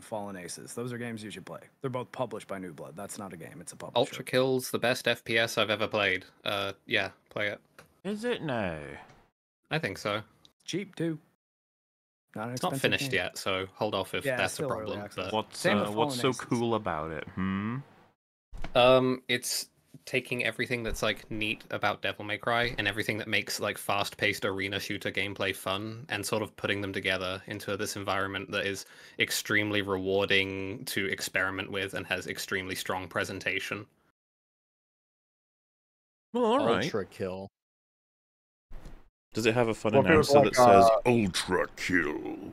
and Fallen Aces. Those are games you should play. They're both published by New Blood. That's not a game; it's a publisher. Ultra Kill's the best FPS I've ever played. Uh, yeah, play it. Is it no? I think so. Cheap too. Not an It's not finished game. yet, so hold off if Yeah, that's a problem. But What's uh, what's so Aces. cool about it? Hmm. um, it's taking everything that's like neat about Devil May Cry and everything that makes like fast-paced arena shooter gameplay fun, and sort of putting them together into this environment that is extremely rewarding to experiment with and has extremely strong presentation. Well, all right. ULTRAKILL. Does it have a fun Well, if it was announcer that like, says uh, Ultra Kill?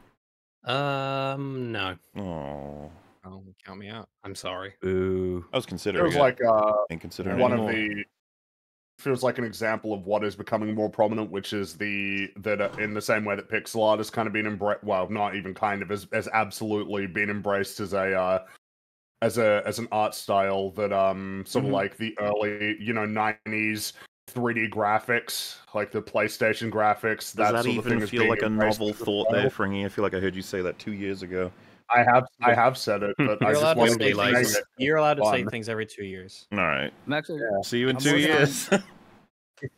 Um, no, Oh, Oh, count me out. I'm sorry. ooh. I was considering. It was it. like uh, Ain't considering one it of the feels like an example of what is becoming more prominent, which is the that uh, in the same way that pixel art has kind of been embraced. Well, not even kind of, as as absolutely been embraced as a uh, as a as an art style that um sort Mm-hmm. of like the early you know nineties. 3D graphics, like the PlayStation graphics. Does that, that, sort of thing even feel like a novel thought style. there, Fringy? I feel like I heard you say that two years ago. I have, I have said it, but I You're just allowed to wanted say like- things. it. You're allowed to say things every two years. All right. I'm actually. Yeah. See you in I'm two working on- years.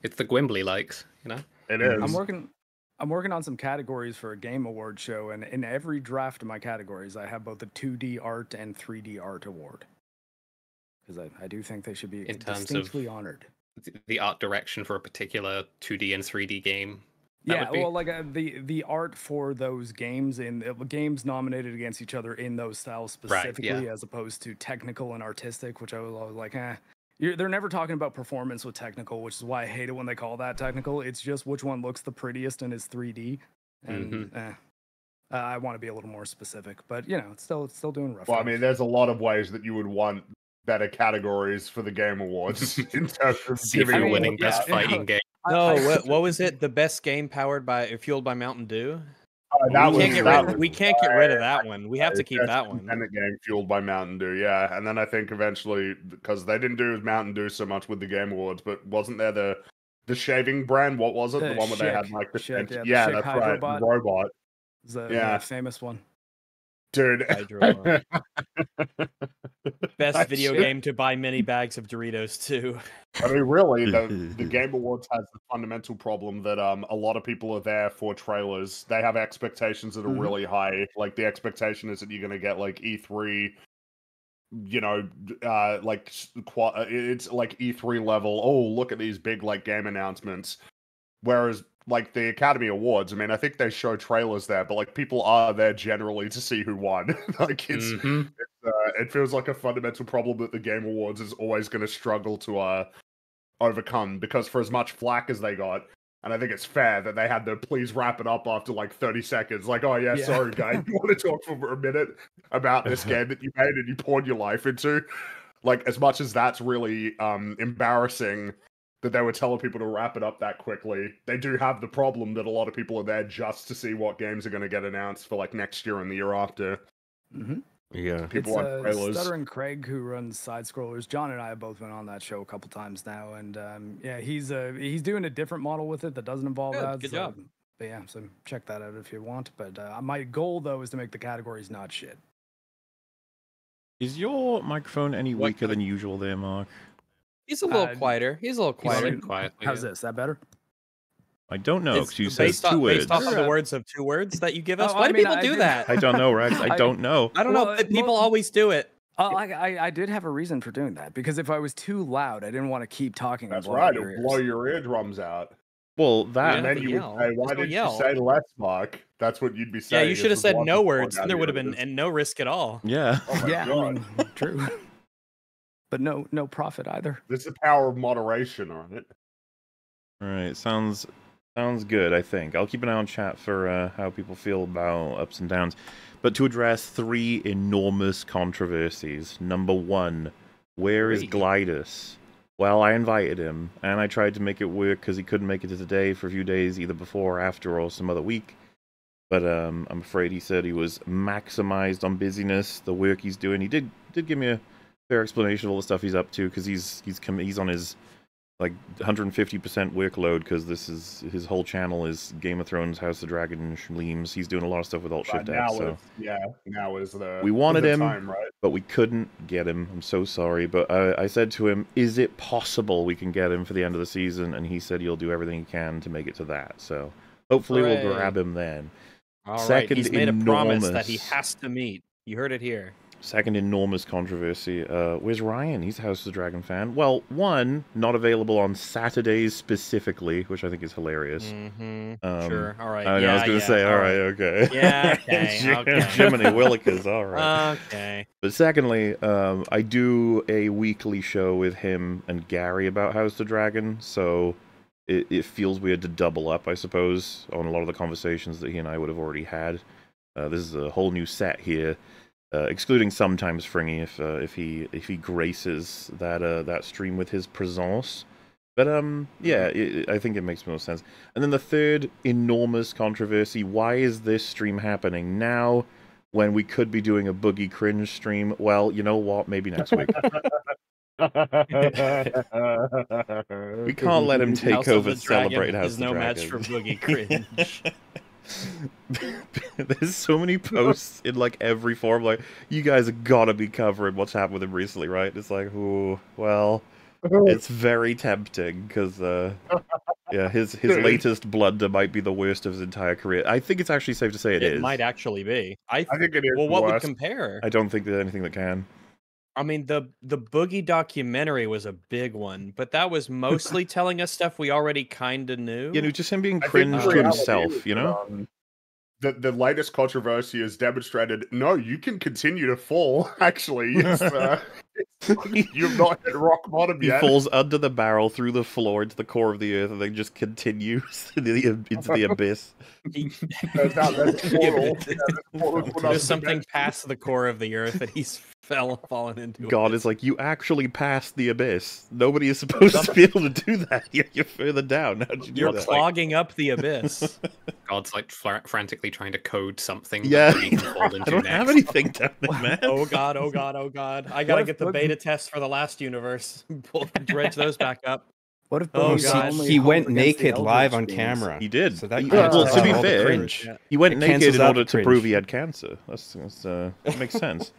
It's the Gwimbly likes, you know. It mm-hmm. is. I'm working. I'm working on some categories for a game award show, and in every draft of my categories, I have both a 2D art and 3D art award. Because I, I do think they should be In terms of- distinctly honored. The art direction for a particular 2D and 3D game. Yeah, well, like uh, the the art for those games in uh, games nominated against each other in those styles Right, yeah. specifically, as opposed to technical and artistic, which I was always like, eh. You're, they're never talking about performance with technical, which is why I hate it when they call that technical. It's just which one looks the prettiest and is 3D, and Mm-hmm. eh. Uh, I want to be a little more specific, but you know, it's still it's still doing rough. Well, I mean, there's a lot of ways that you would want better categories for the Game Awards in terms of See giving you're winning yeah, best yeah. fighting game. I- No, what, what was it? The best game powered by fueled by Mountain Dew. Uh, that we was, can't get that rid. was We can't get rid of that one. We have to keep that one. independent game fueled by Mountain Dew, yeah. And then I think eventually, because they didn't do Mountain Dew so much with the Game Awards, but wasn't there the the shaving brand? What was it? The, The one where they had like the Schick, yeah, yeah, the Schick that's right, Hydrobot. the robot, It's the, yeah. the famous one. Dude. Hydro. Best That video shit- game to buy many bags of Doritos too. I mean, really, the, the Game Awards has the fundamental problem that um a lot of people are there for trailers. They have expectations that are Mhm. really high. Like the expectation is that you're going to get like E3, you know, uh, like qua- uh, it's like E3 level. Oh, look at these big like game announcements. Whereas like the Academy Awards, I mean, I think they show trailers there, but like people are there generally to see who won. like it's Mhm. uh, it feels like a fundamental problem that the Game Awards is always going to struggle to uh, overcome because for as much flack as they got, and I think it's fair that they had to please wrap it up after like 30 seconds. Like, oh yeah, Yeah. sorry guy, you want to talk for a minute about this game that you made and you poured your life into? Like, as much as that's really um, embarrassing that they were telling people to wrap it up that quickly, they do have the problem that a lot of people are there just to see what games are going to get announced for like next year and the year after. hmm yeah. People it's want uh, trailers. Stuttering Craig who runs Side Scrollers. John and I have both been on that show a couple times now, and um, yeah, he's uh, he's doing a different model with it that doesn't involve Good, ads. good so- job. But yeah, so check that out if you want. But uh, my goal though is to make the categories not shit. Is your microphone any What weaker than usual there, Marc? He's a little Uh, quieter. He's a little quieter. sitting quietly. How's yeah. this? That better? I don't know, because you said based, two off, words. based off of the words of two words that you give us. Oh, Why I do mean, people I do did- that? I don't know, Rex. I I- don't know. I don't Well, know. but People well- always do it. Uh, I, I I did have a reason for doing that because if I was too loud, I didn't want to keep talking. That's right. your It'll blow your eardrums out. Well, that and then you yell. would say, "Why did yell." you say less, Marc?" That's what you'd be saying. Yeah, you should have said no words, and there would have been and no risk at all. yeah. Oh my Yeah, I mean, true. But no no profit either. There's the power of moderation on it. All right, sounds sounds good. I think I'll keep an eye on chat for uh, how people feel about ups and downs. But to address three enormous controversies. Number one, where is Three. Glidus? Well, I invited him, and I tried to make it work because he couldn't make it to today for a few days, either before or after, or some other week. But um, I'm afraid he said he was maximized on busyness, the work he's doing. He did did give me a fair explanation of all the stuff he's up to because he's he's com- he's on his like 150% workload because this is his whole channel is Game of Thrones, House of the Dragon, Shleems. He's doing a lot of stuff with Alt Shift now X. So. is yeah, now is the We wanted the him. time, right? but we couldn't get him. I'm so sorry. But I, I said to him, "Is it possible we can get him for the end of the season?" And he said "You'll do everything you can to make it to that. So hopefully we'll grab him then. All right, Second he's made a promise that he has to meet. You heard it here. Second enormous controversy. Uh, where's Ryan? He's a House of the Dragon fan. Well, one not available on Saturdays specifically, which I think is hilarious. Mm-hmm. Um, sure. All right. I, know, I was gonna yeah, say, all all right, okay. Yeah, okay, okay. Jiminy Willikers, all right. Okay. But secondly, um, I do a weekly show with him and Gary about House of the Dragon, so it, it feels weird to double up, I suppose, on a lot of the conversations that he and I would have already had. Uh, this is a whole new set here, uh, excluding sometimes Fringy if uh, if he if he graces that uh, that stream with his presence. But um, yeah, it, I think it makes most sense. And then the third enormous controversy: why is this stream happening now? when we could be doing a boogie cringe stream. Well, you know what? Maybe next week. we can't let him take House over the Dragon celebrate House is of the no Dragon. match for Boogie Cringe. There's so many posts in like every forum. Like, you guys got to be covering what's happened with him recently, right? It's like, ooh, well, it's very tempting because, uh, yeah, his his Dude. latest blunder might be the worst of his entire career. I think it's actually safe to say it it is. might actually be. I, I think it is. well, what would compare? I don't think there's anything that can. I mean, the the Boogie documentary was a big one, but that was mostly telling us stuff we already kind of knew. You know, just him being I think cringe to himself, you know? um, the the latest controversy has demonstrated no, you can continue to fall. Actually, it's, uh, you've not hit rock bottom yet. He falls under the barrel through the floor into the core of the earth and then just continues into the, into the abyss. He- There's that- there's a portal. Yeah, Yeah, there's a portal There's something dimension. past the core of the earth that he's fell fallen into. God is like, you actually passed the abyss. Nobody is supposed to be able to do that. You're, you're further down. How'd you do You're that? clogging up the abyss. God's like fr- frantically trying to code something. that Yeah, he can I don't next. have anything down there, man. oh god, oh god, oh god. I gotta if get the Boog- beta test for the last universe. Pull dredge those back up. What if Oh, Boogie's God. only he went naked Eldritch live on camera. He did. So that He- cancels well, to be out all the fair. Yeah. he went It naked in order to prove he had cancer. That's, that's uh, that makes sense.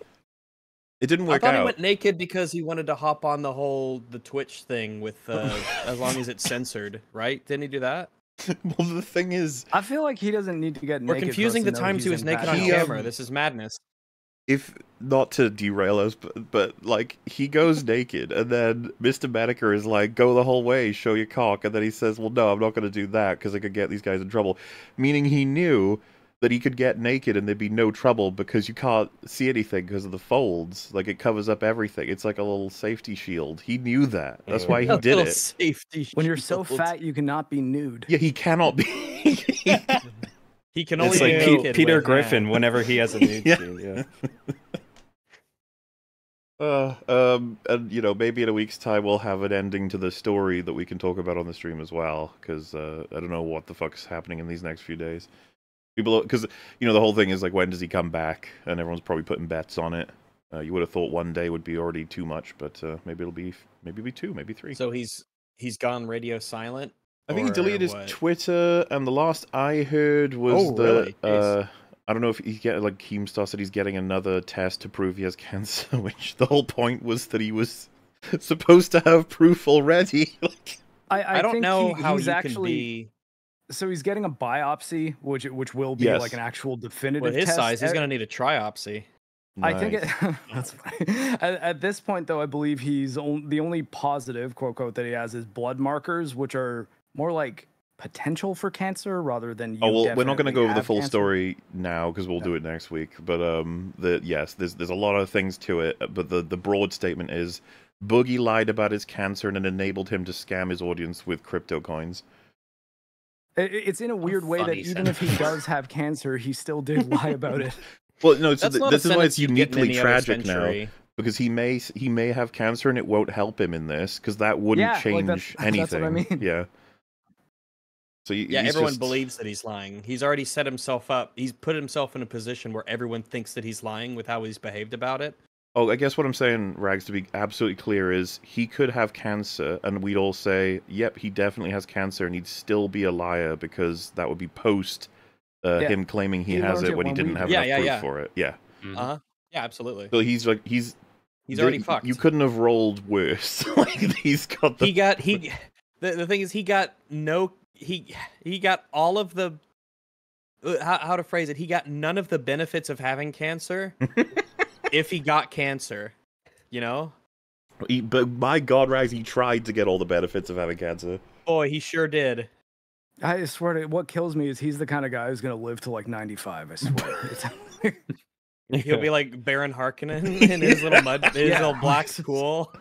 It didn't I work thought he out. went naked because he wanted to hop on the whole the Twitch thing with uh, as long as it's censored, right? Didn't he do that? well, the thing is, I feel like he doesn't need to get We're naked. confusing the know times he was naked on He, camera. um, This is madness. if not to derail us, but, but like he goes naked, and then Mr. Metokur is like, "Go the whole way, show your cock," and then he says, "Well, no, I'm not going to do that because I could get these guys in trouble." Meaning he knew that he could get naked and there'd be no trouble because you can't see anything because of the folds. Like it covers up everything. It's like a little safety shield. He knew that. That's why he A did little it. Safety. When you're so shield. fat, you cannot be nude. Yeah, he cannot be. he can only It's like be Pe- Peter with- Griffin whenever he has a nude Yeah. scene. Yeah. Uh, um, and you know, maybe in a week's time we'll have an ending to the story that we can talk about on the stream as well. Because uh, I don't know what the fuck's happening in these next few days. People, because you know, the whole thing is like, when does he come back? And everyone's probably putting bets on it. Uh, you would have thought one day would be already too much, but uh, maybe it'll be, maybe it'll be two, maybe three. So he's he's gone radio silent. I think he or deleted his? Twitter, and the last I heard was Oh, the. really? Uh, I don't know if he get like Keemstar said he's getting another test to prove he has cancer, which the whole point was that he was supposed to have proof already. like, I, I, I, don't think know he- how he's you actually. Can be. So he's getting a biopsy, which which will be Yes. like an actual definitive. With his test. size, he's Eh, gonna need a triopsy. I think it. that's. At, at this point, though, I believe he's on, the only positive quote quote that he has is blood markers, which are more like potential for cancer rather than. You Oh well, we're not going to go over the full cancer. story now because we'll do it next week. But um, the yes, there's there's a lot of things to it. But the the broad statement is Boogie lied about his cancer and it enabled him to scam his audience with crypto coins. I- I- It's in a weird way that funny even if he does have cancer, he still did lie about it. Well, no, so That's th- this is why it's sentence you'd get in uniquely tragic now because he may he may have cancer and it won't help him in this because that wouldn't Yeah, like, change that's- anything. that's what I mean. Yeah. So y- Yeah, everyone just- believes that he's lying. He's already set himself up. He's put himself in a position where everyone thinks that he's lying with how he's behaved about it. Oh, I guess what I'm saying, Rags, to be absolutely clear, is he could have cancer, and we'd all say, "Yep, he definitely has cancer," and he'd still be a liar because that would be post uh, Yeah. him claiming he, He has it it when he didn't we have did. Yeah, enough yeah, proof yeah. for it. Yeah, Mhm. Uh huh. Yeah, absolutely. so he's like he's He's the- already fucked. You couldn't have rolled worse. like he's got the he got he the, the thing is he got no he he got all of the uh, how, how to phrase it he got none of the benefits of having cancer if he got cancer you know He, but my God, Rags, he tried to get all the benefits of having cancer. boy he sure did I swear to what kills me is he's the kind of guy who's gonna live to like 95. I swear. He'll be like baron harkonnen in his little mud his Yeah. little black school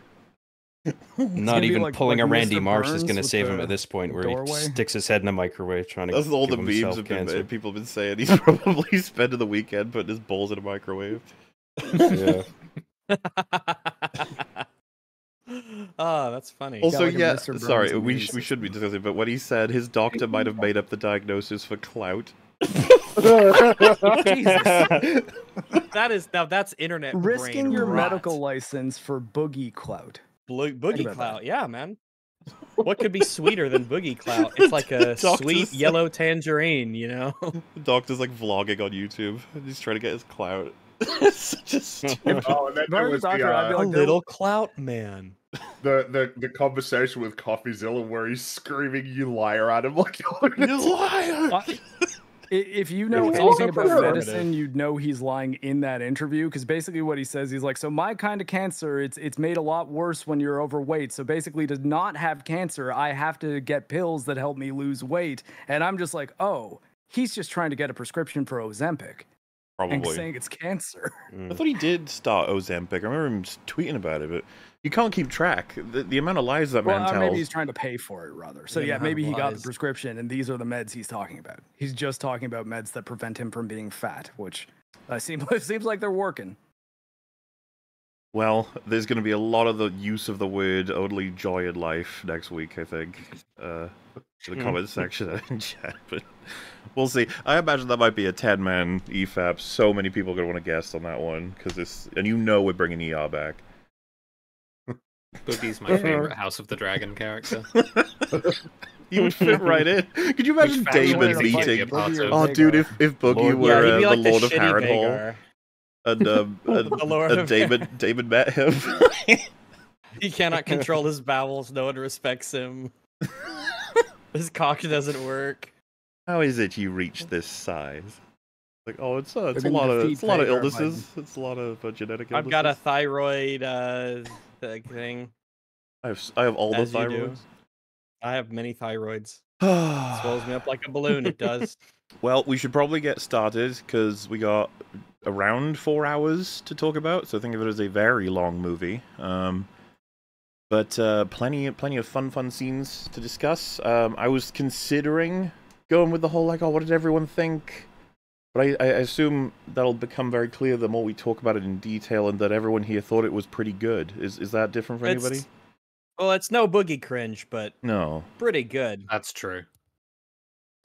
Not even like- pulling like a Randy Mr. Marsh is going to save him at this point, where doorway. he sticks his head in a microwave trying to. That's all the give memes have been, cancer. people have been saying. He's probably spending the weekend putting his balls in a microwave. Yeah. oh that's funny Also, like yeah, sorry, we sh- we should be discussing, but what he said his doctor might have made up the diagnosis for clout, that is now that's internet Risking brain your rot. medical license for boogie clout. Blo- boogie about that. clout yeah man what could be sweeter than boogie clout it's like a sweet son. yellow tangerine you know the doctor's like vlogging on YouTube, he's trying to get his clout. It's Such a stupid. Oh, and then there were the was the, doctor, I'd be uh, like, a little clout man the, the the conversation with CoffeeZilla where he's screaming "you liar" at him like you're an You liar! I- If you know It's anything about medicine, you'd know he's lying in that interview because basically what he says, he's like, "So my kind of cancer, it's it's made a lot worse when you're overweight. So basically, to not have cancer, I have to get pills that help me lose weight." And I'm just like, "Oh, he's just trying to get a prescription for Ozempic and Probably. saying it's cancer." I thought he did start Ozempic. I remember him tweeting about it, but you can't keep track. The, the amount of lies that Well, man uh, tells. maybe he's trying to pay for it rather. So The yeah, maybe of he got the prescription, and these are the meds he's talking about. He's just talking about meds that prevent him from being fat, which uh, seems seems like they're working. Well, there's going to be a lot of the use of the word only joy in life next week, I think. Uh, in the Hmm. comment section in chat, but we'll see. I imagine that might be a 10 man EFAP. So many people are going to want to guest on that one because this, and you know, we're bringing ER back. Boogie's my favorite House of the Dragon character. he would fit right in. Could you imagine faction Daemon would he be a meeting? Oh, dude, if, if Boogie Lord- were yeah uh, like the the, Lord of shitty Harrenhal Vagar. And, um, and, The Lord and of David, David met him. he cannot control his bowels no one respects him his cock doesn't work How is it you reach this size? Like, oh, it's a, it's a lot of it's a lot of Vagar by- illnesses. It's a lot of uh, genetic illnesses. i've got a thyroid uh thing I have I have all the As you do. thyroids. i have many thyroids swells me up like a balloon it does well, we should probably get started because we got around four hours to talk about. So think of it as a very long movie. Um, but uh, plenty, plenty of fun, fun scenes to discuss. Um, I was considering going with the whole like, oh, what did everyone think? But I, I assume that'll become very clear the more we talk about it in detail, and that everyone here thought it was pretty good. Is is that different for It's- anybody? well it's no boogie cringe but No. pretty good That's true.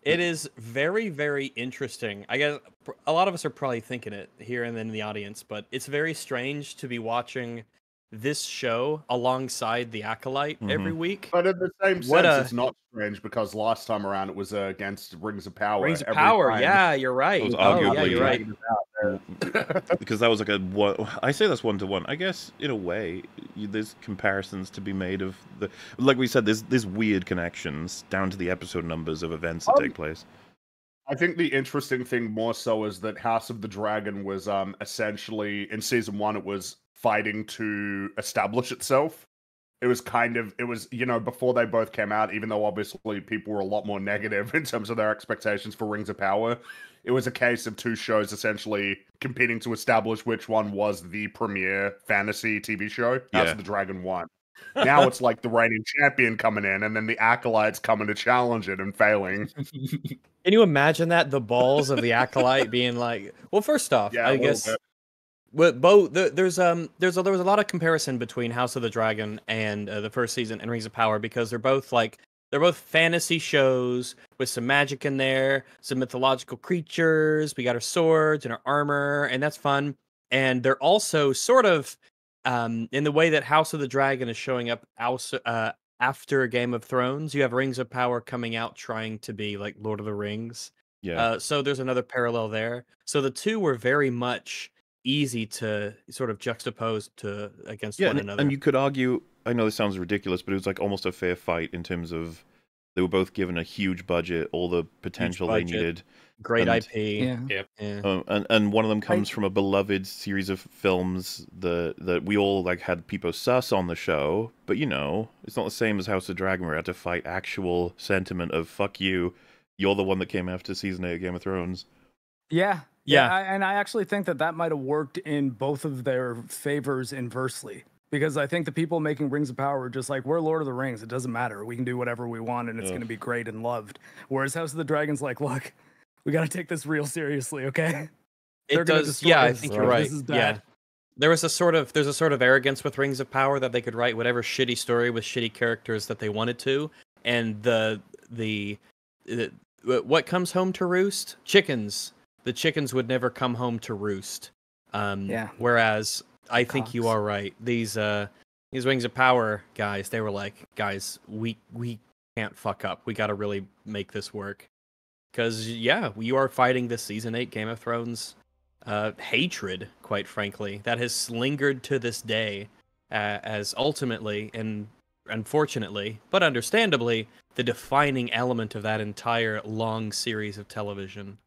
It is very, very interesting. I guess a lot of us are probably thinking it here and then in the audience, but it's very strange to be watching this show alongside the Acolyte every week. But in the same sense, a- it's not strange because last time around it was uh, against Rings of Power. Rings of every Power, time. yeah, you're right. It was Oh, yeah, arguably- you're right. Because that was like a one. I say that's one to one. I guess in a way, you, there's comparisons to be made of the. Like we said, there's there's weird connections down to the episode numbers of events that Um, take place. I think the interesting thing more so is that House of the Dragon was um essentially in season one it was fighting to establish itself. It was kind of it was you know before they both came out, even though obviously people were a lot more negative in terms of their expectations for Rings of Power. It was a case of two shows essentially competing to establish which one was the premier fantasy TV show. That's Yeah. the Dragon One. Now it's like the reigning champion coming in, and then the acolytes coming to challenge it and failing. Can you imagine that? The balls of the Acolyte being like, well, first off, Yeah, a I little guess bit. With both, there, there's um, there's a, there was a lot of comparison between House of the Dragon and uh, the first season and Rings of Power because they're both like they're both fantasy shows with some magic in there, some mythological creatures. We got our swords and our armor, and that's fun. and they're also sort of um, in the way that House of the Dragon is showing up also, uh, after Game of Thrones. You have Rings of Power coming out trying to be like Lord of the Rings. Yeah. Uh, so there's another parallel there. So the two were very much easy to sort of juxtapose to against yeah, one and, another. and you could argue. I know this sounds ridiculous, but it was like almost a fair fight in terms of they were both given a huge budget, all the potential they needed, Great and- IP. Yeah. yeah. um, and and one of them comes from a beloved series of films that that we all like had people sus on the show, but you know it's not the same as House of Dragon where we had to fight actual sentiment of "fuck you." You're the one that came after season eight of Game of Thrones. Yeah. Yeah. I, and I actually think that that might have worked in both of their favors inversely. Because I think the people making Rings of Power are just like, we're Lord of the Rings. It doesn't matter. We can do whatever we want and it's going to be great and loved. Whereas House of the Dragon's like, look, we got to take this real seriously, okay? They're It does. Yeah, I think you're right. Yeah. There was a sort of there's a sort of arrogance with Rings of Power that they could write whatever shitty story with shitty characters that they wanted to, and the the, the what comes home to roost chickens. The chickens would never come home to roost. Um, Yeah. Whereas I think you are right. These uh these Wings of Power guys, they were like, guys, we we can't fuck up. We got to really make this work. Because yeah, you are fighting the season eight Game of Thrones uh, hatred, quite frankly, that has lingered to this day, uh, as ultimately and unfortunately, but understandably, the defining element of that entire long series of television.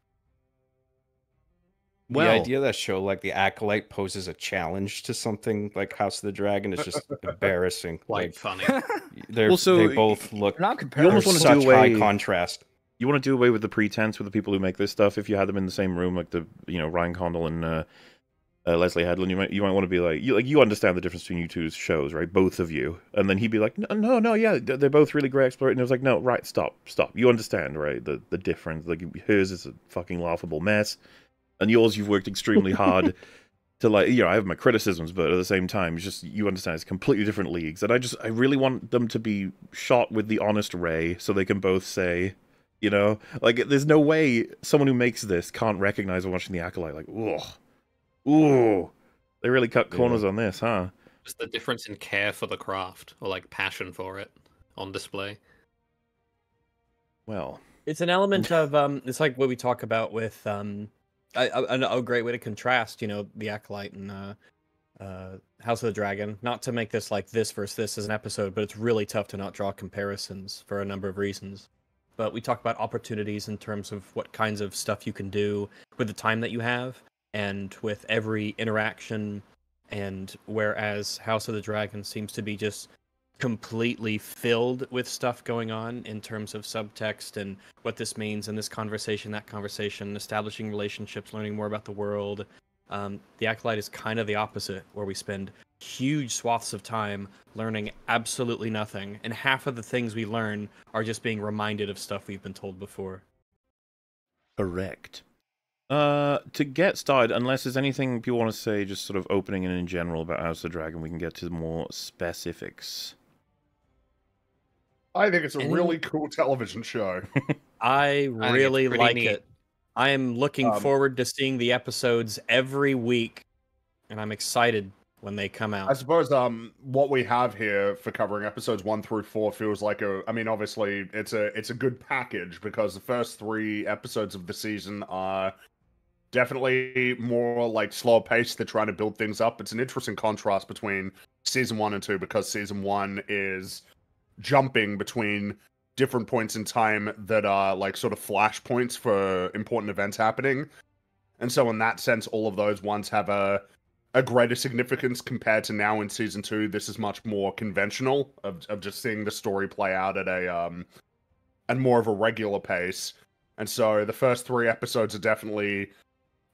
Well- the idea that show like the acolyte poses a challenge to something like House of the Dragon is just embarrassing. Quite Like funny. they're Well, so they both look They're not You almost wanna do such high away- contrast. You want to do away with the pretense with the people who make this stuff. If you had them in the same room, like the you know Ryan Condal and uh, uh, Leslie Headland, you might you might want to be like you like you understand the difference between you two's shows, right? Both of you, and then he'd be like, no, no, no yeah, they're they're both really great exploration. And it was like, no, right, stop, stop. You understand, right? The the difference. Like hers is a fucking laughable mess, and yours you've worked extremely hard. To like, you know, I have my criticisms, but at the same time, it's just you understand it's completely different leagues, and I just I really want them to be shot with the honest ray, so they can both say, you know, like there's no way someone who makes this can't recognize watching the acolyte. Like, ugh, ooh, they really cut corners on this, huh? Just the difference in care for the craft or like passion for it on display. Well, It's an element of um. It's like what we talk about with um, a, a, a great way to contrast, you know, the acolyte and uh, uh, House of the Dragon. Not to make this like this versus this as an episode, but it's really tough to not draw comparisons for a number of reasons. But we talk about opportunities in terms of what kinds of stuff you can do with the time that you have and with every interaction. And whereas House of the Dragon seems to be just completely filled with stuff going on in terms of subtext and what this means in this conversation, that conversation, establishing relationships, learning more about the world. Um, the Acolyte is kind of the opposite, where we spend huge swaths of time learning absolutely nothing, and half of the things we learn are just being reminded of stuff we've been told before. correct. Uh, to get started, unless there's anything people want to say, just sort of opening and in general about House of the Dragon, we can get to more specifics. I think it's a Any- really cool television show. I really pretty like neat. it. I am looking Um, forward to seeing the episodes every week, and I'm excited when they come out. I suppose um what we have here for covering episodes one through four feels like a I mean obviously it's a it's a good package because the first three episodes of the season are definitely more like slow paced. They're trying to build things up. It's an interesting contrast between season one and two because season one is jumping between different points in time that are like sort of flashpoints for important events happening. And so in that sense, all of those ones have a a greater significance compared to now in season two. This is much more conventional of of just seeing the story play out at a um and more of a regular pace. And so the first three episodes are definitely,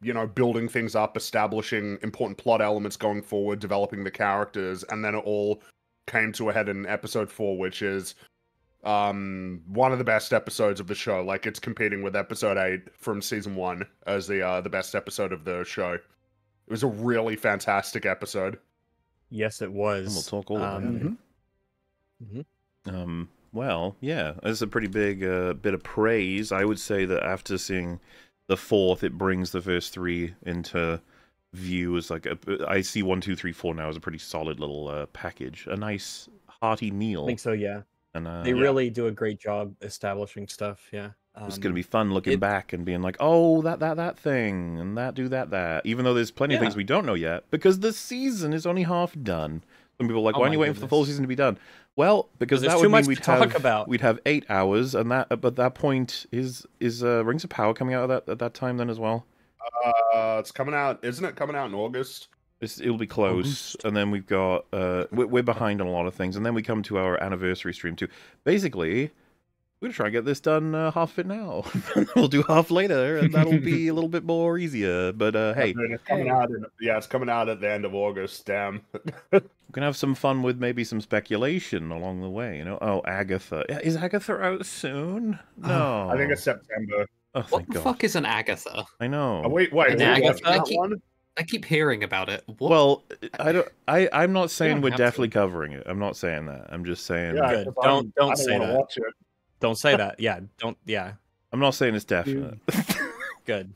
you know, building things up, establishing important plot elements going forward, developing the characters, and then it all came to a head in episode four, which is um one of the best episodes of the show. Like it's competing with episode eight from season one as the uh the best episode of the show. It was a really fantastic episode. yes, it was. And we'll talk all about Um, it. Mhm. Um, well, yeah, it's a pretty big uh, bit of praise. I would say that after seeing the fourth, it brings the first three into view as like a. I see one, two, three, four now as a pretty solid little uh, package, a nice hearty meal. I think so. Yeah, And uh, they yeah, really do a great job establishing stuff. Yeah, it's Um, gonna be fun looking it- back and being like, oh, that, that, that thing, and that, do that, that. Even though there's plenty of things we don't know yet, because the season is only half done. Some people are like, Oh why aren't you waiting for the full season to be done? Well, because that would mean we'd talk have about. we'd have eight hours, and that but at that point is is uh, Rings of Power coming out at that at that time then as well. Uh, it's coming out, isn't it? Coming out in August. It's, it'll be close, and then we've got uh, we're, we're behind on a lot of things, and then we come to our anniversary stream too. Basically, we're gonna try and get this done uh, half of it now. we'll do half later, and that'll be a little bit more easier. But uh, hey, it's coming out. In, yeah, it's coming out at the end of August. Damn. we can have some fun with maybe some speculation along the way. You know, oh Agatha, Yeah, is Agatha out soon? No, I think it's September. Oh, What the God. fuck is an Agatha? I know. Oh, wait, wait. An Agatha? I keep- one? I keep hearing about it. What? Well, I don't. I I'm not saying we're have to. definitely covering it. I'm not saying that. I'm just saying. Yeah, Good. 'cause Don't- I'm- don't I say that. Don't say that. Yeah, don't. Yeah, I'm not saying it's definite. good.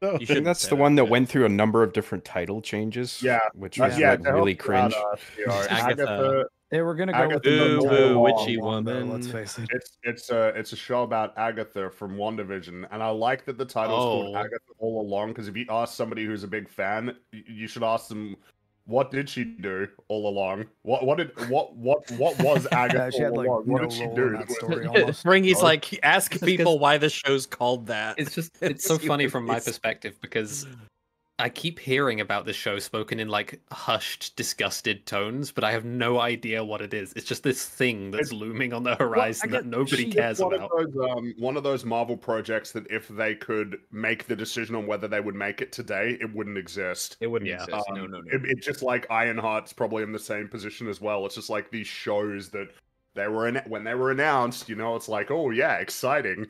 So- You I think that's the one that good. went through a number of different title changes. Yeah, which Uh, was yeah, like really you out, cringe. uh, you Agatha. Agatha. They were gonna go Agatha with the Boo, Noel boo, Long witchy one, though, woman. Let's face it. It's it's a it's a show about Agatha from WandaVision, and I like that the title's called Oh. Agatha all along. Because if you ask somebody who's a big fan, you should ask them, "What did she do all along? What what did what what what was Agatha Yeah, she had all like along? What did she do?" in that story almost. Fringy's like ask people why the show's called that. It's just it's so funny from my It's- perspective because I keep hearing about this show spoken in like hushed, disgusted tones, but I have no idea what it is. It's just this thing that's looming on the horizon get- that nobody cares one about. Of those, um, one of those Marvel projects that if they could make the decision on whether they would make it today, it wouldn't exist. It wouldn't Yeah. exist. Um, no, no, no. It, it's just like Ironheart's probably in the same position as well. It's just like these shows that they were in when they were announced. You know, it's like, oh yeah, exciting.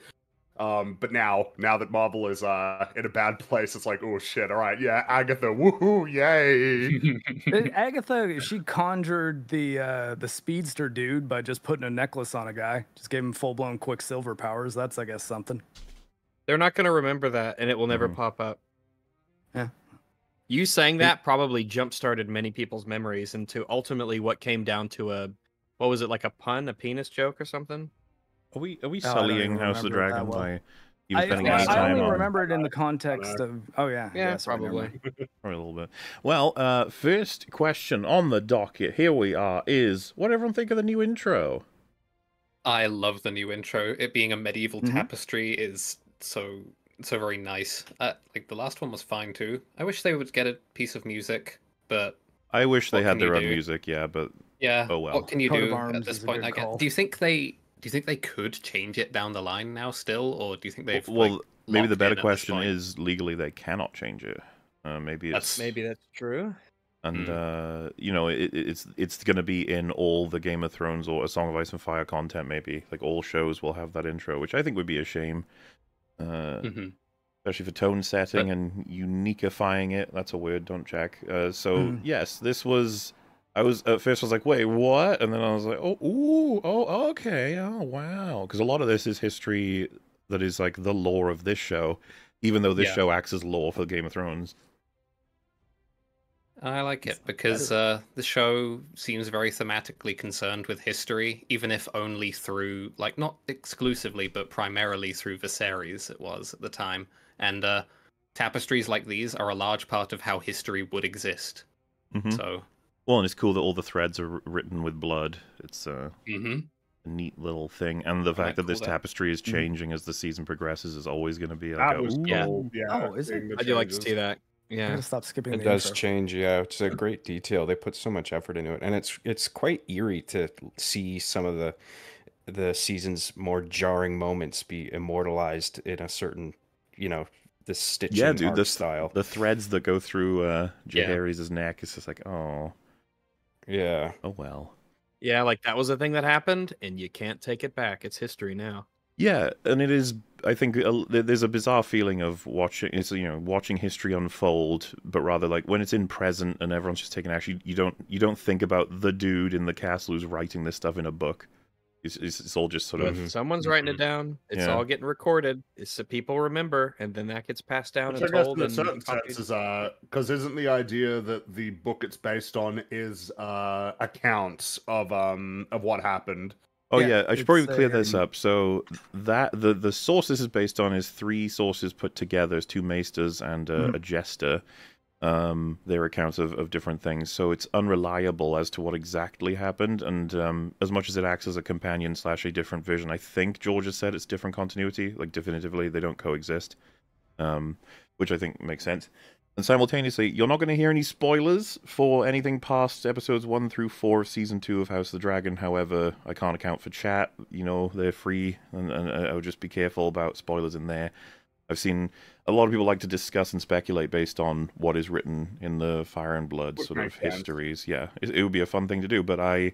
Um, but now, now that Marvel is uh in a bad place, it's like, oh shit, all right, yeah, Agatha, woohoo, yay! Agatha, she conjured the uh, the speedster dude by just putting a necklace on a guy. Just gave him full blown Quicksilver powers. That's I guess something. They're not going to remember that, and it will never Mhm. pop up. Yeah. You saying that probably jump started many people's memories into ultimately what came down to a, what was it like a pun, a penis joke or something? Are we are we Oh, sullying House of the remember it that Dragon well. by you spending I- any I time only on remember it in the context of. Oh yeah, Yeah, sorry, probably. Probably a little bit. Well, uh, first question on the docket. Here we are. Is what everyone think of the new intro? I love the new intro. It being a medieval Mhm. tapestry is so so very nice. Uh, like the last one was fine too. I wish they would get a piece of music, but I wish they had their own do? music. Yeah, but yeah. Oh, well. What can you Coat do at this point? I guess. Do you think they do you think they could change it down the line now still, or do you think they've well, like, maybe the better in at this question is legally they cannot change it. Uh, maybe it's That's- Maybe that's true. and Hmm. uh, you know it, it's it's going to be in all the Game of Thrones or A Song of Ice and Fire content. Maybe like all shows will have that intro, which I think would be a shame, uh, Mhm. especially for tone setting and uniquifying it. That's a word, don't check. Uh, so Mm. yes, this was. I was at first I was like, wait, what? And then I was like, oh, ooh, oh, okay, oh, wow, because a lot of this is history that is like the lore of this show, even though this Yeah. show acts as lore for Game of Thrones. I like it because uh, the show seems very thematically concerned with history, even if only through, like, not exclusively, but primarily through Viserys, it was at the time. And uh, tapestries like these are a large part of how history would exist. Mhm. So, Well, and it's cool that all the threads are written with blood. It's uh, hmm a neat little thing, and the fact that this that- tapestry is Mhm. changing as the season progresses is always going to be like, That a, was ooh. Yeah. Yeah. Oh, is it? I do like to see that. Yeah. gotta stop skipping It the does intro. change, yeah. It's a great detail. They put so much effort into it, and it's it's quite eerie to see some of the the season's more jarring moments be immortalized in a certain, you know, the stitching yeah, dude, art the style. the threads that go through uh, Yeah. Jaehaerys' neck is just like, oh, Yeah, oh well. Yeah, like that was a thing that happened, and you can't take it back. It's history now. Yeah, and it is. I think a, there's a bizarre feeling of watching. It's you know watching history unfold, but rather like when it's in present and everyone's just taking action. You don't you don't think about the dude in the castle who's writing this stuff in a book. It's, it's, it's all just sort But of Mhm. someone's writing Mhm. it down. It's Yeah. all getting recorded. It's so people remember, and then that gets passed down Which and I guess told. in and certain copied. sense is uh because isn't the idea that the book it's based on is uh accounts of um of what happened. Oh Yeah, yeah, I should probably it's, clear this um, up. So that the the source this is based on is three sources put together, as two maesters and uh, Mhm. a jester. Um, their accounts of, of different things, so it's unreliable as to what exactly happened. And um, as much as it acts as a companion slash a different vision, I think George has said it's different continuity. Like definitively, they don't coexist, um, which I think makes sense. And simultaneously, you're not going to hear any spoilers for anything past episodes one through four of season two of House of the Dragon. However, I can't account for chat. You know, they're free, and, and I would just be careful about spoilers in there. I've seen a lot of people like to discuss and speculate based on what is written in the Fire and Blood Which sort of sense. histories. Yeah, it, it would be a fun thing to do, but I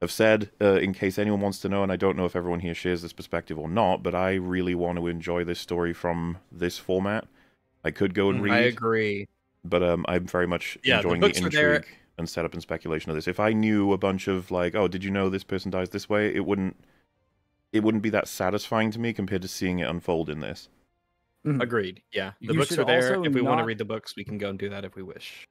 have said, uh, in case anyone wants to know, and I don't know if everyone here shares this perspective or not, but I really want to enjoy this story from this format. I could go and Mm, read I agree. but um, I'm very much Yeah, enjoying the, there. intrigue and setup and speculation of this. If I knew a bunch of like, oh, did you know this person dies this way? It wouldn't. It wouldn't be that satisfying to me compared to seeing it unfold in this. Agreed. Yeah, the You books are there. If we want to read the books, we can go and do that if we wish.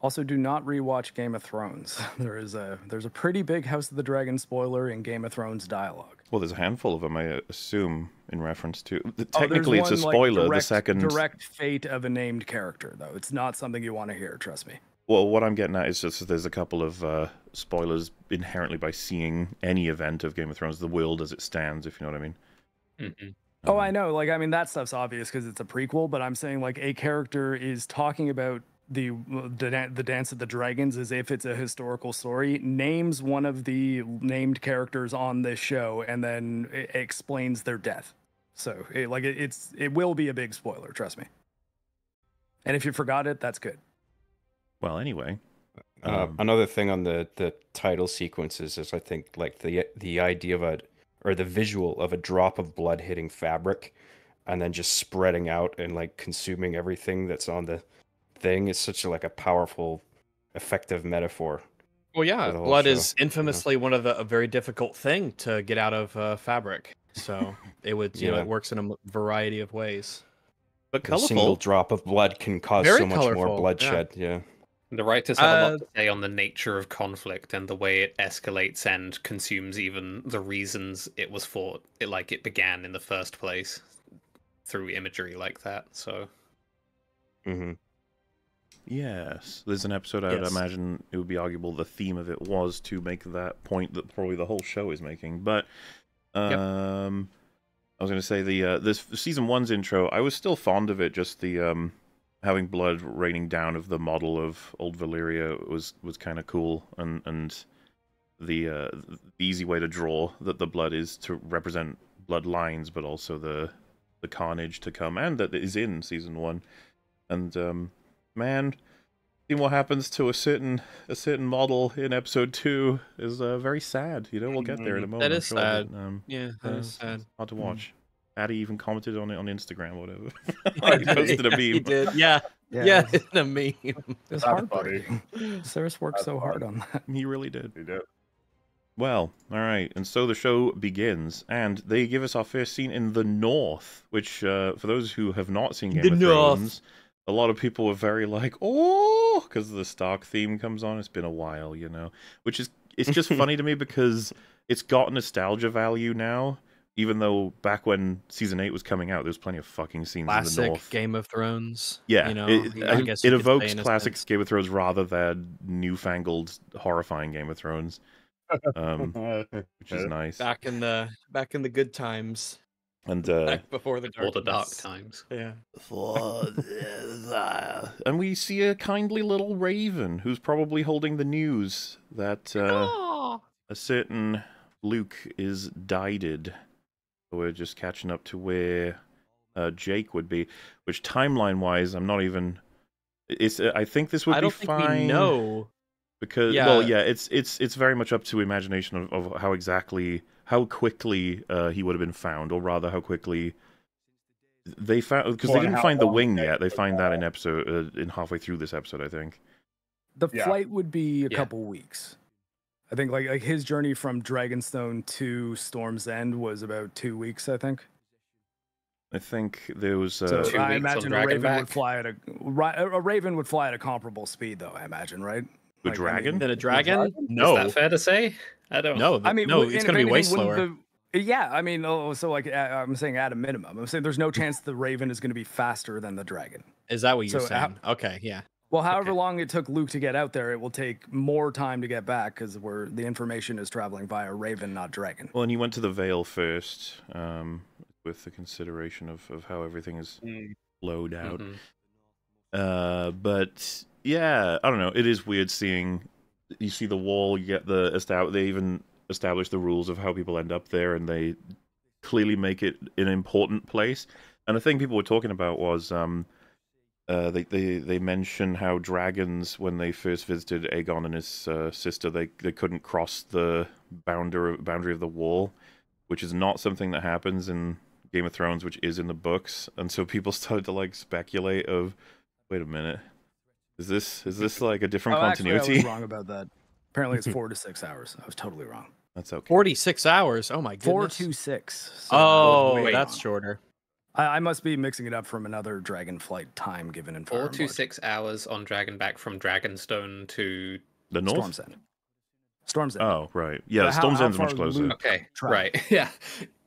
Also, do not rewatch Game of Thrones. There is a there's a pretty big House of the Dragon spoiler in Game of Thrones dialogue. Well, there's a handful of them, I assume, in reference to. Oh, there's Technically, it's a one, like, spoiler. the second. direct fate of a named character, though. It's not something you want to hear. Trust me. Well, what I'm getting at is just there's a couple of uh, spoilers inherently by seeing any event of Game of Thrones, the world as it stands, if you know what I mean. Mhm. Oh, Um, I know. Like, I mean, that stuff's obvious because it's a prequel. But I'm saying, like, a character is talking about the the, the dance of the dragons as if it's a historical story. Names one of the named characters on this show, and then it explains their death. So, it, like, it, it's it will be a big spoiler. Trust me. And if you forgot it, that's good. Well, anyway. Uh, Um, another thing on the the title sequences is I think like the the idea of a or the visual of a drop of blood hitting fabric and then just spreading out and like consuming everything that's on the thing is such a like a powerful effective metaphor. Well, yeah, for the whole blood show, is infamously one of the a very difficult thing to get out of uh, fabric. So it would, you know, it works in a variety of ways. but A single drop of blood can cause so much more colorful, yeah. bloodshed. Yeah. The writers have a Uh, lot to say on the nature of conflict and the way it escalates and consumes even the reasons it was fought. It like it began in the first place through imagery like that. So mm-hmm. Yes, there's an episode I would imagine it would be arguable the theme of it was to make that point that probably the whole show is making. But um, I was going to say the uh, this season one's intro. I was still fond of it. Just the um, having blood raining down of the model of old Valyria was was kind of cool, and and the uh, the easy way to draw that the blood is to represent blood lines, but also the the carnage to come, and that is in season one. And um, man, seeing what happens to a certain a certain model in episode two is uh, very sad. You know, we'll get there in a moment. I'm sure, sad. but, um, Yeah, uh, that is sad. hard to watch. Addy even commented on it on Instagram, or whatever. I he posted a meme. He did. Yeah, yeah, it's, in a meme. it's That's heartbreaking. Cyrus worked That's so hard on that. He really did. You do. Well, all right, and so the show begins, and they give us our first scene in the North, which, uh, for those who have not seen Game The of North. Thrones, a lot of people were very like, "Oh," because the Stark theme comes on. It's been a while, you know, which is it's just funny to me because it's got nostalgia value now. Even though back when season eight was coming out, there was plenty of fucking scenes in the Classic North. Game of Thrones. Yeah, you know, it, I I- guess it you could say evokes classic. Game of Thrones rather than newfangled, horrifying Game of Thrones, um, which is nice. back in the back in the good times, And uh, back before the all the dark times. Yeah. and we see a kindly little raven who's probably holding the news that uh, a certain Luke is dieded. So we're just catching up to where uh, Jake would be, which timeline wise, I'm not even. It's. uh, I think this would I don't be think fine. we know. because well Yeah. yeah it's it's it's very much up to imagination of, of how exactly how quickly uh, he would have been found or rather how quickly they found because Well, they didn't find the wing yet they find that in episode uh, in halfway through this episode i think The Yeah. flight would be a Yeah. couple weeks. I think like like his journey from Dragonstone to Storm's End was about two weeks. I think. I think there was. Uh, So Two I weeks imagine a raven Dragonback? would fly at a a raven would fly at a comparable speed, though. I imagine, right? The Like, I dragon? mean- Than a dragon? Is No, that fair to say? I don't. no, I mean, no. w- It's gonna be way slower. the- yeah, I mean, oh, so like uh, I'm saying at a minimum, I'm saying there's no chance the raven is going to be faster than the dragon. Is that what you're so how- saying? okay, yeah. Well, however Okay. long it took Luke to get out there, it will take more time to get back because where the information is traveling via raven, not dragon. Well, and you went to the Vale first, um, with the consideration of, of how everything is flowed out. Mhm. Uh, but yeah, I don't know. It is weird seeing you see the wall. You get the estab- They even establish the rules of how people end up there, and they clearly make it an important place. And the thing people were talking about was um, uh, they they they mention how dragons, when they first visited Aegon and his uh, sister, they they couldn't cross the boundary boundary of the wall, which is not something that happens in Game of Thrones, which is in the books. And so people started to like speculate of, wait a minute, is this is this like a different Oh, actually, I continuity? was wrong about that. Apparently, it's four to six hours. I was totally wrong. That's okay. 46 hours. Oh my goodness. Four to six. So Oh, Wait. that's shorter. I, I must be mixing it up from another dragon flight time given in Four to six hours on Dragonback from Dragonstone to. The north. Storm's End. Storm's End. Oh right, yeah. But how- Storm's how End's much closer. Okay, Track. right, yeah.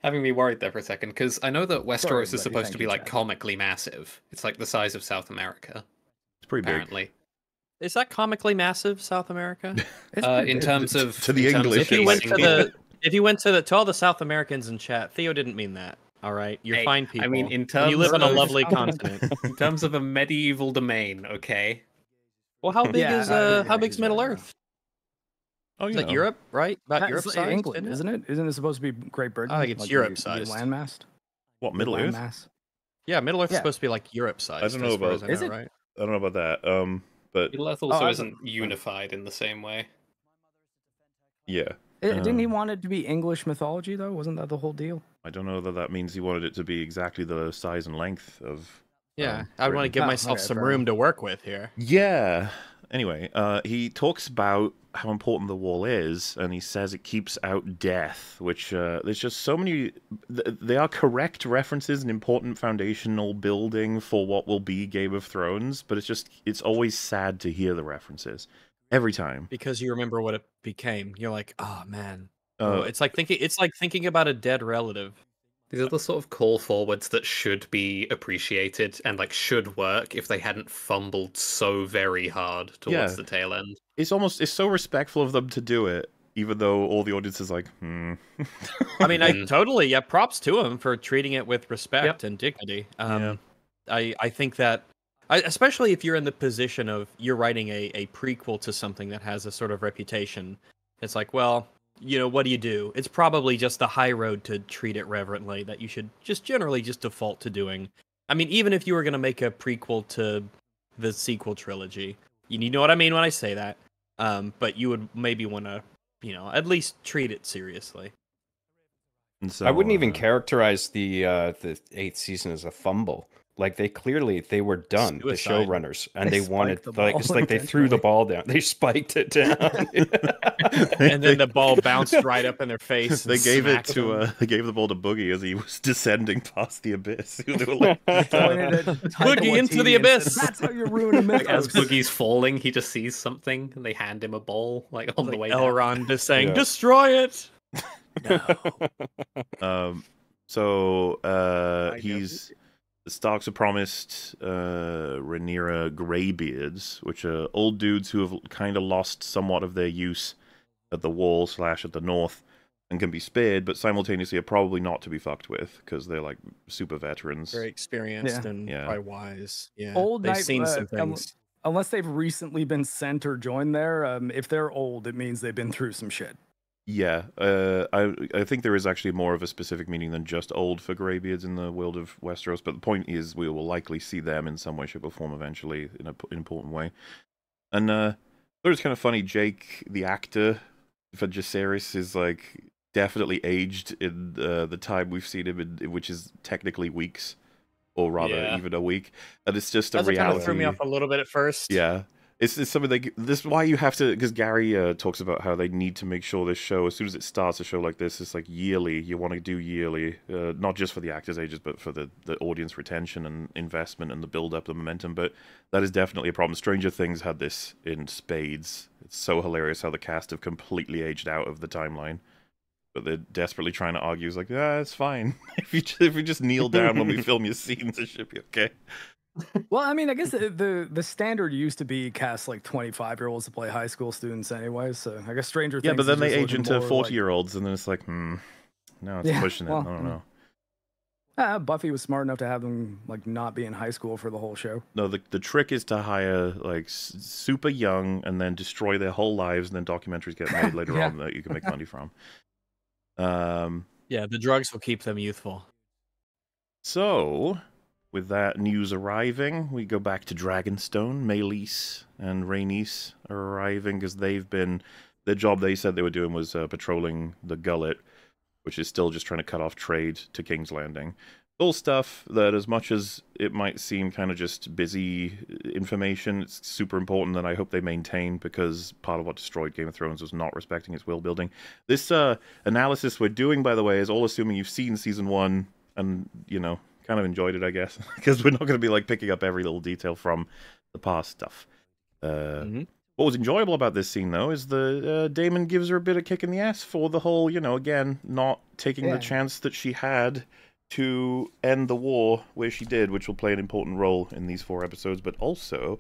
Having me worried there for a second because I know that Westeros Sorry, is supposed to be like Chad. comically massive. It's like the size of South America, It's pretty big. apparently. Is that comically massive, South America? Uh, in terms of To the in English, if you went to the if you went to the to all the South Americans in chat, Theo didn't mean that. All right, you're Hey, fine people. I mean, in terms you live on a lovely continent. in terms of a medieval domain, okay. Well, how big Yeah, is I uh how he's big's Middle. Earth? Oh, Is you that know. Europe, right? About That's Europe like size, England, isn't it? isn't it? Isn't it supposed to be Great Britain? I think it's Like the- Europe-sized. The landmass. What Middle Earth? Landmass? Yeah, Middle Earth's Yeah. supposed to be like Europe size. don't know about- Is it? right? I don't know about that. Um, but Middle Earth also I- isn't unified in the same way. yeah, Eh, Didn't he Um, want it to be English mythology though? Wasn't that the whole deal? I don't know that that means he wanted it to be exactly the size and length of. Yeah, um, I want to give myself okay, some room to work with here. Yeah. Anyway, uh, he talks about how important the wall is, and he says it keeps out death. Which uh, there's just so many. Th- they are correct references and important foundational building for what will be Game of Thrones, but it's just it's always sad to hear the references every time. because you remember what it became. You're like, oh man. Uh, Oh, it's like thinking. It's like thinking about a dead relative. These are the sort of call forwards that should be appreciated and like should work if they hadn't fumbled so very hard towards Yeah. the tail end. it's almost it's so respectful of them to do it, even though all the audience is like, hmm. I mean, I totally. Yeah, props to him for treating it with respect and dignity. Um, Yeah. I I think that, I, especially if you're in the position of you're writing a a prequel to something that has a sort of reputation, it's like, well, you know, what do you do? It's probably just the high road to treat it reverently that you should just generally just default to doing. I mean, even if you were going to make a prequel to the sequel trilogy, you you know what I mean when I say that. Um, but you would maybe want to, you know, at least treat it seriously. And so, I wouldn't even uh, characterize the uh, the eighth season as a fumble. Like they clearly they were done, the showrunners, and They they, wanted the like it's like they threw the ball down. They spiked it down. and then the ball bounced right up in their face. they gave it to them. uh, they gave the ball to Boogie as he was descending past the abyss. They were like, Pointed at Taika Boogie into the Waititi and said, abyss. That's how you ruin a mythos. Like as Boogie's falling, he just sees something and they hand him a ball like on the like way down. Elrond just saying, Yeah. "Destroy it." No. Um, so uh, I know. he's the Starks have promised uh, Rhaenyra Greybeards, which are old dudes who have kind of lost somewhat of their use at the wall slash at the north and can be spared, but simultaneously are probably not to be fucked with because they're like super veterans. Very experienced Yeah. and Yeah. probably wise. Yeah, Old they've Night- seen uh, some um, things. Unless they've recently been sent or joined there, um, if they're old, it means they've been through some shit. Yeah, uh, I I think there is actually more of a specific meaning than just old for greybeards in the world of Westeros. But the point is, we will likely see them in some way, shape, or form eventually in an important way. And uh, I thought it was kind of funny. Jake, the actor for Jacaerys, is like definitely aged in uh, the time we've seen him, in, which is technically weeks, or rather Yeah. even a week. And it's just a That's what kind reality. of threw me off a little bit at first. Yeah. It's, it's something they. This is why you have to because Gary uh, talks about how they need to make sure this show, as soon as it starts, a show like this, is like yearly. You want to do yearly, uh, not just for the actors' ages, but for the the audience retention and investment and the build up, the momentum. But that is definitely a problem. Stranger Things had this in spades. It's so hilarious how the cast have completely aged out of the timeline. But they're desperately trying to argue. It's like, ah, it's fine. if you just, if you just kneel down when we film your scenes, it should be okay. Well, I mean, I guess the the, the standard used to be cast like 25 year olds to play high school students anyway. So I guess Stranger Yeah, Things. Yeah, but then is they age into 40 like- year olds, and then it's like, hmm, no, it's Yeah, pushing it. well, I don't mm. know. Ah, Buffy was smart enough to have them like not be in high school for the whole show. No, the the trick is to hire like s- super young and then destroy their whole lives, and then documentaries get made later Yeah. on that you can make money from. Um. Yeah, the drugs will keep them youthful. So, with that news arriving, we go back to Dragonstone. Meleys and Rhaenys are arriving because they've been. The job they said they were doing was uh, patrolling the Gullet, which is still just trying to cut off trade to King's Landing. All stuff that, as much as it might seem kind of just busy information, it's super important that I hope they maintain because part of what destroyed Game of Thrones was not respecting its world building. This uh, analysis we're doing, by the way, is all assuming you've seen season one and, you know, kind of enjoyed it, I guess, because we're not going to be like picking up every little detail from the past stuff. Uh, Mhm. What was enjoyable about this scene, though, is the uh, Daemon gives her a bit of kick in the ass for the whole, you know, again, not taking Yeah. the chance that she had to end the war where she did, which will play an important role in these four episodes, but also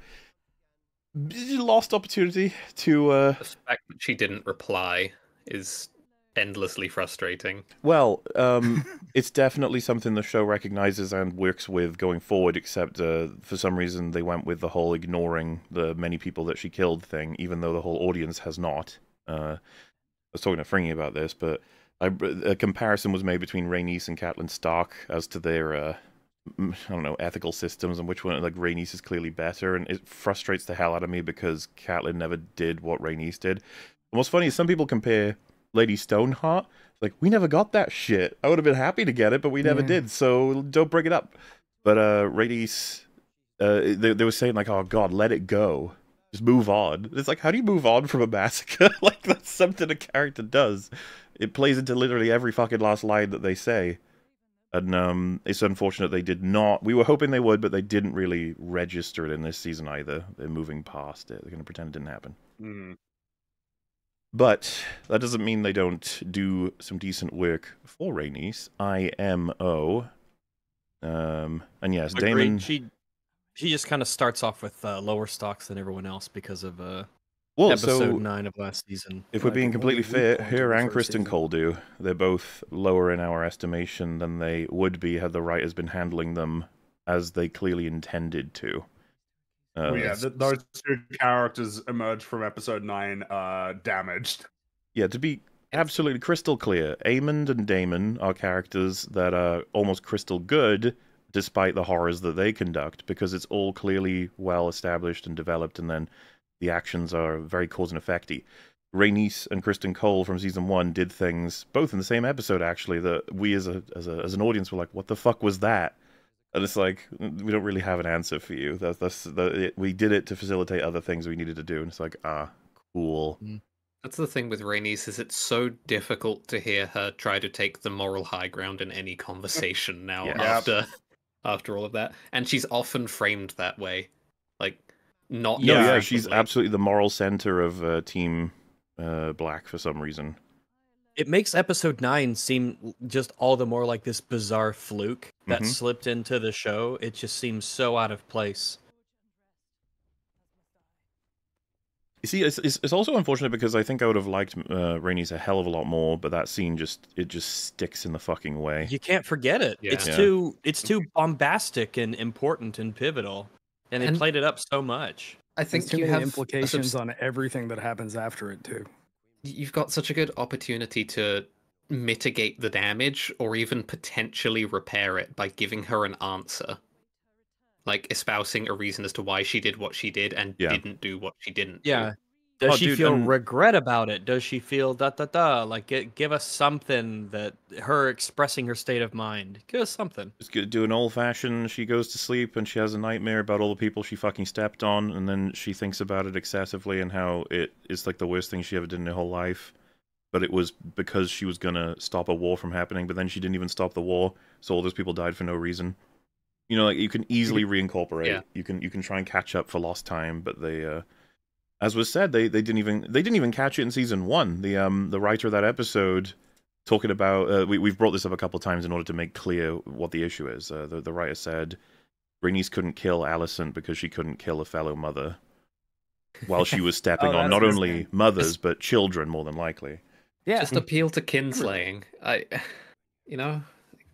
lost opportunity to uh The fact that she didn't reply is endlessly frustrating. Well, um, it's definitely something the show recognizes and works with going forward. Except uh, for some reason, they went with the whole ignoring the many people that she killed thing, even though the whole audience has not. Uh, I was talking to Fringy about this, but I, a comparison was made between Rhaenys and Catelyn Stark as to their, uh, I don't know, ethical systems, and which one, like Rhaenys is clearly better, and it frustrates the hell out of me because Catelyn never did what Rhaenys did. And what's funny is some people compare Lady Stoneheart. Like, we never got that shit. I would have been happy to get it, but we never Yeah. did, so don't bring it up. But uh Rhaenys, uh, they, they were saying, like, oh god, let it go. Just move on. It's like, how do you move on from a massacre? like, that's something a character does. It plays into literally every fucking last line that they say. And um, it's unfortunate they did not. We were hoping they would, but they didn't really register it in this season either. They're moving past it. They're going to pretend it didn't happen. Mm. But that doesn't mean they don't do some decent work for Rhaenys. IMO. Um, and yes, Agreed. Daemon. She she just kind of starts off with uh, lower stocks than everyone else because of uh, Well, episode so nine of last season. if we're being completely fair, her and Criston season. Cole do. They're both lower in our estimation than they would be had the writers been handling them as they clearly intended to. Uh, Well, yeah, th- those two characters emerge from episode nine uh, damaged. Yeah, to be absolutely crystal clear, Aemond and Daemon are characters that are almost crystal good despite the horrors that they conduct because it's all clearly well established and developed and then the actions are very cause and effecty. Rhaenys and Criston Cole from season one did things both in the same episode actually that we as a as a as an audience were like, what the fuck was that? And it's like we don't really have an answer for you. That's that's the, it, we did it to facilitate other things we needed to do, and it's like ah, cool. That's the thing with Rhaenys is it's so difficult to hear her try to take the moral high ground in any conversation now Yeah. After after all of that, and she's often framed that way, like not. No, yeah, Yeah, she's absolutely the moral center of uh, Team uh, Black for some reason. It makes episode nine seem just all the more like this bizarre fluke that Mhm. slipped into the show. It just seems so out of place. You see, it's, it's, it's also unfortunate because I think I would have liked uh, Rhaenys a hell of a lot more, but that scene just it just sticks in the fucking way. You can't forget it. It's Yeah. too it's too bombastic and important and pivotal, and they And- played it up so much. I There's think too you many have implications subs- on everything that happens after it too. You've got such a good opportunity to mitigate the damage or even potentially repair it by giving her an answer like espousing a reason as to why she did what she did and Yeah. didn't do what she didn't do. Does Oh, she dude, feel regret about it? Does she feel da da da? Like, gi- give us something that her expressing her state of mind. Give us something. Just do an old fashioned. She goes to sleep and she has a nightmare about all the people she fucking stepped on, and then she thinks about it excessively and how it is like the worst thing she ever did in her whole life. But it was because she was gonna stop a war from happening, but then she didn't even stop the war, so all those people died for no reason. You know, like you can easily reincorporate. Yeah. You can you can try and catch up for lost time, but they, uh, as was said, they they didn't even they didn't even catch it in season one. The um the writer of that episode talking about uh, we, we've brought this up a couple of times in order to make clear what the issue is uh, the, the writer said Rhaenys couldn't kill Alicent because she couldn't kill a fellow mother while she was stepping Oh, on not only thing. mothers but children more than likely Yeah. Just appeal to kinslaying. I, you know,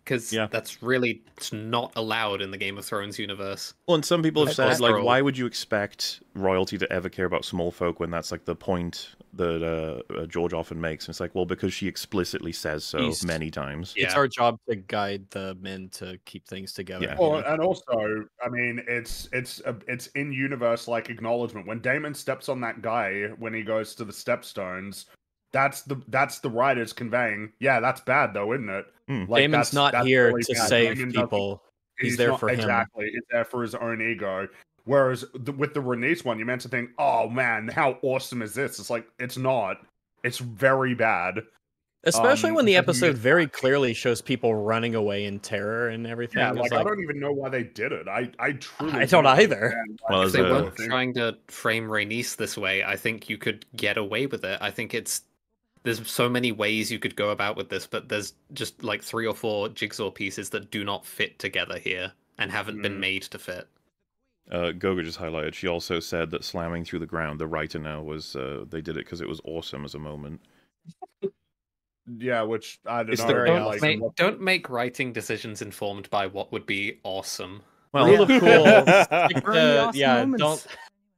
because Yeah. that's really it's not allowed in the Game of Thrones universe. well and some people have said like why would you expect royalty to ever care about small folk when that's like the point that uh, uh, George often makes and it's like well because she explicitly says so She's- many times It's our job to guide the men to keep things together. Yeah. you Well, know? and also, I mean, it's it's a, it's in universe like acknowledgement. When Daemon steps on that guy when he goes to the stepstones, that's the that's the writers conveying. Yeah, that's bad though, isn't it? Hmm. Like, Daemon's that's- not that's here really to bad. save Daemon people. He's there not- for him. exactly. He's there for his own ego. Whereas the, with the Rhaenys one, you meant to think, "Oh man, how awesome is this?" It's like it's not. It's very bad. Especially um, when the episode very clearly shows people running away in terror and everything. Yeah, like, like, I don't even know why they did it. I I truly I don't either. understand Well, they If they weren't trying to frame Rhaenys this way, I think you could get away with it. I think it's there's so many ways you could go about with this, but there's just like three or four jigsaw pieces that do not fit together here and haven't been Mm. made to fit. uh, Goga just highlighted she also said that slamming through the ground the writer now was uh, they did it because it was awesome as a moment Yeah, which I don't It's know. the- Don't awesome. make, what- don't make writing decisions informed by what would be awesome. well rule of cool. stick Burn the to- awesome yeah, moments. don't.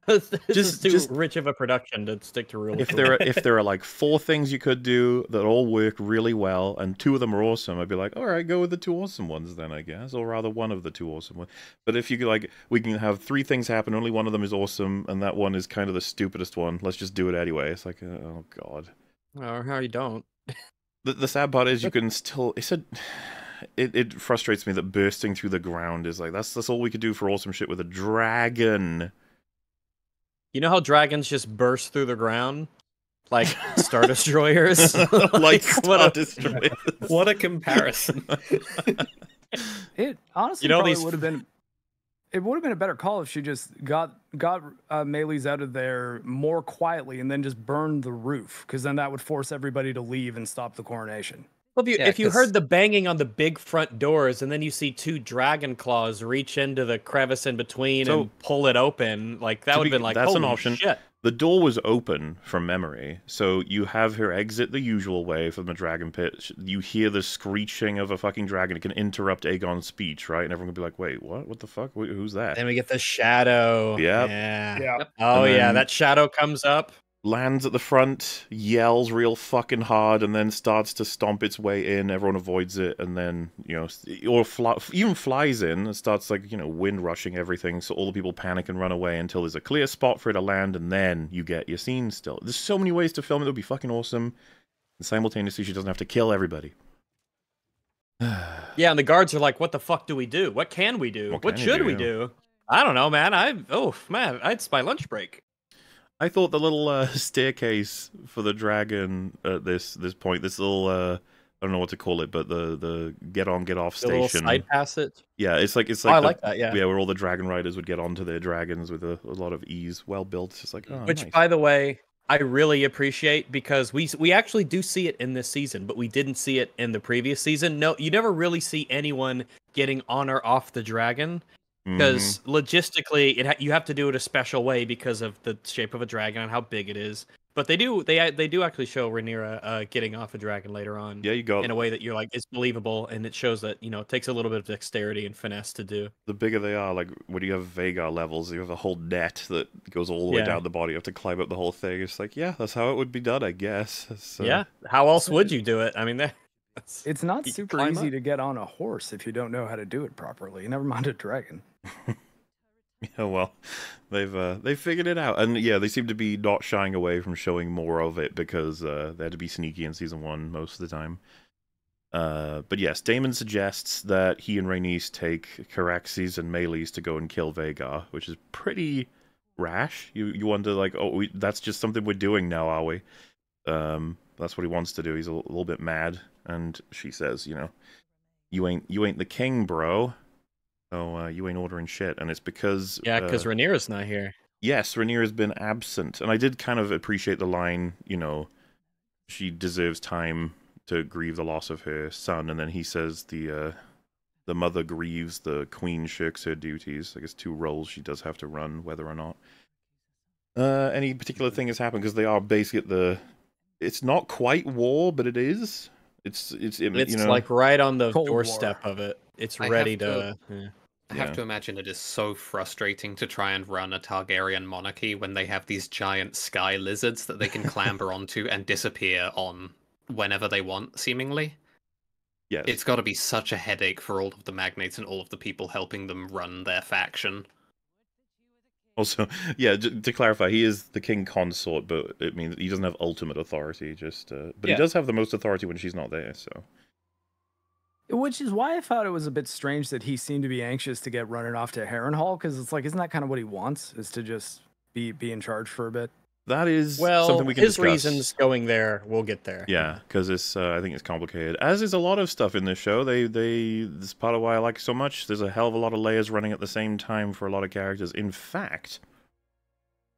This Just- is too just- rich of a production to stick to rule. if there are, if there are like four things you could do that all work really well and two of them are awesome i'd be like all right go with the two awesome ones then i guess or rather one of the two awesome ones but if you like we can have three things happen only one of them is awesome and that one is kind of the stupidest one let's just do it anyway it's like uh, oh god or how you don't. the, the sad part is you can still it's a it, it frustrates me that bursting through the ground is like that's that's all we could do for awesome shit with a dragon You know how dragons just burst through the ground like star destroyers? like what Star a- Destroyers. What a comparison. It honestly You know, probably these- would have been. It would have been a better call if she just got got uh, Meleys out of there more quietly and then just burned the roof, because then that would force everybody to leave and stop the coronation. Well, if you, Yeah, if you 'cause- heard the banging on the big front doors and then you see two dragon claws reach into the crevice in between So- and pull it open, like that To would be- have been like, that's an option. shit. The door was open from memory, so you have her exit the usual way from the dragon pit. You hear the screeching of a fucking dragon. It can interrupt Aegon's speech, right? And everyone can be like, "Wait, what? What the fuck? Who's that?" Then we get the shadow. Yep. Yeah. Yeah. Oh And yeah, that shadow comes up. Lands at the front, yells real fucking hard, and then starts to stomp its way in. Everyone avoids it, and then you know, or fly, even flies in and starts like you know, wind rushing everything. So all the people panic and run away until there's a clear spot for it to land, and then you get your scene. Still, there's so many ways to film it. That would be fucking awesome. And simultaneously, she doesn't have to kill everybody. Yeah, and the guards are like, "What the fuck do we do? What can we do? What What, should do, we do?" I don't know, man. I oh man, it's my lunch break. I thought the little uh, staircase for the dragon at this this point, this little uh, I don't know what to call it, but the the get on get off The station. side passage. Yeah, it's like it's Oh, like I like that. Yeah. yeah, where all the dragon riders would get onto their dragons with a, a lot of ease, well built. It's just like oh, Which, nice. by the way, I really appreciate because we we actually do see it in this season, but we didn't see it in the previous season. No, you never really see anyone getting on or off the dragon Because logistically, it ha- you have to do it a special way because of the shape of a dragon and how big it is. But they do they they do actually show Rhaenyra uh, getting off a dragon later on. yeah, you go In a way that you're like, it's believable, and it shows that you know it takes a little bit of dexterity and finesse to do. the bigger they are, like when you have Vhagar levels, you have a whole net that goes all the way down the body. You have to climb up the whole thing. It's like, yeah, that's how it would be done, I guess. So, yeah, how else would you do it? I mean, that- that's It's not super easy up. to get on a horse if you don't know how to do it properly. Never mind a dragon. Yeah, well, they've uh, they figured it out, and yeah, they seem to be not shying away from showing more of it because uh, they had to be sneaky in season one most of the time. Uh, but yes, Daemon suggests that he and Rhaenys take Caraxes and Meleys to go and kill Vhagar, which is pretty rash. You you wonder like, oh, we, that's just something we're doing now, are we? Um, that's what he wants to do. He's a, little bit mad, and she says, you know, you ain't you ain't the king, bro. So uh, you ain't ordering shit, and it's because Yeah, because uh, Rhaenyra's not here. yes, Rhaenyra has been absent, and I did kind of appreciate the line. You know, she deserves time to grieve the loss of her son, and then he says the uh, the mother grieves, the queen shirks her duties. I guess two roles she does have to run, whether or not uh, any particular thing has happened, because they are basically at the. It's not quite war, but it is. It's it's it, It's you know, like right on the Cold War. doorstep of it. It's I ready to- to. yeah. I have Yeah. to imagine it is so frustrating to try and run a Targaryen monarchy when they have these giant sky lizards that they can clamber onto and disappear on whenever they want, seemingly. yes. It's got to be such a headache for all of the magnates and all of the people helping them run their faction. Also, yeah, to clarify, he is the king consort, but it means he doesn't have ultimate authority. Just, uh, but Yeah. he does have the most authority when she's not there. So, Which is why I thought it was a bit strange that he seemed to be anxious to get running off to Harrenhal because it's like, isn't that kind of what he wants? Is to just be be in charge for a bit? That is Well, something we can his discuss. reasons going there, we'll get there. Yeah, because it's uh, I think it's complicated. As is a lot of stuff in this show. They they this is part of why I like it so much. There's a hell of a lot of layers running at the same time for a lot of characters. In fact,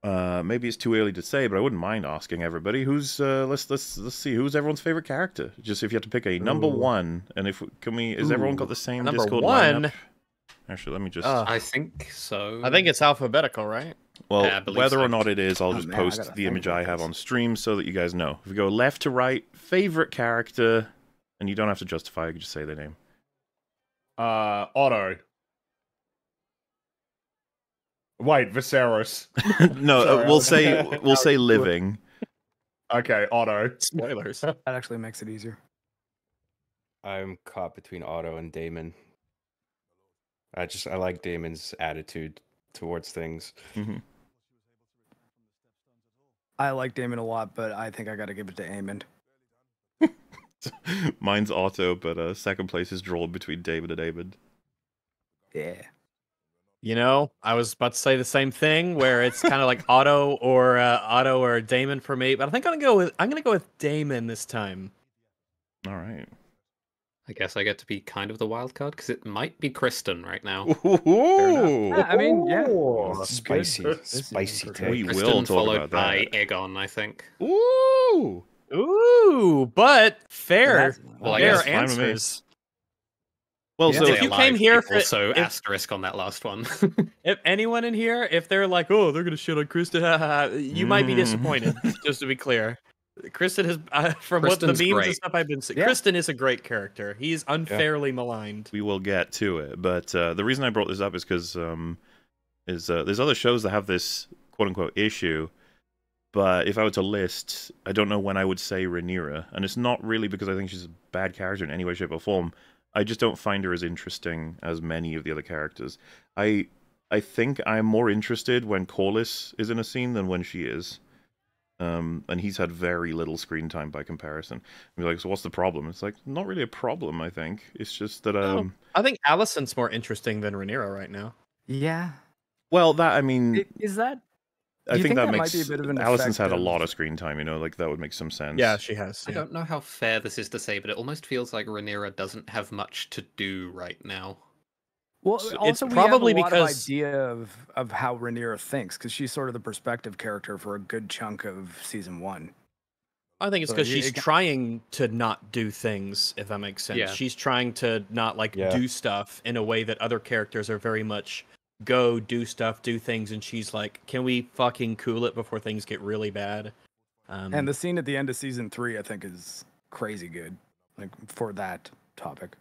uh, maybe it's too early to say, but I wouldn't mind asking everybody who's uh, let's let's let's see who's everyone's favorite character. Just if you had to pick a number Ooh. one, and if can we is everyone got the same Number Discord one? lineup? Actually, let me just. Uh, I think so. I think it's alphabetical, right? Well, Yeah, I believe whether so. or not it is, I'll Oh, just man, post gotta the image I have on stream so that you guys know. If we go left to right, favorite character, and you don't have to justify, you can just say their name. Uh, Otto. Wait, Viserys. no, Sorry, uh, we'll was- say we'll say living. Okay, Otto. Spoilers. That actually makes it easier. I'm caught between Otto and Daemon. I just I like Daemon's attitude towards things. Mhm. I like Daemon a lot, but I think I got to give it to Aemond. Mine's Otto, but uh, second place is drawn between David and David. Yeah. You know, I was about to say the same thing, where it's kind of like Otto or uh, Otto or Daemon for me, but I think I'm gonna go with I'm gonna go with Daemon this time. All right. I guess I get to be kind of the wild card because it might be Criston right now. Ooh. Yeah, I mean, yeah. Ooh. Spicy, good. Spicy good. take. We Criston will talk followed about by that. Aegon, I think. Ooh. Ooh, but fair, That's- Well, fair guess fine with me. answers. Well, Yeah. so If you came here people, for- so if- asterisk on that last one. If anyone in here, if they're like, oh, they're gonna shit on Criston, you might be Mm. disappointed. just to be clear, Criston has, uh, from what the memes great. and stuff I've been seeing, Yeah. Criston is a great character. He's unfairly maligned. we will get to it. But uh, the reason I brought this up is because um, is uh, there's other shows that have this quote unquote issue. But if I were to list, I don't know when I would say Rhaenyra, and it's not really because I think she's a bad character in any way, shape, or form. I just don't find her as interesting as many of the other characters. I I think I'm more interested when Corlys is in a scene than when she is. Um, and he's had very little screen time by comparison. And you're like, so what's the problem? It's like not really a problem. I think it's just that No. um. I think Alicent's more interesting than Rhaenyra right now. Yeah. Well, that I mean, Is that? I think, think that that might makes be a bit of an Alicent's had a lot of- of screen time. You know, like that would make some sense. Yeah, she has. I don't know how fair this is to say, but it almost feels like Rhaenyra doesn't have much to do right now. Well, So it's also we probably have a lot of because- idea of of how Rhaenyra thinks because she's sort of the perspective character for a good chunk of season one. I think it's because you- she's it ca- trying to not do things, if that makes sense. Yeah. She's trying to not like Yeah. do stuff in a way that other characters are very much go do stuff, do things, and she's like, "Can we fucking cool it before things get really bad?" Um, And the scene at the end of season three, I think, is crazy good, like for that topic.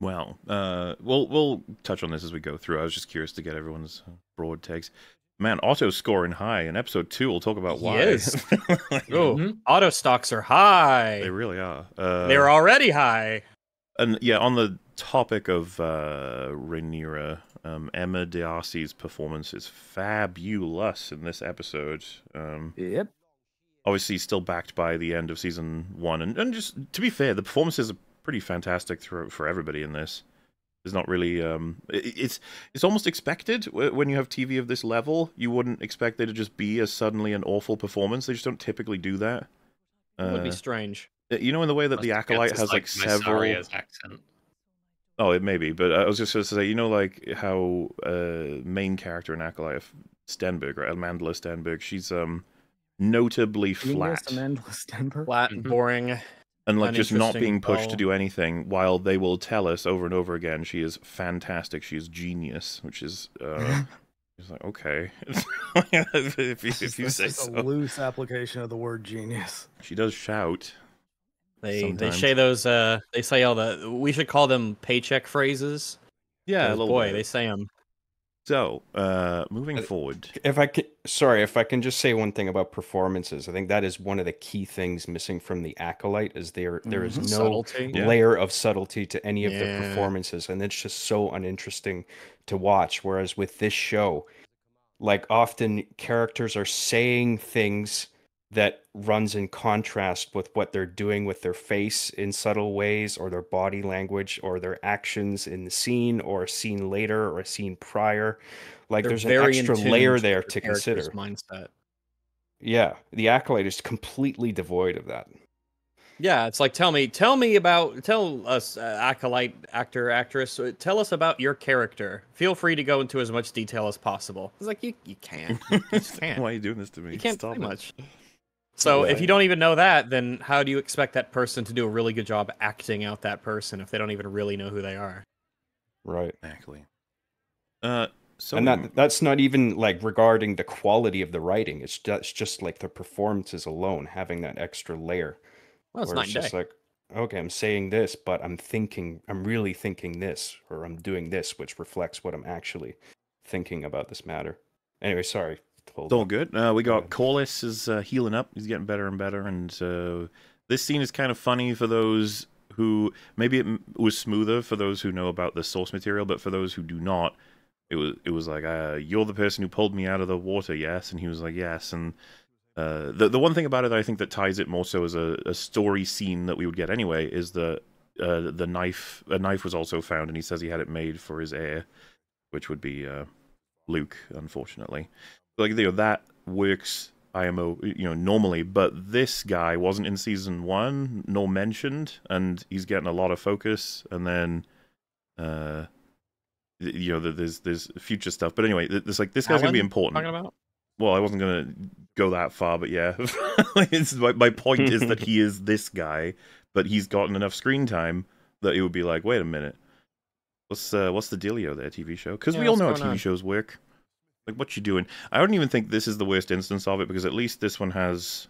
Well, uh, we'll we'll touch on this as we go through. I was just curious to get everyone's broad takes. Man, Otto scoring high. In episode two, we'll talk about why. is. Like, oh, Mhm. Otto stocks are high. They really are. Uh, They're already high. and yeah, on the topic of uh, Rhaenyra, Um, Emma D'Arcy's performance is fabulous in this episode. Um, Yep. obviously, still backed by the end of season one, and, and just to be fair, the performances are pretty fantastic throughout for everybody in this. There's not really um, i- i- it's it's almost expected when you have TV of this level. You wouldn't expect there to just be a suddenly an awful performance. They just don't typically do that. It would be Uh, strange. you know, in the way that the acolyte has like, several. Mysaria's accent. Oh, it may be, but I was just going to say, you know, like how uh, main character in Acolyte of Stenberg, right? Amandla Stenberg, she's um notably flat Amanda Stenberg. Flat and Mhm. boring. And like just not being pushed to do anything. While they will tell us over and over again, she is fantastic. She is genius, which is uh, it's like okay, if you, if you It's say just a loose application of the word genius. She does shout. They Sometimes. they say those uh they say all the we should call them paycheck phrases. Yeah, a 'cause little boy, bit. they say them. So, uh, moving forward, If I can, sorry, if I can just say one thing about performances, I think that is one of the key things missing from the acolyte is there there is Mhm. no Subtlety. Yeah. layer of subtlety to any of the performances, and it's just so uninteresting to watch. Whereas with this show, like often characters are saying things that runs in contrast with what they're doing with their face in subtle ways or their body language or their actions in the scene or a scene later or a scene prior like They're there's an extra layer there to consider Mindset. yeah the acolyte is completely devoid of that Yeah, it's like tell me, tell me about, tell us, uh, acolyte actor, actress, uh, tell us about your character. Feel free to go into as much detail as possible. It's like you, you can't, you just can't. why are you doing this to me? You can't Stop say it. much. So if you don't even know that, then how do you expect that person to do a really good job acting out that person if they don't even really know who they are? right Exactly. Uh, so and that that's not even like regarding the quality of the writing it's just just like the performances alone having that extra layer Well, it's where it's just day. like okay i'm saying this but i'm thinking i'm really thinking this or i'm doing this which reflects what i'm actually thinking about this matter anyway sorry hold It's all good. Uh, we got. Corlys is uh, healing up. He's getting better and better. And uh, this scene is kind of funny for those who maybe it m- was smoother for those who know about the source material, but for those who do not, it was it was like uh, you're the person who pulled me out of the water, yes. And he was like, yes. And uh, the the one thing about it that I think that ties it more so as a, a story scene that we would get anyway is the uh, the knife. A knife was also found, and he says he had it made for his heir, which would be uh, Luke, unfortunately like you know that works IMO you know normally, but this guy wasn't in season one nor mentioned, and he's getting a lot of focus, and then uh you know there's there's future stuff, but anyway, th- there's like this guy's gonna be important. Talking about? Well, I wasn't gonna go that far, but yeah, it's, my my point is that he is this guy, but he's gotten enough screen time that it would be like, wait a minute, what's uh, what's the dealio there, TV show? Because Yeah, we all know how TV on? shows work. Like, what you doing? I don't even think this is the worst instance of it because at least this one has,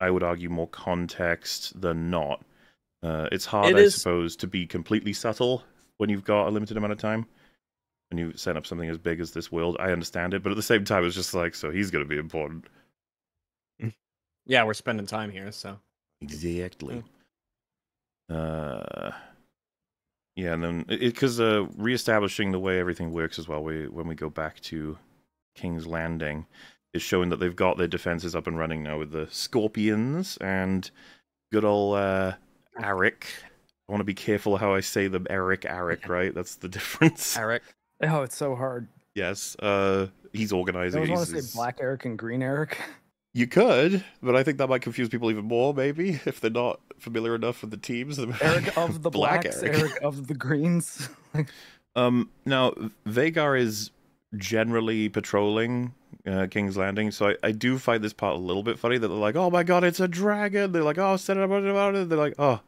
I would argue, more context than not. Uh, it's hard, It I is- suppose, to be completely subtle when you've got a limited amount of time. When you set up something as big as this world, I understand it, but at the same time, it's just like, so he's going to be important. Yeah, we're spending time here, so Exactly. Uh, yeah, and then because uh, reestablishing the way everything works as well. We when we go back to King's Landing, is showing that they've got their defenses up and running now with the Scorpions and good old uh, Eric. I want to be careful how I say them. Eric, Eric, right? That's the difference. Eric. Oh, it's so hard. Yes. Uh, he's organizing. always it. want to say Black Eric and Green Eric. You could, but I think that might confuse people even more, maybe, if they're not familiar enough with the teams. Eric of the Black Blacks, Eric. Eric. of the Greens. Um, now Vhagar is generally patrolling uh, King's Landing, so I, I do find this part a little bit funny that they're like, "Oh my god, it's a dragon!" They're like, "Oh, set it up about it." They're like, "Oh,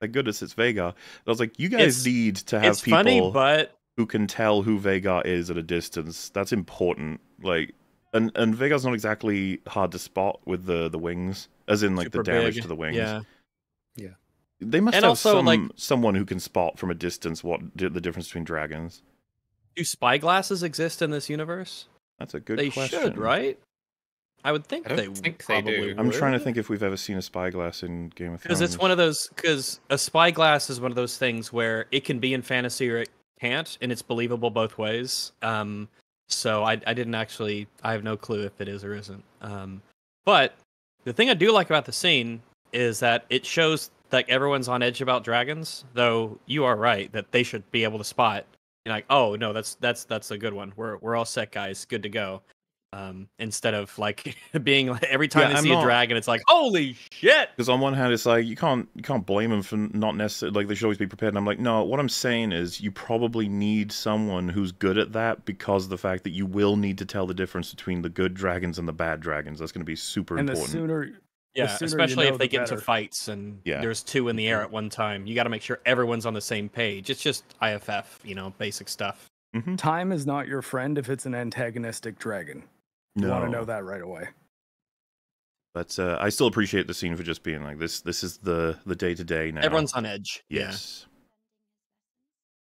thank goodness it's Vhagar." And I was like, "You guys It's- need to have It's people funny, but who can tell who Vhagar is at a distance. That's important. Like, and and Vhagar's not exactly hard to spot with the the wings, as in like super the damage big. to the wings. Yeah. yeah. They must And have also, some like- someone who can spot from a distance what the difference between dragons. Do spyglasses exist in this universe? That's a good they question. should, right? I would think I don't they think they probably do. I'm trying to think if we've ever seen a spyglass in Game of Thrones. Because it's one of those. Because a spyglass is one of those things where it can be in fantasy or it, can't, and it's believable both ways. Um, so I, I didn't actually. I have no clue if it is or isn't. Um, but the thing I do like about the scene is that it shows like everyone's on edge about dragons. Though you are right that they should be able to spot. You're like, oh no, that's that's that's a good one. We're we're all set, guys. Good to go. Um, instead of like being like every time Yeah, they I'm see not- a dragon, it's like, holy shit! Because on one hand, it's like you can't you can't blame them for not necessarily like they should always be prepared. And I'm like, no, what I'm saying is you probably need someone who's good at that because of the fact that you will need to tell the difference between the good dragons and the bad dragons. That's going to be super and the important. sooner Yeah, sooner you especially know, if they the get into fights and Yeah. there's two in the air at one time. You got to make sure everyone's on the same page. It's just IFF, you know, basic stuff. Mhm. time is not your friend if it's an antagonistic dragon. You want to know that right away. But uh, I still appreciate the scene for just being like this. This is the the day to day now. Everyone's on edge. Yes.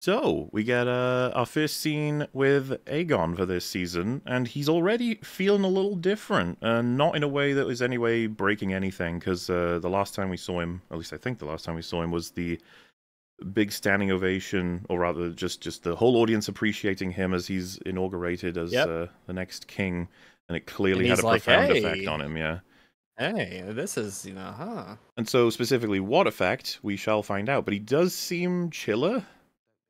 So we get uh, our first scene with Aegon for this season, and he's already feeling a little different, uh, not in a way that was any way breaking anything. Because uh, the last time we saw him, at least I think the last time we saw him, was the big standing ovation, or rather, just just the whole audience appreciating him as he's inaugurated as Yep. uh, the next king, and it clearly And had a like, profound "Hey." effect on him. Yeah. Yeah. Hey, this is, you know, huh? And so, specifically, what effect we shall find out. But he does seem chiller.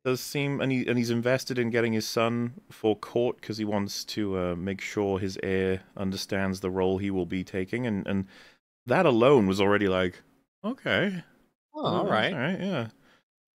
Does seem, and he and he's invested in getting his son for court because he wants to uh, make sure his heir understands the role he will be taking, and and that alone was already like, okay, Oh, all right. all right, yeah,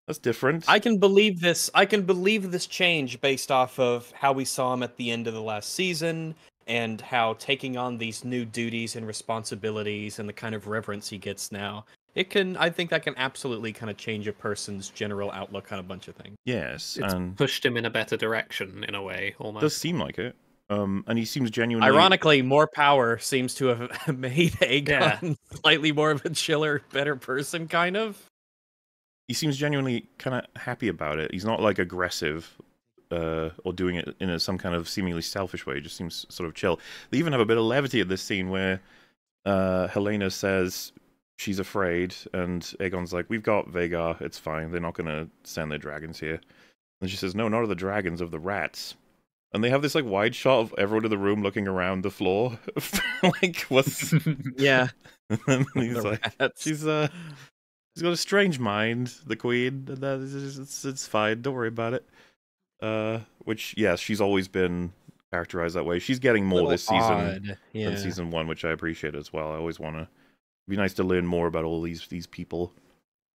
that's different. I can believe this. I can believe this change based off of how we saw him at the end of the last season and how taking on these new duties and responsibilities and the kind of reverence he gets now. It can I think that can absolutely kind of change a person's general outlook on a bunch of things. yes, It's and pushed him in a better direction in a way, almost. does seem like it. Um, and he seems genuinely Ironically, more power seems to have made Aegon slightly more of a chiller, better person kind of. he seems genuinely kind of happy about it. He's not like aggressive uh, or doing it in a, some kind of seemingly selfish way. He just seems sort of chill. They even have a bit of levity at this scene where uh, Helaena says she's afraid, and Aegon's like, "We've got Vhagar. It's fine. They're not going to send their dragons here." And she says, "No, not of the dragons, of the rats." And they have this like wide shot of everyone in the room looking around the floor, like what's? Yeah. and he's the like, rats. She's uh, she's got a strange mind, the queen. And that is, it's it's fine. Don't worry about it. Uh, which yes, she's always been characterized that way. She's getting more this season Yeah. than season one, which I appreciate as well. I always want to. Be nice to learn more about all these these people.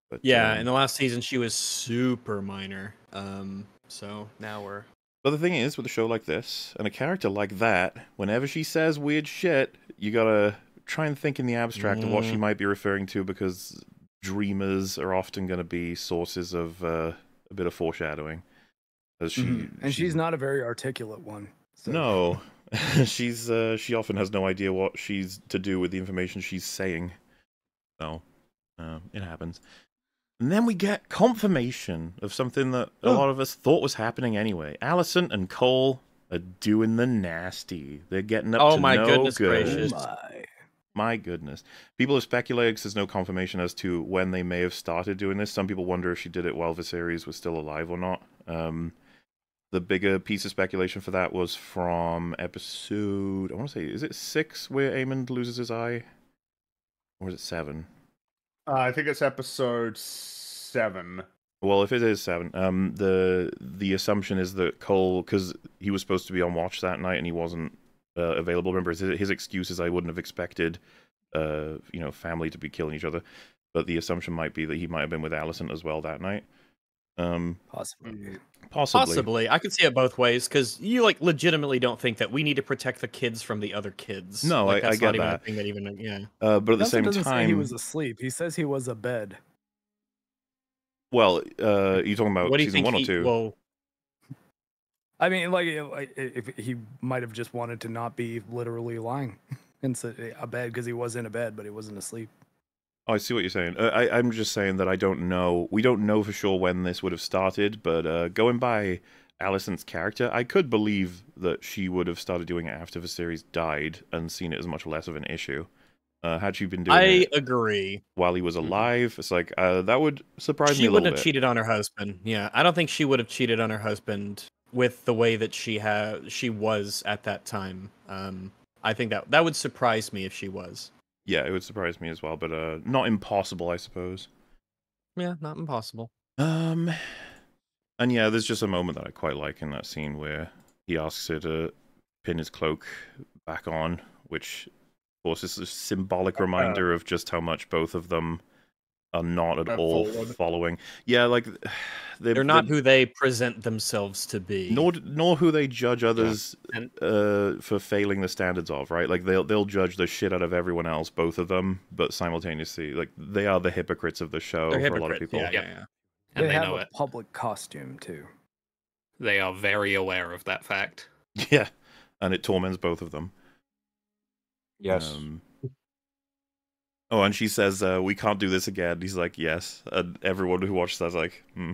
But Yeah, um, in the last season she was super minor. Um, so now we're But the thing is, with a show like this and a character like that, whenever she says weird shit, you gotta try and think in the abstract of what she Mm. might be referring to because dreamers are often going to be sources of uh, a bit of foreshadowing. As she, Mhm. and she- she's not a very articulate one. So. No, she's uh, she often has no idea what she's to do with the information she's saying. So, uh, it happens. And then we get confirmation of something that a Oh. lot of us thought was happening anyway. Alicent and Cole are doing the nasty. They're getting up Oh to my no goodness good. gracious. My. My goodness. People have speculated 'cause there's no confirmation as to when they may have started doing this. Some people wonder if she did it while Viserys was still alive or not. Um, the bigger piece of speculation for that was from episode, I want to say, is it six where Aemond loses his eye? Or is it seven? Uh, I think it's episode seven. Well, if it is seven, um, the the assumption is that Cole, because he was supposed to be on watch that night and he wasn't uh, available. Remember, his, his excuse is I wouldn't have expected, uh, you know, family to be killing each other. But the assumption might be that he might have been with Alicent as well that night. Um, Possibly. possibly. possibly I could see it both ways because you like legitimately don't think that we need to protect the kids from the other kids. No, like, I- I that's get not even that. a thing that even yeah. Uh, but at the same doesn't say time, he was asleep. He says he was abed. well, uh, you talking about what do you season think? one or two? Well, I mean, like, like if he might have just wanted to not be literally lying and said a bed because he was in a bed, but he wasn't asleep. Oh, I see what you're saying. Uh, I, I'm just saying that I don't know. We don't know for sure when this would have started, but uh, going by Alicent's character, I could believe that she would have started doing it after Viserys died and seen it as much less of an issue. Uh, had she been doing I it agree. while he was alive, it's like uh, that would surprise me She wouldn't have bit. cheated on her husband. Yeah, I don't think she would have cheated on her husband with the way that she had she was at that time. Um, I think that that would surprise me if she was. Yeah, it would surprise me as well, but uh, not impossible, I suppose. Yeah, not impossible. Um, and yeah, there's just a moment that I quite like in that scene where he asks her to pin his cloak back on, which, of course, is a symbolic reminder of just how much both of them are not at Are all forward. following. Yeah, like they're, They're not who they present themselves to be. nor nor who they judge others And- uh, for failing the standards of, right? Like they'll they'll judge the shit out of everyone else, both of them, but simultaneously, like they are the hypocrites of the show They're for a lot of people. Yeah, yeah, yeah. and they, they, have know a it. public costume too. They are very aware of that fact. Yeah, and it torments both of them. Yes. Um, oh, and she says, uh, "We can't do this again." He's like, "Yes," and everyone who watched that's like, "Hmm."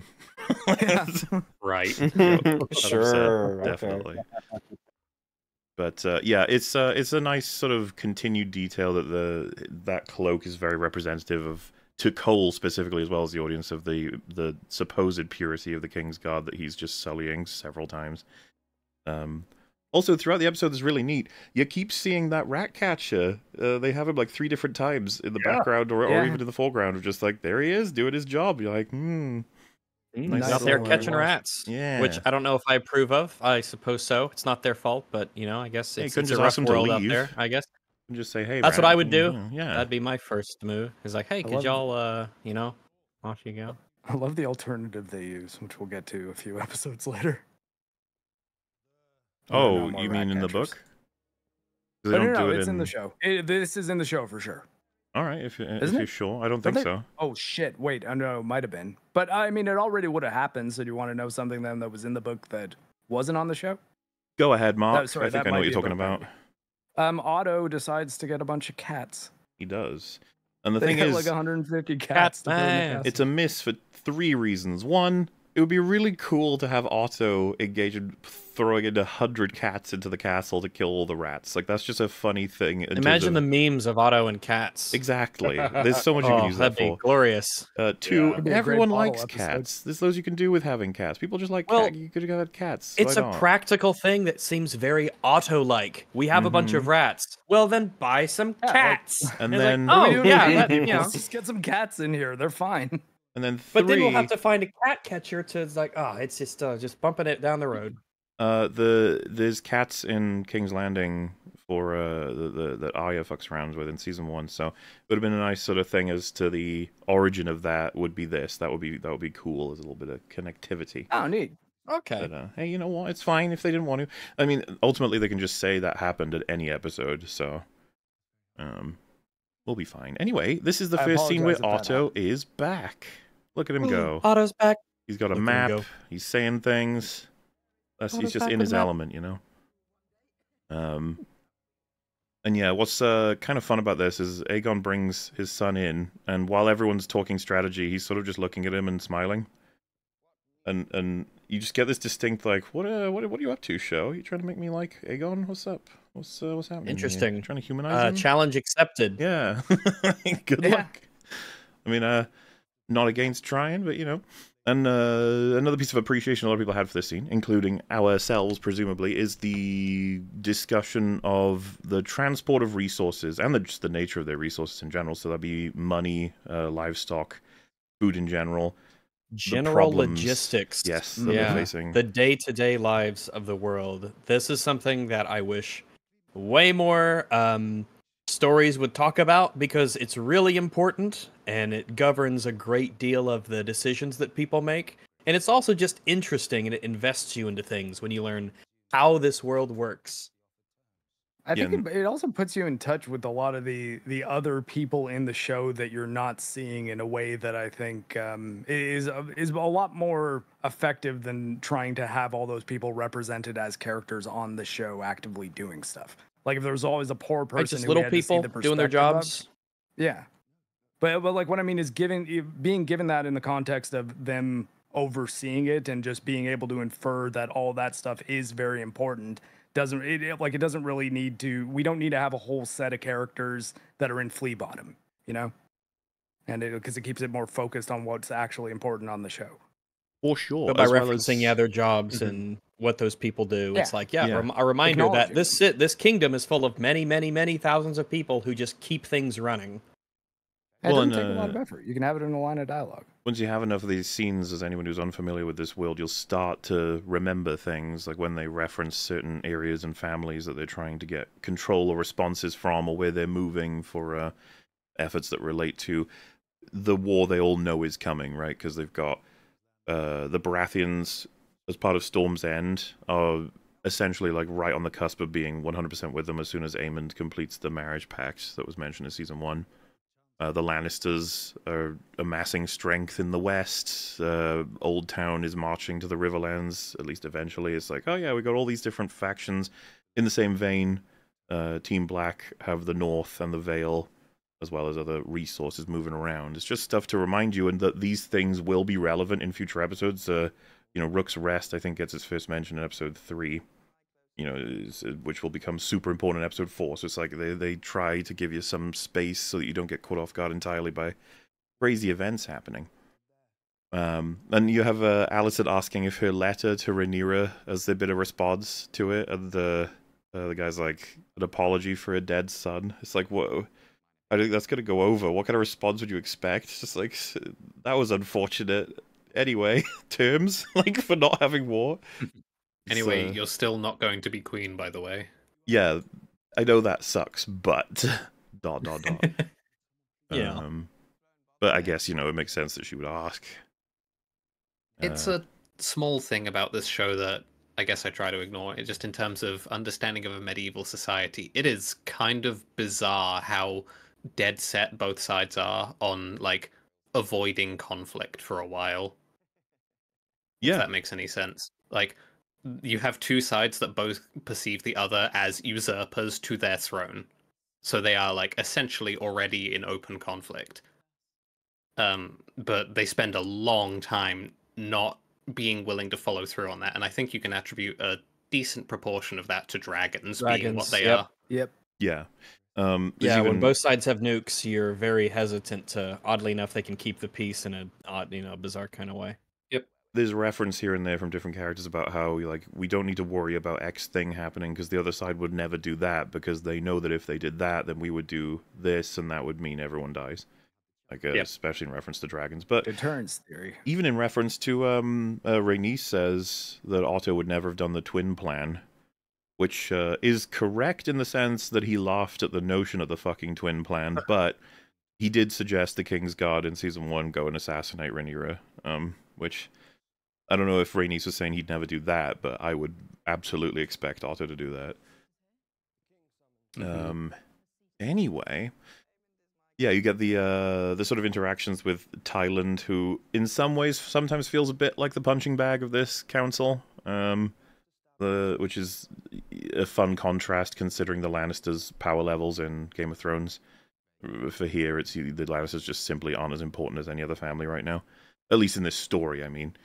Yeah. Right. Yep, sure. okay. definitely. But uh, yeah, it's uh, it's a nice sort of continued detail that the that cloak is very representative of to Cole specifically as well as the audience of the the supposed purity of the King's Guard that he's just sullying several times. Um, also, throughout the episode, is really neat. You keep seeing that rat catcher. Uh, they have him like three different times in the Yeah. background or, or even in the foreground. Of just like there he is doing his job. You're like, hmm, Mm, Nice he's out there catching rats. yeah. Which I don't know if I approve of. I suppose so. It's not their fault, but you know, I guess Yeah, it's, couldn't it's a just rough ask world out there. I guess And just say, hey, That's what I would do. Yeah, that'd be my first move. Is like, hey, I could y'all, uh, you know, off you go. I love the alternative they use, which we'll get to a few episodes later. Oh, no you mean in the book? They But don't no, no, do it it's in... the show. It, this is in the show for sure. All right, if, you- if you're it? sure. I don't Don't think they- so. Oh shit! Wait, I know it might have been, but I mean, it already would have happened. So do you want to know something then that was in the book that wasn't on the show? Go ahead, Marc. sorry, I think I know what you're talking about. Um, Otto decides to get a bunch of cats. He does. And the they thing is, like 150 cats. to put in the man. it's a miss for three reasons. One, it would be really cool to have Otto engage in throwing in a hundred cats into the castle to kill all the rats. Like that's just a funny thing. Imagine of- the memes of Otto and cats. exactly. There's so much you oh, can use that that'd be for. glorious. Uh, two, Yeah. Could be a great everyone likes cats. There's those you can do with having cats. People just like Well, cat. You could have had cats. It's a practical thing that seems very Otto-like. We have a bunch of rats. Well, then buy some Yeah, like- cats. And it's like, then- oh What yeah, that, you know. Let's just get some cats in here. They're fine. And then three, But then we'll have to find a cat catcher to it's like, oh, it's just uh, just bumping it down the road. Uh, the there's cats in King's Landing for uh the, the that Arya fucks around with in season one, so it would have been a nice sort of thing as to the origin of that would be this. That would be that would be cool as a little bit of connectivity. Oh, neat. Okay. But uh, hey, you know what? It's fine if they didn't want to. I mean, ultimately they can just say that happened at any episode, so um, we'll be fine. Anyway, this is the I first scene where apologize if that Otto is back. Look at him go. Otto's back. He's got a Look map. He's saying things. That's, What he's just in his the map? element, you know. Um, and yeah, what's uh, kind of fun about this is Aegon brings his son in, and while everyone's talking strategy, he's sort of just looking at him and smiling. And and you just get this distinct like, what uh, what what are you up to, show? you trying to make me like Aegon? What's up? What's uh, what's happening? here? Interesting. Trying to humanize Uh, him? challenge accepted. Yeah. Good Yeah. luck. I mean, uh, not against trying, but you know. And uh, another piece of appreciation a lot of people had for this scene, including ourselves, presumably, is the discussion of the transport of resources and the, just the nature of their resources in general. So that'd be money, uh, livestock, food in general. General logistics. Yes, yeah. they're facing. The day-to-day lives of the world. This is something that I wish way more um, stories would talk about because it's really important and it governs a great deal of the decisions that people make. And it's also just interesting and it invests you into things when you learn how this world works. I Yeah, think it, it also puts you in touch with a lot of the the other people in the show that you're not seeing in a way that I think um, is is a lot more effective than trying to have all those people represented as characters on the show actively doing stuff. Like if there was always a poor Right? person, Just little had to see people the doing their perspective of- jobs. yeah, but but like what I mean is giving being given that in the context of them overseeing it and just being able to infer that all that stuff is very important doesn't it, it- like it doesn't really need to. We don't need to have a whole set of characters that are in Flea Bottom, you know, and because it, keeps it more focused on what's actually important on the show. For sure. But by referencing yeah their jobs Mhm. and what those people do, it's like yeah, Yeah. rem- a reminder that Acknowledging this this kingdom is full of many many many thousands of people who just keep things running. And Well, it doesn't and, take a lot of uh, effort. You can have it in a line of dialogue. once you have enough of these scenes, as anyone who's unfamiliar with this world, you'll start to remember things like when they reference certain areas and families that they're trying to get control or responses from, or where they're moving for uh, efforts that relate to the war they all know is coming, right? Because they've got uh, the Baratheons as part of Storm's End are essentially like right on the cusp of being 100% with them as soon as Aemond completes the marriage pact that was mentioned in season one. Uh, the Lannisters are amassing strength in the west. Uh, Old Town is marching to the Riverlands, at least eventually. It's like, oh yeah, we got all these different factions. In the same vein, uh, Team Black have the North and the Vale, as well as other resources moving around. It's just stuff to remind you, and that these things will be relevant in future episodes. You know, Rook's Rest, I think, gets its first mention in episode three you know, uh, which will become super important in episode four. So it's like they they try to give you some space so that you don't get caught off guard entirely by crazy events happening. Um, and you have uh, Alicent asking if her letter to Rhaenyra as a bit of response to it, and the uh, the guy's like an apology for a dead son. It's like whoa. I think that's gonna go over. What kind of response would you expect? It's just like that was unfortunate. Anyway, terms like for not having war. Anyway, So- you're still not going to be queen, by the way. yeah, I know that sucks, but dot dot dot. Yeah. Um, but I guess you know it makes sense that she would ask. It's Uh, a small thing about this show that I guess I try to ignore. It just in terms of understanding of a medieval society, it is kind of bizarre how dead set both sides are on like avoiding conflict for a while. If yeah, that makes any sense. Like you have two sides that both perceive the other as usurpers to their throne. So they are like essentially already in open conflict. Um, but they spend a long time not being willing to follow through on that. And I think you can attribute a decent proportion of that to dragons, being what they yep. are. Yep. yeah. Um, there's Yeah, when both sides have nukes, you're very hesitant to. Oddly enough, they can keep the peace in a odd, you know, bizarre kind of way. There's reference here and there from different characters about how like we don't need to worry about X thing happening because the other side would never do that because they know that if they did that, then we would do this, and that would mean everyone dies. Like uh, Yep. especially in reference to dragons, but Deterrence theory. even in reference to um uh, Rhaenys says that Otto would never have done the twin plan, which uh, is correct in the sense that he laughed at the notion of the fucking twin plan, but he did suggest the King's Guard in season one go and assassinate Rhaenyra, um, which I don't know if Rhaenys was saying he'd never do that, but I would absolutely expect Otto to do that. Mhm. Um, anyway, yeah, you get the uh, the sort of interactions with Tyland, who in some ways sometimes feels a bit like the punching bag of this council. Um, the which is a fun contrast considering the Lannisters' power levels in Game of Thrones. For here, it's the Lannisters just simply aren't as important as any other family right now, at least in this story. I mean,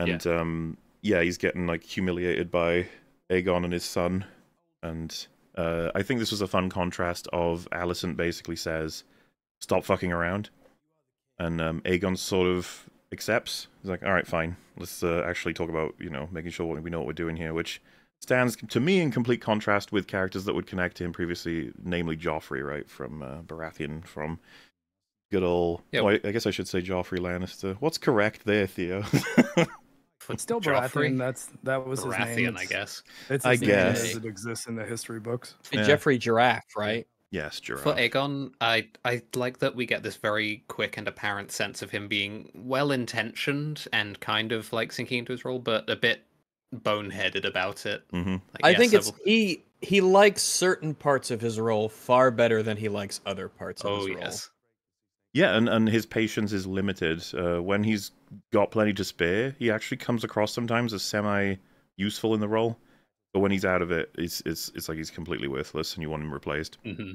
and um, yeah, he's getting like humiliated by Aegon and his son, and uh, I think this was a fun contrast of Alicent basically says, "Stop fucking around," and um, Aegon sort of accepts. He's like, "All right, fine. Let's uh, actually talk about you know making sure we know what we're doing here," which stands to me in complete contrast with characters that would connect to him previously, namely Joffrey, right from uh, Baratheon, from good old. Yeah. oh, I, I guess I should say Joffrey Lannister. What's correct there, Theo? For It's still Joffrey? Baratheon. That's that was his name. Baratheon, I guess. It's I name guess. as it exists in the history books. Yeah. Jeffrey Giraffe, right? yes, Gerard. For Aegon, I I like that we get this very quick and apparent sense of him being well intentioned and kind of like sinking into his role, but a bit boneheaded about it. hmm Like, I yes, think it's he he likes certain parts of his role far better than he likes other parts of Oh his role. yes. Yeah, and, and his patience is limited. Uh, when he's got plenty to spare, he actually comes across sometimes as semi useful in the role. But when he's out of it, it's it's it's like he's completely worthless, and you want him replaced. hmm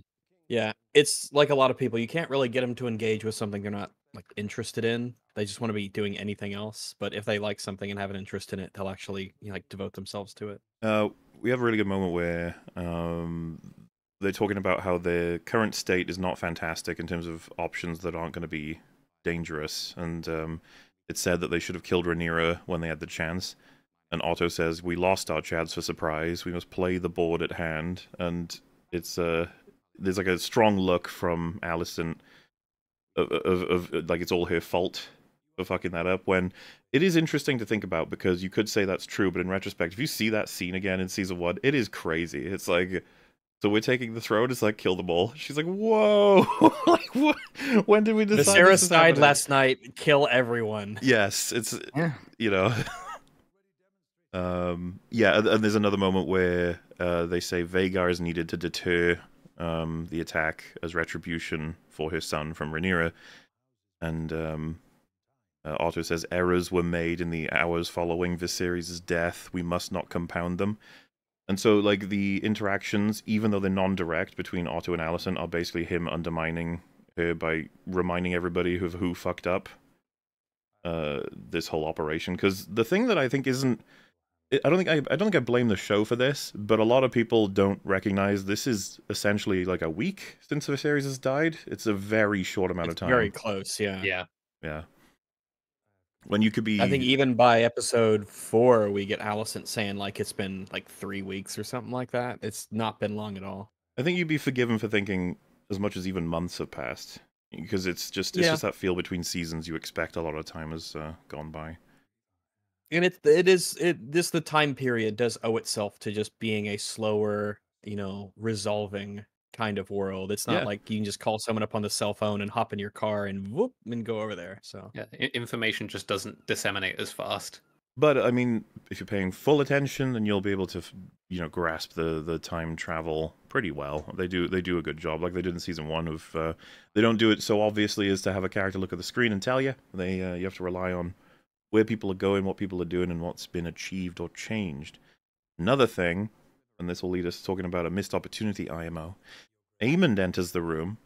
Yeah, it's like a lot of people. You can't really get them to engage with something they're not like interested in. They just want to be doing anything else. But if they like something and have an interest in it, they'll actually you know, like devote themselves to it. Uh, we have a really good moment where um, they're talking about how the current state is not fantastic in terms of options that aren't going to be dangerous, and um, it's said that they should have killed Rhaenyra when they had the chance. And Otto says, "We lost our chance for surprise. We must play the board at hand." And it's uh, there's like a strong look from Alicent of, of, of like it's all her fault for fucking that up. When it is interesting to think about because you could say that's true, but in retrospect, if you see that scene again in season one, it is crazy. It's like. So we're taking the throne. It's like kill them all. She's like, "Whoa! like, what? When did we decide?" Viserys this died last night. Kill everyone. Yes, it's Yeah. you know. um, yeah, and- and there's another moment where uh, they say Vhagar is needed to deter um, the attack as retribution for his son from Rhaenyra, and um, uh, Otto says errors were made in the hours following Viserys' death. We must not compound them. And so, like the interactions, even though they're non-direct between Otto and Alicent, are basically him undermining her by reminding everybody of who fucked up uh, this whole operation. Because the thing that I think isn't, I don't think I, I don't think I blame the show for this, but a lot of people don't recognize this is essentially like a week since Viserys has died. It's a very short amount It's of time. very close. Yeah. Yeah. yeah. When you could be, I think even by episode four, we get Alicent saying like it's been like three weeks or something like that. It's not been long at all. I think you'd be forgiven for thinking as much as even months have passed because it's just it's Yeah. just that feel between seasons. You expect a lot of time has uh, gone by. And it it is it this the time period does owe itself to just being a slower, you know, resolving kind of world. It's not Yeah. like you can just call someone up on the cell phone and hop in your car and whoop and go over there. So Yeah. Information just doesn't disseminate as fast. But I mean, if you're paying full attention, then you'll be able to, you know, grasp the the time travel pretty well. They do they do a good job, like they did in season one. Of uh, they don't do it so obviously as to have a character look at the screen and tell you. They uh, you have to rely on where people are going, what people are doing, and what's been achieved or changed. Another thing, and this will lead us talking about a missed opportunity. IMO. Aemond enters the room,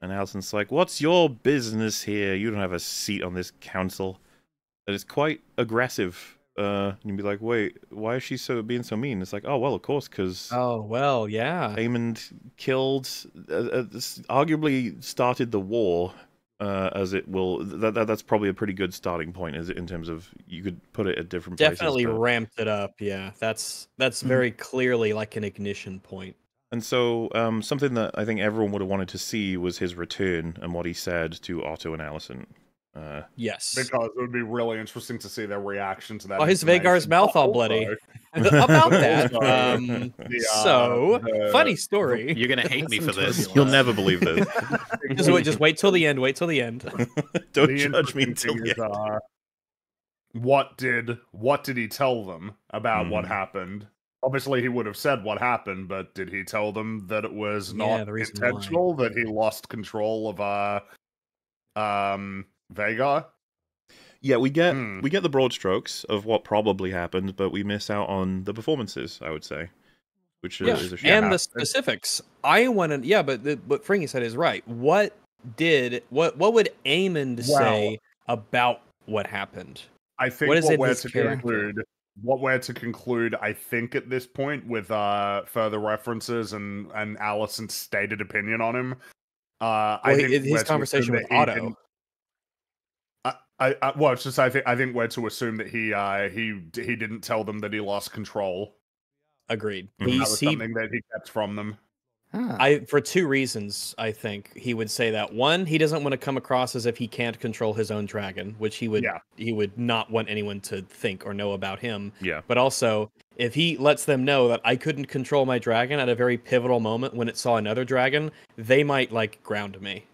and Alicent's like, "What's your business here? You don't have a seat on this council." And it's quite aggressive. Uh, and you'd be like, "Wait, why is she so being so mean?" It's like, "Oh well, of course, because Oh well, yeah. Aemond killed, uh, uh, arguably started the war." Uh, as it will, that, that that's probably a pretty good starting point, is in terms of you could put it at different places. Definitely but- ramped it up. Yeah. That's that's Mhm. very clearly like an ignition point. And so, um, something that I think everyone would have wanted to see was his return and what he said to Otto and Alicent. Uh, Yes. because it would be really interesting to see their reaction to that. Oh, his Vhagar's mouth all bloody. About that. Um, the, uh, so the- funny story. You're gonna hate me for this. turbulence. you'll never believe this. Just wait, just wait till the end. Wait till the end. Don't the judge me interesting until the end. uh, what did what did he tell them about what Mhm. happened? Obviously, he would have said what happened, but did he tell them that it was not the reason why. intentional? That he lost control of uh, um, Vhagar? Yeah, we get Hmm. we get the broad strokes of what probably happened, but we miss out on the performances. I would say, which yeah, is a shame. and the specifics. I want to. Yeah, but the, what Fringy said is right. What did what what would Aemond say about what happened? I think What is what in we're to character? conclude, what we're to conclude, I think at this point, with uh further references and and Alicent's stated opinion on him, uh, I think his conversation with that he Otto. Didn't- I, I, I well, it's just I think I think we're to assume that he uh he he didn't tell them that he lost control. Agreed. Mhm. That was something that he kept from them. Huh. I for two reasons I think he would say that. One, he doesn't want to come across as if he can't control his own dragon, which he would Yeah. he would not want anyone to think or know about him. Yeah, But also, if he lets them know that I couldn't control my dragon at a very pivotal moment when it saw another dragon, they might like ground me.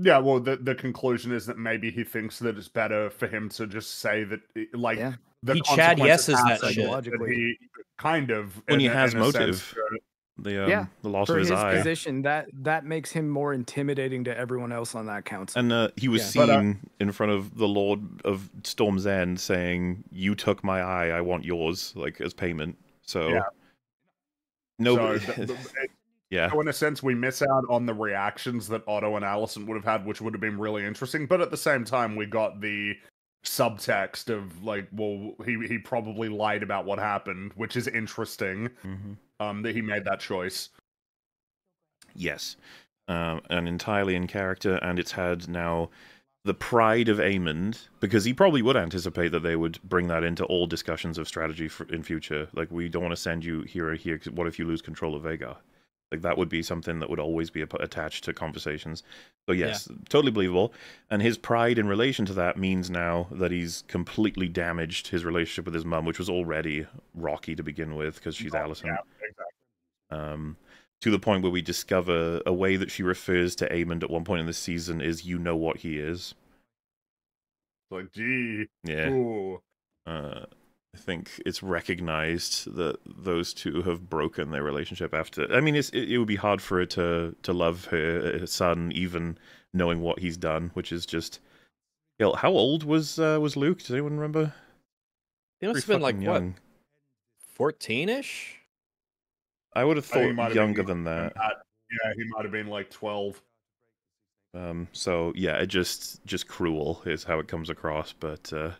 Yeah, well, the the conclusion is that maybe he thinks that it's better for him to just say that, like, Yeah. the He Chad consequences Yeses that happen, shit. Psychologically. he kind of When in he has in sense, motive. uh, the um, Yeah, the loss For of his, his, eye, position, that that makes him more intimidating to everyone else on that council. and uh, he was Yeah. seen But, uh, in front of the Lord of Storm's End saying, "You took my eye, I want yours," like as payment. So, Yeah. no, so th- th- it- yeah, So in a sense, we miss out on the reactions that Otto and Alicent would have had, which would have been really interesting. But at the same time, we got the subtext of like, well, he he probably lied about what happened, which is interesting. hmm Um, that he made that choice. Yes, um, and entirely in character, and it's had now the pride of Aemond because he probably would anticipate that they would bring that into all discussions of strategy for, in future. Like, we don't want to send you here or here. what if you lose control of Vhagar? Like that would be something that would always be attached to conversations. So yes, totally believable. And his pride in relation to that means now that he's completely damaged his relationship with his mum, which was already rocky to begin with because she's Alicent Yeah, exactly. um, to the point where we discover a way that she refers to Aemond at one point in the season is "you know what he is." Like, gee, Yeah, ooh. uh, I think it's recognized that those two have broken their relationship after. I mean, it's, it, it would be hard for her to to love her, her son, even knowing what he's done, which is just. Hell, How old was uh, was Luke? Does anyone remember? It must have been like fucking what, young. fourteen ish. I would have I think he thought have younger younger than that. Yeah, he might have been like twelve. Um, so yeah, it just just cruel is how it comes across. But uh,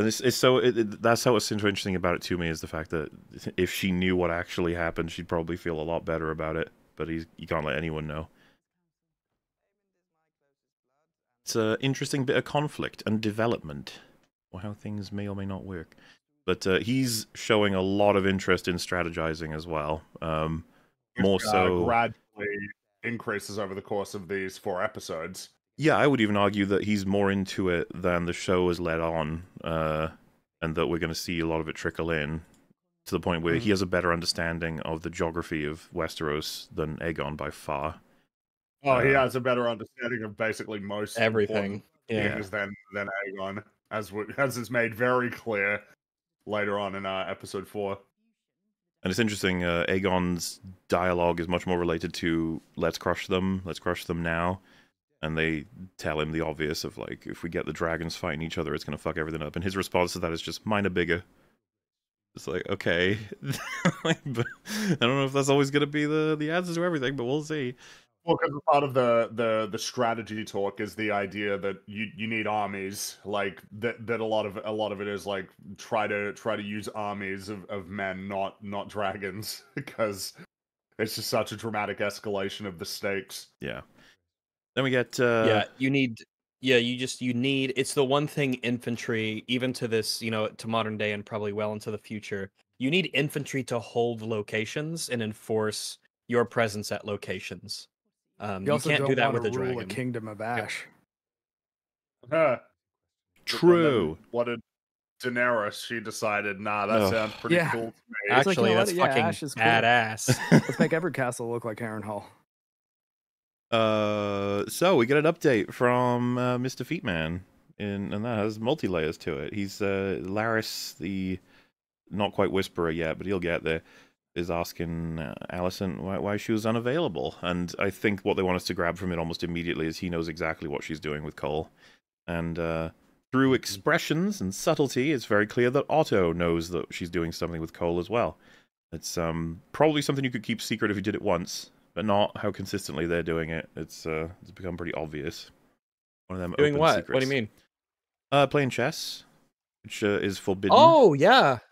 and it's, it's so it, it, that's how it's so interesting about it to me is the fact that if she knew what actually happened, she'd probably feel a lot better about it. But he's you can't let anyone know. It's an interesting bit of conflict and development, or how things may or may not work. But uh, he's showing a lot of interest in strategizing as well. Um, more Uh, so gradually increases over the course of these four episodes. Yeah, I would even argue that he's more into it than the show has led on, uh, and that we're going to see a lot of it trickle in to the point where he has a better understanding of the geography of Westeros than Aegon by far. Oh, he Uh, has a better understanding of basically most Everything. important Yeah. than than Aegon, as w- as is made very clear later on in uh, episode four. And it's interesting, uh, Aegon's dialogue is much more related to let's crush them, let's crush them now. And they tell him the obvious of like, if we get the dragons fighting each other, it's going to fuck everything up. And his response to that is just, mine are bigger. It's like, okay. Like, but I don't know if that's always going to be the, the answer to everything, but we'll see. Well, because part of the, the the strategy talk is the idea that you you need armies, like that that a lot of a lot of it is like try to try to use armies of, of men, not not dragons, because it's just such a dramatic escalation of the stakes. Yeah. Then we get. Uh, yeah, you need. Yeah, you just you need. It's the one thing infantry, even to this, you know, to modern day and probably well into the future. You need infantry to hold locations and enforce your presence at locations. Um, You you, can't don't that with a dragon. a kingdom of ash. Huh. True. What did Daenerys? She decided, nah, that Ugh. sounds pretty Yeah. cool to me. It's like, you Actually, know what? that's Yeah, fucking Ash is cool. badass. Let's make every castle look like Harrenhal. Uh, so we get an update from uh, Mr. Feetman, in, and that has multi layers to it. He's uh, Larys, the not quite whisperer yet, but he'll get there. Is asking uh, Alicent why, why she was unavailable, and I think what they want us to grab from it almost immediately is he knows exactly what she's doing with Cole, and uh, through expressions and subtlety, it's very clear that Otto knows that she's doing something with Cole as well. It's um probably something you could keep secret if you did it once, but not how consistently they're doing it. It's uh it's become pretty obvious. One of them Doing open what? secrets. What do you mean? Uh, playing chess, which uh, is forbidden. Oh yeah.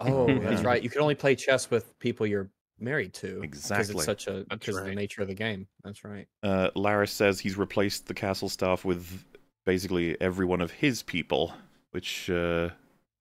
Oh, that's right. You can only play chess with people you're married to. Exactly. Because it's such a That's because of the nature of the game. That's right. Uh, Larys says he's replaced the castle staff with basically every one of his people, which uh,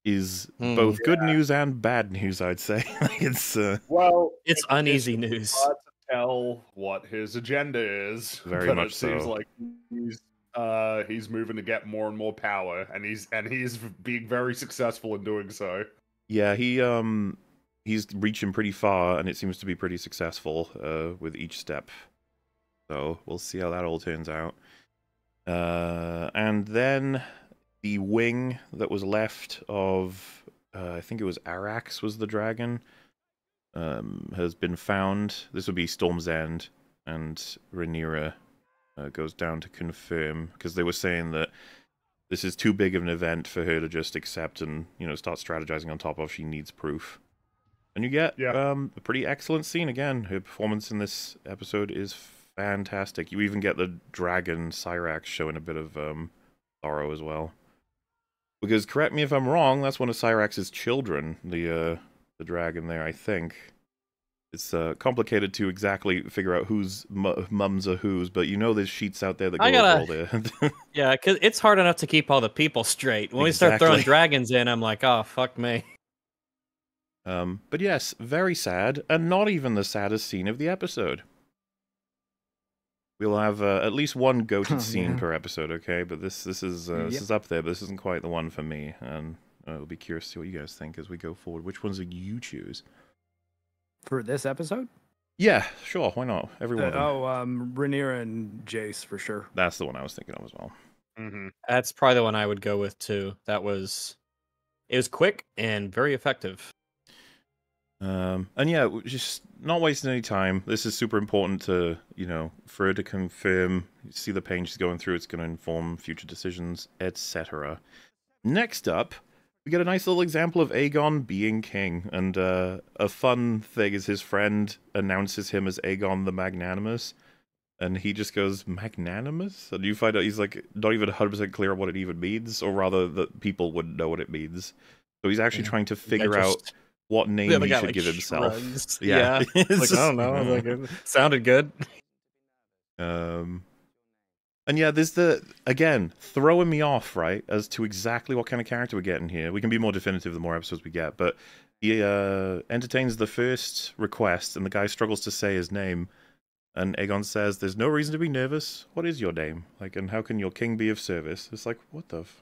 is Hmm. both good news and bad news. I'd say it's uh, Well, It's uneasy news. hard to tell what his agenda is. Very but much it seems so. like he's uh he's moving to get more and more power, and he's and he's being very successful in doing so. Yeah, he um he's reaching pretty far, and it seems to be pretty successful uh, with each step. So we'll see how that all turns out. Uh, and then the wing that was left of uh, I think it was Arrax was the dragon um, has been found. This would be Storm's End, and Rhaenyra uh, goes down to confirm because they were saying that this is too big of an event for her to just accept and you know start strategizing on top of. She needs proof, and you get Yeah. um, a pretty excellent scene again. Her performance in this episode is fantastic. You even get the dragon Syrax showing a bit of um, sorrow as well. Because correct me if I'm wrong, that's one of Syrax's children, the uh, the dragon there. I think it's uh, complicated to exactly figure out whose mu- mums are whose, but you know there's sheets out there that go I gotta- over all there. Yeah, because it's hard enough to keep all the people straight. When we start throwing dragons in, I'm like, oh fuck me. Um, but yes, very sad, and not even the saddest scene of the episode. We'll have uh, at least one goated Oh, scene yeah. per episode, okay? But this this is uh, this is up there, but this isn't quite the one for me, and uh, I'll be curious to see what you guys think as we go forward. Which ones do you choose? For this episode? Yeah, sure, why not? Everyone. Uh, oh, um, Rhaenyra and Jace for sure. That's the one I was thinking of as well. hmm That's probably the one I would go with too. That was, it was quick and very effective. Um, and yeah, w- just not wasting any time. This is super important to, you know, for her to confirm, see the pain she's going through. It's going to inform future decisions, etc. Next up, we get a nice little example of Aegon being king. And uh, a fun thing is his friend announces him as Aegon the Magnanimous. And he just goes, Magnanimous? And you find out he's like not even 100% clear on what it even means, or rather, that people wouldn't know what it means. So he's actually Yeah. trying to figure out what name other he guy, should like, give himself. shrugs. Yeah, Yeah. Like, just- I don't know. Like, it sounded good. um, and yeah, there's the again throwing me off right as to exactly what kind of character we're getting here. We can be more definitive the more episodes we get, but he uh, entertains the first request, and the guy struggles to say his name. And Aegon says, "There's no reason to be nervous. What is your name? Like, and how can your king be of service?" It's like, what the, f-?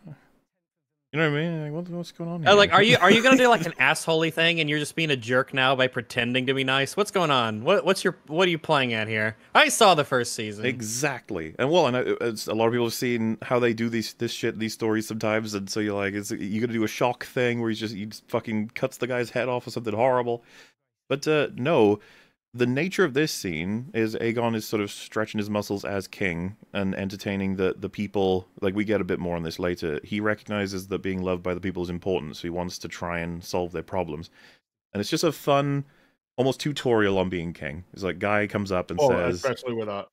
You know what I mean? Like, what, what's going on? Uh, like, are you are you gonna do like an assholey thing and you're just being a jerk now by pretending to be nice? What's going on? What what's your what are you playing at here? I saw the first season. Exactly, and well, and uh, it's, a lot of people have seen how they do these this shit, these stories sometimes, and so you're like, is you gonna do a shock thing where he's just he just fucking cuts the guy's head off or something horrible? But uh, no, the nature of this scene is Aegon is sort of stretching his muscles as king and entertaining the the people. Like we get a bit more on this later. He recognizes that being loved by the people is important, so he wants to try and solve their problems, and it's just a fun. Almost tutorial on being king. It's like guy comes up and Oh, says, especially with that.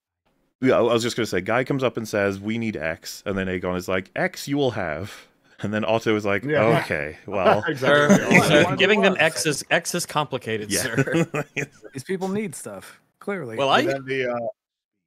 yeah, I was just gonna say, guy comes up and says, "We need X," and then Aegon is like, "X, you will have," and then Otto is like, Yeah. "Okay, well, exactly. Sir, Why- sir, why the giving them was? X is X is complicated, sir. These people need stuff. Clearly. Well, And I then the, uh,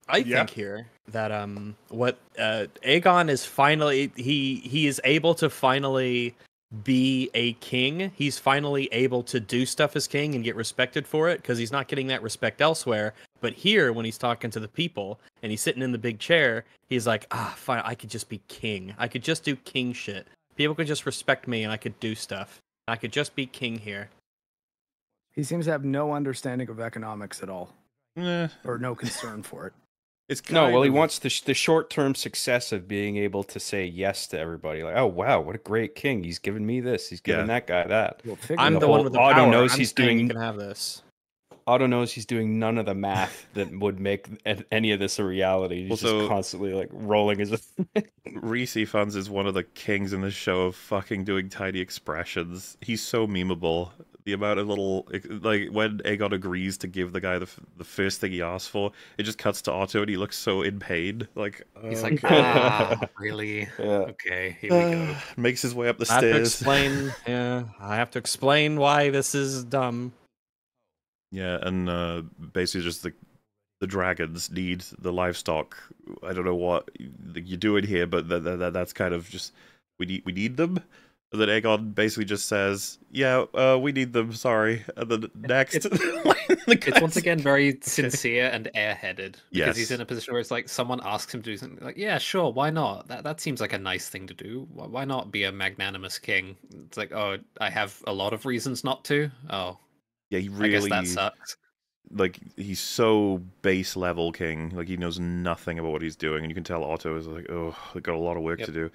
I Yeah. think here that um what uh Aegon is finally he he is able to finally be a king. He's finally able to do stuff as king and get respected for it because he's not getting that respect elsewhere. But here, when he's talking to the people and he's sitting in the big chair, he's like, ah, fine, I could just be king. I could just do king shit. People could just respect me and I could do stuff. I could just be king here. he seems to have no understanding of economics at all, Eh, or no concern for it. it's No, well, he of- wants the sh- the short term success of being able to say yes to everybody. Like, oh wow, what a great king! He's giving me this. He's giving Yeah. that guy that. Well, I'm the the, one with the Otto power. knows I'm he's saying doing- You can have this. Otto knows he's doing none of the math that would make any of this a reality. He's Well, so- just constantly like rolling his. Rhys Ifans is one of the kings in the show of fucking doing tiny expressions. He's so memeable. The amount of little like when Aegon agrees to give the guy the, the first thing he asks for, it just cuts to Otto and he looks so in pain. Like He's oh, like, ah, really? yeah. Okay, here we go. makes his way up the I have to stairs. explain. yeah, I have to explain why this is dumb. Yeah, and uh, basically just the the dragons need the livestock. I don't know what you're doing here, but that, that, that's kind of just we need we need them. And then Aegon basically just says, "Yeah, uh, we need them. Sorry." And then next, It's- the It's once again very sincere and airheaded because he's in a position where it's like someone asks him to do something like, yeah, sure, why not? That that seems like a nice thing to do. Why, why not be a magnanimous king? It's like, oh, I have a lot of reasons not to. Oh, Yeah, he I guess really that sucks. like he's so base level king. Like he knows nothing about what he's doing, and you can tell Otto is like, oh, they've got a lot of work Yep. to do.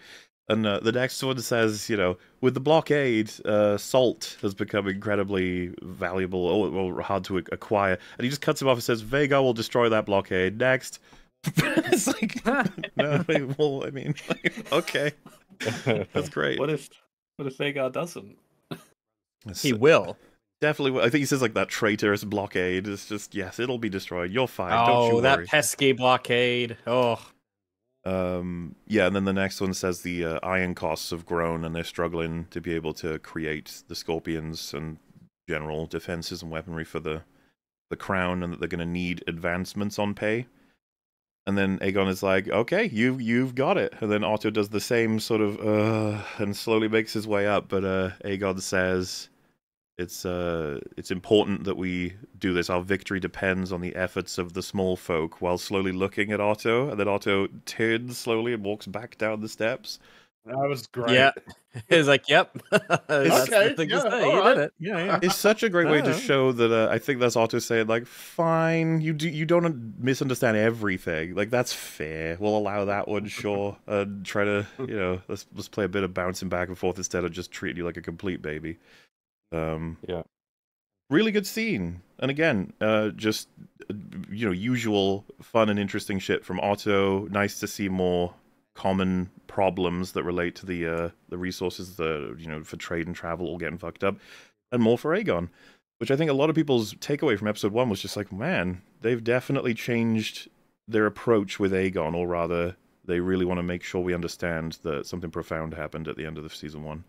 And uh, the next one says, you know, with the blockade, uh, salt has become incredibly valuable or, or hard to acquire. And he just cuts him off and says, Vhagar will destroy that blockade. Next. it's like, no, wait, well, I mean, like, okay, that's great. What if what if Vhagar doesn't? It's He will. Definitely, I think he says like that traitorous blockade. It's just, yes, it'll be destroyed. You're fine. Don't Oh, you that pesky blockade. Oh, Um, yeah, and then the next one says the uh, iron costs have grown and they're struggling to be able to create the scorpions and general defenses and weaponry for the the crown, and that they're going to need advancements on pay. And then Aegon is like, "Okay, you you've got it." And then Otto does the same sort of uh, and slowly makes his way up. But uh, Aegon says, "It's uh, it's important that we do this. Our victory depends on the efforts of the small folk." While slowly looking at Otto, and then Otto turns slowly and walks back down the steps. That was great. Yeah. He's like, "Yep, that's Okay, the thing yeah, to say. You right. did it. Yeah, yeah." It's such a great way to show that uh, I think that's Otto saying like, "Fine, you do you don't misunderstand everything. Like that's fair. We'll allow that one, sure. And try to you know let's let's play a bit of bouncing back and forth instead of just treating you like a complete baby." Um, Yeah. really good scene. And again, uh, just uh, you know, usual fun and interesting shit from Otto. Nice to see more common problems that relate to the uh, the resources that you know for trade and travel all getting fucked up, and more for Aegon. Which I think a lot of people's takeaway from episode one was just like, man, they've definitely changed their approach with Aegon, or rather, they really want to make sure we understand that something profound happened at the end of the season one.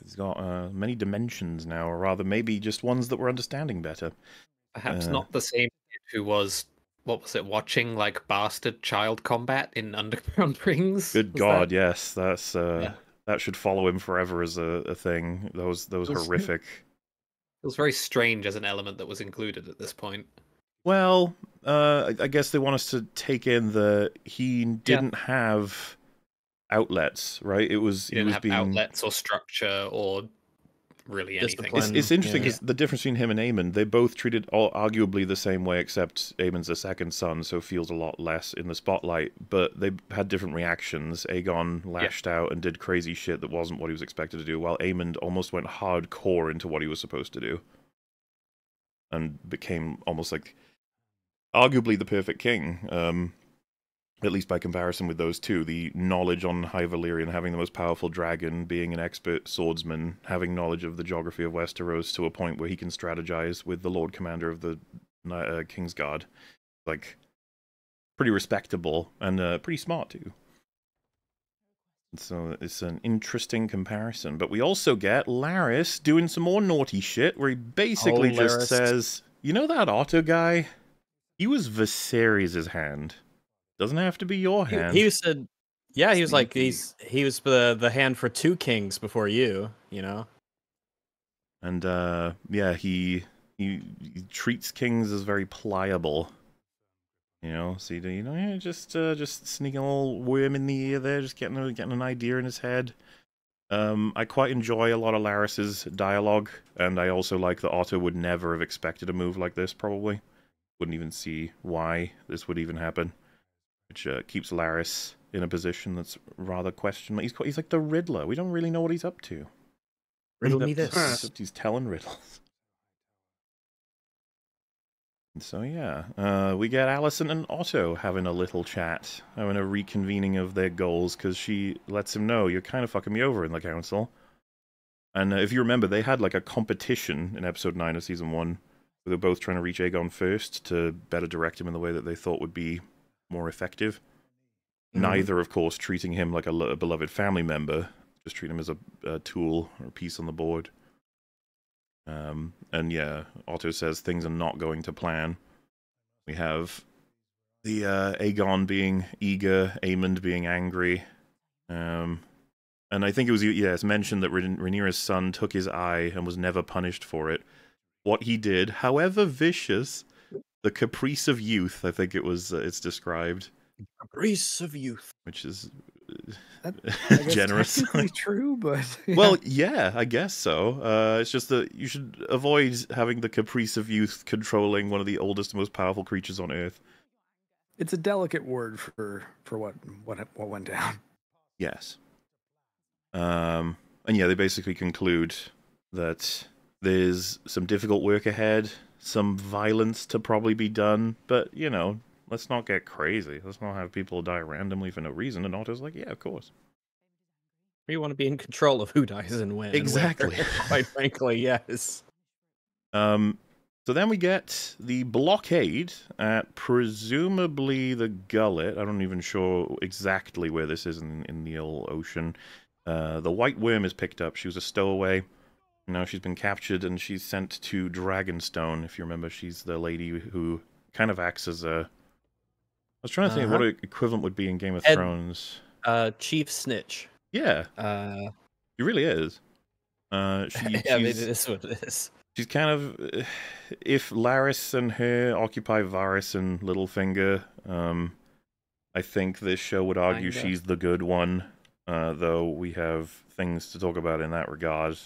It's got uh, many dimensions now, or rather, maybe just ones that we're understanding better. Perhaps Uh, not the same kid who was what was it watching like bastard child combat in Underground Rings. Good Was God, that- yes, that's uh, Yeah. that should follow him forever as a, a thing. Those those Was- horrific. It was very strange as an element that was included at this point. Well, uh, I I guess they want us to take in the he didn't have outlets, right? It was He he didn't was have being. outlets or structure or really anything. It's, it's interesting Yeah. because the difference between him and Aemond, they both treated all, arguably the same way, except Aemond's the second son, so feels a lot less in the spotlight. But they had different reactions. Aegon lashed out and did crazy shit that wasn't what he was expected to do, while Aemond almost went hardcore into what he was supposed to do, and became almost like arguably the perfect king. Um, at least by comparison with those two, the knowledge on High Valyrian, having the most powerful dragon, being an expert swordsman, having knowledge of the geography of Westeros to a point where he can strategize with the Lord Commander of the uh, King's Guard, like pretty respectable and uh, pretty smart too. So it's an interesting comparison, but we also get Larys doing some more naughty shit, where he basically Oh, just Larys. says, "You know that Otto guy? He was Viserys' hand. Doesn't have to be your hand." he said, "Yeah, he was like he's he was the the hand for two kings before you. You know, and uh yeah he, he he treats kings as very pliable you know? So you know yeah, just uh just sneaking a little worm in the ear there just getting a, getting an idea in his head. Um i quite enjoy a lot of Larys's dialogue and i also like that otto would never have expected a move like this probably. Wouldn't even see why this would even happen which uh, keeps Larys in a position that's rather questionable he's he's like the riddler we don't really know what he's up to riddle me He's this. He's, he's telling riddles. And So yeah, uh, we get Allison and Otto having a little chat, having a reconvening of their goals because she lets him know you're kind of fucking me over in the council. And uh, if you remember, they had like a competition in episode nine of season one, where they're both trying to reach Aegon first to better direct him in the way that they thought would be more effective. Mhm. Neither, of course, treating him like a, lo- a beloved family member, just treat him as a, a tool or a piece on the board. Um, and yeah, Otto says things are not going to plan. We have the uh, Aegon being eager, Aemond being angry. Um, and I think it was yeah, it's mentioned that Rhaen- Rhaenyra's son took his eye and was never punished for it. What he did, however vicious, the caprice of youth, I think it was uh, it's described, Caprice of youth. which is That- uh, generous. true, but Well, yeah, I guess so. Uh, it's just that you should avoid having the caprice of youth controlling one of the oldest and most powerful creatures on Earth. it's a delicate word for for what what what went down. Yes. Um, and yeah, they basically conclude that there's some difficult work ahead, some violence to probably be done, but you know, let's not get crazy. Let's not have people die randomly for no reason. And Otto's like, yeah, of course. We want to be in control of who dies and when. and. Exactly. Quite frankly, yes. Um, So then we get the blockade at presumably the gullet. I'm not even sure exactly where this is in, in the old ocean. Uh, the white worm is picked up. She was a stowaway. Now she's been captured and she's sent to Dragonstone. If you remember, she's the lady who kind of acts as a. I was trying to think of what Uh-huh. a equivalent would be in Game of Head- Thrones. Uh, Chief Snitch. Yeah, Uh, she really is. Uh, she, yeah, I mean, she's- it is what it is. She's kind of if Larys and her occupy Varys and Littlefinger, um, I think this show would argue she's the good one. Uh, though we have things to talk about in that regard.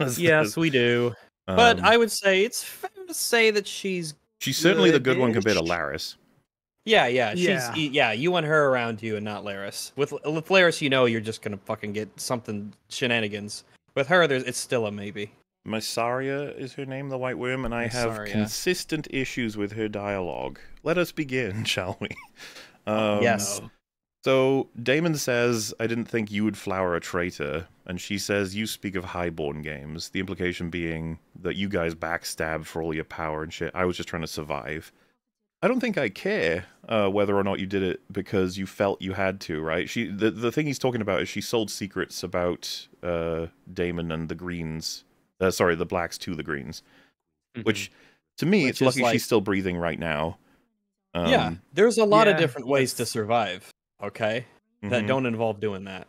Yes, we do. But um, I would say it's fair to say that she's she's certainly the good one compared to good-ish. Larys. Yeah, yeah, she's Yeah. yeah. You want her around you and not Larys. With with Larys, you know you're just gonna fucking get something shenanigans. With her, there's it's still a maybe. Mysaria is her name, the White Worm, and I have consistent issues with her dialogue. Let us begin, shall we? Um, yes. So Daemon says, I didn't think you would flower a traitor. And she says, You speak of highborn games. The implication being that you guys backstab for all your power and shit. I was just trying to survive. I don't think I care uh, whether or not you did it because you felt you had to, right? She the, the thing he's talking about is she sold secrets about uh, Daemon and the Greens. Uh, sorry, the blacks to the Greens. Which to me, Which it's lucky like- she's still breathing right now. Um, yeah, there's a lot of different ways to survive. Okay, that mhm. don't involve doing that.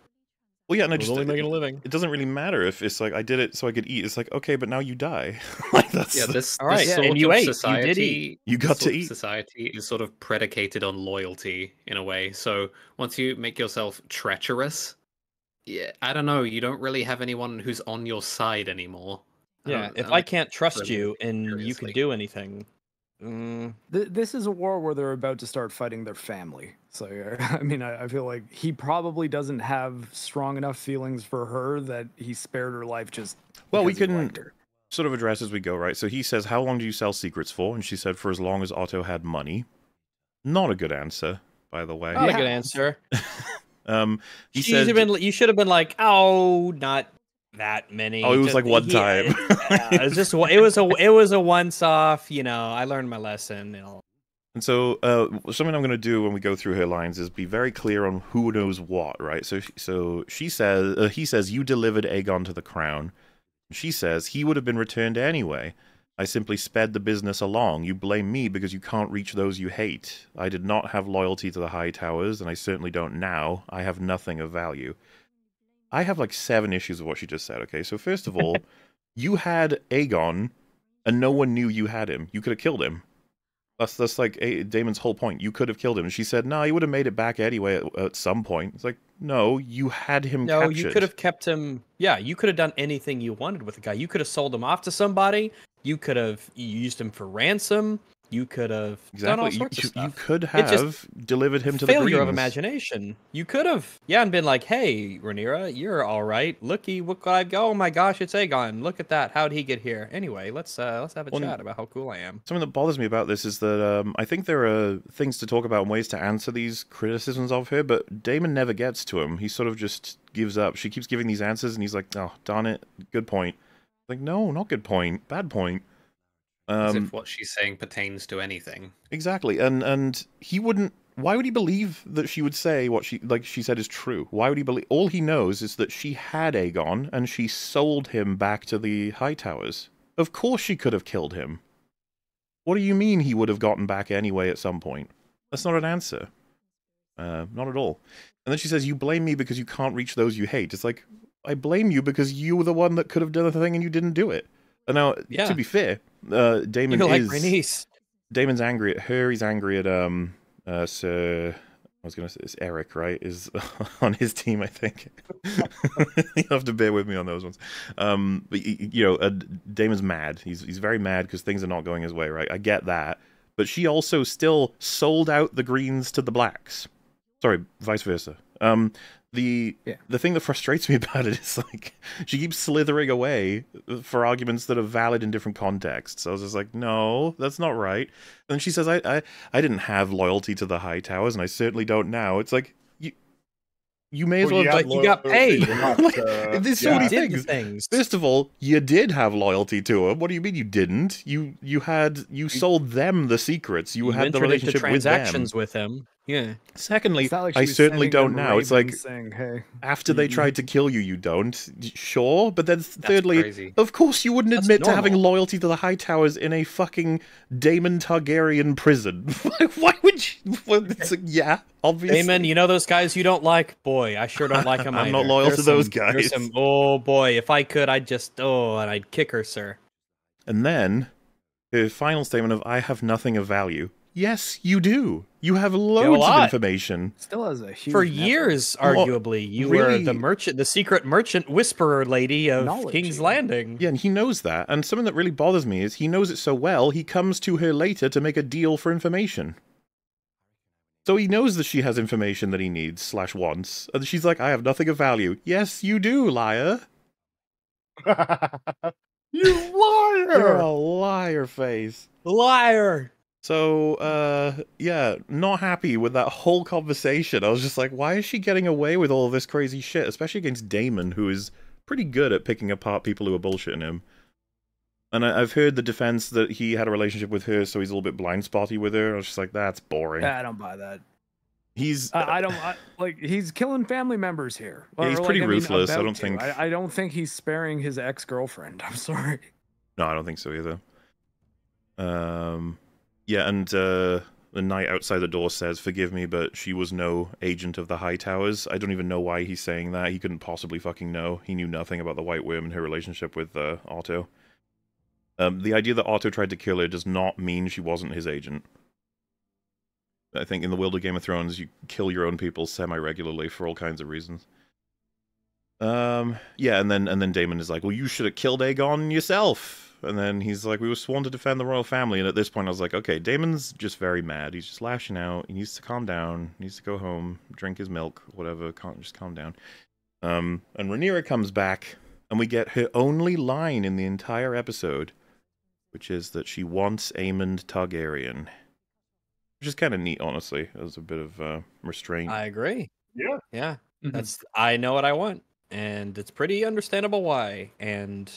Well, yeah, and I just only making a living. it doesn't really matter if it's like I did it so I could eat. It's like okay, but now you die. like that's Yeah, this, All right, this yeah, sort and you of ate, you did society, eat. You got to eat. Society is sort of predicated on loyalty in a way. So once you make yourself treacherous, yeah, I don't know. You don't really have anyone who's on your side anymore. Yeah, don't- if don't I can't trust really you and you can do anything, mm, Th- this is a war where they're about to start fighting their family. So I mean, I, I feel like he probably doesn't have strong enough feelings for her that he spared her life just. Well, we because he can sort of address as we go, right? So he says, "How long do you sell secrets for?" And she said, "For as long as Otto had money." Not a good answer, by the way. not a good answer. Um, he You said, been. You should have been like, oh, not that many. Oh, it was just- like one time. yeah, it was just. It was a. It was a once off. You know, I learned my lesson. You know. And so, uh, something I'm going to do when we go through her lines is be very clear on who knows what, right? So, so she says, uh, he says, you delivered Aegon to the crown. She says he would have been returned anyway. I simply sped the business along. You blame me because you can't reach those you hate. I did not have loyalty to the High Towers, and I certainly don't now. I have nothing of value. I have like seven issues with what she just said. Okay, so first of all, you had Aegon, and no one knew you had him. You could have killed him. That's that's like A- Daemon's whole point. You could have killed him. And she said, "No, he would have made it back anyway at, at some point." It's like, no, you had him No, captured. you could have kept him. Yeah, you could have done anything you wanted with the guy. You could have sold him off to somebody. You could have used him for ransom. You could have done all exactly. You, sorts you, of stuff. you could have delivered him to the failure of imagination. You could have, yeah, and been like, "Hey, Rhaenyra, you're all right. Looky, look, what I go. Oh my gosh, it's Aegon. Look at that. How'd he get here? Anyway, let's uh, let's have a Well, chat about how cool I am." Something that bothers me about this is that um, I think there are things to talk about and ways to answer these criticisms of her, but Daemon never gets to him. He sort of just gives up. She keeps giving these answers, and he's like, "Oh, darn it, good point." Like, no, not good point, bad point. As Um, if what she's saying pertains to anything. Exactly, and and he wouldn't. Why would he believe that she would say what she like she said is true? Why would he believe? All he knows is that she had Aegon and she sold him back to the High Towers. Of course, she could have killed him. What do you mean he would have gotten back anyway at some point? That's not an answer. Uh, not at all. And then she says, "You blame me because you can't reach those you hate." It's like I blame you because you were the one that could have done the thing and you didn't do it. And now, Yeah. to be fair, uh, Daemon You're like is. Daemon's angry at her. He's angry at um uh Sir. I was gonna say it's Erryk, right? Is on his team, I think. you have to bear with me on those ones. Um, but you know, uh, Daemon's mad. He's he's very mad because things are not going his way, right? I get that, but she also still sold out the greens to the blacks. Sorry, vice versa. Um, the Yeah. the thing that frustrates me about it is like she keeps slithering away for arguments that are valid in different contexts. So I was just like, no, that's not right. And she says, I, I, I didn't have loyalty to the High Towers, and I certainly don't now. It's like you you may as well, you like have you got paid. enough Like, to- there's so yeah. many things. things. First of all, you did have loyalty to him. What do you mean you didn't? You you had you sold them the secrets. You, had the entered into relationship with them. transactions with him. Yeah. Secondly, like I certainly don't now. It's like saying, "Hey, after they tried to mm-hmm. kill you, you don't. Sure, but then thirdly, of course you wouldn't That's admit to having loyalty to the High Towers in a fucking Daemon Targaryen prison. Why would you? Well, it's like, yeah, obviously. Daemon, you know those guys you don't like? Boy, I sure don't like them. I'm not loyal There's to those some- there's guys. some- oh boy, if I could, I'd just oh, and I'd kick her, sir. And then her final statement of "I have nothing of value." Yes, you do. You have loads of information. still has a huge For network." years, Well, arguably, you were the merchant, the secret merchant whisperer lady of Knowledge, King's. Landing. Yeah, and he knows that. And something that really bothers me is he knows it so well, he comes to her later to make a deal for information. So he knows that she has information that he needs slash wants, and she's like, "I have nothing of value." Yes, you do, liar. you liar! You're a liar face. Liar. So, uh, yeah, not happy with that whole conversation. I was just like, why is she getting away with all this crazy shit, especially against Daemon, who is pretty good at picking apart people who are bullshitting him. And I, I've heard the defense that he had a relationship with her, so he's a little bit blind spotty with her. I was just like, that's boring. I don't buy that. He's I, I don't I, like. He's killing family members here. Yeah, he's Or, pretty like, I mean, ruthless. I don't think- I, I don't think he's sparing his ex girlfriend. I'm sorry. No, I don't think so either. Um, yeah, and uh, the knight outside the door says, "Forgive me, but she was no agent of the High Towers." I don't even know why he's saying that. He couldn't possibly fucking know. He knew nothing about the White Worm and her relationship with uh, Otto. Um, the idea that Otto tried to kill her does not mean she wasn't his agent. I think in the world of Game of Thrones, you kill your own people semi-regularly for all kinds of reasons. Um, yeah, and then and then Daemon is like, "Well, you should have killed Aegon yourself." And then he's like, "We were sworn to defend the royal family." And at this point, I was like, "Okay, Daemon's just very mad. He's just lashing out. He needs to calm down. He needs to go home, drink his milk, whatever. Can't just calm down." Um, and Rhaenyra comes back, and we get her only line in the entire episode, which is that she wants Aemond Targaryen, which is kind of neat, honestly. As a bit of uh, restraint. I agree. Yeah. Yeah. Mhm. That's I know what I want. And it's pretty understandable why. And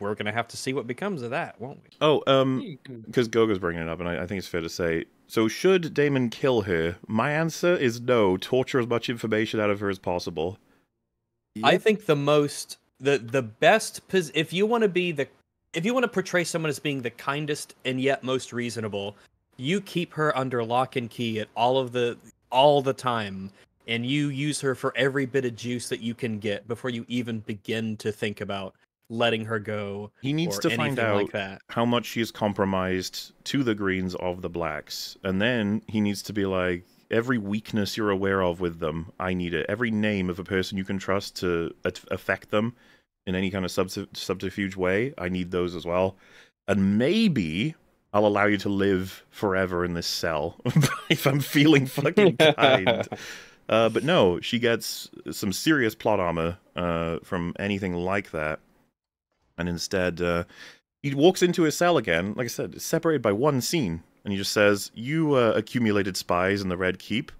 we're gonna have to see what becomes of that, won't we? Oh, um, because Gogo's bringing it up, and I, I think it's fair to say. So, should Daemon kill her? My answer is no. Torture as much information out of her as possible. I think the most the the best pos- if you want to be the if you want to portray someone as being the kindest and yet most reasonable, you keep her under lock and key at all of the all the time and you use her for every bit of juice that you can get before you even begin to think about letting her go He needs or to find out like that. how much she is compromised to the greens of the blacks, and then he needs to be like, every weakness you're aware of with them, I need it. Every name of a person you can trust to affect them in any kind of subterfuge way, I need those as well. And maybe I'll allow you to live forever in this cell if I'm feeling fucking kind. Uh, but no, she gets some serious plot armor uh, from anything like that. And instead, uh, he walks into his cell again. Like I said, it's separated by one scene. And he just says, You uh, accumulated spies in the Red Keep.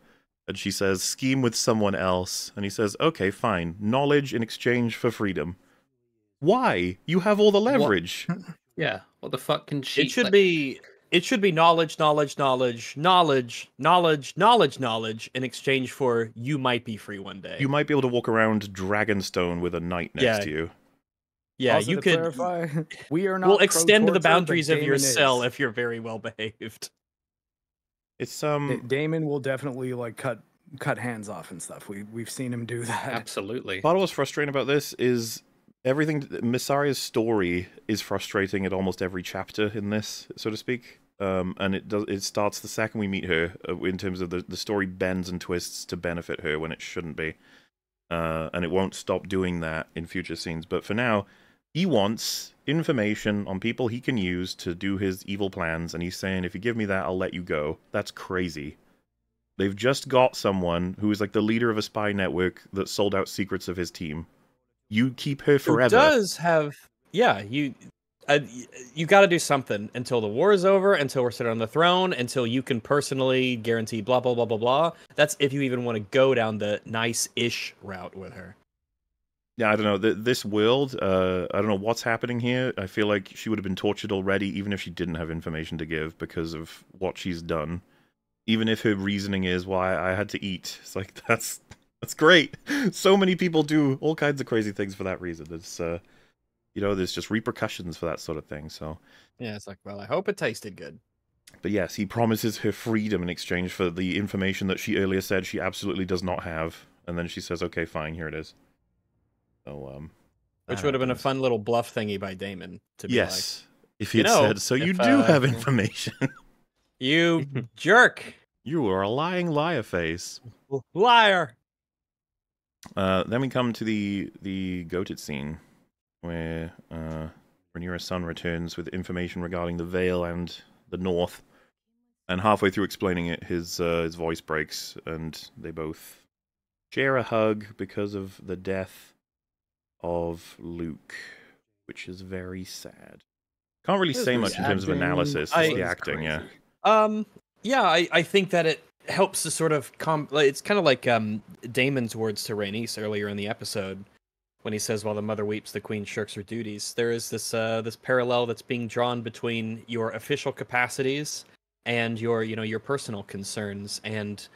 And she says, Scheme with someone else. And he says, Okay, fine. Knowledge in exchange for freedom. Why? You have all the leverage. Yeah. What the fuck can she? It should like- be it should be knowledge, knowledge, knowledge, knowledge, knowledge, knowledge, knowledge in exchange for you might be free one day. You might be able to walk around Dragonstone with a knight next Yeah. to you. Yeah, Also you could clarify, we are not. we'll extend the boundaries of your Daemon cell is. if you're very well behaved. It's Da- um Daemon will definitely like cut cut hands off and stuff. We we've seen him do that. Absolutely. Part of what's frustrating about this is everything. Mysaria's story is frustrating at almost every chapter in this, so to speak. Um, and it does. It starts the second we meet her. Uh, in terms of the the story bends and twists to benefit her when it shouldn't be. Uh, and it won't stop doing that in future scenes. But for now, he wants information on people he can use to do his evil plans, and he's saying, "If you give me that, I'll let you go." That's crazy. They've just got someone who is like the leader of a spy network that sold out secrets of his team. You keep her Who forever. does have yeah, you uh, you got to do something until the war is over, until we're sitting on the throne, until you can personally guarantee blah blah blah blah blah. That's if you even want to go down the nice-ish route with her. Yeah, I don't know. Th- This world, uh, I don't know what's happening here. I feel like she would have been tortured already, even if she didn't have information to give because of what she's done. Even if her reasoning is why I had to eat, it's like that's that's great. So many people do all kinds of crazy things for that reason. It's uh, you know, there's just repercussions for that sort of thing. So, Yeah, it's like, well, I hope it tasted good. but yes, he promises her freedom in exchange for the information that she earlier said she absolutely does not have, and then she says, "Okay, fine, here it is." So, um, Which would have been a fun little bluff thingy by Daemon to be Yes. if he had know, said, so you do uh, have information. "You jerk, you are a lying liar face. liar." Uh, then we come to the the goated scene where uh, Rhaenyra's son returns with information regarding the Vale and the North. And halfway through explaining it, his uh, his voice breaks, and they both share a hug because of the death of Luke, which is very sad. Can't really say was much in terms of analysis. I- the was acting, yeah. Um, yeah, I, I think that it helps to sort of com. It's kind of like um Daemon's words to Rhaenys earlier in the episode when he says, "While the mother weeps, the queen shirks her duties." There is this uh this parallel that's being drawn between your official capacities and your you know your personal concerns, and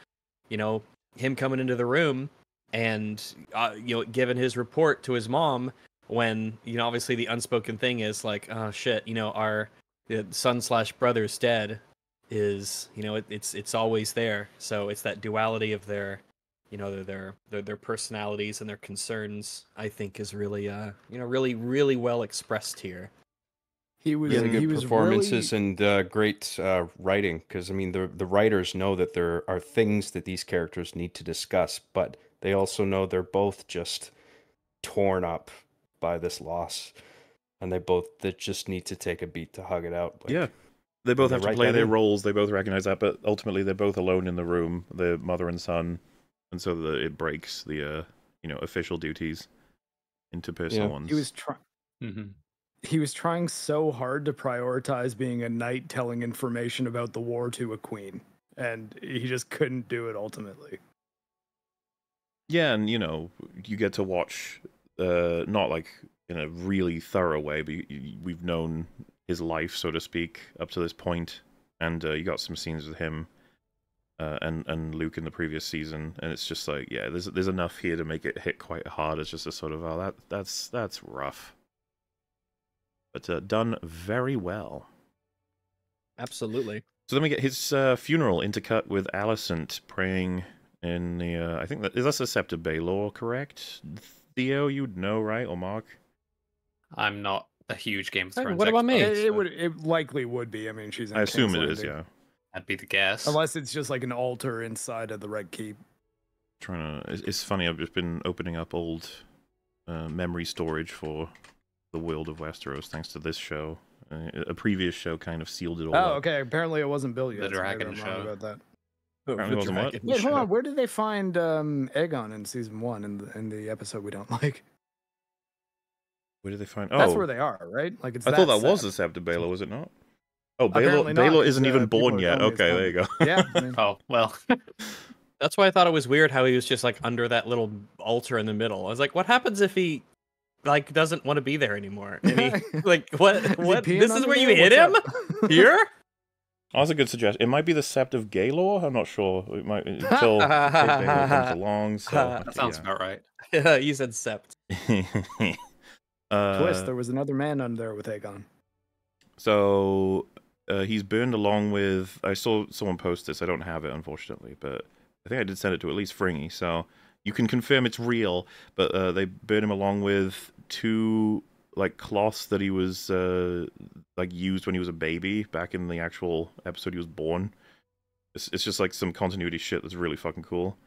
you know him coming into the room and uh, you know giving his report to his mom when you know obviously the unspoken thing is like, oh shit, you know our son slash brother's dead is you know it, it's it's always there so it's that duality of their you know their, their their their personalities and their concerns i think is really uh you know really really well expressed here He was Really he good was performances really, and uh, great uh, writing. Because I mean, the the writers know that there are things that these characters need to discuss, but they also know they're both just torn up by this loss, and they both they just need to take a beat to hug it out. Like, yeah. They both they have to write play their in. roles. They both recognize that, but ultimately they're both alone in the room, the mother and son, and so the, it breaks the uh, you know official duties into personal Yeah. ones. he was trying Mhm. he was trying so hard to prioritize being a knight telling information about the war to a queen and he just couldn't do it ultimately yeah, and you know you get to watch, uh, not like in a really thorough way, but you, you, we've known his life, so to speak, up to this point, and uh, you got some scenes with him. Uh, and and Luke in the previous season, and it's just like, yeah, there's there's enough here to make it hit quite hard. It's just a sort of, oh, that that's that's rough, but uh, done very well. absolutely So then we get his uh, funeral intercut with Alicent praying in the. Uh, I think that is that the Sept of Baelor, correct? Theo, you'd know, right? Or Mark? I'm not a huge Game of Hey, Thrones. what about me? it, it would it likely would be i mean she's in I assume King's it is. Landing. Yeah. That'd be the guess. unless it's just like an altar inside of the red keep Trying to. It's, it's funny. I've just been opening up old uh, memory storage for the world of Westeros, thanks to this show. Uh, a previous show kind of sealed it all oh up. okay apparently it wasn't built yet The dragon show. about that Apparently wasn't what? Wait hold on where did they find um aegon in season one in the, in the episode we don't like Where did they find? Oh, that's where they are right like it's I thought that was the Sept of Baelor, was it not? Oh, Baelor, Apparently not, Baelor 'cause, isn't uh, even born yet. telling me it's Okay, there you go. yeah I mean, Oh well. that's why i thought it was weird how he was just like under that little altar in the middle i was like what happens if he like doesn't want to be there anymore and he like what? what this is where you hit him here Oh, that's a good suggestion. It might be the Sept of Gaylor. I'm not sure. It might until Cape comes along. So that sounds yeah. about right. yeah you said sept uh, twist there was another man under there with aegon So uh, he's burned along with. I saw someone post this. I don't have it unfortunately, but I think I did send it to at least Fringy. So you can confirm it's real. But uh, they burned him along with two like cloths that he was uh, like used when he was a baby back in the actual episode he was born. It's, it's just like some continuity shit that's really fucking cool.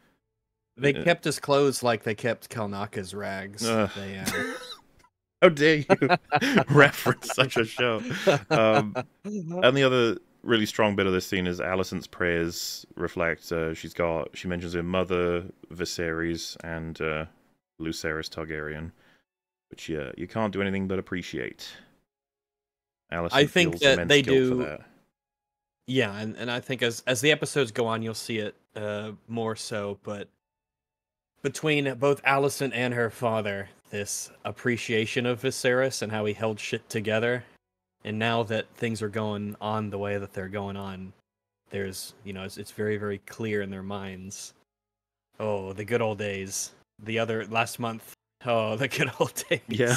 they Yeah. kept his clothes like they kept kalnaka's rags Ugh. they, uh... How dare you reference such a show? Um, and the other really strong bit of this scene is Alicent's prayers reflect. Uh, she's got she mentions her mother Viserys and uh, Lucerys Targaryen, which yeah, you can't do anything but appreciate. Alicent I think that they do- that. Yeah, and, and I think as as the episodes go on, you'll see it uh, more so. But between both Allison and her father, this appreciation of Viserys and how he held shit together, and now that things are going on the way that they're going on, there's you know it's, it's very very clear in their minds. Oh, the good old days. The other last month. Oh, the good old days. Yeah.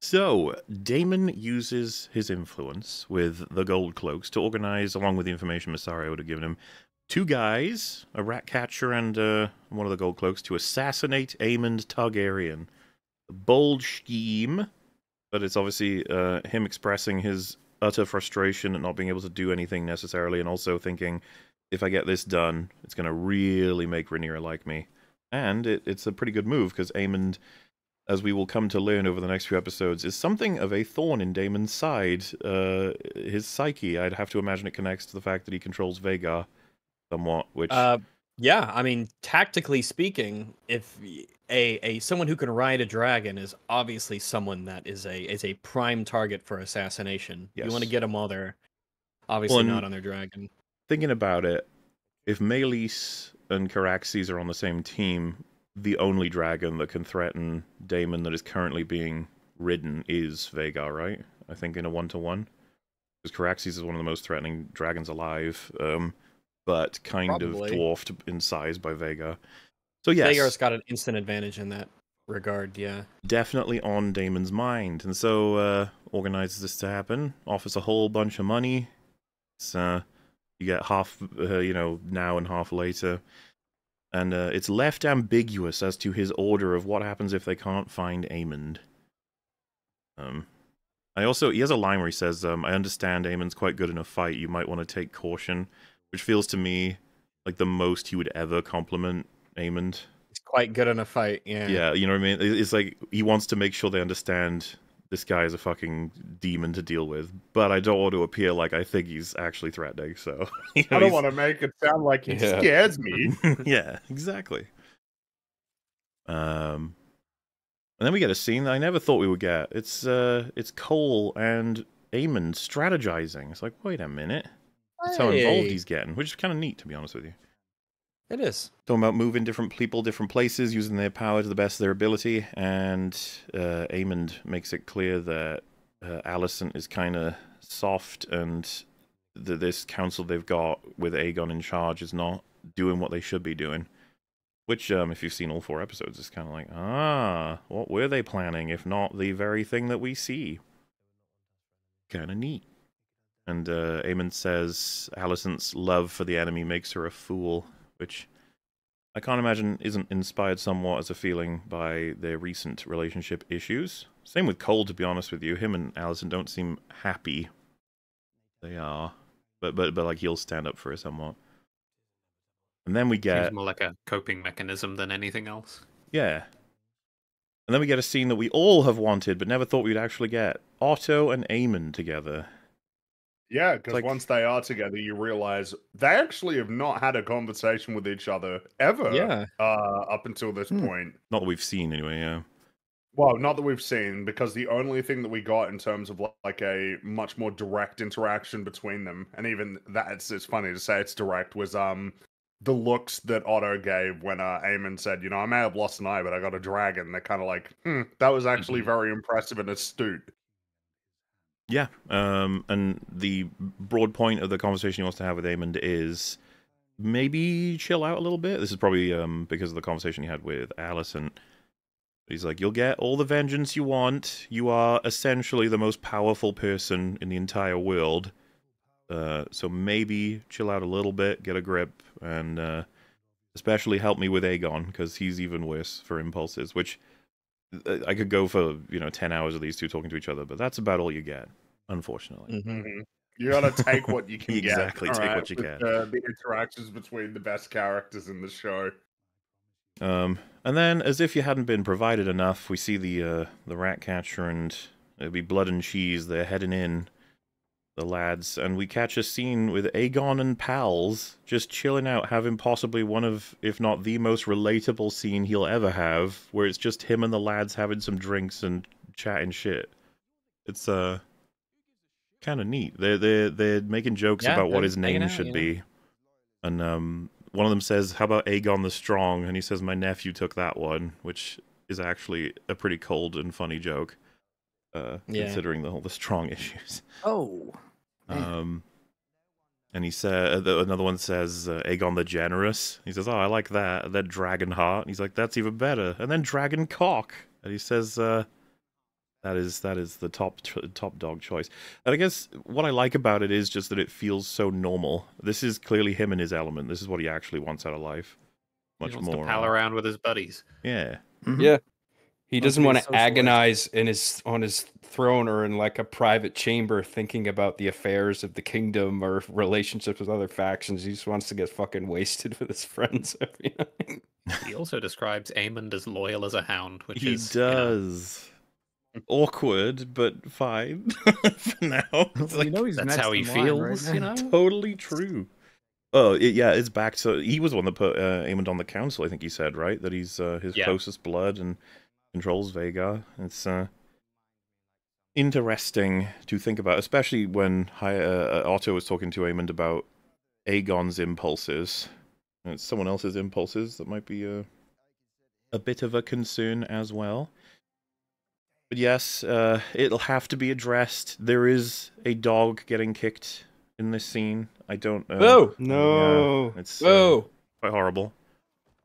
So, Daemon uses his influence with the Gold Cloaks to organize, along with the information Massario would have given him, two guys, a rat catcher and uh, one of the Gold Cloaks, to assassinate Aemond Targaryen. Bold scheme, but it's obviously uh, him expressing his utter frustration at not being able to do anything necessarily, and also thinking, if I get this done, it's going to really make Rhaenyra like me. And it, it's a pretty good move because Aemond as we will come to learn over the next few episodes, is something of a thorn in Daemon's side. Uh, his psyche, I'd have to imagine it connects to the fact that he controls Vhagar somewhat, which Uh, yeah, I mean, tactically speaking, if a a someone who can ride a dragon is obviously someone that is a is a prime target for assassination. You want to get them while they're obviously Well, not on their dragon. thinking about it, if Meleys and Caraxes are on the same team, the only dragon that can threaten Daemon that is currently being ridden is Vhagar, right? I think in a one to one. Because Caraxes is one of the most threatening dragons alive, um, but kind Probably. of dwarfed in size by Vhagar. So yes, Vhagar's got an instant advantage in that regard. Yeah. definitely on Daemon's mind, and so uh, organizes this to happen. Offers a whole bunch of money. It's, uh, you get half, uh, you know, now and half later, and uh, it's left ambiguous as to his order of what happens if they can't find Aemond. Um, I also he has a line where he says, um, "I understand Aemond's quite good in a fight. You might want to take caution," which feels to me like the most he would ever compliment Aemond. He's quite good in a fight. Yeah. Yeah, you know what I mean? It's like he wants to make sure they understand this guy is a fucking demon to deal with, but I don't want to appear like I think he's actually threatening. So you know, I don't he's- want to make it sound like he Yeah. scares me. yeah, exactly. Um, and then we get a scene that I never thought we would get. It's uh, it's Cole and Aemond strategizing. It's like, wait a minute, that's how involved he's getting, which is kind of neat to be honest with you. It is. talking about moving different people different places using their power to the best of their ability and uh Aemond makes it clear that uh, Alicent is kind of soft and that this council they've got with Aegon in charge is not doing what they should be doing which um if you've seen all four episodes is kind of like ah what were they planning if not the very thing that we see? Kind of neat. And uh Aemond says Alicent's love for the enemy makes her a fool which I can't imagine isn't inspired somewhat as a feeling by their recent relationship issues. Same with Cole, to be honest with you. Him and Alicent don't seem happy. They are, but but but like he'll stand up for her somewhat. And then we get Seems more like a coping mechanism than anything else. yeah, and then we get a scene that we all have wanted but never thought we'd actually get: Otto and Aemond together. Yeah, because like- once they are together, you realize they actually have not had a conversation with each other ever. Yeah. Uh, up until this Hmm. point. Not that we've seen anyway. Yeah. Well, not that we've seen, because the only thing that we got in terms of like a much more direct interaction between them, and even that's it's funny to say it's direct, was um the looks that Otto gave when uh Aemond said, you know, I may have lost an eye, but I got a dragon. They're kind of like, hmm, that was actually Mhm. very impressive and astute. Yeah, um, and the broad point of the conversation he wants to have with Aemond is maybe chill out a little bit. This is probably um, because of the conversation he had with Alicent. He's like, "You'll get all the vengeance you want. You are essentially the most powerful person in the entire world. Uh, so maybe chill out a little bit, get a grip, and uh, especially help me with Aegon because he's even worse for impulses. Which uh, I could go for you know ten hours of these two talking to each other, but that's about all you get, unfortunately. Mhm. Mhm. You gotta take what you can Exactly, get. take what you with, can. Uh, the interactions between the best characters in the show. Um, and then, as if you hadn't been provided enough, we see the uh, the rat catcher and it'll be blood and cheese. They're heading in, the lads, and we catch a scene with Aegon and pals just chilling out, having possibly one of, if not the most relatable scene he'll ever have, where it's just him and the lads having some drinks and chatting shit. It's uh, kind of neat. They're they're they're making jokes Yeah, about what his hanging name out, should you know? be, and um, one of them says, "How about Aegon the Strong?" And he says, "My nephew took that one," which is actually a pretty cold and funny joke, uh, Yeah. considering the whole the strong issues. Oh. Um, and he said the, another one says uh, Aegon the Generous. He says, "Oh, I like that." That Dragon Heart. And he's like, "That's even better." And then Dragon Cock. And he says, uh, "That is that is the top top dog choice." And I guess what I like about it is just that it feels so normal. This is clearly him in his element. This is what he actually wants out of life. Much he wants more. to pal uh, around with his buddies. Yeah. Mhm. Yeah. He Wants doesn't want to socialized. agonize in his on his throne or in like a private chamber thinking about the affairs of the kingdom or relationships with other factions. He just wants to get fucking wasted with his friends every night. He also describes Aemond as loyal as a hound, which he is you know, does. Awkward, but fine for now. It's Well, you know he's that's how he in line, right? feels, you know. totally true. Oh it, yeah, it's back. to he was the one that put uh, Aemond on the council. I think he said right that he's uh, his Yeah. closest blood and controls Vhagar. It's uh, interesting to think about, especially when Hi- uh, Otto was talking to Aemond about Aegon's impulses. And it's someone else's impulses that might be a a bit of a concern as well. But yes, uh, it'll have to be addressed. There is a dog getting kicked in this scene. I don't know. Whoa! No. it's uh, quite horrible.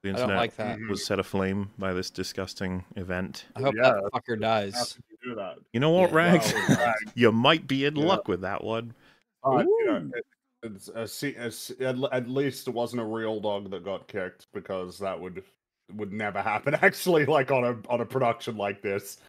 The I internet don't like that. was set aflame by this disgusting event. I hope Yeah. that fucker dies. you do that? You know what, Yeah. Rags? Wow, you might be in Yeah. luck with that one. Uh, you know, it- it's a, se- a at, at least it wasn't a real dog that got kicked because that would would never happen. Actually, like on a on a production like this,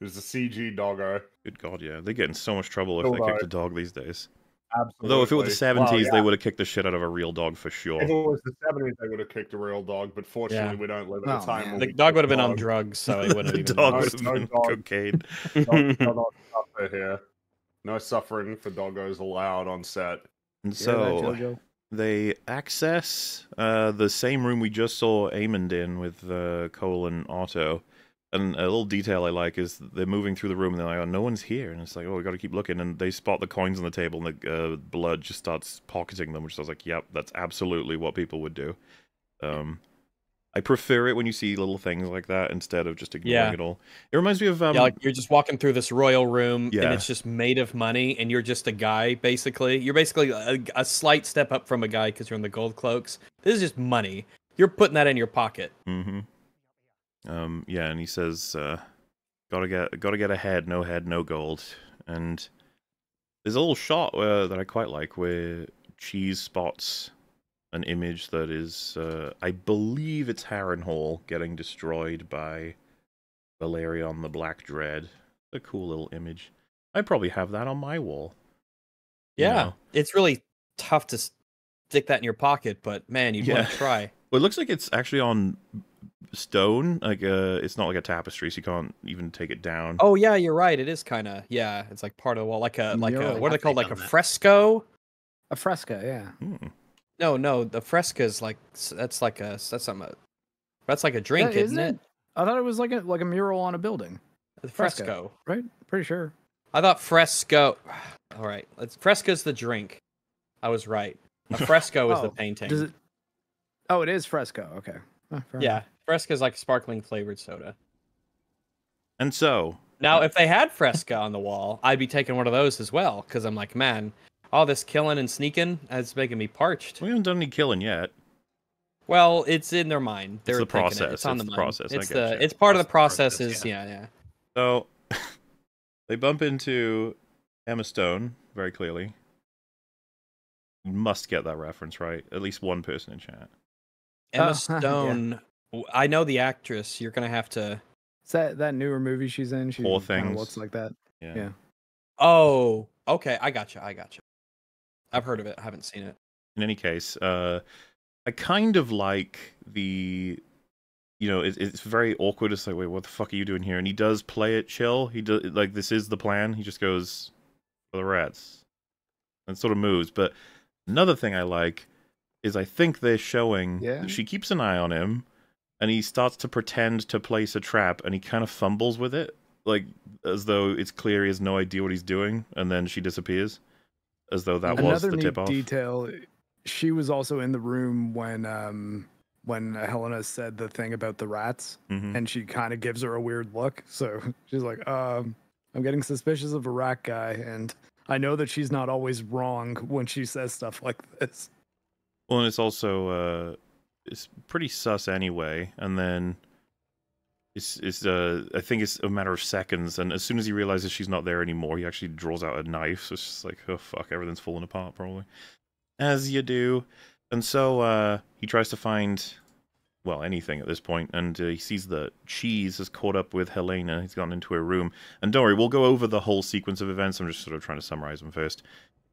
there's a CG doggo. Good God, yeah, they get in so much trouble if So they kick right. the dog these days. Absolutely. Although if it were the Well, seventies, yeah, they would have kicked the shit out of a real dog for sure. If it was the seventies, they would have kicked a real dog. But fortunately, Yeah. we don't live in Oh, a time. man. where The dog would have been on drugs, so he wouldn't the have even. dog No, would have no been dog. cocaine. Dogs cannot suffer here. No suffering for doggos allowed on set. And so Jojo? they access uh, the same room we just saw Aemond in with uh, Cole and Otto. And a little detail I like is they're moving through the room and they're like, oh, no one's here. And it's like, oh, we got to keep looking. And they spot the coins on the table and the uh, blood just starts pocketing them, which I was like, yep, that's absolutely what people would do. Um, I prefer it when you see little things like that instead of just ignoring Yeah. it all. It reminds me of um, yeah, like you're just walking through this royal room, Yeah. and it's just made of money, and you're just a guy. Basically, you're basically a, a slight step up from a guy because you're in the gold cloaks. This is just money. You're putting that in your pocket. Mm-hmm. Um, yeah, and he says, uh, "Gotta get, gotta get ahead. No head, no gold." And there's a little shot uh, that I quite like where Cheese spots an image that is, uh, I believe it's Harrenhal getting destroyed by Balerion the Black Dread. A cool little image. I probably have that on my wall. you Yeah, know? it's really tough to stick that in your pocket, but man, you'd want to try. Well, it looks like it's actually on stone. Like, uh, it's not like a tapestry, so you can't even take it down. Oh yeah, you're right. It is kind of yeah. It's like part of the wall, like a like Yeah. a what are they Have called? Like a that? fresco? A fresco, yeah. Hmm. No, no, the fresco's like that's like a that's something. That's like a drink, Yeah, isn't it? I thought it was like a like a mural on a building, The Fresco. fresco. right? Pretty sure. I thought fresco. All right, let's fresco's the drink. I was right. A fresco is the Oh, painting. Does it? Oh, it is fresco. Okay. Oh, yeah, enough. is like sparkling flavored soda. And so, Now, if they had fresca on the wall, I'd be taking one of those as well because I'm like, man, all this killing and sneaking is making me parched. we haven't done any killing yet. Well, it's in their mind. They're the thinking it. process, It's on it's the, the mind. process, It's get the. you. It's part of the That's the process, processes. Yeah, yeah. So, they bump into Emma Stone very clearly. You must get that reference right. At least one person in chat. Emma Oh, yeah. Stone. w- I know the actress. You're gonna have to. It's that that newer movie she's in. She Poor kinda Things. looks like that. Yeah. Yeah. Oh, okay. I got you. I got you. I've heard of it. I haven't seen it. In any case, uh, I kind of like the, you know, it, it's very awkward. It's like, wait, what the fuck are you doing here? And he does play it chill. He does like this is the plan. He just goes for the rats, and sort of moves. But another thing I like is I think they're showing Yeah. she keeps an eye on him, and he starts to pretend to place a trap, and he kind of fumbles with it. like as though it's clear he has no idea what he's doing, and then she disappears, as though that was Another the tip off. detail. She was also in the room when um when Helaena said the thing about the rats, Mhm. and she kind of gives her a weird look. So she's like, um, "I'm getting suspicious of a rat guy," and I know that she's not always wrong when she says stuff like this. Well, and it's also uh, it's pretty sus anyway, and then it's it's uh, I think it's a matter of seconds, and as soon as he realizes she's not there anymore, he actually draws out a knife. So it's just like, oh fuck, everything's falling apart probably, as you do. And so uh, he tries to find well anything at this point, and uh, he sees that Cheese has caught up with Helaena. He's gone into her room, and don't worry, we'll go over the whole sequence of events. I'm just sort of trying to summarize them first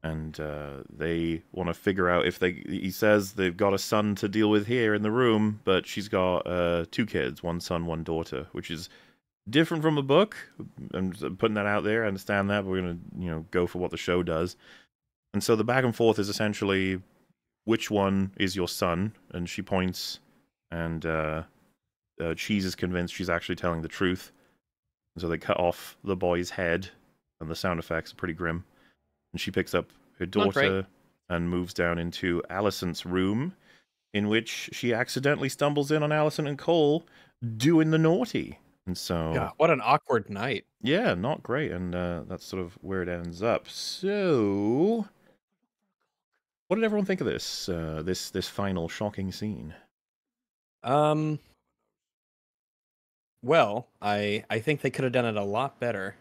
and uh, they want to figure out if they. He says they've got a son to deal with here in the room, but she's got uh, two kids, one son, one daughter, which is different from the book. I'm putting that out there. I understand that, but we're gonna, you know, go for what the show does. And so the back and forth is essentially which one is your son, and she points, and uh, uh, Cheese is convinced she's actually telling the truth. And so they cut off the boy's head, and the sound effects are pretty grim and she picks up her daughter and moves down into Alicent's room, in which she accidentally stumbles in on Alicent and Cole doing the naughty. And so, Yeah, what an awkward night. yeah, not great. And uh, that's sort of where it ends up. So, what did everyone think of this? Uh, this this final shocking scene. Um. Well, I I think they could have done it a lot better.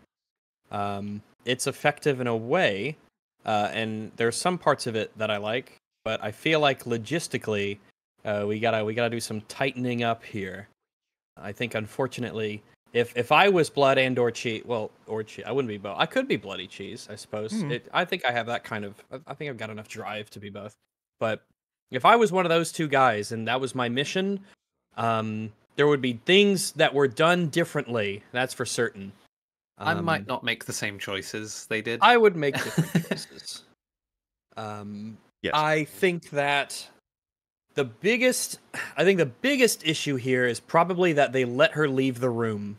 Um, it's effective in a way, uh, and there's some parts of it that I like, but I feel like logistically, uh, we gotta we gotta do some tightening up here. I think unfortunately, if if I was blood and or cheese, well, or cheese, I wouldn't be both. I could be bloody cheese, I suppose. Hmm. It, I think I have that kind of. I- I think I've got enough drive to be both. But if I was one of those two guys and that was my mission, um, there would be things that were done differently. That's for certain. I Um, might not make the same choices they did. I would make different choices. Um, Yes. I think that the biggest, I think the biggest issue here is probably that they let her leave the room.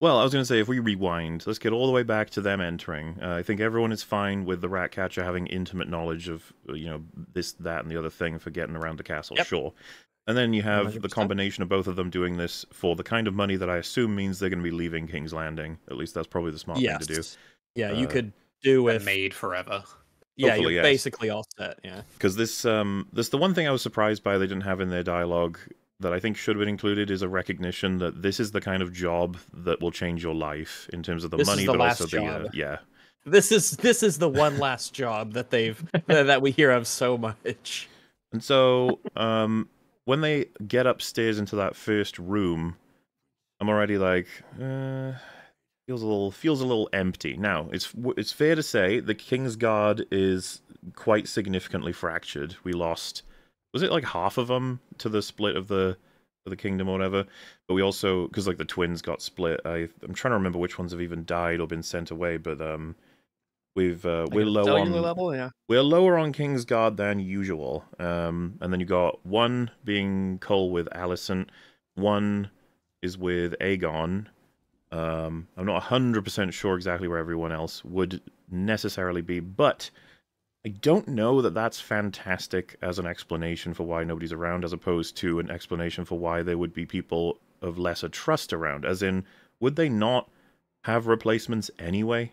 Well, I was going to say, if we rewind, let's get all the way back to them entering. Uh, I think everyone is fine with the rat catcher having intimate knowledge of, uh, you know, this, that, and the other thing for getting around the castle, Yep. sure. And then you have the 100%. combination of both of them doing this for the kind of money that I assume means they're going to be leaving King's Landing. At least that's probably the smart yes. thing to do. Yeah, you Uh, could do They're with. made forever. Yeah, you're yes. basically all set. Yeah. Because this, um, this the one thing I was surprised by they didn't have in their dialogue that I think should have been included is a recognition that this is the kind of job that will change your life in terms of the This is money, the but last also the uh, job. yeah, This is this is the one last job that they've that we hear of so much. And so, um, when they get upstairs into that first room, I'm already like, uh, feels a little feels a little empty. Now, it's it's fair to say the King's Guard is quite significantly fractured. We lost, was it like half of them to the split of the of the kingdom or whatever? But we also because like the twins got split. I I'm trying to remember which ones have even died or been sent away, but um. We've uh, Like we're low on level, yeah. we're lower on King's Guard than usual. Um, and then you got one being Cole with Alicent, one is with Aegon. Um, I'm not 100% sure exactly where everyone else would necessarily be, but I don't know that that's fantastic as an explanation for why nobody's around, as opposed to an explanation for why there would be people of lesser trust around. As in, would they not have replacements anyway?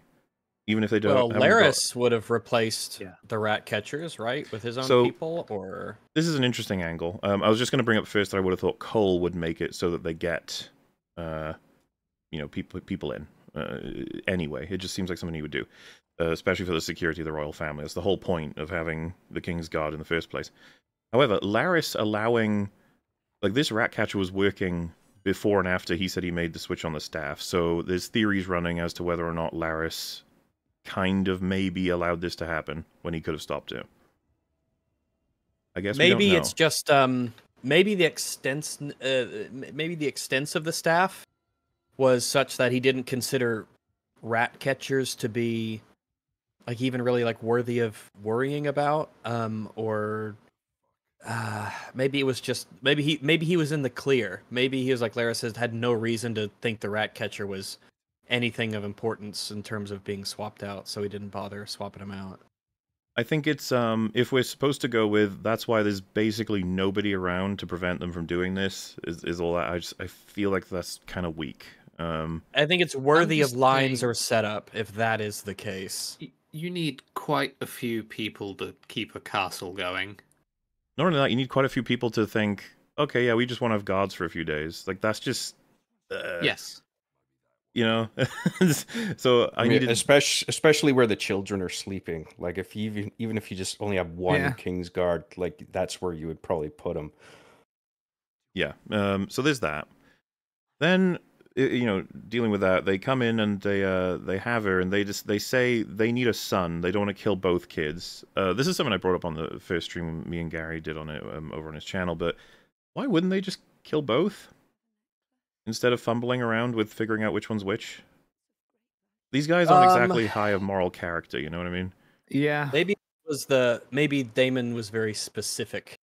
Even if they don't. Well, Larys would have replaced Yeah. the rat catchers, right, with his own So- people, or this is an interesting angle. Um, I was just going to bring up first that I would have thought Cole would make it so that they get, uh, you know, people people in. Uh, anyway, it just seems like something he would do, uh, especially for the security of the royal family. That's the whole point of having the king's guard in the first place. However, Larys allowing, like this rat catcher was working before and after he said he made the switch on the staff. So there's theories running as to whether or not Larys kind of maybe allowed this to happen when he could have stopped it. I guess maybe it's just um maybe the extents uh, maybe the extents of the staff was such that he didn't consider rat catchers to be like even really like worthy of worrying about um or uh, maybe it was just maybe he maybe he was in the clear. Maybe he was like Lara says had no reason to think the rat catcher was anything of importance in terms of being swapped out, so he didn't bother swapping him out. I think it's um if we're supposed to go with that's why there's basically nobody around to prevent them from doing this is, is all that I just I feel like that's kind of weak. Um I think it's worthy of lines saying- or setup if that is the case. You need quite a few people to keep a castle going. not only that you need quite a few people to think okay yeah we just want to have guards for a few days like that's just uh, yes. You know so I, I, mean, needed especially especially where the children are sleeping. Like if you even even if you just only have one Yeah. king's guard, like that's where you would probably put them. yeah um so there's that then you know dealing with that they come in and they uh they have her and they just they say they need a son they don't want to kill both kids uh this is something i brought up on the first stream me and gary did on it um, over on his channel but why wouldn't they just kill both instead of fumbling around with figuring out which one's which these guys aren't Um, exactly high of moral character you know what i mean Yeah. Maybe it was the maybe Daemon was very specific.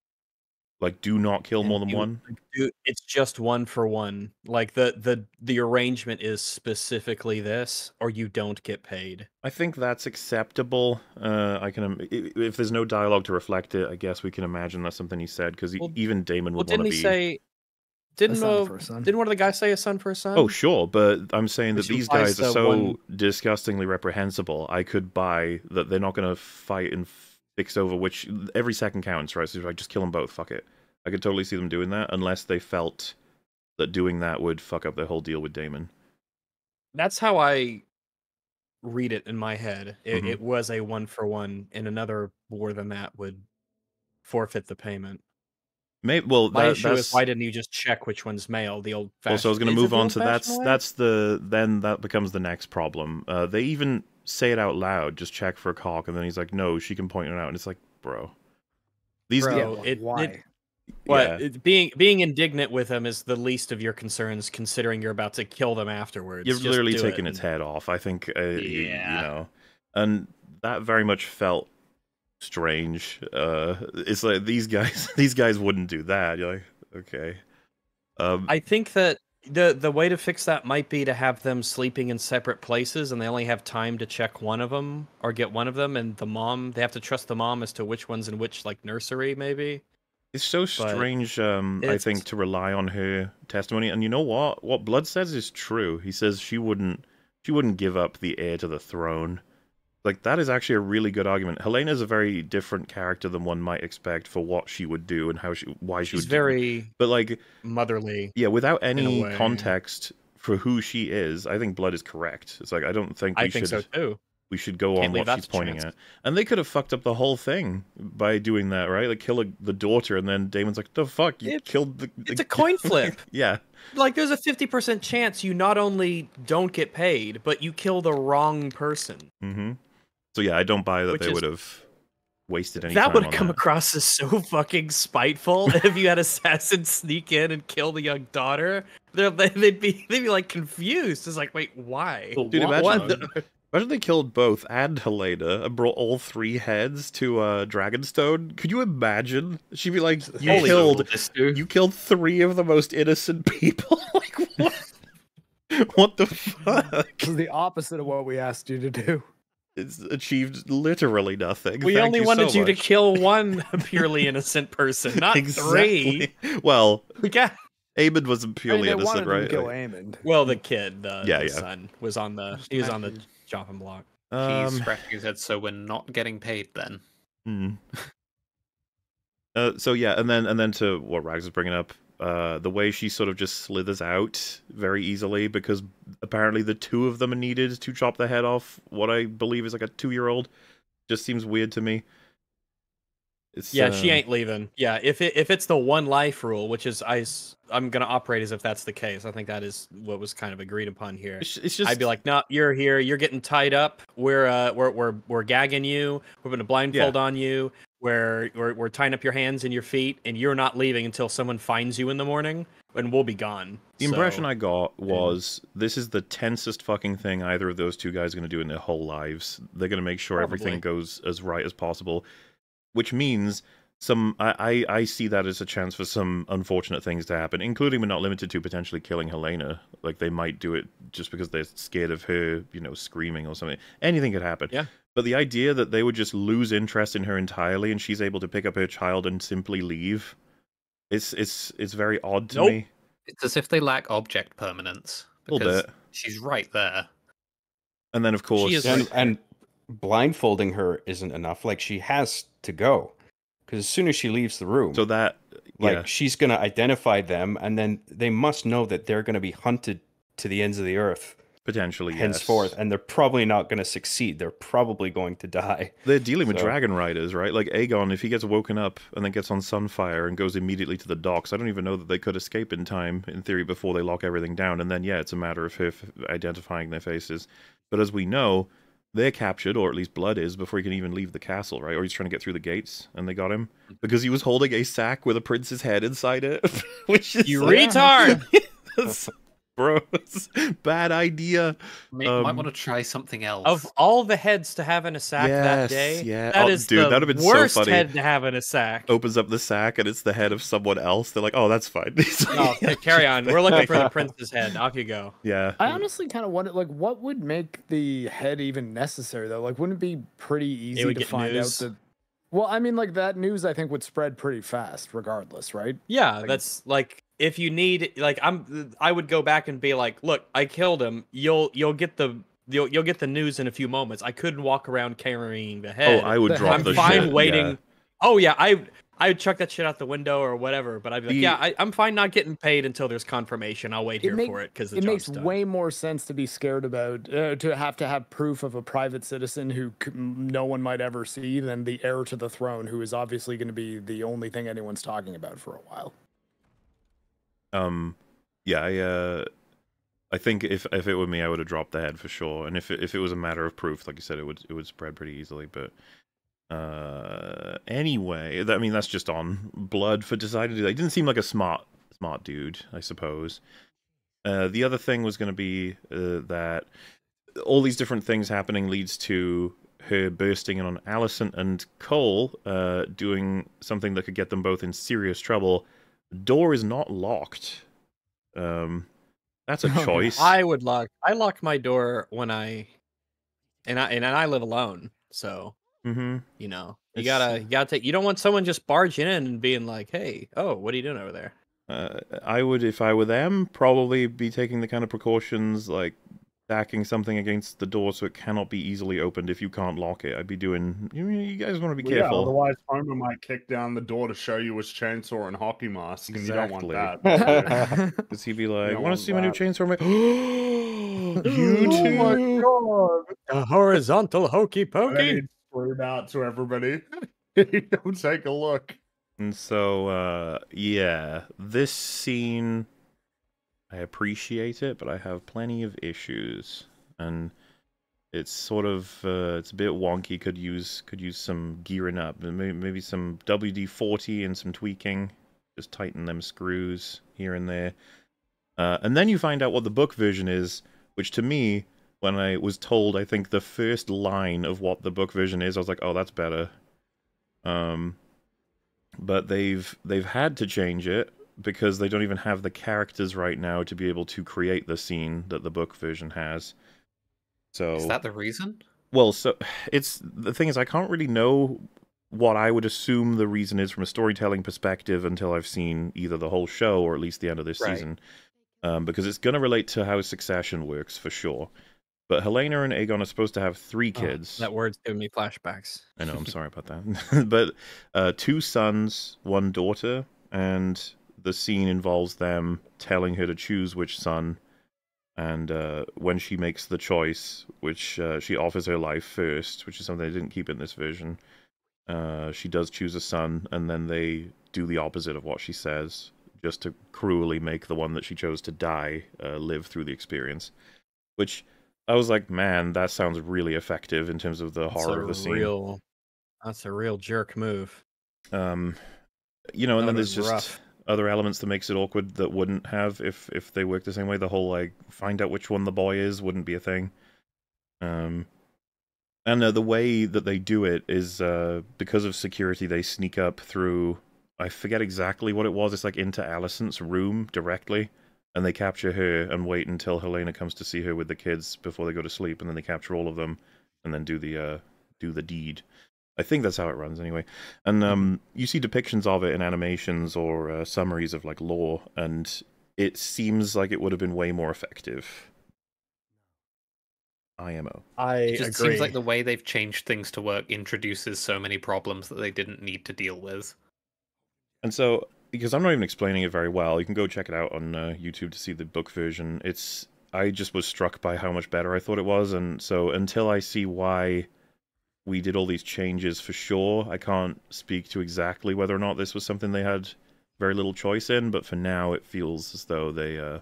like do not kill and more than he one like, It's just one for one. Like the the the arrangement is specifically this, or you don't get paid. I think that's acceptable. Uh, I can, if there's no dialogue to reflect it, I guess we can imagine that's something he said because Well- even Daemon Well, would want didn't to he be. say? Didn't son uh, for a son. didn't one of the guys say a son for a son? Oh, sure, but I'm saying that these guys are so one- disgustingly reprehensible. I could buy that they're not going to fight and fix over which every second counts, right? So if I just kill them both, fuck it. I could totally see them doing that unless they felt that doing that would fuck up their whole deal with Daemon. That's how I read it in my head. It, Mhm. it was a one for one, and another more than that would forfeit the payment. Maybe well, My that, issue that's is why didn't you just check which one's male? The old. So I was going to move on to that's way? that's the then that becomes the next problem. Uh, they even say it out loud, just check for a cock, and then he's like, "No, she can point it out," and it's like, bro, these Bro, guys, yeah, it- it- why? What yeah, being being indignant with them is the least of your concerns, considering you're about to kill them afterwards. you're Just literally do taking it. its head off. I think, uh, y- you, Yeah. know, and that very much felt strange. Uh, it's like these guys, these guys wouldn't do that. You're like, okay, um, I think that the the way to fix that might be to have them sleeping in separate places, and they only have time to check one of them or get one of them, and the mom they have to trust the mom as to which one's in which like nursery, maybe. It's so strange, um, I think, to rely on her testimony. And you know what? What Blood says is true. He says she wouldn't she wouldn't give up the heir to the throne. Like that is actually a really good argument. Helaena is a very different character than one might expect for what she would do and how she why she She's would do- very But like motherly. yeah, without any context for who she is, I think Blood is correct. It's like I don't think we I think should so too. we should go Can't on what she's pointing chance. at. And they could have fucked up the whole thing by doing that, right? Like kill a, the daughter, and then Daemon's like, "The fuck, you It- killed the." It's a coin flip. yeah, like there's a 50% chance you not only don't get paid, but you kill the wrong person. hmm So yeah, I don't buy that Which they is- would have wasted any. that time would on come that. across as so fucking spiteful if you had assassins sneak in and kill the young daughter. They're, they'd be they'd be like confused. It's like, wait, why? Dude, What- imagine- What Imagine they killed both and Helaena and brought all three heads to uh, Dragonstone. Could you imagine? She'd be like, "You Holy killed, Lord, you killed three of the most innocent people." like what? what the fuck? This is the opposite of what we asked you to do. It's achieved literally nothing. we Thank only you wanted so you to kill one purely innocent person, not three. Exactly. Well, We got Aemond wasn't I mean, purely innocent, wanted him right? to kill Like, Aemond. well, the kid, the, Yeah, the yeah. son, was on the he was on the chopping block. He's um, scratching his head, so we're not getting paid then. hmm. Uh, so yeah, and then and then to what Rags is bringing up, uh, the way she sort of just slithers out very easily because apparently the two of them are needed to chop the head off what I believe is like a two-year-old. Just seems weird to me. It's, Yeah, she um, ain't leaving. Yeah, if it if it's the one life rule, which is I I'm gonna operate as if that's the case. I think that is what was kind of agreed upon here. It's, it's just I'd be like, no, you're here. You're getting tied up. We're uh, we're we're we're gagging you. We're putting a blindfold on you. We're, we're we're tying up your hands and your feet, and you're not leaving until someone finds you in the morning, and we'll be gone. The impression I got was this is the tensest fucking thing either of those two guys are going to do in their whole lives. They're going to make sure everything goes as right as possible, which means some I, I I see that as a chance for some unfortunate things to happen, including but not limited to potentially killing Helaena. Like they might do it just because they're scared of her, you know, screaming or something. Anything could happen. Yeah. But the idea that they would just lose interest in her entirely and she's able to pick up her child and simply leave, it's it's it's very odd to Nope. me. It's as if they lack object permanence. A little because bit. She's right there. And then of course is and, like- and blindfolding her isn't enough. Like she has to go because as soon as she leaves the room, so that like yeah. she's gonna identify them, and then they must know that they're gonna be hunted to the ends of the earth potentially yes. henceforth, and they're probably not gonna succeed. They're probably going to die. They're dealing with dragon riders, right? Like Aegon, if he gets woken up and then gets on Sunfyre and goes immediately to the docks, I don't even know that they could escape in time, in theory, before they lock everything down. And then, yeah, it's a matter of her identifying their faces. But as we know, they're captured, or at least Blood is, before he can even leave the castle, right? Or he's trying to get through the gates, and they got him because he was holding a sack with a prince's head inside it, which is You like- retard! That's gross. Bad idea. May, might Um, want to try something else. Of all the heads to have in a sack that day, yeah. that Oh, is dude, the that'd have been so worst funny. head to have in a sack. Opens up the sack and it's the head of someone else. They're like, "Oh, that's fine." He's like- No, okay, carry on. We're looking for the prince's head. Off you go. Yeah. I honestly kind of wonder, like, what would make the head even necessary though? Like, wouldn't it be pretty easy to find news. out that? Well, I mean, like that news, I think would spread pretty fast, regardless, right? Yeah, Like- that's like if you need like I'm I would go back and be like, look, I killed him. You'll you'll get the you'll you'll get the news in a few moments. I couldn't walk around carrying the oh, head. Oh. I would the drop I'm the fine shit. waiting. yeah. Oh yeah, I I would chuck that shit out the window or whatever. But I'd be like, The- yeah, I, I'm fine not getting paid until there's confirmation. I'll wait here make- for it because the it makes done. way more sense to be scared about uh, to have to have proof of a private citizen who c- no one might ever see than the heir to the throne, who is obviously going to be the only thing anyone's talking about for a while. Um, yeah, I, uh, I think if if it were me, I would have dropped the head for sure. And if it, if it was a matter of proof, like you said, it would it would spread pretty easily. But uh, anyway, I mean, that's just on blood for deciding to do that. He didn't seem like a smart smart dude, I suppose. Uh, the other thing was going to be uh, that all these different things happening leads to her bursting in on Alicent and Cole, uh, doing something that could get them both in serious trouble. Door is not locked. Um, that's a Oh, choice. I would lock. I lock my door when I, and I and I live alone, so hmm you know you It's- gotta you gotta take. You don't want someone just barging in and being like, "Hey, oh, what are you doing over there?" Uh, I would, if I were them, probably be taking the kind of precautions like stacking something against the door so it cannot be easily opened if you can't lock it. I'd be doing. You, you guys want to be Well, yeah, otherwise, Homer might kick down the door to show you his chainsaw and hockey mask, and you don't want Exactly. that. Because he'd be like, don't "Want want to see my new chainsaw?" I'm like, you Oh my too. god! A horizontal hokey And then pokey. Scream out to everybody. Don't take a look. And so, uh, yeah, this scene, I appreciate it, but I have plenty of issues, and it's sort of uh, it's a bit wonky. Could use could use some gearing up, maybe, maybe some WD forty and some tweaking. Just tighten them screws here and there, uh, and then you find out what the book version is, which to me. When I was told, I think the first line of what the book version is, I was like, "Oh, that's better." Um, but they've they've had to change it because they don't even have the characters right now to be able to create the scene that the book version has. So Is that the reason? well, so it's the thing is I can't really know what I would assume the reason is from a storytelling perspective until I've seen either the whole show or at least the end of this Right. season, um, because it's going to relate to how Succession works for sure. But Helaena and Aegon are supposed to have three kids. that word's giving me flashbacks. I know. I'm sorry about that. but uh, two sons, one daughter, and the scene involves them telling her to choose which son. And uh, when she makes the choice, which uh, she offers her life first, which is something they didn't keep in this version, uh, she does choose a son, and then they do the opposite of what she says, just to cruelly make the one that she chose to die uh, live through the experience. Which I was like, man, that sounds really effective in terms of the That's horror of the scene. real. That's a real jerk move. Um, you know, and That then there's just rough. other elements that makes it awkward that wouldn't have if if they worked the same way. The whole like find out which one the boy is wouldn't be a thing. Um, And uh, the way that they do it is uh, because of security, they sneak up through. I forget exactly what it was. It's like into Alicent's room directly, and they capture her and wait until Helaena comes to see her with the kids before they go to sleep, and then they capture all of them, and then do the uh, do the deed. I think that's how it runs anyway. And um, you see depictions of it in animations or uh, summaries of like lore, and it seems like it would have been way more effective. IMO. I It just agree. seems like the way they've changed things to work introduces so many problems that they didn't need to deal with. And so, because I'm not even explaining it very well, you can go check it out on uh, YouTube to see the book version. It's I just was struck by how much better I thought it was, and so until I see why we did all these changes for sure, I can't speak to exactly whether or not this was something they had very little choice in. But for now, it feels as though they uh,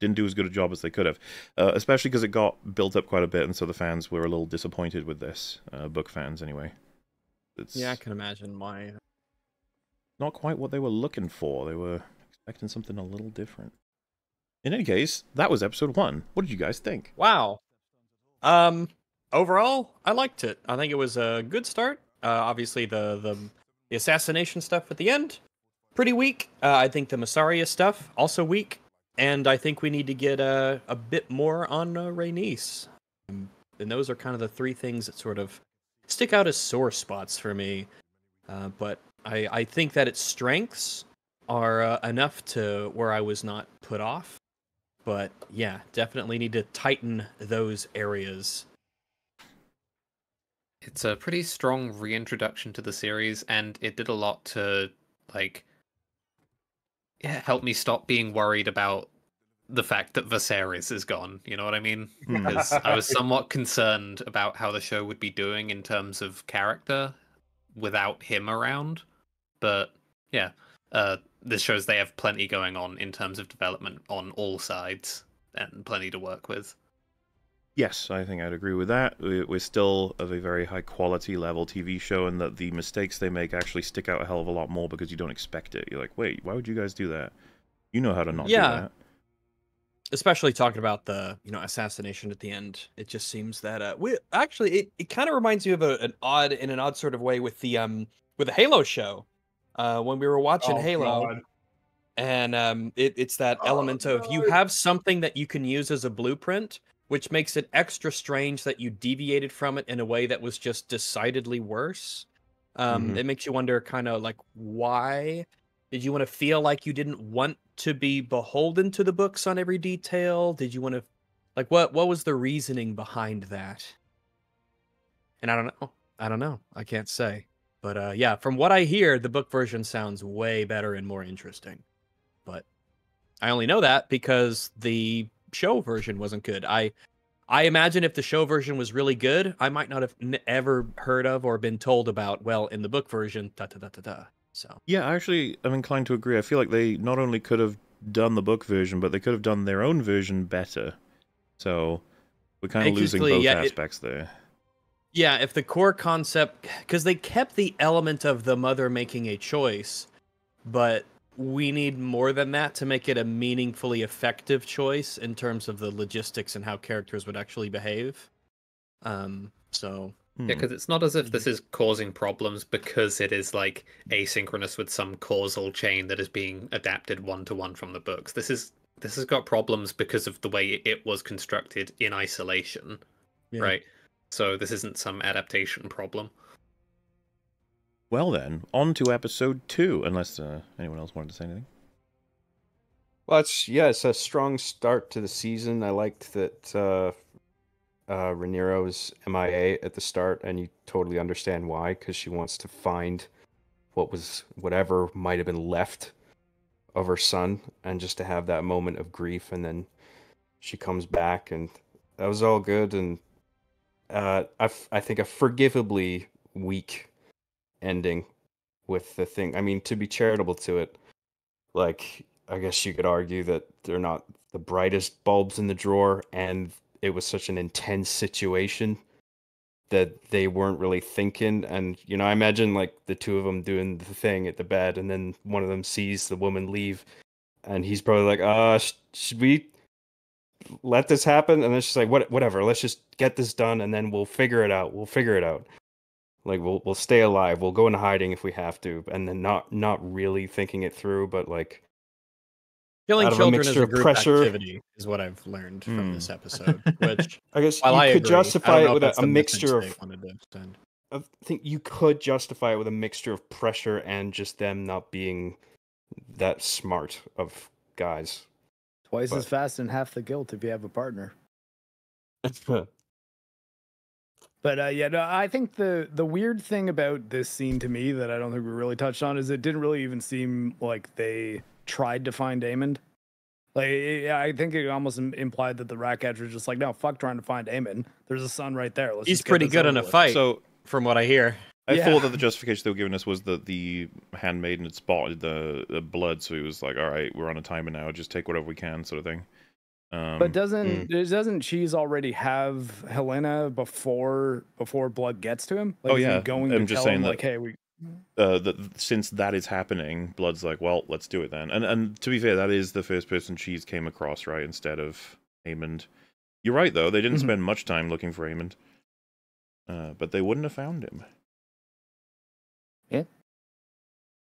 didn't do as good a job as they could have, uh, especially because it got built up quite a bit, and so the fans were a little disappointed with this. Uh, book fans, anyway. It's yeah, I can imagine why. Not quite what they were looking for. They were expecting something a little different. In any case, that was episode one. What did you guys think? Wow. Um, overall, I liked it. I think it was a good start. Uh, obviously, the, the the assassination stuff at the end, pretty weak. Uh, I think the Mysaria stuff also weak, and I think we need to get a a bit more on uh, Rhaenys. Um, and those are kind of the three things that sort of stick out as sore spots for me. Uh, but I I think that its strengths are uh, enough to where I was not put off but yeah, definitely need to tighten those areas. It's a pretty strong reintroduction to the series, and it did a lot to like help me stop being worried about the fact that Viserys is gone. You know what I mean? Hmm. Because I was somewhat concerned about how the show would be doing in terms of character without him around. But yeah, uh, this shows they have plenty going on in terms of development on all sides and plenty to work with. Yes, I think I'd agree with that. We- We're still of a very high quality level TV show, and that the mistakes they make actually stick out a hell of a lot more because you don't expect it. You're like, wait, why would you guys do that? You know how to not Yeah. do that. Especially talking about the you know assassination at the end, it just seems that uh, we actually it, it kind of reminds me of a, an odd in an odd sort of way with the um with the Halo show, uh when we were watching Oh, Halo, God. and um it, it's that Oh, element of you have something that you can use as a blueprint, which makes it extra strange that you deviated from it in a way that was just decidedly worse. Um, Mhm. It makes you wonder, kind of like, why did you want to feel like you didn't want to be beholden to the books on every detail? Did you want to, like, what what was the reasoning behind that? And I don't know. I don't know. I can't say. But uh, yeah, from what I hear, the book version sounds way better and more interesting. But I only know that because the show version wasn't good. I I imagine if the show version was really good, I might not have n- ever heard of or been told about. Well, in the book version, da da da da da. So Yeah, actually, I actually am inclined to agree. I feel like they not only could have done the book version, but they could have done their own version better. So we're kind of losing both yeah, it- aspects there. Yeah, if the core concept, because they kept the element of the mother making a choice, but we need more than that to make it a meaningfully effective choice in terms of the logistics and how characters would actually behave. Um, so Hmm. Yeah, because it's not as if this is causing problems because it is like asynchronous with some causal chain that is being adapted one to one from the books. This is this has got problems because of the way it was constructed in isolation, Yeah. right? So this isn't some adaptation problem. Well then, on to episode two. Unless uh, anyone else wanted to say anything. Well, it's yeah, it's a strong start to the season. I liked that uh, uh, Rhaenyra was MIA at the start, and you totally understand why, because she wants to find what was whatever might have been left of her son, and just to have that moment of grief, and then she comes back, and that was all good. And uh, I, f- I think a forgivably weak ending with the thing. I mean, to be charitable to it, like I guess you could argue that they're not the brightest bulbs in the drawer, and it was such an intense situation that they weren't really thinking. And you know, I imagine like the two of them doing the thing at the bed, and then one of them sees the woman leave, and he's probably like, "Uh, sh- should we let this happen, and it's just like what whatever. Let's just get this done, and then we'll figure it out. We'll figure it out. Like we'll we'll stay alive. We'll go into hiding if we have to, and then not not really thinking it through, but like Killing out a children is mixture a of group pressure- activity, is what I've learned from Hmm. this episode. Which, I guess while you I could agree, justify it with a, a mixture of they wanted to send. I think you could justify it with a mixture of pressure and just them not being that smart of guys. Twice as But- fast and half the guilt if you have a partner. But uh, yeah, no, I think the the weird thing about this scene to me that I don't think we really touched on is it didn't really even seem like they tried to find Aemond. Like it, I think it almost implied that the rat catcher was just like, no, fuck trying to find Aemond. There's a son right there. Let's He's just pretty good in a with." fight, So from what I hear. I Yeah. thought that the justification they were giving us was that the handmaiden had spotted the, the blood, so he was like, "All right, we're on a timer now. Just take whatever we can," sort of thing. Um, But doesn't doesn't Cheese already have Helaena before before blood gets to him? Like, Oh, is he yeah. going I'm to just tell him saying that- like, hey, we uh, that since that is happening, Blood's like, well, let's do it then. And and to be fair, that is the first person Cheese came across, right? Instead of Aemond. You're right though; they didn't Mhm. spend much time looking for Aemond, uh, but they wouldn't have found him.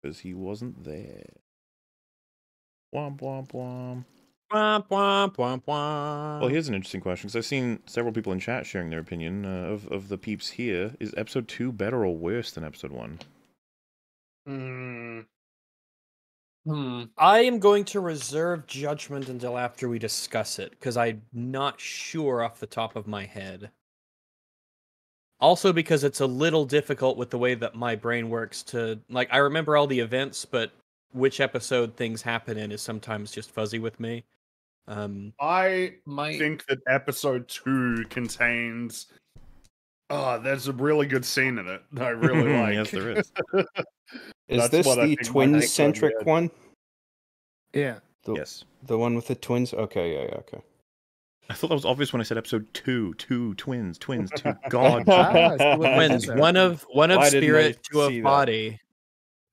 Because he wasn't there. Womp womp womp. Womp, womp, womp, womp. Well, here's an interesting question because I've seen several people in chat sharing their opinion uh, of of the peeps here. Is episode two better or worse than episode one? Hmm. Hmm. I am going to reserve judgment until after we discuss it because I'm not sure off the top of my head. Also, because it's a little difficult with the way that my brain works to like. I remember all the events, but which episode things happen in is sometimes just fuzzy with me. Um, I My think that episode two contains. Oh, there's a really good scene in it. that I really like. yes, there is. Is That's this what I the think might twin centric one? yeah. The, yes. the one with the twins? Okay, yeah, yeah, okay. I thought that was obvious when I said episode two. Two twins, twins, two. God, Ah, I see what it is twins, one of one of Why spirit, two see of that? body.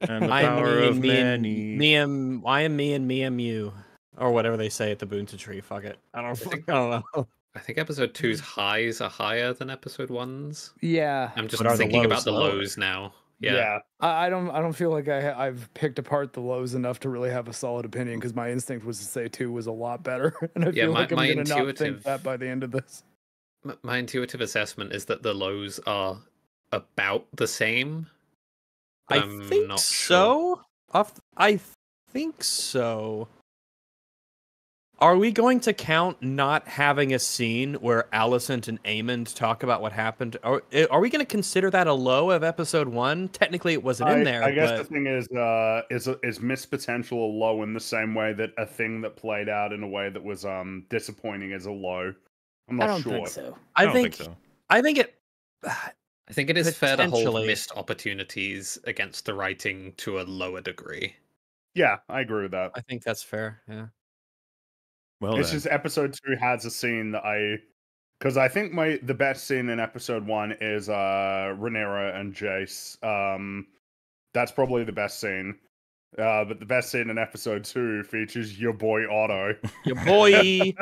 and the I am power me of and me and many. me and I am me and me and you, or whatever they say at the Boonta Tree. Fuck it. I don't. think- I don't know. I think episode two's highs are higher than episode one's. Yeah. I'm just But are the thinking about the lows now. Yeah. yeah. I, I don't I don't feel like I ha- I've picked apart the lows enough to really have a solid opinion because my instinct was to say two was a lot better, and I Yeah, feel my- like I'm my gonna not think intuitive- that by the end of this. M- My intuitive assessment is that the lows are about the same. I I'm think not sure. so. Off, I think so. Are we going to count not having a scene where Alicent and Aemond talk about what happened? Are, eh, are we going to consider that a low of episode one? Technically, it wasn't I, in there. I guess but the thing is, uh, is is missed potential a low in the same way that a thing that played out in a way that was um disappointing is a low. I'm not I don't sure. think so. I, I don't think, think so. I think it. I think it is fair to hold missed opportunities against the writing to a lower degree. Yeah, I agree with that. I think that's fair. Yeah. Well, it's then. just episode two has a scene that I, because I think my the best scene in episode one is uh Rhaenyra and Jace. Um, that's probably the best scene. Uh, but the best scene in episode two features your boy Otto. Your boy.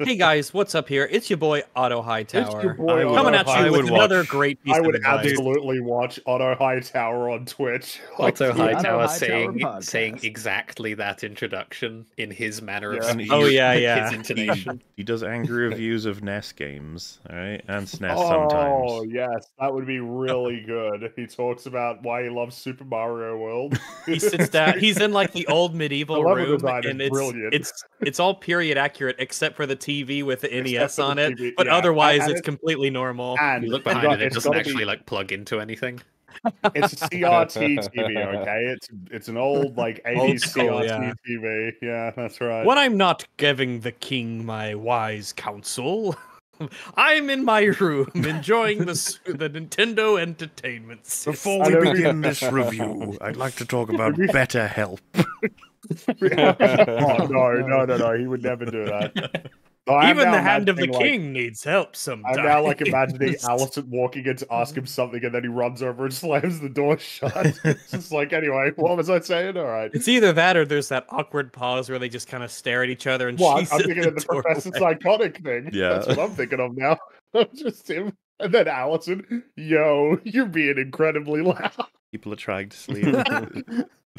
hey guys, what's up here? It's your boy Otto Hightower. It's your boy I would- Coming at you I with another watch- great piece I would advice. absolutely watch Otto Hightower on Twitch. Like, Otto the Otto Hightower Hightower saying podcast. saying exactly that introduction in his manner of Yeah. And speech, Oh, yeah, yeah. his yeah. intonation. He does angry reviews of NES games, all right, and SNES Oh sometimes. Oh yes, that would be really good. He talks about why he loves Super Mario World. he sits down. He's in like the old medieval room, design is and it's brilliant. it's it's all period accurate except for the TV with the NES for the on it. TV, But yeah. otherwise, And it's it- completely normal. and You look it's behind got- it, it doesn't actually be- like plug into anything. It's a CRT TV, okay? It's it's an old like 80s Old school, CRT yeah. TV. Yeah, that's right. When I'm not giving the king my wise counsel, I'm in my room enjoying the the Nintendo Entertainment System. Before we don't begin this review, I'd like to talk about BetterHelp. oh, no, no, no, no. He would never do that. Even the hand of the like- king needs help sometimes. I'm now like imagining Alicent walking in to ask him something, and then he runs over and slams the door shut. it's just like, anyway, what was I saying? All right. It's either that or there's that awkward pause where they just kind of stare at each other and Well, I'm, she's I'm thinking the of the professor's doorway. iconic thing. Yeah. That's what I'm thinking of now. just him. And then Alicent, yo, you're being incredibly loud. People are trying to sleep.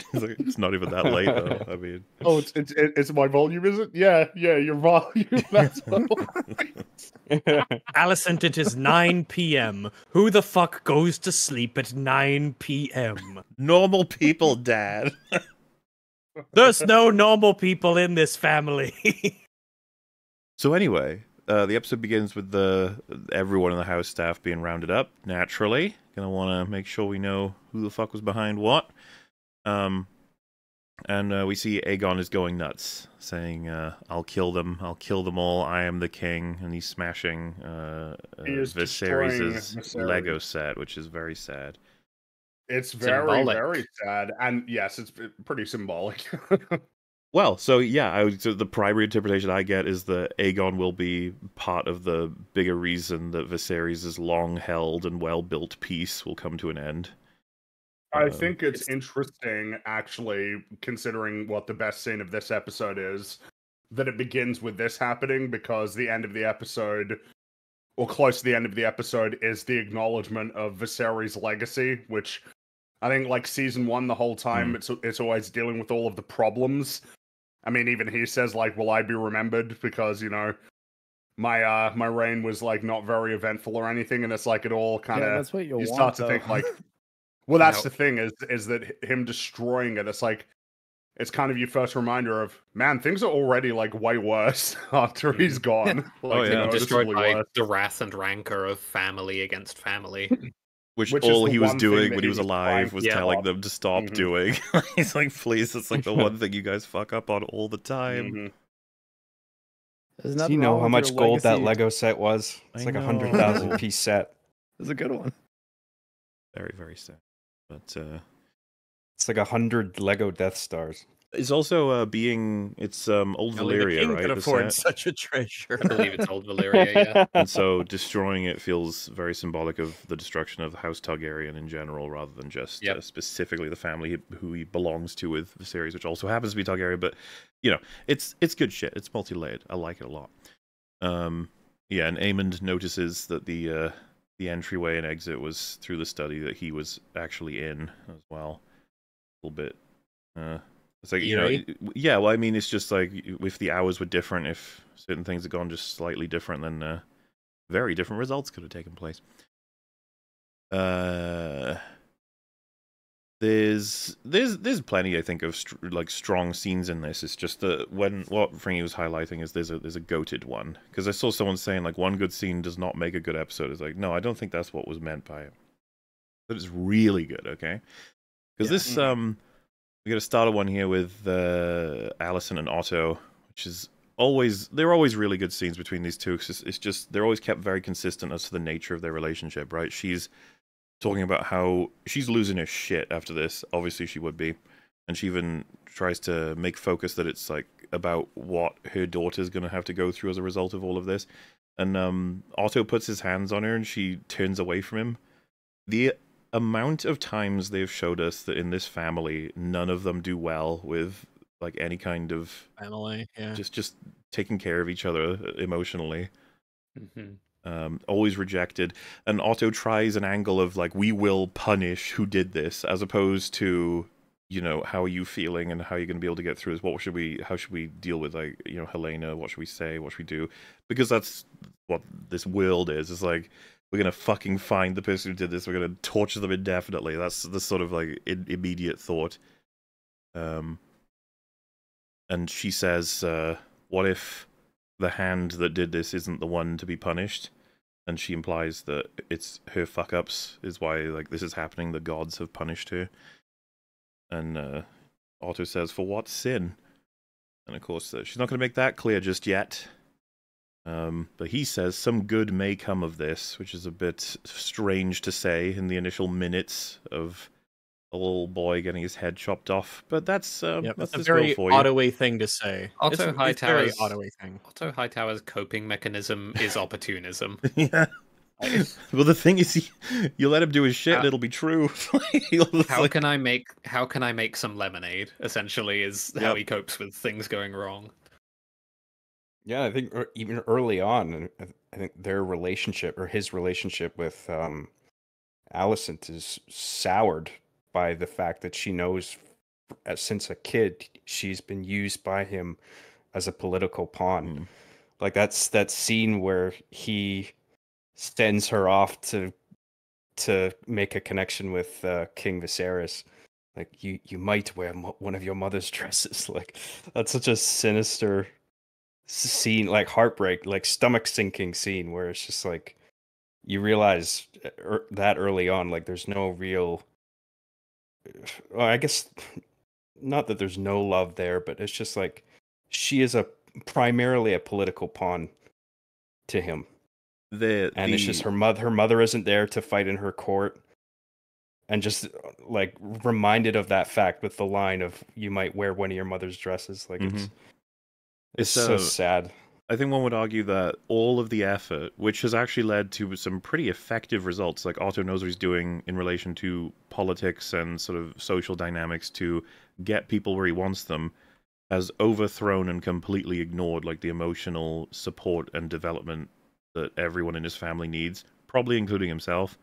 it's, like, it's not even that late though. I mean, Oh, it's, it's it's my volume, is it? Yeah, yeah, your volume. That's Alicent, it is 9 p.m. Who the fuck goes to sleep at 9 p.m.? normal people, Dad. There's no normal people in this family. So anyway, uh, the episode begins with the everyone in the house staff being rounded up. Naturally, gonna want to make sure we know who the fuck was behind what. Um, and uh, we see Aegon is going nuts, saying, uh, "I'll kill them. I'll kill them all. I am the king." And he's smashing uh, uh, He is destroying Viserys' Viserys. Lego set, which is very sad. It's very, Symbolic. very sad. And yes, it's pretty symbolic. Well, so yeah, I so the primary interpretation I get is that Aegon will be part of the bigger reason that Viserys' long-held and well-built peace will come to an end. I Uh, think it's it's- interesting, actually, considering what the best scene of this episode is, that it begins with this happening because the end of the episode, or close to the end of the episode, is the acknowledgement of Viserys' legacy, which I think, like season one, the whole time, it's it's always dealing with all of the problems. I mean, even he says, like, "Will I be remembered?" Because you know, my uh my reign was like not very eventful or anything, and it's like it all kind of yeah, that's what you, you want. start to think like well that's No. the thing is is that him destroying it it's like it's kind of your first reminder of man things are already like way worse after he's gone like, Oh, you know, destroyed by worse. the wrath and rancor of family against family. Which, Which all he was doing when he he was was alive was to telling them to stop Mhm. doing. He's like, please, it's like the one thing you guys fuck up on all the time. Mhm. There's Do you know how much your gold that. Lego set was? It's I like a hundred thousand piece set. It's a good one. Very, very sad. But uh, It's like a hundred Lego Death Stars. it's also uh, being it's um old Only the Valyria, king right? could the afford set? such a treasure. I believe it's old Valyria, yeah. and so destroying it feels very symbolic of the destruction of House Targaryen in general, rather than just Yep. uh, specifically the family who he belongs to with the series, which also happens to be Targaryen. But you know, it's it's good shit. It's multi-layered. I like it a lot. Um, yeah, and Aemond notices that the uh, the entryway and exit was through the study that he was actually in as well. A little bit. Uh, it's like you know, yeah. Well, I mean, it's just like if the hours were different, if certain things had gone just slightly different, then uh, very different results could have taken place. Uh, there's there's there's plenty, I think, of str- like strong scenes in this. It's just that when what Fringy was highlighting is there's a there's a goated one because I saw someone saying like one good scene does not make a good episode. It's like no, I don't think that's what was meant by it. But it's really good, okay? Because Yeah. this Mhm. um, we got a starter one here with uh, Alicent and Otto, which is always they're always really good scenes between these two. 'cause It's, it's just they're always kept very consistent as to the nature of their relationship, right? She's talking about how she's losing her shit after this. Obviously, she would be, and she even tries to make focus that it's like about what her daughter's going to have to go through as a result of all of this. And um, Otto puts his hands on her, and she turns away from him. The amount of times they've showed us that in this family, none of them do well with like any kind of Family, yeah. just just taking care of each other emotionally Mhm. Um, always rejected. And Otto tries an angle of like, we will punish who did this, as opposed to, you know, how are you feeling and how are you going to be able to get through this? What should we, how should we deal with like, you know, Helaena? What should we say? What should we do? Because that's what this world is. It's like, we're going to fucking find the person who did this. We're going to torture them indefinitely. That's the sort of like immediate thought. Um, and she says, uh, what if the hand that did this isn't the one to be punished? And she implies that it's her fuck ups is why like this is happening. The gods have punished her, and uh, Otto says, "For what sin?" And of course, uh, she's not going to make that clear just yet. Um, but he says some good may come of this, which is a bit strange to say in the initial minutes of a little boy getting his head chopped off. But that's uh, Yep, that's that's a this very for you. Ottaway thing to say. Otto it's, it's very Hightower's- Ottaway thing. Otto Hightower's coping mechanism is opportunism. yeah. well, the thing is, he, you let him do his shit, How- and it'll be true. How like- can I make how can I make some lemonade? Essentially, is how Yep. he copes with things going wrong. Yeah, I think ear- even early on, I- I think their relationship or his relationship with um, Alicent is soured by the fact that she knows uh, since a kid she's been used by him as a political pawn. Mm. Like that's that scene where he sends her off to to make a connection with uh, King Viserys. Like you, you might wear one of your mother's dresses. Like that's such a sinister scene, like heartbreak, like stomach sinking scene, where it's just like you realize uh, that early on, like there's no real. Well, I guess not that there's no love there, but it's just like she is a primarily a political pawn to him. The, and it's just her mother her mother isn't there to fight in her court. And just like reminded of that fact with the line of you might wear one of your mother's dresses. Like it's Mhm. it's It's, so uh, sad I think one would argue that all of the effort, which has actually led to some pretty effective results, like Otto knows what he's doing in relation to politics and sort of social dynamics to get people where he wants them, has overthrown and completely ignored like the emotional support and development that everyone in his family needs, probably including himself.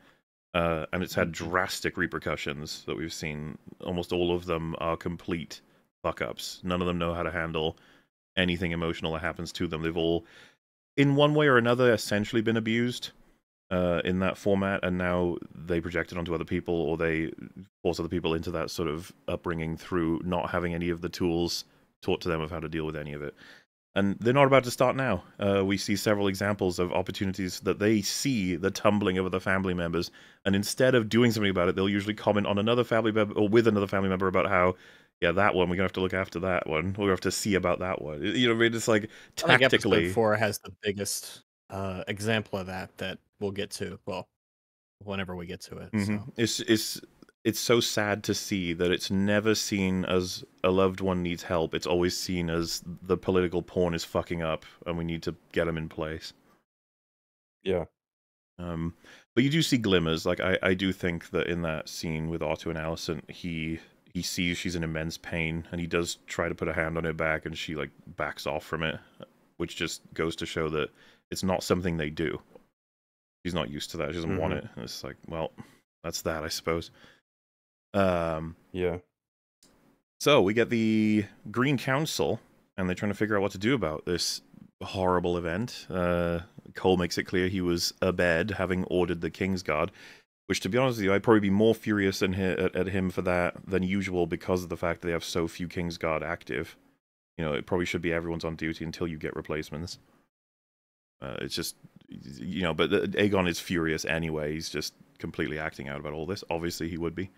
Uh, and it's had drastic repercussions that we've seen. Almost all of them are complete fuck ups. None of them know how to handle anything emotional that happens to them. They've all, in one way or another, essentially been abused uh, in that format, and now they project it onto other people, or they force other people into that sort of upbringing through not having any of the tools taught to them of how to deal with any of it. And they're not about to start now. Uh, we see several examples of opportunities that they see the tumbling of other family members, and instead of doing something about it, they'll usually comment on another family member or with another family member about how yeah, that one we're gonna have to look after that one. We're gonna have to see about that one. You know, what I mean, it's like I think tactically. episode four has the biggest uh, example of that that we'll get to. Well, whenever we get to it. Mhm. So. It's it's it's so sad to see that it's never seen as a loved one needs help. It's always seen as the political pawn is fucking up, and we need to get him in place. yeah Um, but you do see glimmers. Like I, I do think that in that scene with Otto and Alicent, he he sees she's in immense pain, and he does try to put a hand on her back, and she like backs off from it, which just goes to show that it's not something they do. She's not used to that. She doesn't want it. And it's like, well, that's that, I suppose. Um, yeah so we get the Green Council, and they're trying to figure out what to do about this horrible event. Uh, Cole makes it clear he was abed, having ordered the King's Guard. Which, to be honest with you, I'd probably be more furious at, at him for that than usual because of the fact that they have so few King's Guard active. You know, it probably should be everyone's on duty until you get replacements. Uh, it's just, you know, but Aegon is furious anyway. He's just completely acting out about all this. Obviously, he would be.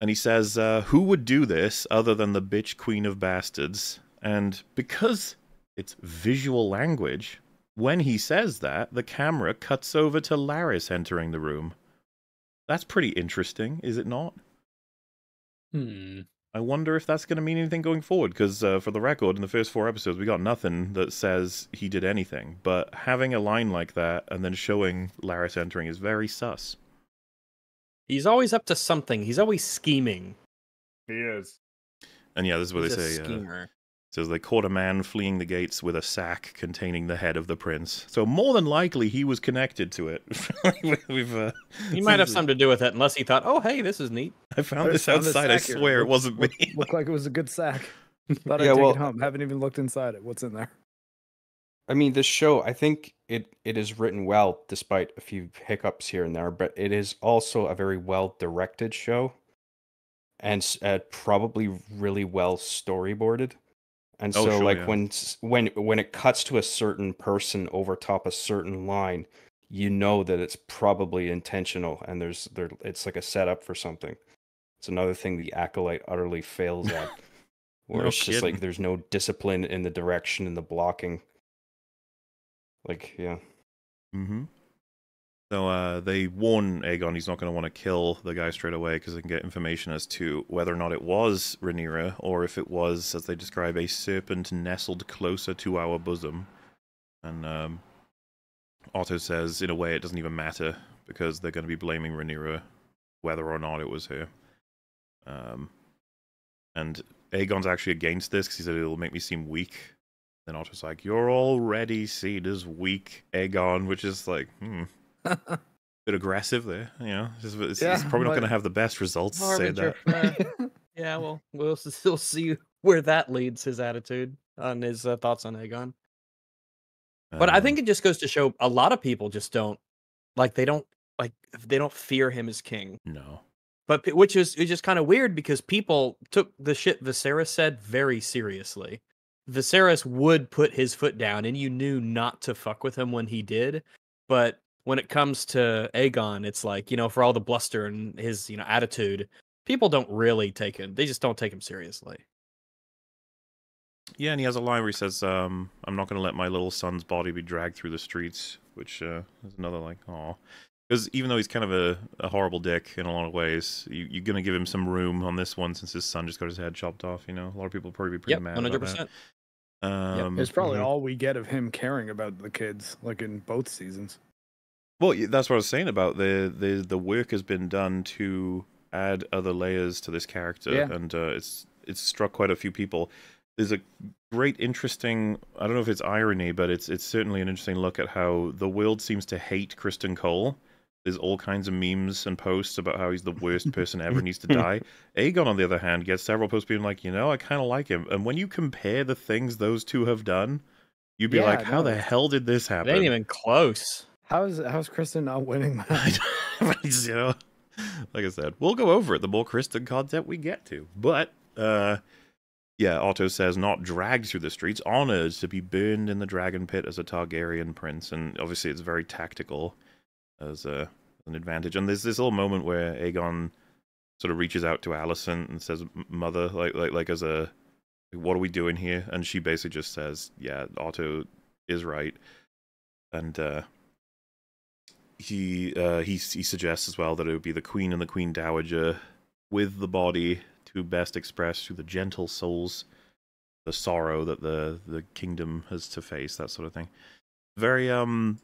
And he says, uh, Who would do this other than the bitch queen of bastards? And because it's visual language, when he says that, the camera cuts over to Larys entering the room. That's pretty interesting, is it not? Hmm. I wonder if that's going to mean anything going forward, because uh, for the record, in the first four episodes, we got nothing that says he did anything. But having a line like that and then showing Larys entering is very sus. He's always up to something. He's always scheming. He is. And yeah, this is what He's they a say. Uh, schemer. Says they caught a man fleeing the gates with a sack containing the head of the prince. So more than likely, he was connected to it. We've, uh, He might have something to do with it, unless he thought, "Oh, hey, this is neat." I found I this found outside. I sack here. swear it Look- wasn't me. Look, looked like it was a good sack. Thought Yeah, I'd take well- it home. Haven't even looked inside it. What's in there? I mean, this show, I think it it is written well, despite a few hiccups here and there. But it is also a very well directed show, and uh, probably really well storyboarded. And Oh, so, sure, like yeah. when when when it cuts to a certain person over top a certain line, you know that it's probably intentional, and there's there it's like a setup for something. It's another thing the acolyte utterly fails at, where No it's just like there's no discipline in the direction and the blocking. Like, yeah. hmm So uh, they warn Aegon he's not going to want to kill the guy straight away because they can get information as to whether or not it was Rhaenyra or if it was, as they describe, a serpent nestled closer to our bosom. And um, Otto says, in a way, it doesn't even matter because they're going to be blaming Rhaenyra whether or not it was her. Um, and Aegon's actually against this because he said it'll make me seem weak. Then Otto's like, "You're already seen as weak, Aegon," which is like, hmm, bit aggressive there. You know, it's, it's, Yeah, it's probably not going to have the best results. to Say that. for- yeah, well, we'll still see where that leads his attitude on his uh, thoughts on Aegon. But I Um, think it just goes to show a lot of people just don't like they don't like they don't fear him as king. no. But which is is just kind of weird because people took the shit Viserys said very seriously. Viserys would put his foot down, and you knew not to fuck with him when he did. But when it comes to Aegon, it's like you know, for all the bluster and his you know attitude, people don't really take him. They just don't take him seriously. Yeah, and he has a line where he says, um, "I'm not going to let my little son's body be dragged through the streets," which uh, is another like, oh, because even though he's kind of a, a horrible dick in a lot of ways, you, you're going to give him some room on this one since his son just got his head chopped off. You know, a lot of people will probably be pretty Yep, mad. one hundred about that. percent. Um, It's probably mhm. all we get of him caring about the kids, like in both seasons. Well, that's what I was saying about the the the work has been done to add other layers to this character, Yeah. and uh, it's it's struck quite a few people. There's a great, interesting. I don't know if it's irony, but it's it's certainly an interesting look at how the world seems to hate Criston Cole. There's all kinds of memes and posts about how he's the worst person ever, needs to die. Aegon, on the other hand, gets several posts being like, you know, I kind of like him. And when you compare the things those two have done, you'd be Yeah, like, how no, the hell did this happen? ain't even close. How's how's Criston not winning you know, like I said, we'll go over it the more Criston content we get to. But uh yeah, Otto says not dragged through the streets, honored to be burned in the dragon pit as a Targaryen prince, and obviously it's very tactical as a, an advantage. And there's this little moment where Aegon sort of reaches out to Alicent and says, "Mother, like like like as a, what are we doing here?" And she basically just says, "Yeah, Otto is right," and uh he uh, he he suggests as well that it would be the queen and the queen dowager with the body to best express to the gentle souls the sorrow that the the kingdom has to face that sort of thing. Very um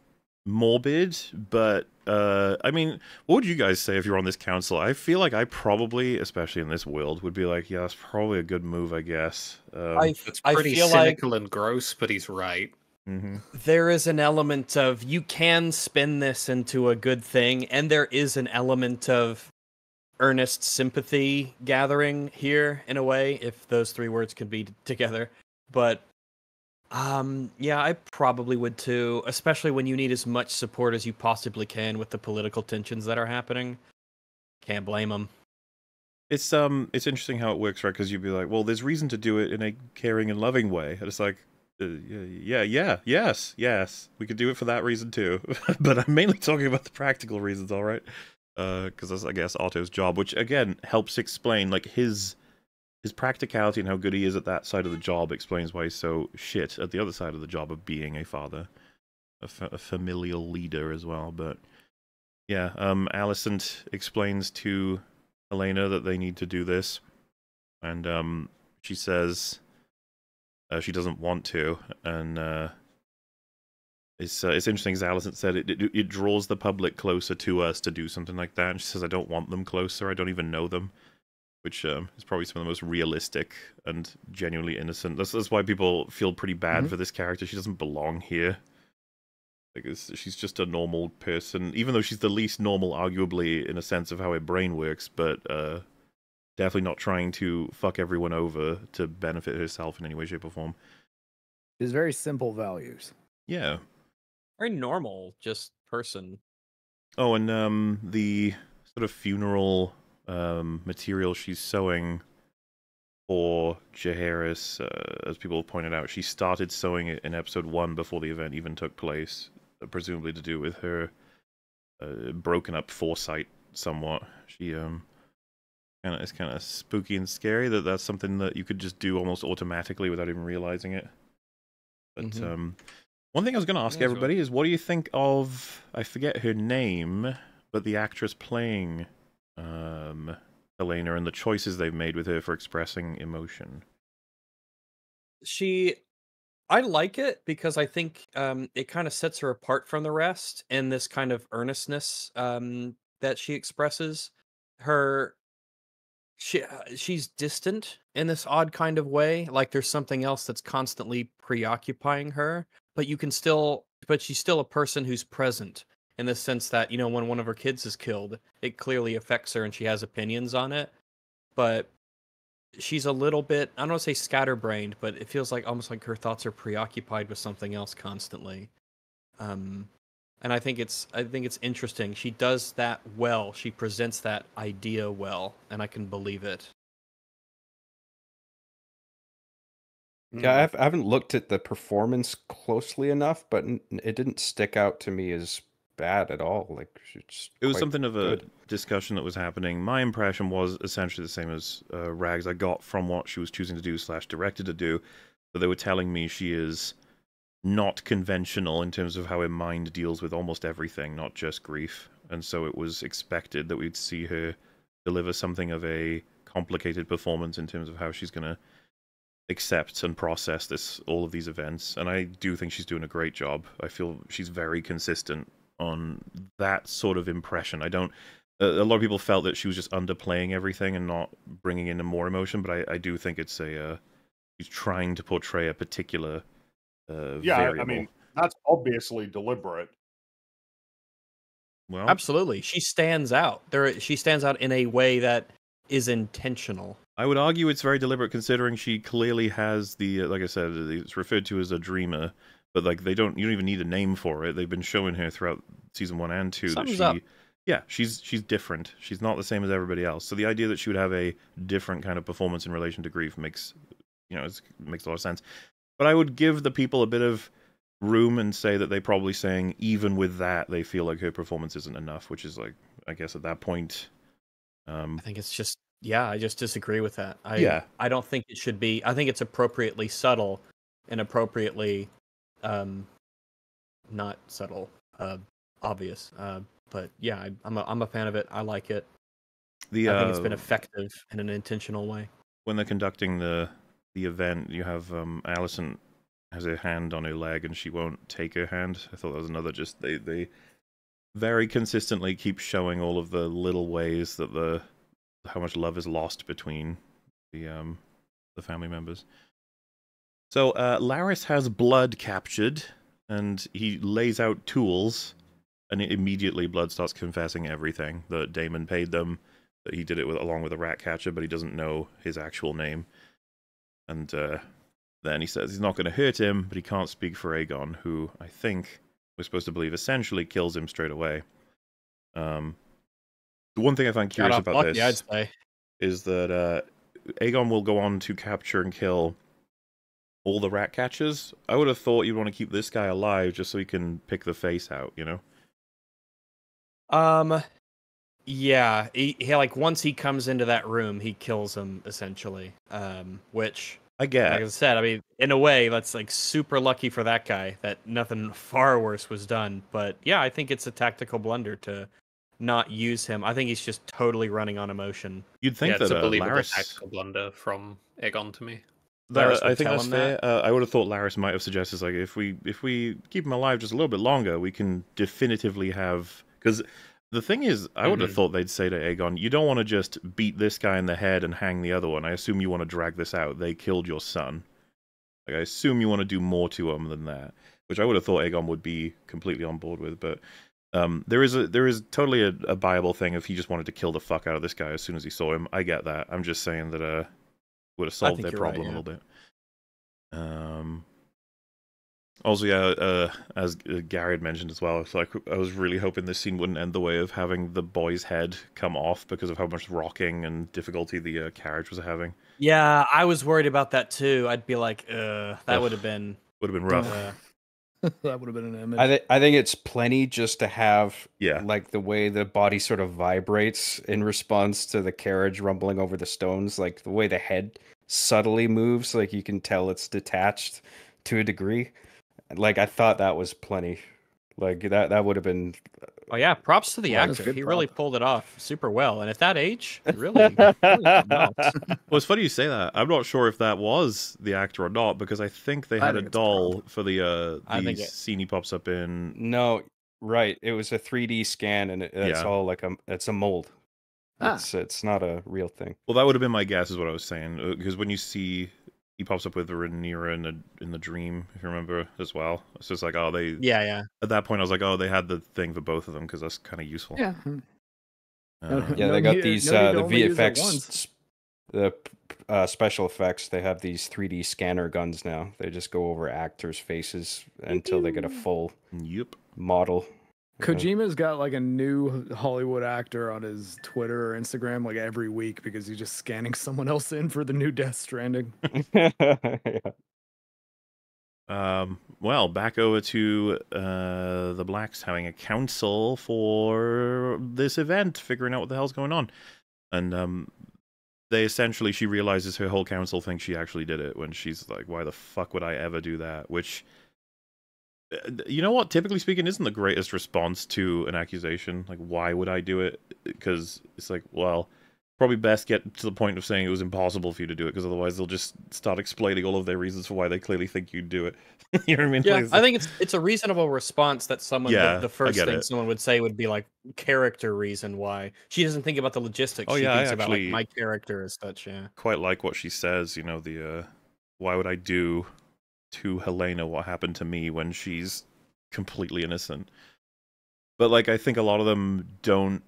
morbid but uh i mean what would you guys say if you're on this council? I feel like i probably especially in this world would be like yeah that's probably a good move i guess. Um, I It's I pretty feel like cynical and gross, but he's right. Mhm. there is an element of you can spin this into a good thing and there is an element of earnest sympathy gathering here in a way if those three words could be t- together but um yeah i probably would too especially when you need as much support as you possibly can with the political tensions that are happening can't blame them It's um, it's interesting how it works, right? Because you'd be like, well, there's reason to do it in a caring and loving way, and it's like, uh, yeah, yeah, yes, yes, we could do it for that reason too. but I'm mainly talking about the practical reasons, all right? Because that's, I guess, Otto's job, which again helps explain like his his practicality and how good he is at that side of the job explains why he's so shit at the other side of the job of being a father, a, fa- a familial leader as well. But yeah, um, Alicent explains to Helaena that they need to do this, and um, she says uh, she doesn't want to, and uh, it's uh, it's interesting. As Alicent said, it, it it draws the public closer to us to do something like that. And she says, "I don't want them closer. I don't even know them," which um, is probably some of the most realistic and genuinely innocent. That's that's why people feel pretty bad Mhm. for this character. She doesn't belong here. Like it's, she's just a normal person, even though she's the least normal, arguably, in a sense of how her brain works. But uh, definitely not trying to fuck everyone over to benefit herself in any way, shape, or form. His very simple values. Yeah. very normal just person Oh, and um, the sort of funeral um, material she's sewing for Jaehaerys, uh, as people have pointed out, she started sewing it in episode one before the event even took place, uh, presumably to do with her uh, broken up foresight somewhat. She um, kind of it's kind of spooky and scary that that's something that you could just do almost automatically without even realizing it. But Mhm. um, One thing I was going to ask Yeah, everybody is, what do you think of? I forget her name, but the actress playing um, Helaena and the choices they've made with her for expressing emotion. she I like it because I think um it kind of sets her apart from the rest in this kind of earnestness um that she expresses. Her she uh, she's distant in this odd kind of way, like there's something else that's constantly preoccupying her, but you can still but she's still a person who's present in the sense that, you know, when one of her kids is killed, it clearly affects her and she has opinions on it. But she's a little bit I don't want to say scatterbrained, but it feels like almost like her thoughts are preoccupied with something else constantly. Um and I think it's I think it's interesting. She does that well. She presents that idea well, and I can believe it. Yeah, I, have, I haven't looked at the performance closely enough, but it didn't stick out to me as bad at all. Like it's It was something of a good. discussion that was happening. My impression was essentially the same as uh, Rags. I got from what she was choosing to do slash directed to do that they were telling me she is not conventional in terms of how her mind deals with almost everything, not just grief. And so it was expected that we'd see her deliver something of a complicated performance in terms of how she's going to accept and process this all of these events. And I do think she's doing a great job. I feel she's very consistent on that sort of impression. I don't. A lot of people felt that she was just underplaying everything and not bringing in more emotion, but I, I do think it's a uh, she's trying to portray a particular uh, yeah, I- variable. I mean that's obviously deliberate. well, Absolutely, she stands out. There, she stands out in a way that is intentional. I would argue it's very deliberate considering she clearly has the uh, like I said, it's referred to as a dreamer, but like they don't you don't even need a name for it. They've been showing her throughout season one and two Something's that she up. yeah she's she's different. She's not the same as everybody else. So the idea that she would have a different kind of performance in relation to grief makes you know it's, makes a lot of sense. But I would give the people a bit of room and say that they're probably saying even with that they feel like her performance isn't enough, which is like I guess at that point. Um, I think it's just yeah. I just disagree with that. I Yeah. I don't think it should be. I think it's appropriately subtle and appropriately um not subtle, uh, obvious. Uh, but yeah, I, I'm a I'm a fan of it. I like it. the I think it's been uh, effective in an intentional way. when they're conducting the the event, you have um Alicent has her hand on her leg and she won't take her hand. I thought that was another just they they very consistently keep showing all of the little ways that the how much love is lost between the um the family members. So uh Larys has blood captured and he lays out tools and immediately blood starts confessing everything that Daemon paid them that he did it with along with a rat catcher, but he doesn't know his actual name. And uh, then he says he's not going to hurt him, but he can't speak for Aegon, who I think we're supposed to believe essentially kills him straight away. Um, the one thing I find curious about lucky, this I'd is that uh, Aegon will go on to capture and kill all the rat catchers. I would have thought you'd want to keep this guy alive just so he can pick the face out, you know? Um, yeah, he, he like once he comes into that room, he kills him essentially. Um, which, I get. like I said, I mean, in a way, that's like super lucky for that guy that nothing far worse was done. But yeah, I think it's a tactical blunder to not use him. I think he's just totally running on emotion. You'd think yeah, it's that a uh, believable Larys... tactical blunder from Aegon to me. That, Larys I think that's him fair. Uh, I would have thought Larys might have suggested like if we if we keep him alive just a little bit longer, we can definitively have because the thing is, I would have Mhm. thought they'd say to Aegon, you don't want to just beat this guy in the head and hang the other one. I assume you want to drag this out. They killed your son. Like I assume you want to do more to him than that, which I would have thought Aegon would be completely on board with. But um, there is a there is totally a, a viable thing if he just wanted to kill the fuck out of this guy as soon as he saw him. I get that. I'm just saying that uh would have solved their you're right, problem yeah. a little bit. Um. Also, yeah, uh, as uh, Gary had mentioned as well, it's like I was really hoping this scene wouldn't end the way of having the boy's head come off because of how much rocking and difficulty the uh, carriage was having. Yeah, I was worried about that too. I'd be like, uh, that would have been. Would have been rough. Uh, that would have been an image. I, th- I think it's plenty just to have yeah, like the way the body sort of vibrates in response to the carriage rumbling over the stones, like the way the head subtly moves, like you can tell it's detached to a degree. Like I thought that was plenty. Like that that would have been Oh yeah, props to the Yeah, actor. good He really pulled it off super well, and at that age, really. really. Well, it's funny you say that. I'm not sure if that was the actor or not because I think they I had a think a doll prop. for the uh I the think it- scene he pops up in. no right. It was a 3D scan, and it, it's Yeah. all like a it's a mold. Ah. It's it's not a real thing. Well, that would have been my guess, is what I was saying. Because when you see he pops up with Rhaenyra in the in the dream, if you remember as well, it's just like oh they. yeah, yeah. At that point, I was like, oh, they had the thing for both of them because that's kind of useful. Yeah. Uh, Yeah, No they got these no uh, the only use it VFX, the uh, special effects. They have these 3D scanner guns now. They just go over actors' faces until they get a full Yep. model. Kojima's got like a new Hollywood actor on his Twitter or Instagram like every week because he's just scanning someone else in for the new Death Stranding. yeah. Um, well, back over to uh, the Blacks having a council for this event, figuring out what the hell's going on. And um, they essentially, she realizes her whole council thinks she actually did it when she's like, why the fuck would I ever do that? Which, you know what, typically speaking, isn't the greatest response to an accusation. Like, why would I do it? Because it's like, well, probably best get to the point of saying it was impossible for you to do it because otherwise they'll just start explaining all of their reasons for why they clearly think you'd do it. you know what I mean? Yeah, Like, I think it's it's a reasonable response that someone Yeah, the, the first thing it. someone would say would be like character reason why she doesn't think about the logistics. Oh, she yeah, I thinks about like my character as such. Yeah, quite like what she says. You know, the uh, why would I do to Helaena what happened to me when she's completely innocent? But like, I think a lot of them don't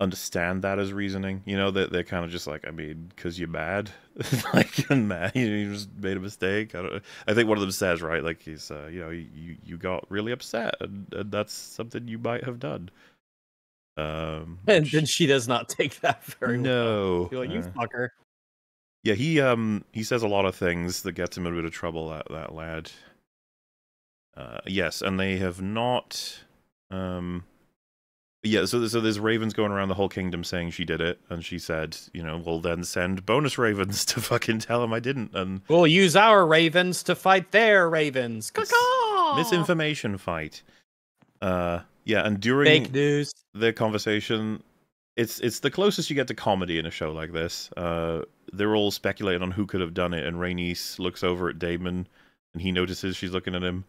understand that as reasoning. You know, that they're kind of just like, I mean, because you're mad, like you're mad, you just made a mistake. I don't. I think one of them says right, like he's, uh, you know, you you got really upset, and, and that's something you might have done. Um, and then she does not take that very well. no, You're like you uh, fucker. Yeah, he um he says a lot of things that gets him in a bit of trouble. That that lad. Uh, yes, and they have not. Um, yeah, so so there's ravens going around the whole kingdom saying she did it, and she said, you know, we'll then send bonus ravens to fucking tell him I didn't, and We'll use our ravens to fight their ravens. Mis- misinformation fight. Uh, yeah, and during Fake news. their conversation it's it's the closest you get to comedy in a show like this. Uh they're all speculating on who could have done it and Rhaenys looks over at Daemon and he notices she's looking at him.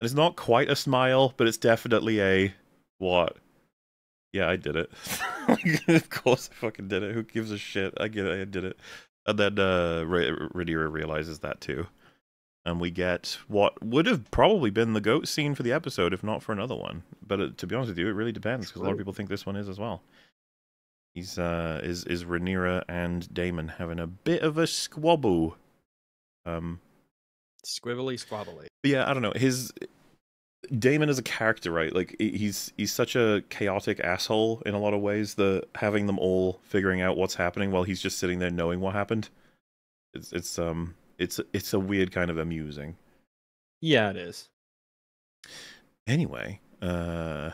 And it's not quite a smile but it's definitely a what? Yeah I did it. Of course I fucking did it. Who gives a shit? I get it. I did it. And then uh Ra- Rhaenyra realizes that too. And we get what would have probably been the goat scene for the episode if not for another one. But uh to be honest with you, it really depends because a lot of people think this one is as well. He's uh is is Rhaenyra and Daemon having a bit of a squabble. Um, Squibbly squabbly. yeah, I don't know his. Daemon as a character, right? Like he's he's such a chaotic asshole in a lot of ways. The having them all figuring out what's happening while he's just sitting there knowing what happened. It's it's um it's it's a weird kind of amusing. Yeah, it is. Anyway, uh,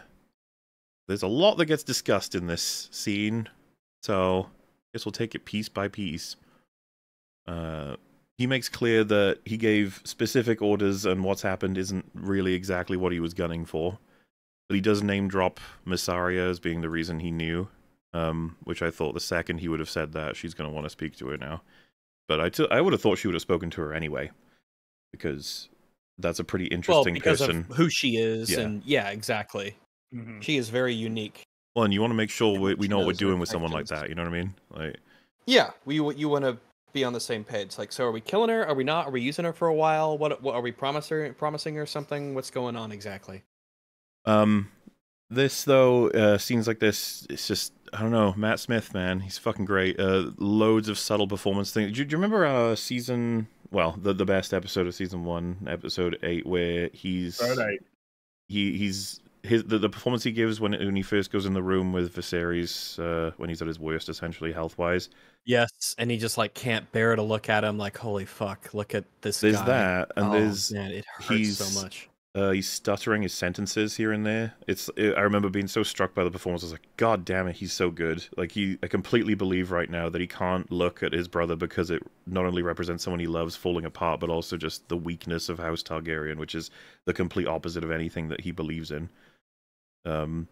there's a lot that gets discussed in this scene, so I guess we'll take it piece by piece. Uh, he makes clear that he gave specific orders, and what's happened isn't really exactly what he was gunning for. But he does name drop Mysaria as being the reason he knew, um, which I thought the second he would have said that, she's going to want to speak to her now. But I, I would have thought she would have spoken to her anyway, because that's a pretty interesting Well, because person. of who she is, Yeah. and yeah, exactly. Mhm. She is very unique. Well, and you want to make sure we, we know what we're doing with someone like that. You know what I mean? Like, Yeah, we you want to be on the same page. Like, so are we killing her? Are we not? Are we using her for a while? What what are we promising promising her something? What's going on exactly? um, this though, uh, scenes like this, it's just I don't know. Matt Smith, man, he's fucking great. Uh, loads of subtle performance things. Do, you- do you remember uh season? Well, the the best episode of season one, episode eight, where he's Third eight. he he's his the, the performance he gives when when he first goes in the room with Viserys, uh, when he's at his worst, essentially health wise. Yes, and he just like can't bear to look at him. Like, holy fuck, look at this There's guy. that, and oh, there's man, it hurts he's- so much. Uh, he's stuttering his sentences here and there. It's I remember being so struck by the performance. I was like, God damn it, he's so good. Like he, I completely believe right now that he can't look at his brother because it not only represents someone he loves falling apart, but also just the weakness of House Targaryen, which is the complete opposite of anything that he believes in. Um,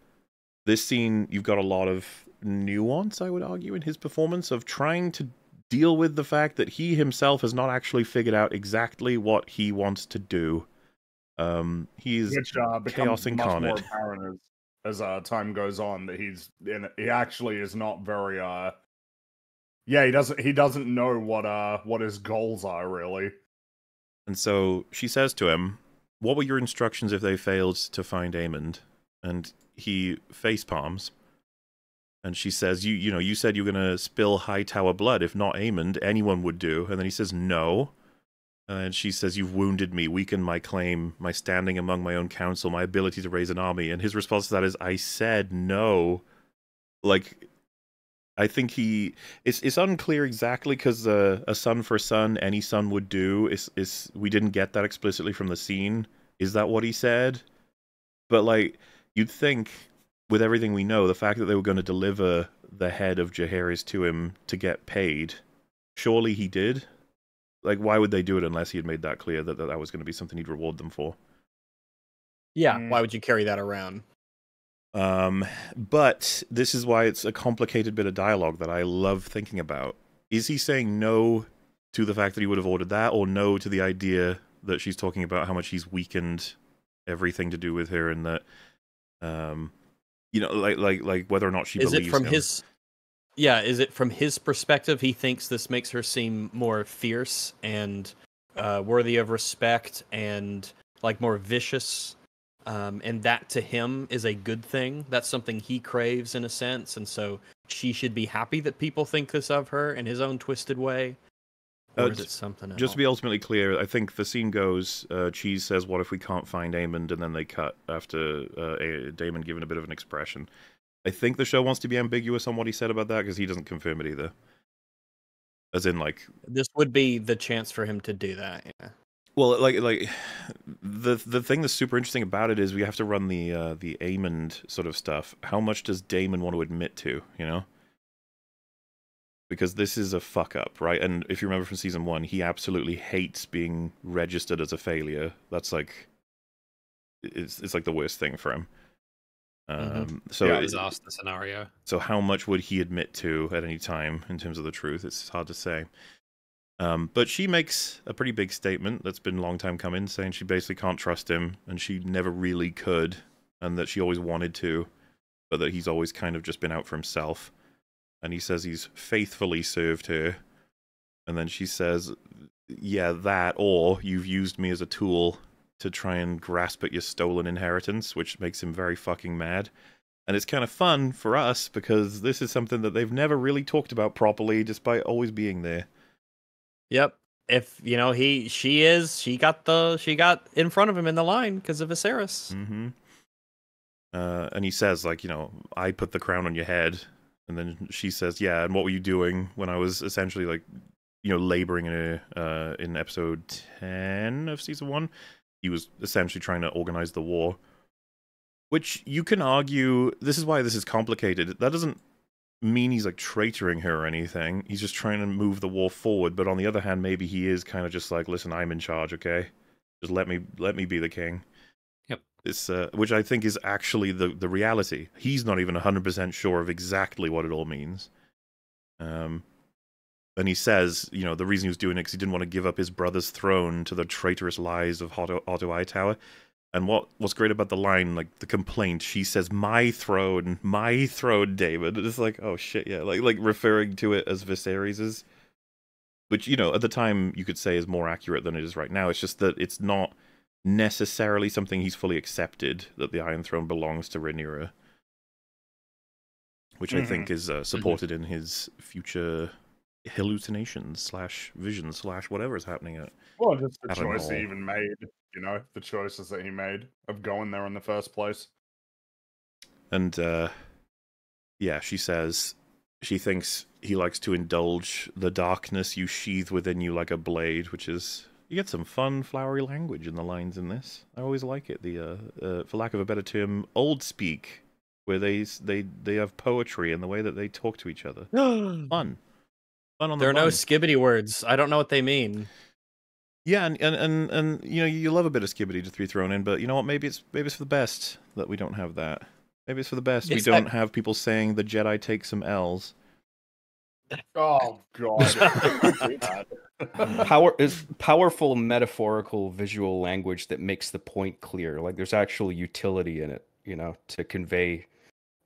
this scene, you've got a lot of nuance, I would argue, in his performance of trying to deal with the fact that he himself has not actually figured out exactly what he wants to do. Um, he's which uh, chaos incarnate. apparent as, as uh, time goes on that he's in, he actually is not very uh yeah he doesn't he doesn't know what uh what his goals are really And so she says to him, What were your instructions if they failed to find Aemond? And he face palms. And she says, You you know, you said you were gonna spill Hightower blood. If not Aemond, anyone would do. And then he says, No. And she says, You've wounded me, weakened my claim, my standing among my own council, my ability to raise an army. And his response to that is, I said no. Like I think he it's it's unclear exactly because uh, a son for son, any son would do. Is is we didn't get that explicitly from the scene. Is that what he said? But like you'd think, with everything we know, the fact that they were going to deliver the head of Jaehaerys to him to get paid, surely he did. Like, why would they do it unless he had made that clear that that, that was going to be something he'd reward them for? Yeah, Mm. why would you carry that around? Um, but this is why it's a complicated bit of dialogue that I love thinking about. Is he saying no to the fact that he would have ordered that, or no to the idea that she's talking about how much he's weakened everything to do with her, and that, um, you know, like like like whether or not she is believes it from him. his yeah is it from his perspective? He thinks this makes her seem more fierce and uh, worthy of respect and like more vicious. Um, and that to him is a good thing. That's something he craves in a sense. And so she should be happy that people think this of her in his own twisted way or Uh, is it something else? Just to be ultimately clear, I think the scene goes: uh, Cheese says, "What if we can't find Aemond?" and then they cut after uh, A- Daemon giving a bit of an expression. I think the show wants to be ambiguous on what he said about that because he doesn't confirm it either. As in, like, this would be the chance for him to do that yeah well, like, like the the thing that's super interesting about it is we have to run the uh, the Aemond sort of stuff. How much does Daemon want to admit to? You know, because this is a fuck up, right? And if you remember from season one, he absolutely hates being registered as a failure. That's like, it's it's like the worst thing for him. Um, Mhm. so yeah, disaster scenario. so how much would he admit to at any time in terms of the truth? It's hard to say. Um, but she makes a pretty big statement that's been a long time coming, saying she basically can't trust him and she never really could, and that she always wanted to, but that he's always kind of just been out for himself. And he says he's faithfully served her. And then she says, Yeah, that, or you've used me as a tool to try and grasp at your stolen inheritance, which makes him very fucking mad. And it's kind of fun for us because this is something that they've never really talked about properly, despite always being there. Yep. If you know he, she is, she got the, she got in front of him in the line because of Viserys. hmm Uh, and he says, like, you know, I put the crown on your head. And then she says, yeah, and what were you doing when I was essentially, like, you know, laboring in, a, uh, in episode 10 of season one? He was essentially trying to organize the war. Which you can argue, this is why this is complicated. That doesn't mean he's like traitoring her or anything. He's just trying to move the war forward. But on the other hand, maybe he is kind of just like, listen, I'm in charge, okay? Just let me let me be the king. This, uh, which I think is actually the the reality. He's not even hundred percent sure of exactly what it all means. Um, and he says, you know, the reason he was doing it because he didn't want to give up his brother's throne to the traitorous lies of Otto, Otto Hightower. And what what's great about the line, like the complaint, she says, "My throne, my throne, Daemon." It's like, oh shit, yeah, like like referring to it as Viserys's, which you know at the time you could say is more accurate than it is right now. It's just that it's not necessarily something he's fully accepted that the Iron Throne belongs to Rhaenyra, which I think is uh, supported in his future hallucinations slash visions slash whatever is happening at Well, just the choice he even made, you know, the choices that he made of going there in the first place. And uh yeah, she says she thinks he likes to indulge the darkness you sheathe within you like a blade, which is You get some fun, flowery language in the lines in this. I always like it. The, uh, uh, for lack of a better term, old speak, where they they they have poetry in the way that they talk to each other. Fun, fun on the there are no skibbity words. I don't know what they mean. Yeah, and, and and and you know you love a bit of skibbity to be thrown in, but you know what? Maybe it's maybe it's for the best that we don't have that. Maybe it's for the best It's we don't that- have people saying the Jedi take some L's. Oh god. Power is powerful metaphorical visual language that makes the point clear. Like there's actual utility in it, you know, to convey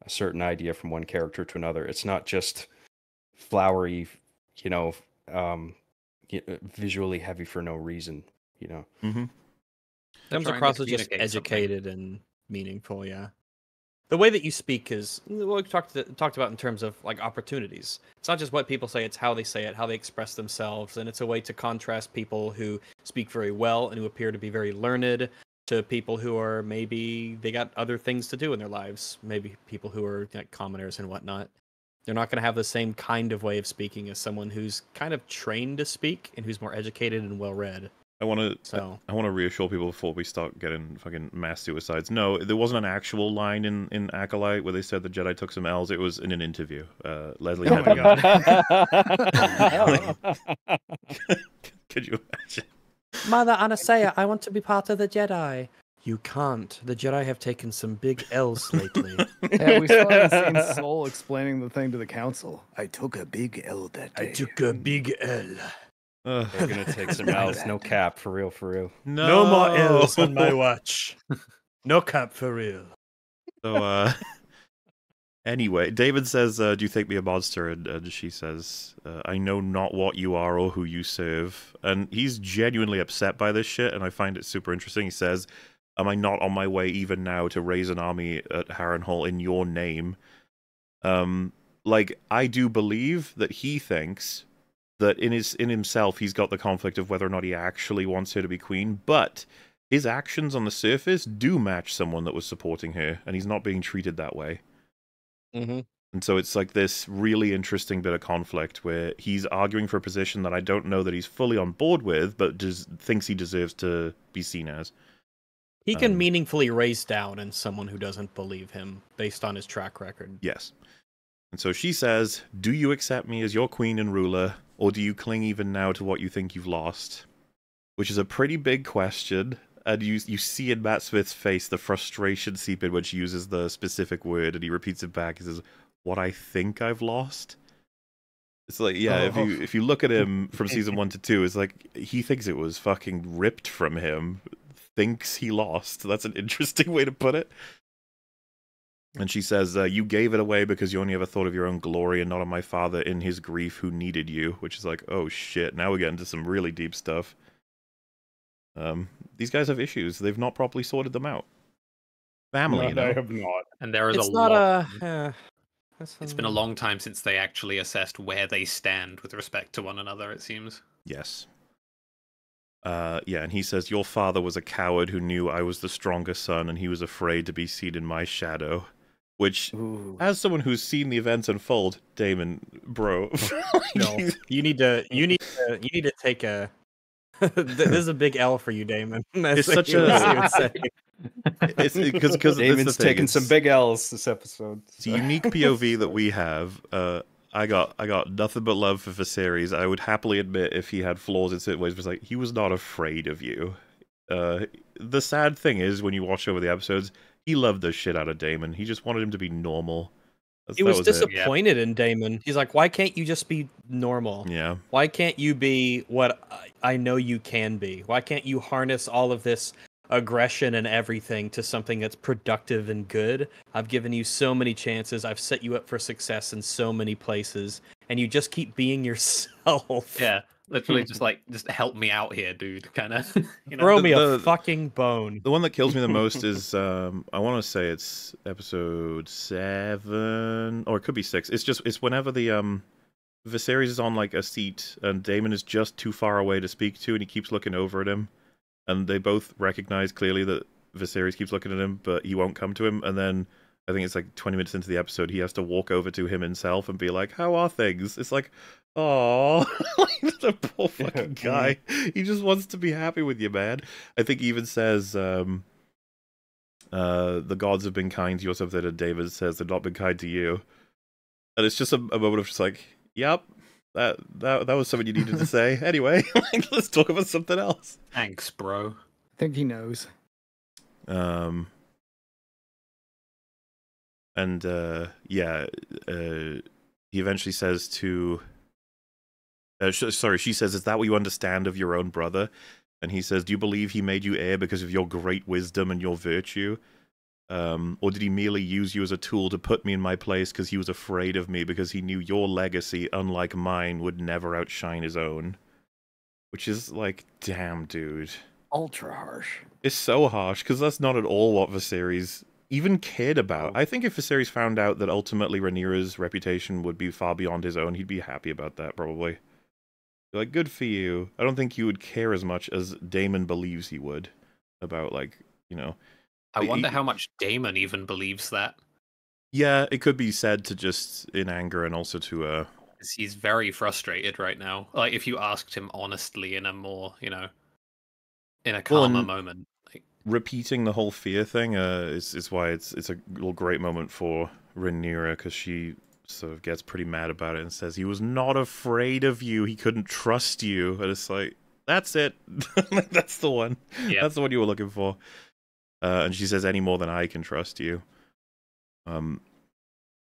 a certain idea from one character to another. It's not just flowery, you know, um, uh, visually heavy for no reason, you know. Mm-hmm. comes across as just communicate something. educated and meaningful. Yeah, the way that you speak is what we talked talked about in terms of like opportunities. It's not just what people say; it's how they say it, how they express themselves, and it's a way to contrast people who speak very well and who appear to be very learned to people who are maybe they got other things to do in their lives. Maybe people who are like commoners and whatnot. They're not going to have the same kind of way of speaking as someone who's kind of trained to speak and who's more educated and well read. I want to So I want to reassure people before we start getting fucking mass suicides. No, there wasn't an actual line in in Acolyte where they said the Jedi took some L's. It was in an interview. Uh, Leslie Hennigan. Could you imagine? Mother Aniseya, I want to be part of the Jedi. You can't. The Jedi have taken some big L's lately. Yeah, we saw haven't seen Sol explaining the thing to the council. I took a big L that day. I took a big L. Ugh. They're gonna take some L's, no cap, for real, for real. no. No more L's on my watch. No cap for real. So, uh, anyway, Daemon says, uh, "Do you think me a monster?" And, and she says, uh, "I know not what you are or who you serve." And he's genuinely upset by this shit, and I find it super interesting. He says, "Am I not on my way even now to raise an army at Harrenhal in your name?" Um, like I do believe that he thinks that in his in himself he's got the conflict of whether or not he actually wants her to be queen, but his actions on the surface do match someone that was supporting her, and he's not being treated that way. Mm-hmm. And so it's like this really interesting bit of conflict where he's arguing for a position that I don't know that he's fully on board with, but des- thinks he deserves to be seen as. He can Um, meaningfully raise down in someone who doesn't believe him based on his track record. Yes. And so she says, Do you accept me as your queen and ruler, or do you cling even now to what you think you've lost? Which is a pretty big question. And you you see in Matt Smith's face the frustration seep in when she uses the specific word and he repeats it back. He says, What I think I've lost? It's like, yeah, if you oh. if you look at him from season one to two, it's like he thinks it was fucking ripped from him. Thinks he lost. That's an interesting way to put it. And she says, uh, You gave it away because you only ever thought of your own glory and not of my father in his grief who needed you. Which is like, oh shit, now we're getting to some really deep stuff. Um, these guys have issues. They've not properly sorted them out. Family, No, you they have not. And there is It's a not lot. a. Uh, that's It's been a long time since they actually assessed where they stand with respect to one another. It seems. Yes. Uh, yeah, and he says, Your father was a coward who knew I was the stronger son and he was afraid to be seen in my shadow. Which, Ooh. as someone who's seen the events unfold, Daemon, bro. No, you need to. You need to. You need to take a. this is a big L for you, Daemon. That's It's what such you a- would it's because because Daemon's taking some big L's this episode. It's a unique POV that we have. Uh, I got I got nothing but love for Viserys. I would happily admit if he had flaws in certain ways, but like he was not afraid of you. Uh, the sad thing is when you watch over the episodes, he loved the shit out of Daemon. He just wanted him to be normal. That's- He that was, it. disappointed in Daemon. He's like, why can't you just be normal? Yeah, Why can't you be what I- I know you can be? Why can't you harness all of this aggression and everything to something that's productive and good? I've given you so many chances. I've set you up for success in so many places, and you just keep being yourself. Yeah, literally, just like just help me out here, dude. Kind of. You know? Throw The- me a fucking bone. the one that kills me the most is um, I want to say it's episode seven or it could be six. It's just it's whenever the um Viserys is on like a seat and Daemon is just too far away to speak to, and he keeps looking over at him, and they both recognize clearly that Viserys keeps looking at him, but he won't come to him. And then I think it's like 20 minutes into the episode, he has to walk over to him himself and be like, "How are things?" It's like, oh, the poor fucking guy. He just wants to be happy with you, man. I think he even says, um, uh, "The gods have been kind to you," or something. And Daemon says, "They've not been kind to you." And it's just a, a moment of just like, "Yep." That, that that was something you needed to say. Anyway, like, let's talk about something else. Thanks, bro. I think he knows. Um, and uh, yeah, uh, he eventually says to. Uh, sh- sorry, she says, "Is that what you understand of your own brother?" And he says, "Do you believe he made you heir because of your great wisdom and your virtue, um, or did he merely use you as a tool to put me in my place because he was afraid of me because he knew your legacy, unlike mine, would never outshine his own?" Which is like, damn, dude. Ultra harsh. It's so harsh because that's not at all what Viserys even cared about. I think if Viserys found out that ultimately Rhaenyra's reputation would be far beyond his own, he'd be happy about that probably. Like, good for you. I don't think you would care as much as Daemon believes he would about like, you know. I He- wonder how much Damon even believes that. Yeah, it could be said to just in anger and also to uh He's very frustrated right now. Like if you asked him honestly in a more, you know, in a calmer and- moment. Like, repeating the whole fear thing uh, is is why it's it's a little great moment for Rhaenyra because she sort of gets pretty mad about it and says he was not afraid of you, he couldn't trust you, and it's like that's it, that's the one, Yeah. that's the one you were looking for. Uh, and she says any more than I can trust you. Um,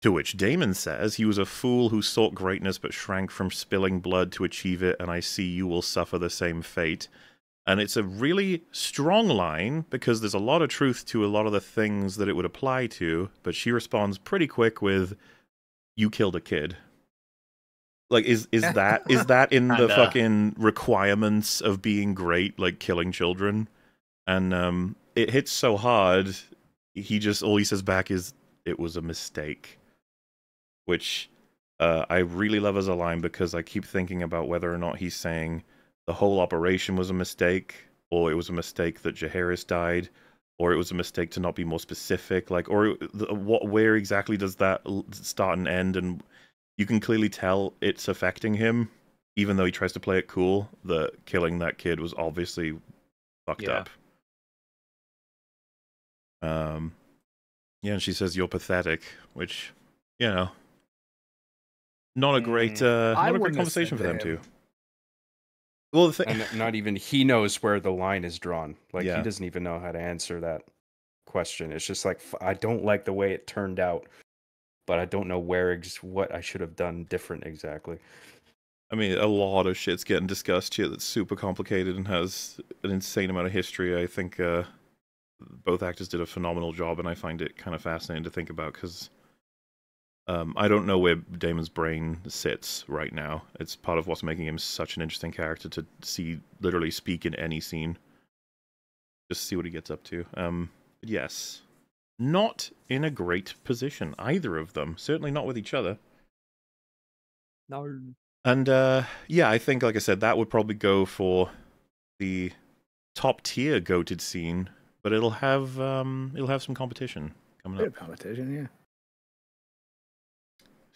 to which Daemon says he was a fool who sought greatness but shrank from spilling blood to achieve it, and I see you will suffer the same fate. And it's a really strong line because there's a lot of truth to a lot of the things that it would apply to, but she responds pretty quick with you killed a kid. Like is is that is that in the Kinda. fucking requirements of being great like killing children? And um it hits so hard he just all he says back is it was a mistake. Which uh, I really love as a line because I keep thinking about whether or not he's saying the whole operation was a mistake, or it was a mistake that Jaehaerys died, or it was a mistake to not be more specific. Like, or the, what? Where exactly does that start and end? And you can clearly tell it's affecting him, even though he tries to play it cool. That killing that kid was obviously fucked Yeah. up. Um, yeah, and she says you're pathetic, which you know, not a great, Mm. uh, I not a great conversation for them to two. Him. Well, the thing- and not even he knows where the line is drawn. Like Yeah. he doesn't even know how to answer that question. It's just like I don't like the way it turned out, but I don't know where ex- what I should have done different exactly. I mean, a lot of shit's getting discussed here that's super complicated and has an insane amount of history. I think uh, both actors did a phenomenal job, and I find it kind of fascinating to think about because um, I don't know where Daemon's brain sits right now. It's part of what's making him such an interesting character to see literally speak in any scene. Just see what he gets up to. Um, yes, not in a great position, either of them. Certainly not with each other. No. And uh, yeah, I think, like I said, that would probably go for the top tier goated scene, but it'll have um, it'll have some competition coming up. competition, yeah.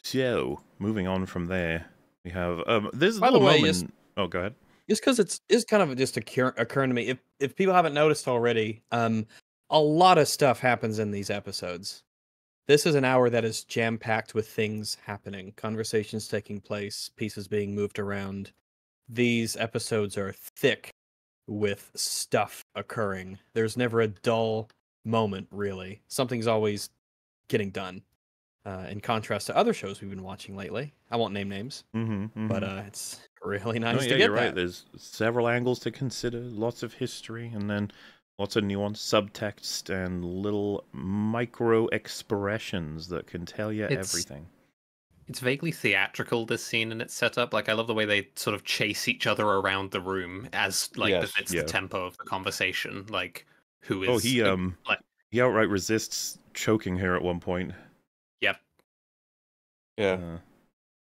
So moving on from there, we have um, a By the way, moment. just- Oh, go ahead. just because it's it's kind of just occur- occurring to me if if people haven't noticed already um a lot of stuff happens in these episodes. This is an hour that is jam packed with things happening conversations taking place pieces being moved around. These episodes are thick with stuff occurring. There's never a dull moment really. Something's always getting done uh, in contrast to other shows we've been watching lately i won't name names Mm-hmm, but uh, it's really no, nice yeah, to get you're right. There's several angles to consider, lots of history, and then lots of nuanced subtext and little micro expressions that can tell you It's- everything. It's vaguely theatrical this scene and its setup. Like I love the way they sort of chase each other around the room as like Yes, befits yeah. the tempo of the conversation. Like who is Oh, he um like- he outright resists choking her at one point. Yep. Yeah. Uh,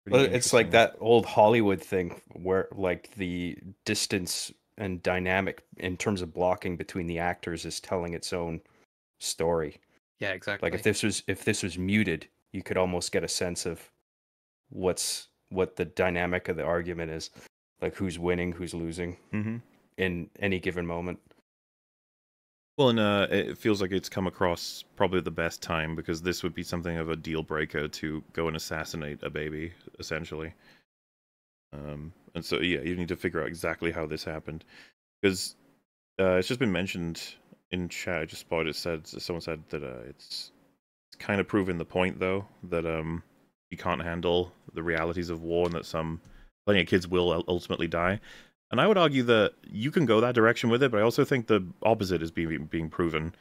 Well, it's like that old Hollywood thing where like the distance and dynamic in terms of blocking between the actors is telling its own story. Yeah, exactly. Like if this was if this was muted, you could almost get a sense of what's what the dynamic of the argument is, like who's winning, who's losing Mm-hmm. in any given moment. Well, and uh, it feels like it's come across probably the best time because this would be something of a deal breaker to go and assassinate a baby, essentially. Um, and so, yeah, you need to figure out exactly how this happened because uh, it's just been mentioned in chat. I just spotted it said someone said that uh, it's it's kind of proving the point though that um we can't handle the realities of war and that some plenty of kids will ultimately die. And I would argue that you can go that direction with it, but I also think the opposite is being being proven.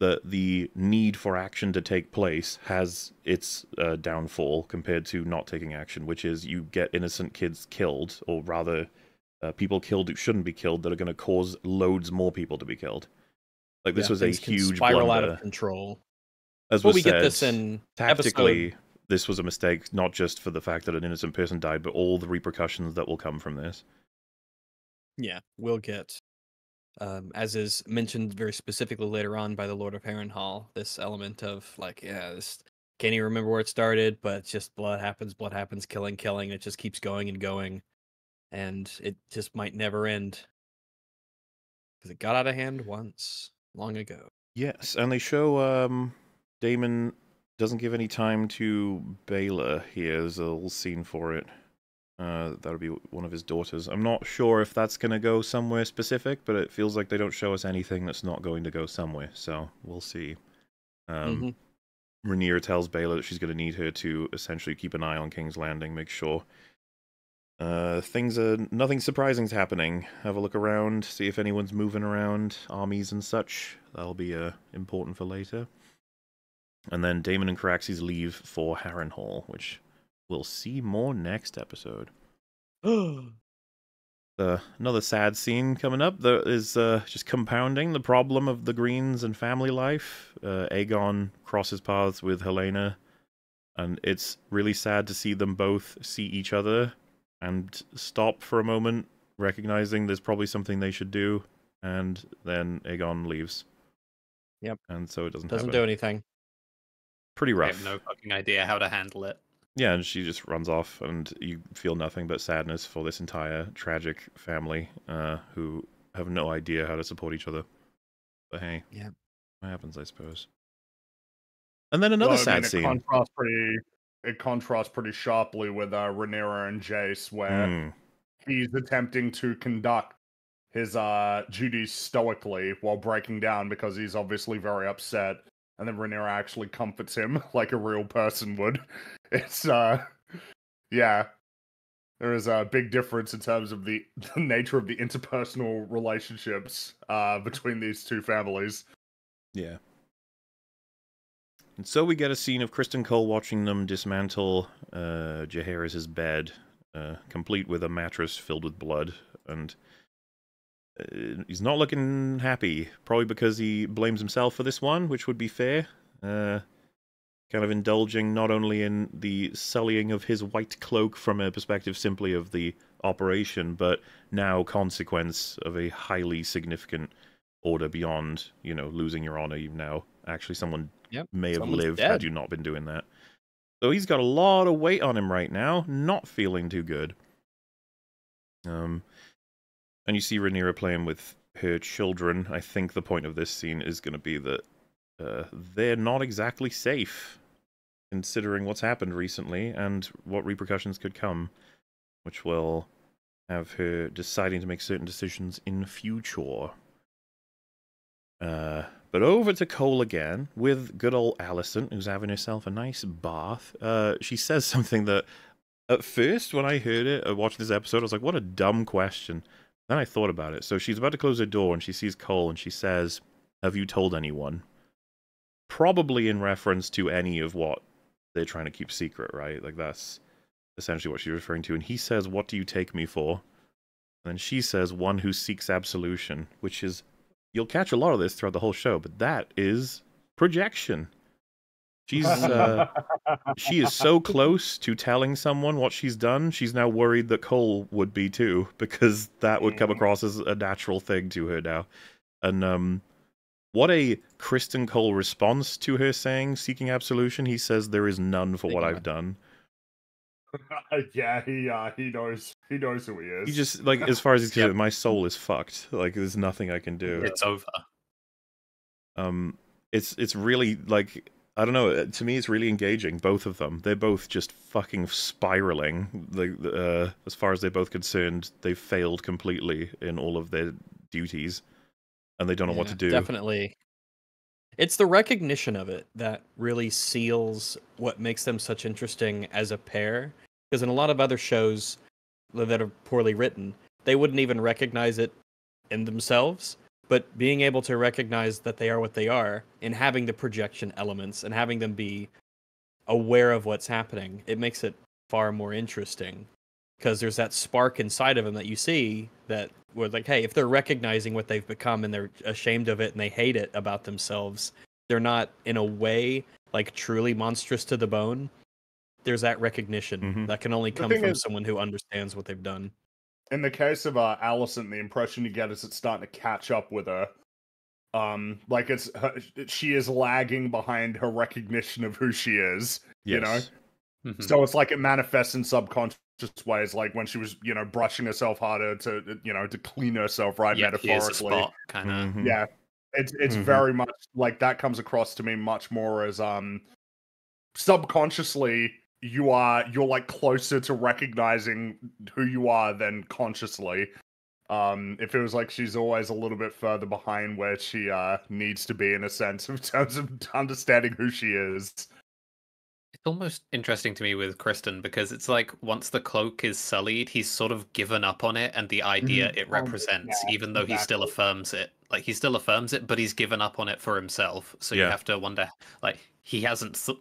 That the need for action to take place has its uh, downfall compared to not taking action, which is you get innocent kids killed, or rather, uh, people killed who shouldn't be killed that are going to cause loads more people to be killed. Like this Yeah, was a huge spiral blunder. out of control. As Well, we get this in tactically episode- this was a mistake not just for the fact that an innocent person died but all the repercussions that will come from this Yeah, we'll get, um, as is mentioned very specifically later on by the Lord of Harrenhal, this element of like, yeah, this can't even remember where it started, but just blood happens, blood happens, killing, killing. It just keeps going and going, and it just might never end because it got out of hand once long ago. yes and they show um daemon doesn't give any time to Baela here there's a little scene for it uh that'll be one of his daughters i'm not sure if that's going to go somewhere specific but it feels like they don't show us anything that's not going to go somewhere so we'll see um Mhm. Rhaenyra tells Baela that she's going to need her to essentially keep an eye on King's Landing, make sure uh, things are nothing surprising's happening. Have a look around, see if anyone's moving around, armies and such. That'll be uh, important for later. And then Daemon and Caraxes leave for Harrenhal, which we'll see more next episode. Uh, another sad scene coming up that is uh, just compounding the problem of the Greens and family life. Uh, Aegon crosses paths with Helaena, and it's really sad to see them both see each other and stop for a moment, recognizing there's probably something they should do, and then Aegon leaves. Yep. And so it doesn't, Doesn't have do anything. Pretty rough. I have no fucking idea how to handle it. Yeah, and she just runs off, and you feel nothing but sadness for this entire tragic family uh, who have no idea how to support each other. But hey, Yeah. what happens, I suppose. And then another Well, I sad mean, it scene. Contrasts pretty. It contrasts pretty sharply with uh, Rhaenyra and Jace, where Hmm. he's attempting to conduct his uh, duties stoically while breaking down because he's obviously very upset. And then Rhaenyra actually comforts him like a real person would. It's uh, yeah. There is a big difference in terms of the, the nature of the interpersonal relationships uh, between these two families. Yeah. And so we get a scene of Criston Cole watching them dismantle uh, Jaehaerys' bed, uh, complete with a mattress filled with blood, and uh, he's not looking happy. Probably because he blames himself for this one, which would be fair. Uh, kind of indulging not only in the sullying of his white cloak from a perspective simply of the operation, but now consequence of a highly significant order beyond, you know, losing your honor. You now actually someone Yep, may have lived dead. had you not been doing that. So he's got a lot of weight on him right now, not feeling too good. Um, and you see Rhaenyra playing with her children. I think the point of this scene is going to be that uh, they're not exactly safe, considering what's happened recently and what repercussions could come, which will have her deciding to make certain decisions in future. Uh, but over to Cole again with good old Alicent, who's having herself a nice bath. Uh, she says something that, at first, when I heard it, uh, watching this episode, I was like, what a dumb question. Then I thought about it. So she's about to close her door and she sees Cole and she says, Have you told anyone? Probably in reference to any of what they're trying to keep secret, right? Like, that's essentially what she's referring to. And he says, What do you take me for? And then she says, One who seeks absolution, which is you'll catch a lot of this throughout the whole show, but that is projection. She's uh, she is so close to telling someone what she's done. She's now worried that Cole would be too, because that would come Mm. across as a natural thing to her now. And um, what a Criston Cole response to her saying seeking absolution. He says there is none for what Thank you, I've done. yeah, he uh, he knows he knows who he is. He just like as far as he's Yep. my soul is fucked. Like there's nothing I can do. It's over. Um, it's it's really like I don't know. uh, To me, it's really engaging. Both of them, they're both just fucking spiraling. Like uh, as far as they're both concerned, they've failed completely in all of their duties, and they don't know what to do. Definitely. It's the recognition of it that really seals what makes them such interesting as a pair. Because in a lot of other shows that are poorly written, they wouldn't even recognize it in themselves. But being able to recognize that they are what they are and having the projection elements and having them be aware of what's happening, it makes it far more interesting. Because there's that spark inside of them that you see that where like, hey, if they're recognizing what they've become and they're ashamed of it and they hate it about themselves, they're not in a way like truly monstrous to the bone. There's that recognition Mhm. that can only come from is- someone who understands what they've done. In the case of uh, Alicent, the impression you get is it's starting to catch up with her. Um, like it's her, she is lagging behind her recognition of who she is. You know, Yes. Mhm. so it's like it manifests in subconscious ways, like when she was, you know, brushing herself harder to, you know, to clean herself, right? yeah, metaphorically. kind of. Mhm. Yeah, it's it's Mhm. very much like that comes across to me much more as um subconsciously you are you're like closer to recognizing who you are than consciously. Um, if it feels like she's always a little bit further behind where she uh needs to be in a sense in terms of understanding who she is. It's almost interesting to me with Criston because it's like once the cloak is sullied, he's sort of given up on it and the idea it Oh, represents, yeah, even though he still affirms it. Like he still affirms it, but he's given up on it for himself. So you have to wonder, like he hasn't, th-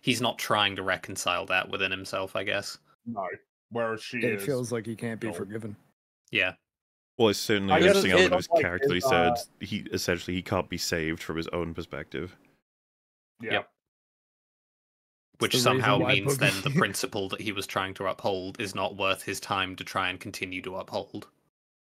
he's not trying to reconcile that within himself. I guess. No, whereas she It is. feels like he can't be No. forgiven. Yeah. Well, it's certainly I an interesting it- element of his like, character. that He his, said uh, he essentially he can't be saved from his own perspective. yeah. Yep. Which somehow means then the principle that he was trying to uphold is not worth his time to try and continue to uphold.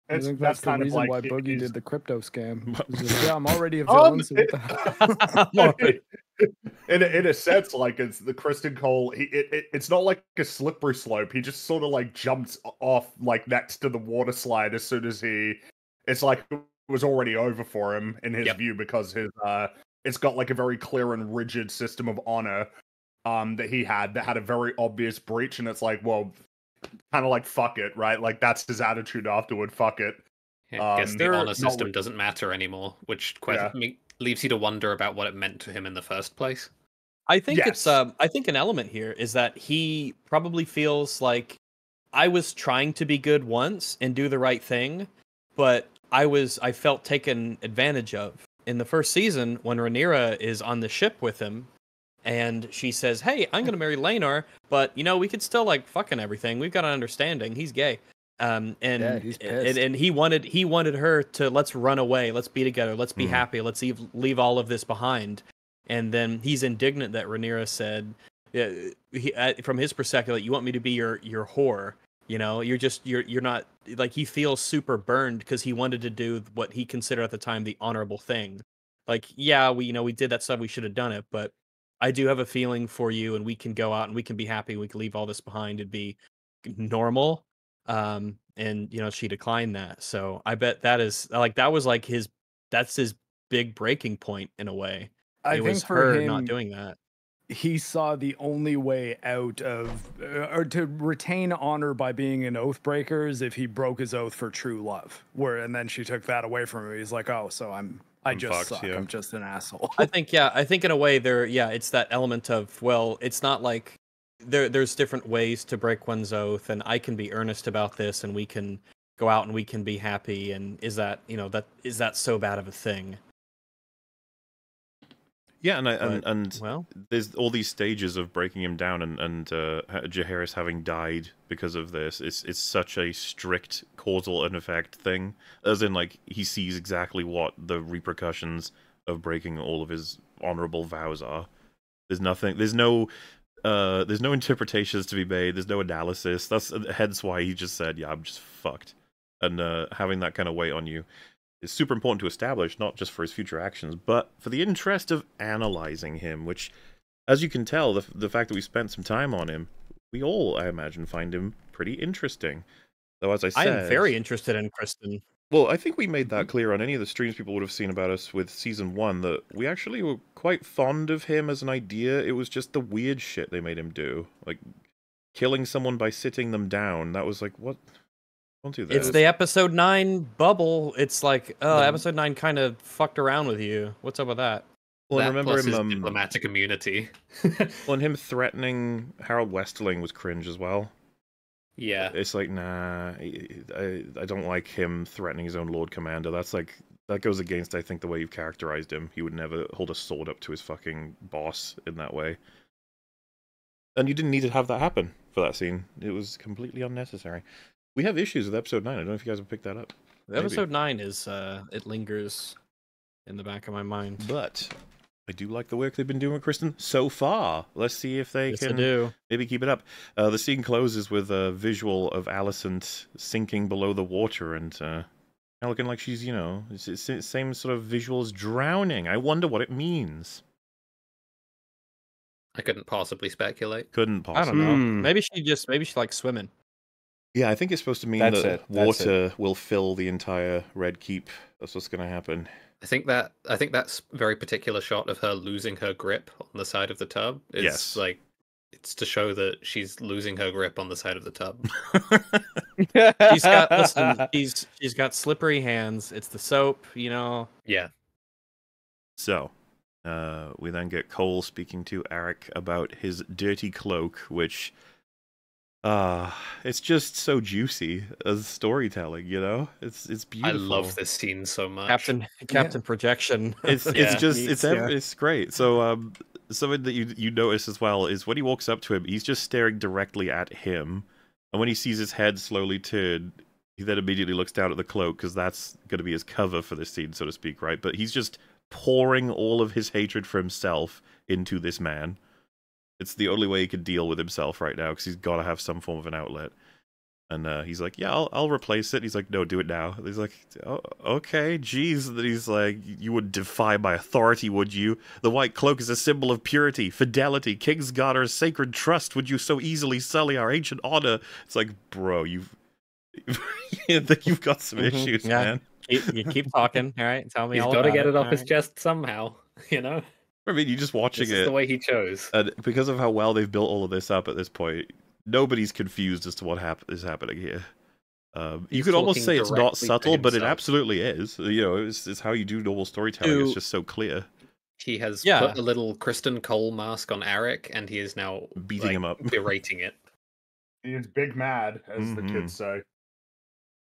I think that's that's the reason like why it Boogie is- did the crypto scam. It just, yeah, I'm already a Um, villain, so what the hell? in a, in a sense, like it's the Criston Cole. He, it, it, it's not like a slippery slope. He just sort of like jumps off like next to the water slide as soon as he. It's like it was already over for him in his Yep. view because his uh, it's got like a very clear and rigid system of honor, um, that he had that had a very obvious breach, and it's like, well, kind of like fuck it, right? Like that's his attitude afterward. Fuck it. Yeah, I guess Um, the there- honor system with- doesn't matter anymore, which quite Yeah. me- leaves you to wonder about what it meant to him in the first place. I think it's um I think an element here is that he probably feels like I was trying to be good once and do the right thing, but I was I felt taken advantage of. In the first season when Rhaenyra is on the ship with him and she says, "Hey, I'm going to marry Laenor, but you know, we could still like fucking everything. We've got an understanding. He's gay." Um and Yeah, he's and, and he wanted he wanted her to let's run away, let's be together, let's be Mhm. happy, let's leave leave all of this behind and then he's indignant that Rhaenyra said, yeah, he, uh, from his perspective, like, you want me to be your your whore. You know, you're just you're you're not like he feels super burned because he wanted to do what he considered at the time the honorable thing. Like, yeah, we you know we did that stuff, we should have done it, but I do have a feeling for you, and we can go out and we can be happy. We can leave all this behind and be normal. Um, and you know she declined that, so I bet that is like that was like his that's his big breaking point in a way I it think was for her him, not doing that. He saw the only way out of uh, or to retain honor by being an oath breaker is if he broke his oath for true love where and then she took that away from him he's like oh so i'm i I'm just fucked, suck yeah. i'm just an asshole I think yeah, I think in a way there yeah, it's that element of well, it's not like there there's different ways to break one's oath and I can be earnest about this and we can go out and we can be happy and is that, you know, that is that so bad of a thing? Yeah, and I, and, But, and Well, there's all these stages of breaking him down, and and uh, ha- Jaehaerys having died because of this. It's it's such a strict causal and effect thing, as in like he sees exactly what the repercussions of breaking all of his honorable vows are. There's nothing. There's no. Uh, there's no interpretations to be made. There's no analysis. That's hence why he just said, "Yeah, I'm just fucked," and uh, having that kind of weight on you is super important to establish, not just for his future actions, but for the interest of analyzing him, which, as you can tell, the, the fact that we spent some time on him, we all, I imagine, find him pretty interesting. Though, as I said... I am very interested in Criston. well, I think we made that clear on any of the streams people would have seen about us with season one that we actually were quite fond of him as an idea. It was just the weird shit they made him do, like killing someone by sitting them down. That was like, what? Don't do that. It's the episode nine bubble. It's like, uh, The- episode nine kind of fucked around with you. What's up with that? well, and that remember plus him. his Um, diplomatic immunity. well, and him threatening Harrold Westerling was cringe as well. yeah. It's like, nah, I, I I don't like him threatening his own Lord Commander. That's like that goes against, I think, the way you've characterized him. He would never hold a sword up to his fucking boss in that way. And you didn't need to have that happen for that scene. It was completely unnecessary. We have issues with episode nine. I don't know if you guys have picked that up. Maybe. Episode nine is uh, it lingers in the back of my mind. But I do like the work they've been doing with Criston so far. Let's see if they Yes, can do. maybe keep it up. Uh, the scene closes with a visual of Alicent sinking below the water and uh, kinda looking like she's, you know, it's, it's same sort of visual as drowning. I wonder what it means. I couldn't possibly speculate. Couldn't I possibly. don't know. Hmm. Maybe she just maybe she likes swimming. Yeah, I think it's supposed to mean That's that it, that's it. water will fill the entire Red Keep. That's what's going to happen. I think that I think that's very particular shot of her losing her grip on the side of the tub is Yes. like it's to show that she's losing her grip on the side of the tub. She's got listen. She's she's got slippery hands. It's the soap, you know. Yeah. So, uh, we then get Cole speaking to Erryk about his dirty cloak, which, uh, it's just so juicy as storytelling. You know, it's it's beautiful. I love this scene so much. Captain Captain Projection. It's it's Yeah. just it's Yeah. it's great. So um, something that you you notice as well is when he walks up to him, he's just staring directly at him, and when he sees his head slowly turn. He then immediately looks down at the cloak because that's going to be his cover for this scene, so to speak, right? But he's just pouring all of his hatred for himself into this man. It's the only way he can deal with himself right now because he's got to have some form of an outlet. And uh, he's like, "Yeah, I'll, I'll replace it." He's like, "No, do it now." And he's like, oh, "Okay, geez." And then he's like, "You would defy my authority, would you? The white cloak is a symbol of purity, fidelity, Kingsguarder's sacred trust. Would you so easily sully our ancient honor?" It's like, bro, you've you've got some Mhm, issues, yeah. man. Keep, you keep talking. All right, tell me He's all got to get it off all his right? chest somehow, you know? I mean, you're just watching This is it. the way he chose. And because of how well they've built all of this up at this point, nobody's confused as to what hap- is happening here. Um, you could almost say it's not subtle, but it absolutely is. You know, it's, it's how you do normal storytelling. It's just so clear. He has Yeah. put a little Criston Cole mask on Erryk, and he is now Beating like, him up. berating it. He is big mad, as the Mhm. kids say.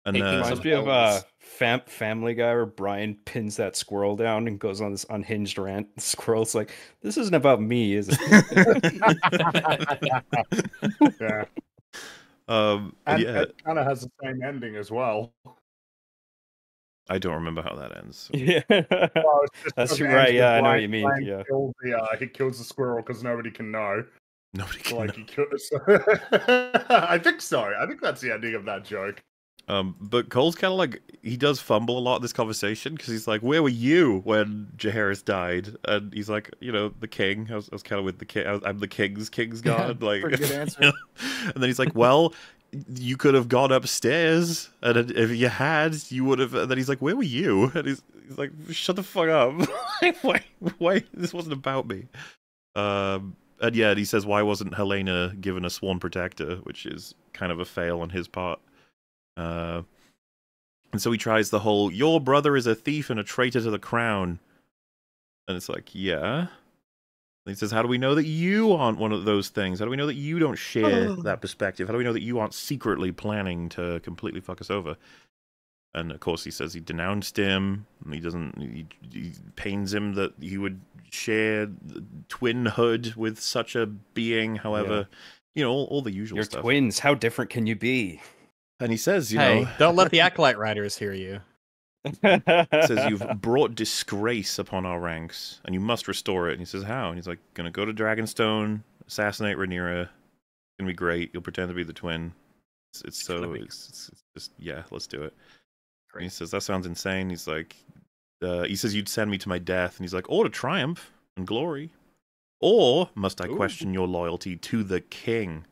And taking uh, Reminds me of uh, fam- Family Guy where Brian pins that squirrel down and goes on this unhinged rant. The squirrel's like, "This isn't about me, is it?" Yeah, um, and yeah, it kind of has the same ending as well. I don't remember how that ends. yeah. Well, That's right, yeah, I know what you mean, yeah. killed the, uh, he kills the squirrel because nobody can know. Nobody can Like know. he kills. I think so. I think that's the ending of that joke. Um, but Cole's kind of like he does fumble a lot in this conversation because he's like, "Where were you when Jaehaerys died?" And he's like, "You know, the king. I was, was kind of with the king. I I'm the king's king's god." like, pretty good answer. and then he's like, "Well, you could have gone upstairs, and if you had, you would have." And then he's like, "Where were you?" And he's, he's like, "Shut the fuck up! why? Why? This wasn't about me." Um, and yeah, he says, "Why wasn't Helaena given a sworn protector?" Which is kind of a fail on his part. Uh, and so he tries the whole "your brother is a thief and a traitor to the crown," and it's like, yeah. And he says, "How do we know that you aren't one of those things? How do we know that you don't share that perspective? How do we know that you aren't secretly planning to completely fuck us over?" And of course, he says he denounced him. And he doesn't. He, he pains him that he would share twinhood with such a being. However, you know all, all the usual You're stuff. twins. How different can you be? And he says, you hey, know, don't let the acolyte riders hear you. says you've brought disgrace upon our ranks and you must restore it and he says how and he's like gonna go to dragonstone assassinate rhaenyra it's gonna be great you'll pretend to be the twin it's, it's so it's, it's, it's just yeah let's do it And he says, That sounds insane. He's like, uh, He says, You'd send me to my death. And he's like, Or to triumph and glory. Or must I Ooh. question your loyalty to the king?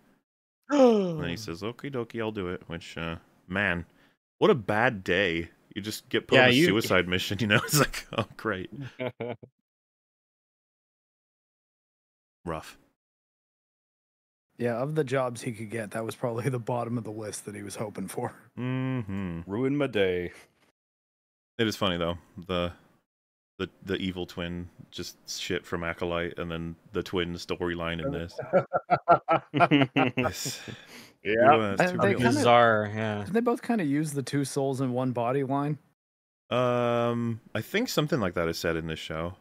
And then he says, Okie dokie, I'll do it. Which, uh, man, what a bad day. You just get put Yeah, on a you- suicide mission, you know? It's like, oh, great. Rough. Yeah, of the jobs he could get, that was probably the bottom of the list that he was hoping for. Mm-hmm. Ruin my day. It is funny, though. The. The, the evil twin just shit from acolyte and then the twin storyline in this It's- Yeah. it's Uh, they real. kinda- Bizarre, yeah. Did they both kind of use the two souls in one body line? um i think something like that is said in this show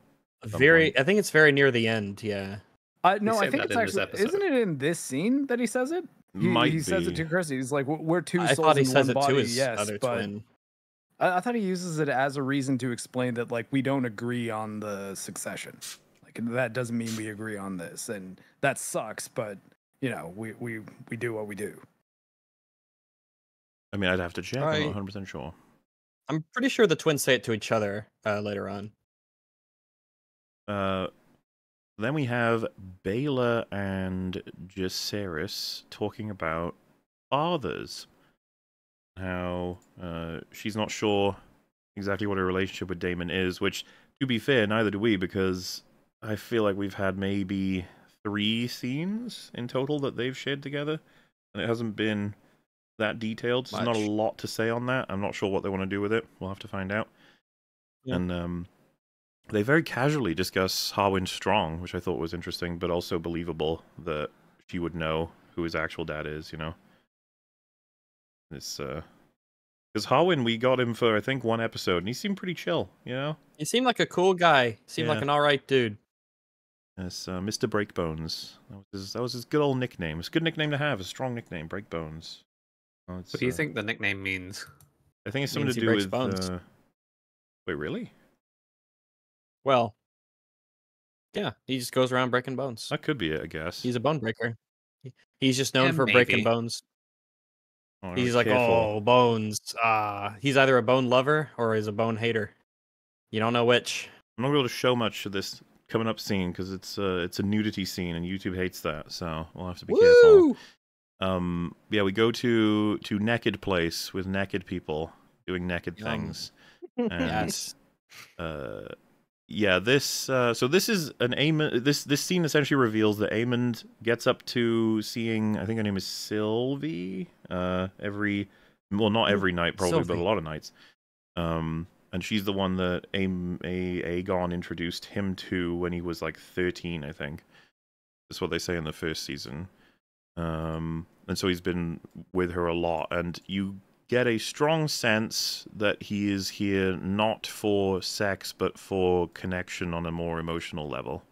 Very, point. I think it's very near the end. Yeah. Uh, no, I think it's actually. Isn't it in this scene that he says it? He, Might he says it to Chrissy. He's like, "We're- "We're two I souls thought he in says one it body." to his yes, other but twin. I, I thought he uses it as a reason to explain that like we don't agree on the succession. Like that doesn't mean we agree on this, and that sucks. But you know, we we we do what we do. i mean i'd have to check i'm I- not 100% sure I'm pretty sure the twins say it to each other uh, later on. Uh, then we have Baela and Jacaerys talking about fathers. How uh, she's not sure exactly what her relationship with Daemon is, which, to be fair, neither do we, because I feel like we've had maybe three scenes in total that they've shared together, and it hasn't been that detailed. So there's not a lot to say on that. I'm not sure what they want to do with it. We'll have to find out. Yeah. And um, they very casually discuss Harwin Strong, which I thought was interesting, but also believable that she would know who his actual dad is. You know, this uh, because Harwin, we got him for I think one episode, and he seemed pretty chill. You know, He seemed like a cool guy. Seemed like an all right dude. as uh, Mr. Breakbones. That was his, that was his good old nickname. It's a good nickname to have. A strong nickname, Breakbones. Well, What do you uh, think the nickname means? I think it's something Means to do with. bones. Uh... Wait, really? Well, yeah, he just goes around breaking bones. That could be it, I guess. He's a bone breaker. He's just known Yeah, for breaking bones. Oh, He's like, careful. oh, bones. Ah, he's either a bone lover or he's a bone hater. You don't know which. I'm not going to able to show much of this coming up scene because it's uh, it's a nudity scene and YouTube hates that, so we'll have to be careful. Um, yeah, we go to to naked place with naked people doing naked Yum. things. And, Yes. Uh, yeah, this uh, so this is an Aemond. This this scene essentially reveals that Aemond gets up to seeing. I think her name is Sylvie. Uh, every well, not every night probably, but a lot of nights. Um, and she's the one that Am- a- Aegon introduced him to when he was like thirteen, I think. That's what they say in the first season. Um, and so he's been with her a lot, and you get a strong sense that he is here not for sex but for connection on a more emotional level.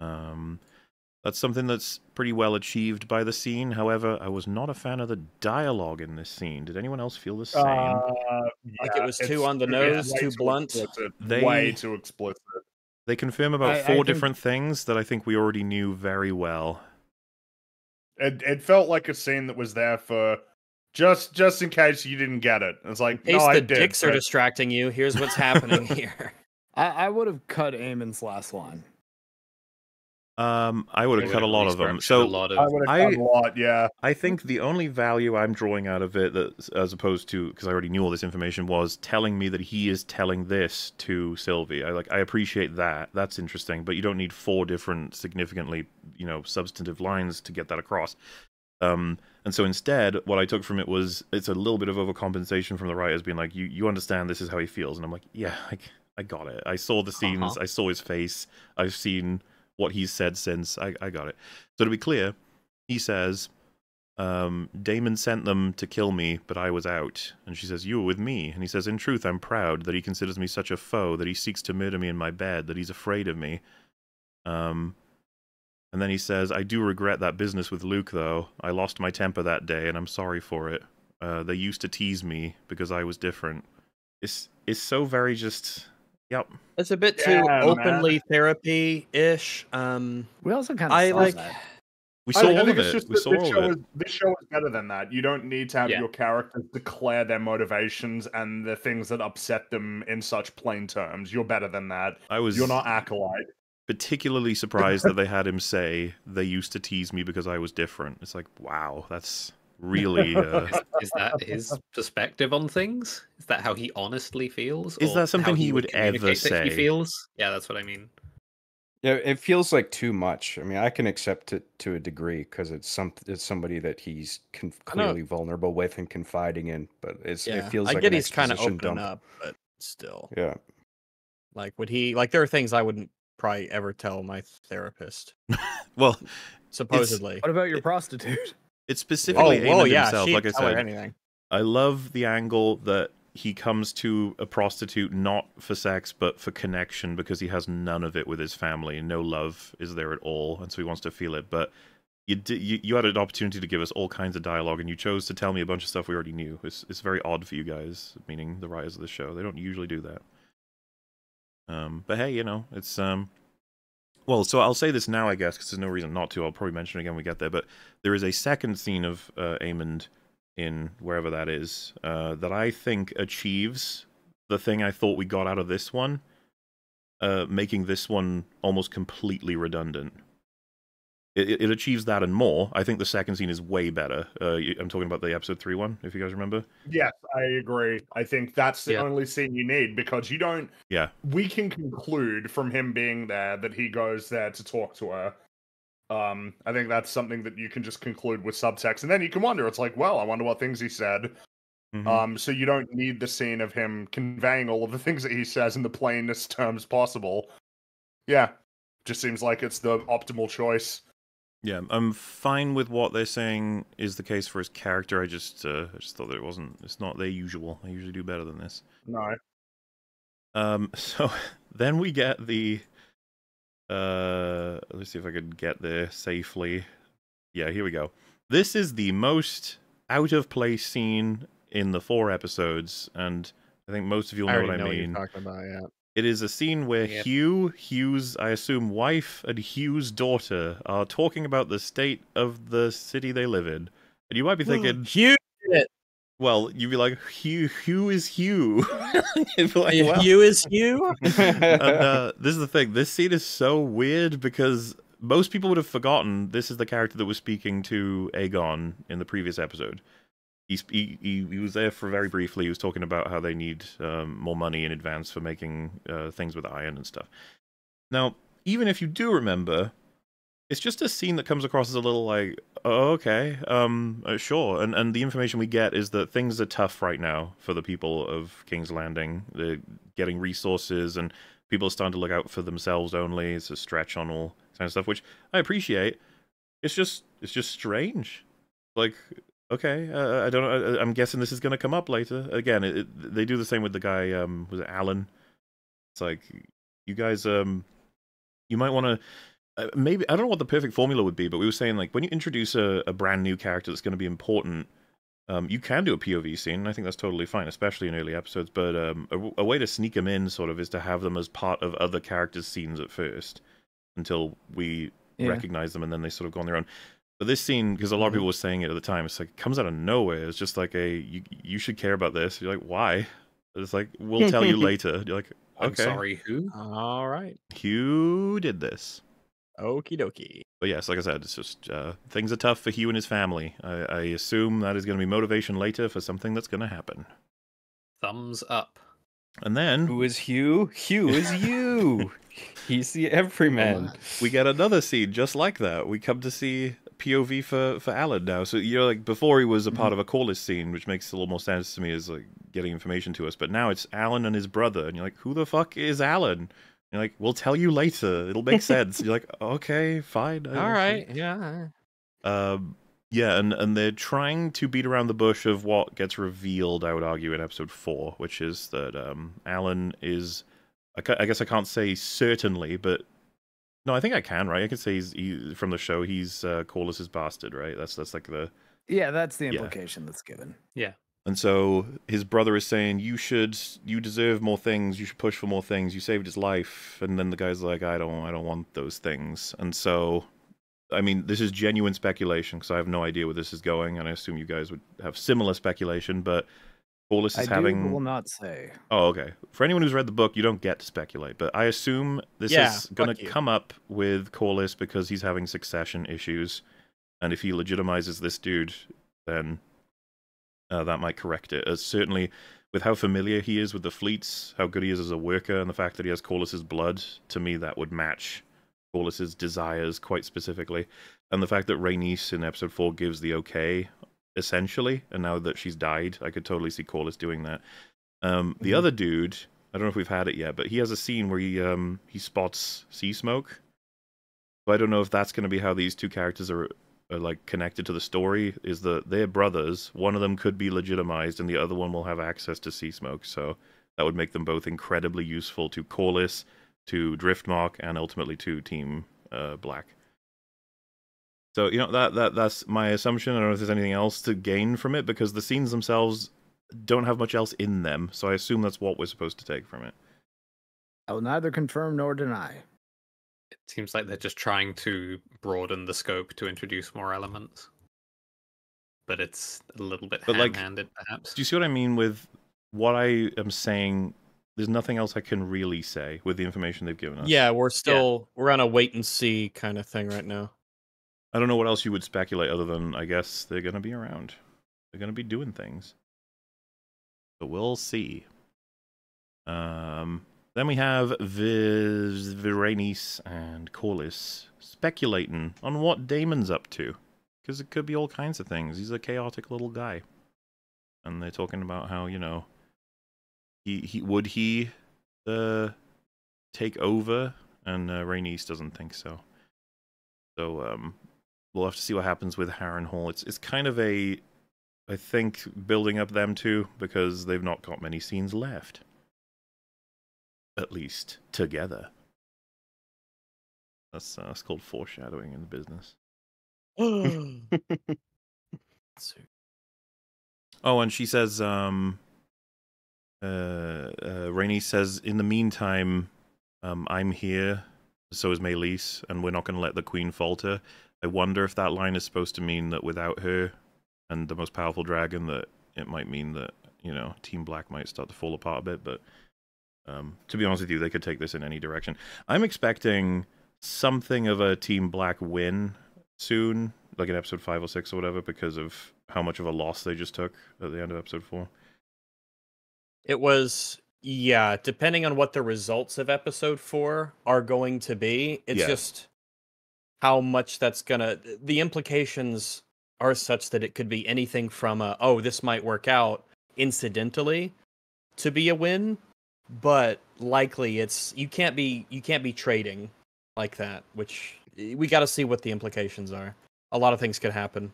Um, that's something that's pretty well achieved by the scene. However, I was not a fan of the dialogue in this scene. Did anyone else feel the same? Uh, Like it was too on the nose, way too blunt? explicit, They- Way too explicit. they confirm about I- I four think- different things that I think we already knew very well. It it felt like a scene that was there for just just in case you didn't get it. It's like In case no, I the did. dicks are distracting you, here's what's happening here. I, I would have cut Aemond's last line. Um, I would have cut a lot of them. So a lot of I would have cut a lot. Yeah, I think the only value I'm drawing out of it, that, as opposed to because I already knew all this information, was telling me that he is telling this to Sylvie. I like, I appreciate that. That's interesting, but you don't need four different, significantly, you know, substantive lines to get that across. Um, and so instead, what I took from it was it's a little bit of overcompensation from the writers being like, you you understand this is how he feels, and I'm like, yeah, I, I got it. I saw the scenes, Uh-huh. I saw his face, I've seen what he's said since. I I got it. So to be clear, he says, um, Daemon sent them to kill me, but I was out. And she says, You were with me. And he says, In truth, I'm proud that he considers me such a foe, that he seeks to murder me in my bed, that he's afraid of me. Um, and then he says, I do regret that business with Luke, though. I lost my temper that day, and I'm sorry for it. Uh, they used to tease me because I was different. It's it's so very just, yep. It's a bit too Yeah, openly therapy ish. Um, We also kind of I saw like. that. We I saw think- I all think of it's it. just We saw this all show of it. is this show is better than that. You don't need to have Yeah. your characters declare their motivations and the things that upset them in such plain terms. You're better than that. I was You're not acolyte. Particularly surprised that they had him say they used to tease me because I was different. It's like, wow, that's really. Uh, Is, is that his perspective on things? Is that how he honestly feels? Is Or that something how he would ever communicate that He feels. Yeah, that's what I mean. Yeah, it feels like too much. I mean, I can accept it to a degree because it's some it's somebody that he's con- clearly vulnerable with and confiding in. But it's Yeah, it feels I like get an he's kind of exposition opening dump. up, but still, Yeah, like would he? Like there are things I wouldn't probably ever tell my therapist. well, Supposedly. What about your prostitute? it's Oh, specifically aimed well, at yeah. himself. she'd Like I tell her said, anything. I love the angle that he comes to a prostitute not for sex but for connection because he has none of it with his family. No love is there at all, and so he wants to feel it. But you di- you, you had an opportunity to give us all kinds of dialogue, and you chose to tell me a bunch of stuff we already knew. It's it's very odd for you guys, meaning the writers of the show. They don't usually do that. Um, but hey, you know, it's um. Well, so I'll say this now, I guess, because there's no reason not to. I'll probably mention it again when we get there. But there is a second scene of uh, Aemond in wherever that is uh, that I think achieves the thing I thought we got out of this one, uh, making this one almost completely redundant. It, it, it achieves that and more. I think the second scene is way better. Uh, y- I'm talking about the episode three one, if you guys remember. Yes, I agree. I think that's the Yeah. only scene you need because you don't. Yeah. We can conclude from him being there that he goes there to talk to her. Um, I think that's something that you can just conclude with subtext, and then you can wonder. It's like, well, I wonder what things he said. Mhm. Um, so you don't need the scene of him conveying all of the things that he says in the plainest terms possible. Yeah, just seems like it's the optimal choice. Yeah, I'm fine with what they're saying is the case for his character. I just, uh, I just thought that it wasn't. It's not their usual. They usually do better than this. No, Um, so then we get the uh let's see if I could get there safely. Yeah, here we go. This is the most out of place scene in the four episodes, and I think most of you I know already what I know what mean. you're talking about. Yeah. It is a scene where Yep. Hugh, Hugh's, I assume, wife and Hugh's daughter are talking about the state of the city they live in. And you might be thinking, Hugh. well, you'd be like, Hugh, who is Hugh? You'd be like, well, Hugh is Hugh. and, uh, this is the thing. This scene is so weird because most people would have forgotten this is the character that was speaking to Aegon in the previous episode. He, he, he, was there for very briefly. He was talking about how they need um, more money in advance for making uh, things with iron and stuff. Now, even if you do remember, it's just a scene that comes across as a little like, oh, okay, um, uh, sure. And and the information we get is that things are tough right now for the people of King's Landing. They're getting resources, and people are starting to look out for themselves only. It's a stretch on all kind of stuff, which I appreciate. It's just it's just strange. Like, okay, uh, I don't know. I- I'm guessing this is going to come up later. Again, it, it, they do the same with the guy. Um, was it Alyn? It's like you guys. Um, you might want to uh, maybe I don't know what the perfect formula would be, but we were saying like when you introduce a, a brand new character that's going to be important, um, you can do a POV scene. And I think that's totally fine, especially in early episodes. But um, a, a way to sneak them in, sort of, is to have them as part of other characters' scenes at first, until we Yeah. recognize them, and then they sort of go on their own. But this scene, because a lot of Mhm. people were saying it at the time, it's like it comes out of nowhere. It's just like a you you should care about this. You're like, why? It's like we'll tell you later. You're like, I'm okay, sorry, who? All right. Hugh did this. Okie dokie. But yes, like I said, it's just uh, things are tough for Hugh and his family. I, I assume that is going to be motivation later for something that's going to happen. Thumbs up. And then Who is Hugh? Hugh is you. He's the everyman. we get another scene just like that. We come to see POV for for Alyn now. So you know, like before he was a part of a call list scene, which makes a little more sense to me as like getting information to us. But now it's Alyn and his brother, and you're like, who the fuck is Alyn? And you're like, we'll tell you later. It'll make sense. you're like, okay, fine. All right. Yeah. Um, yeah, and, and they're trying to beat around the bush of what gets revealed, I would argue, in episode four, which is that um, Alyn is. I guess I can't say certainly, but. No, I think I can, right? I can say he's he, from the show. He's uh, Corlys's bastard, right? That's that's like the Yeah, that's the Yeah. implication that's given. Yeah. And so his brother is saying, "You should, you deserve more things. You should push for more things. You saved his life." And then the guy's like, "I don't, I don't want those things." And so I mean, this is genuine speculation because I have no idea where this is going, and I assume you guys would have similar speculation. But Corlys is do, having. but will not say. Oh, okay. For anyone who's read the book, you don't get to speculate, but I assume this Yeah, is going to come up with Corlys because he's having succession issues, and if he legitimizes this dude, then uh, that might correct it. As certainly, with how familiar he is with the fleets, how good he is as a worker, and the fact that he has Corlys's blood, to me that would match Corlys's desires quite specifically, and the fact that Rhaenys in episode four gives the okay, essentially, and now that she's died, I could totally see Corlys doing that. Um, the Mhm. other dude, I don't know if we've had it yet, but he has a scene where he um he spots sea smoke. So I don't know if that's going to be how these two characters are, are like connected to the story. Is that they're brothers? One of them could be legitimized, and the other one will have access to sea smoke. So that would make them both incredibly useful to Corlys, to Driftmark, and ultimately to Team uh, Black. So you know that that that's my assumption. I don't know if there's anything else to gain from it because the scenes themselves don't have much else in them. So I assume that's what we're supposed to take from it. I will neither confirm nor deny. It seems like they're just trying to broaden the scope to introduce more elements. But it's a little bit But, like, ham-handed, perhaps. Do you see what I mean with what I am saying? There's nothing else I can really say with the information they've given us. Yeah, we're still we're on a wait and see kind of thing right now. I don't know what else you would speculate other than I guess they're going to be around. They're going to be doing things. But we'll see. Um, then we have Viz, Viranice and Corlys speculating on what Daemon's up to. Because it could be all kinds of things. He's a chaotic little guy. And they're talking about how, you know, he, he would he uh, take over? And uh, doesn't think so. So um, we'll have to see what happens with Harrenhal. It's it's kind of a, I think, building up them too because they've not got many scenes left. At least together. That's uh, that's called foreshadowing in the business. Oh, and she says, um, uh, uh, Rainey says, in the meantime, um, I'm here, so is Meleys, and we're not going to let the Queen falter. I wonder if that line is supposed to mean that without her and the most powerful dragon, that it might mean that, you know, Team Black might start to fall apart a bit, but um, to be honest with you, they could take this in any direction. I'm expecting something of a Team Black win soon, like in episode five or six or whatever, because of how much of a loss they just took at the end of episode four. It was yeah, depending on what the results of episode 4 are going to be, it's Yeah. just how much that's going to the implications are such that it could be anything from a oh, this might work out incidentally to be a win, but likely it's you can't be you can't be trading like that, which we got to see what the implications are. A lot of things could happen.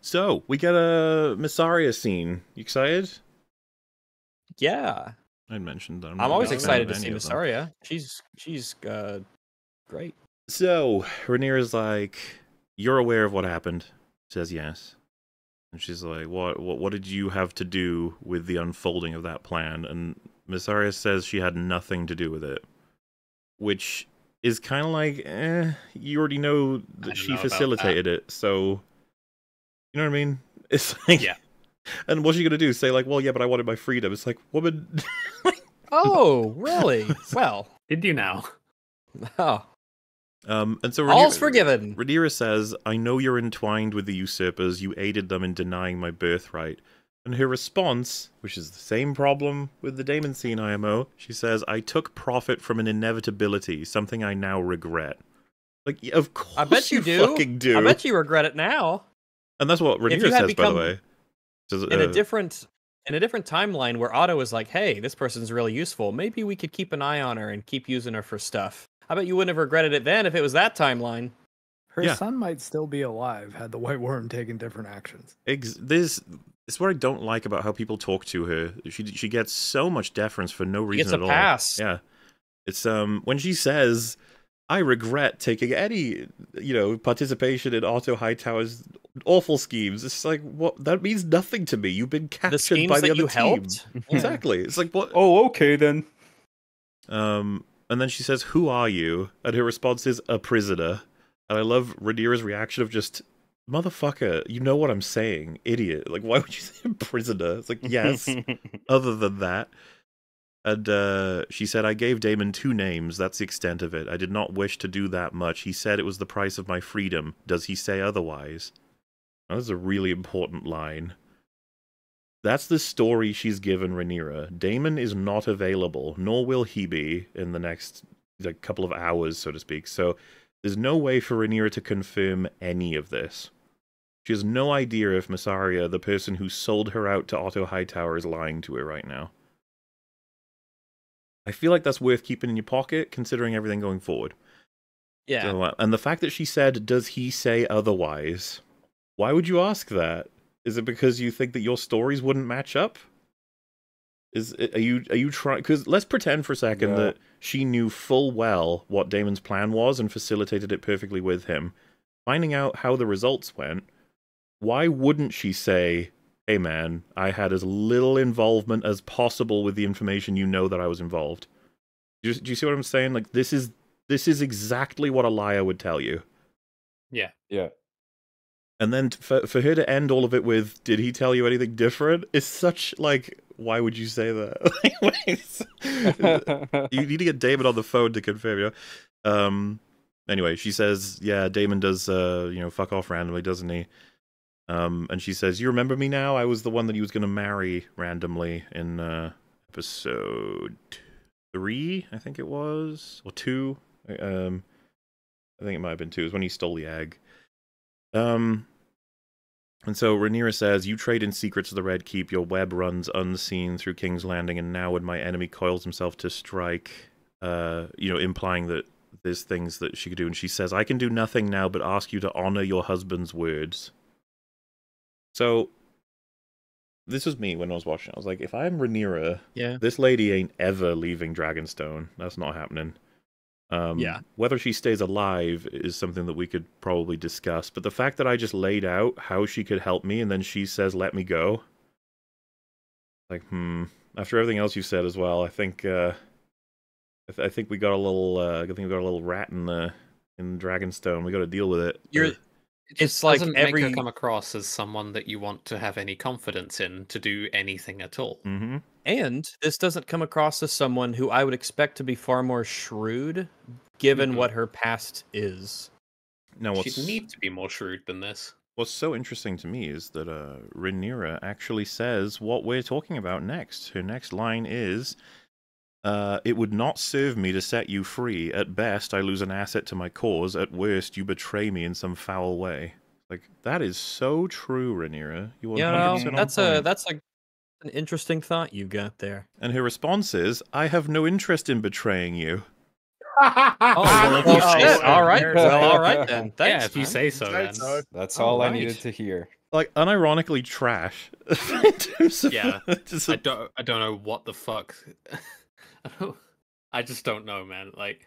So we get a Mysaria scene. You excited? Yeah. I mentioned that. I'm a always excited to see. Mysaria. She's she's uh great. So Rhaenyra is like, "You're aware of what happened?" Says yes, and she's like, "What? What? What did you have to do with the unfolding of that plan?" And Mysaria says she had nothing to do with it, which is kind of like, eh, you already know that she know about that. facilitated it, so you know what I mean? It's like, Yeah. And what's she gonna do? Say like, "Well, yeah, but I wanted my freedom." It's like, woman. Oh, really? well, Did you now? oh, um, and so all's forgiven. Rhaenyra says, I know you're entwined with the usurpers. You aided them in denying my birthright. And her response, which is the same problem with the Daemon scene IMO, she says, I took profit from an inevitability, something I now regret. Like, of course I bet you, do. fucking do. I bet you regret it now. And that's what Rhaenyra you says, by the way. Says, In uh, a different in a different timeline where Otto is like, "Hey, this person's really useful. Maybe we could keep an eye on her and keep using her for stuff." I bet you wouldn't have regretted it then if it was that timeline. Her Yeah. son might still be alive had the White Worm taken different actions. ex- this it's what I don't like about how people talk to her. She she gets so much deference for no She reason gets a at all. pass. Yeah. It's um when she says, I regret taking any you know, participation in Otto Hightower's awful schemes. It's like what that means nothing to me. You've been captured schemes by the that other you team. helped. Exactly. It's like what Oh, okay then. um and then she says, "Who are you?" And her response is, "A prisoner." And I love Rhaenyra's reaction of just, "Motherfucker, you know what I'm saying, idiot! Like, why would you say a prisoner?" It's like, yes. other than that. And uh, she said, I gave Daemon two names. That's the extent of it. I did not wish to do that much. He said it was the price of my freedom. Does he say otherwise? That is a really important line. That's the story she's given Rhaenyra. Daemon is not available, nor will he be in the next like, couple of hours, so to speak. So there's no way for Rhaenyra to confirm any of this. She has no idea if Mysaria, the person who sold her out to Otto Hightower, is lying to her right now. I feel like that's worth keeping in your pocket, considering everything going forward. Yeah. So, uh, and the fact that she said, "Does he say otherwise?" Why would you ask that? Is it because you think that your stories wouldn't match up? Is are you are you trying? Because let's pretend for a second Yeah. that she knew full well what Daemon's plan was and facilitated it perfectly with him. Finding out how the results went, why wouldn't she say, "Hey, man, I had as little involvement as possible with the information you know that I was involved"? Do you, do you see what I'm saying? Like this is this is exactly what a liar would tell you. Yeah. yeah. And then for for her to end all of it with, "Did he tell you anything different?" is such like, why would you say that? you need to get Daemon on the phone to confirm. You? Um. Anyway, she says, "Yeah, Daemon does. Uh, you know, fuck off randomly, doesn't he?" Um. And she says, "You remember me now? I was the one that he was going to marry randomly in uh episode three, I think it was, or two. Um, I think it might have been two. It was when he stole the egg." Um, and so Rhaenyra says, "You trade in secrets of the Red Keep. Your web runs unseen through King's Landing, and now when my enemy coils himself to strike, uh, you know, implying that there's things that she could do." And she says, "I can do nothing now but ask you to honor your husband's words." So, this was me when I was watching. I was like, if I'm Rhaenyra, Yeah. this lady ain't ever leaving Dragonstone. That's not happening. Um, Yeah. Whether she stays alive is something that we could probably discuss. But the fact that I just laid out how she could help me and then she says, let me go. Like, hmm. After everything else you said as well, I think, uh, I, th- I think we got a little, uh, I think we got a little rat in the, in Dragonstone. We got to deal with it. You're It It's like doesn't make every- her come across as someone that you want to have any confidence in to do anything at all. hmm And this doesn't come across as someone who I would expect to be far more shrewd, given Mhm. what her past is. Now, what's, She'd need to be more shrewd than this. What's so interesting to me is that uh, Rhaenyra actually says what we're talking about next. Her next line is, uh, "It would not serve me to set you free. At best, I lose an asset to my cause. At worst, you betray me in some foul way." Like that is so true, Rhaenyra. You are You 100% know, on that's a that's a an interesting thought you got there. And her response is, "I have no interest in betraying you." Oh, well, if you Oh, say it, all right. Well, all right then. yeah, Thanks, if you man. say so, then. That's All all I needed to hear. Like unironically trash. in of, Yeah, I don't. I don't know what the fuck. I don't- I just don't know, man. Like,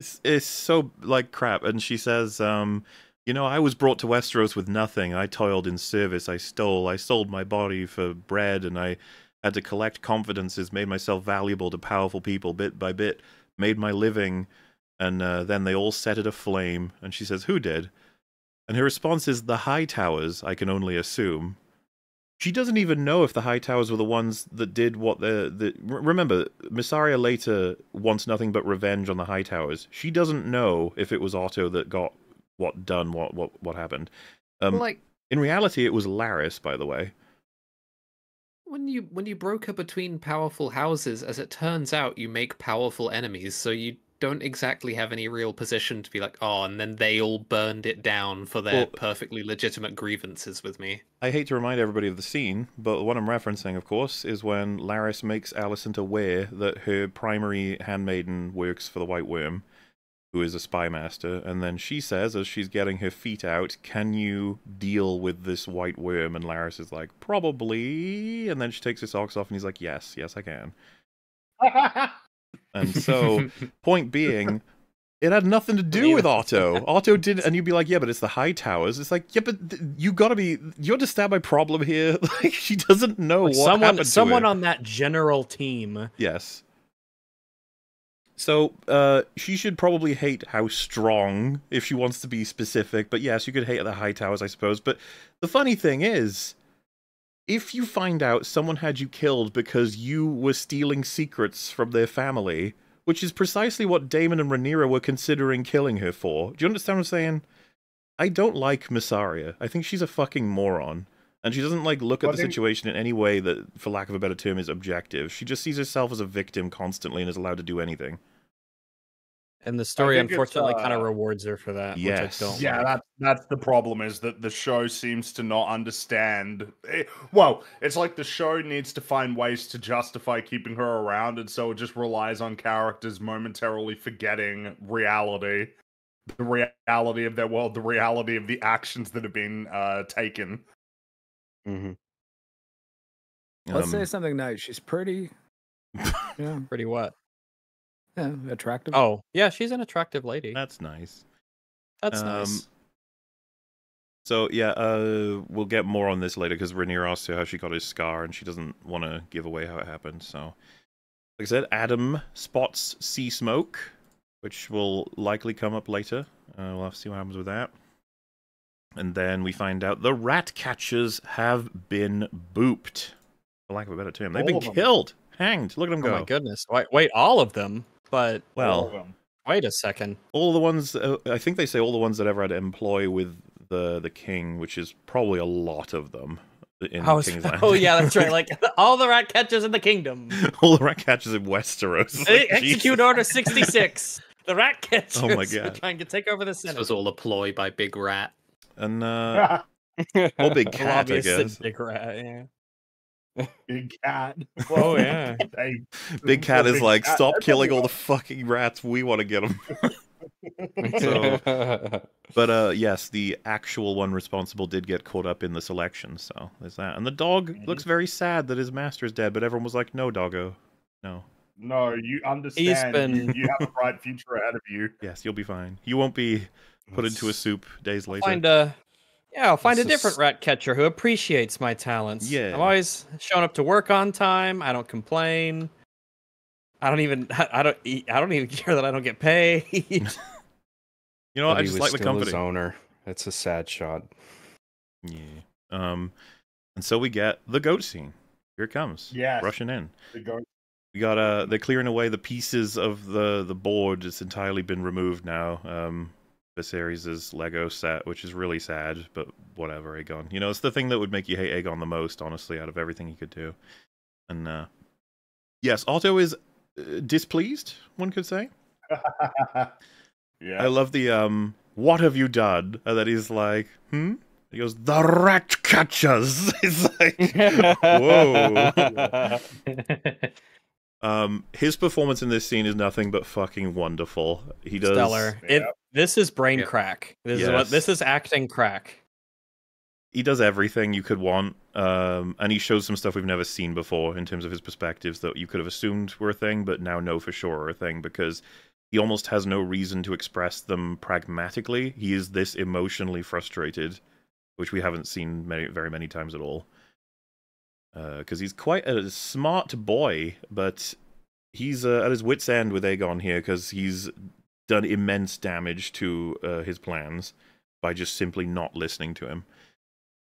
it's, it's so like crap and she says um you know i was brought to westeros with nothing. I toiled in service. I stole. I sold my body for bread and i had to collect confidences made myself valuable to powerful people bit by bit made my living and uh, then they all set it aflame. And she says who did? And her response is the Hightowers i can only assume. She doesn't even know if the Hightowers were the ones that did what the the remember Mysaria later wants nothing but revenge on the Hightowers. She doesn't know if it was otto that got what done what what what happened um like in reality it was Larys by the way when you when you broker between powerful houses, as it turns out, you make powerful enemies. So you don't exactly have any real position to be like, oh, and then they all burned it down for their Well- perfectly legitimate grievances with me. I hate to remind everybody of the scene, but what I'm referencing, of course, is when Larys makes Alicent aware that her primary handmaiden works for the White Worm, who is a spy master, and then she says, as she's getting her feet out, "Can you deal with this White Worm?" And Larys is like, "Probably," and then she takes her socks off, and he's like, "Yes, yes, I can." And so, point being. It had nothing to do with Otto. Otto did, and you'd be like, "Yeah, but it's the Hightowers." It's like, "Yeah, but you gotta be. You understand my problem here? Like, she doesn't know Like what someone happened to someone on that general team Yes, So, uh, she should probably hate how strong, if she wants to be specific. But yes, you could hate the Hightowers, I suppose. But the funny thing is, if you find out someone had you killed because you were stealing secrets from their family, which is precisely what Daemon and Rhaenyra were considering killing her for. Do you understand what I'm saying? I don't like Mysaria. I think she's a fucking moron. And she doesn't like look at Well, I the think- situation in any way that, for lack of a better term, is objective. She just sees herself as a victim constantly and is allowed to do anything. And the story, think it's, unfortunately, kind of uh, rewards her for that. Yes. Which I don't Yeah, like. that's that's the problem is that the show seems to not understand. eh, well, it's like the show needs to find ways to justify keeping her around, and so it just relies on characters momentarily forgetting reality, the reality of their world, the reality of the actions that have been uh, taken. Hmm Let's say Um, something nice. She's pretty. Yeah, Pretty what? yeah, attractive. Oh, yeah, she's an attractive lady. That's nice. That's um, nice. So yeah, uh, we'll get more on this later because Rhaenyra asked her how she got his scar, and she doesn't want to give away how it happened. So, like I said, Addam spots Seasmoke, which will likely come up later. Uh, we'll have to see what happens with that. And then we find out the rat catchers have been booped. For lack of a better term, they've All been killed, hanged. Look at them go. Oh go. my goodness! Wait, wait, all of them? But Well, All of them. wait a second. all the ones uh, I think they say all the ones that ever had employ with the the king, which is probably a lot of them. In How is- King's oh yeah, that's right. Like all the rat catchers in the kingdom. all the rat catchers in Westeros. Like, Execute Jesus. Order sixty six. The rat catchers Oh my are God. trying to take over the This Senate. was all a ploy by Big Rat. And uh, or big The cat, I guess. Big rat. Yeah. Big cat. Oh yeah. They- Big cat is Big like, Cat- stop that's killing all the fucking rats. We want to get them. So- But uh, yes, the actual one responsible did get caught up in the selection. So there's that. And the dog Mhm. looks very sad that his master is dead. But everyone was like, no, doggo, no. No, you understand. been- You, you have a bright future ahead of you. Yes, you'll be fine. You won't be put into a soup days later. Find a yeah, I'll find a This is- different rat catcher who appreciates my talents. Yeah. I'm always showing up to work on time. I don't complain. I don't even I don't I don't even care that I don't get paid. You know, what? But I just like the still company. his owner. It's a sad shot. Yeah. Um, and so we get the goat scene. Here it comes. Yeah, Rushing in. The goat We got uh they're clearing away the pieces of the the board. It's entirely been removed now. Um Viserys' Lego set, which is really sad, but whatever, Aegon. You know, it's the thing that would make you hate Aegon the most, honestly, out of everything he could do. And uh yes, Otto is uh, displeased, one could say. yeah. I love the um what have you done? And then he's like, hmm? He goes, the rat catchers. It's like Whoa. Um, his performance in this scene is nothing but fucking wonderful. He does Stellar. It Yep. this is brain Yep. crack. This is what this is acting crack. he does everything you could want. Um, and he shows some stuff we've never seen before in terms of his perspectives that you could have assumed were a thing, but now know for sure are a thing because he almost has no reason to express them pragmatically. He is this emotionally frustrated, which we haven't seen many, very many times at all. Because he's quite a smart boy, but he's uh, at his wits' end with Aegon here because he's done immense damage to uh, his plans by just simply not listening to him.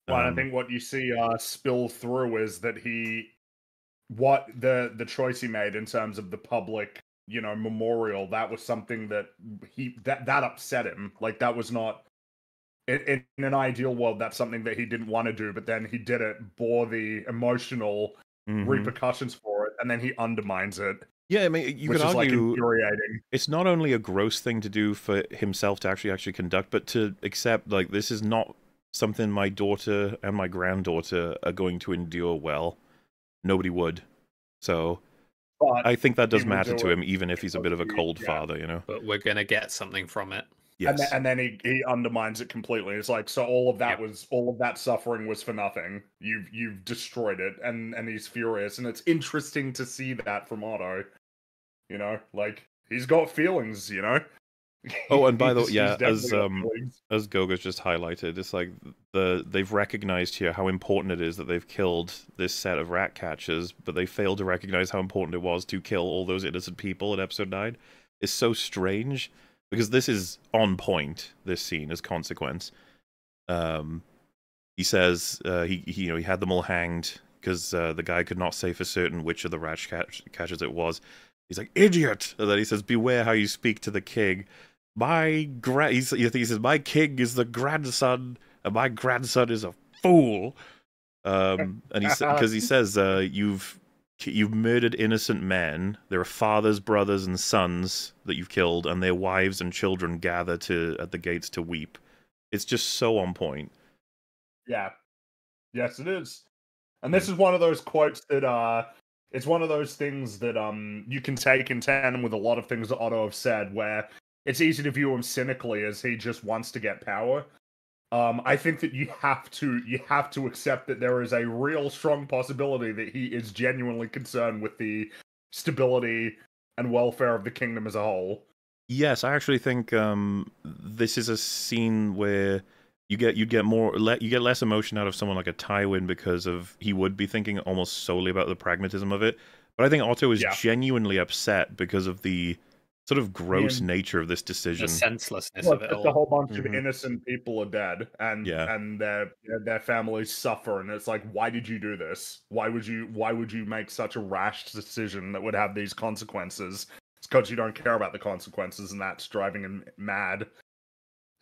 Well, I Um, think what you see uh, spill through is that he, what the the choice he made in terms of the public, you know, memorial. That was something that he that that upset him. Like that was not. In, in an ideal world, that's something that he didn't want to do, but then he did it, bore the emotional mhm. repercussions for it, and then he undermines it, Yeah, I mean, you which could is like argue infuriating. it's not only a gross thing to do for himself to actually actually conduct, but to accept like this is not something my daughter and my granddaughter are going to endure well. Nobody would. So But I think that does matter do to it him, even if he's a bit of a cold yeah. father, you know. But we're gonna get something from it. And, Yes. then, and then he, he undermines it completely. It's like so all of that Yep. was all of that suffering was for nothing. You've you've destroyed it, and and he's furious, and it's interesting to see that from Otto. You know, like he's got feelings. You know, Oh, and by the way, yeah, as um, as Goga's just highlighted, it's like the they've recognized here how important it is that they've killed this set of rat catchers, but they failed to recognize how important it was to kill all those innocent people in episode nine. It's so strange because this is on point. This scene as consequence. Um, he says uh, he, he you know he had them all hanged because uh, the guy could not say for certain which of the rat catch- catchers it was. He's like idiot, and then he says, "Beware how you speak to the king." My gra- he says, "My king is the grandson, and my grandson is a fool." Um, and he because he says, uh, "You've you've murdered innocent men. There are fathers, brothers, and sons that you've killed, and their wives and children gather to at the gates to weep." It's just so on point. Yeah. Yes, it is. And this is one of those quotes that uh it's one of those things that um you can take in tandem with a lot of things that Otto have said where it's easy to view him cynically as he just wants to get power. Um, I think that you have to you have to accept that there is a real strong possibility that he is genuinely concerned with the stability and welfare of the kingdom as a whole. Yes, I actually think um, this is a scene where you get you get more le- you get less emotion out of someone like a Tywin because of he would be thinking almost solely about the pragmatism of it. But I think Otto is Yeah. genuinely upset because of the sort of gross Yeah. nature of this decision. The senselessness Well, of it just a whole bunch of Mhm. innocent people are dead, and Yeah. and their their families suffer, and it's like, why did you do this? Why would you Why would you make such a rash decision that would have these consequences? It's because you don't care about the consequences, and that's driving him mad.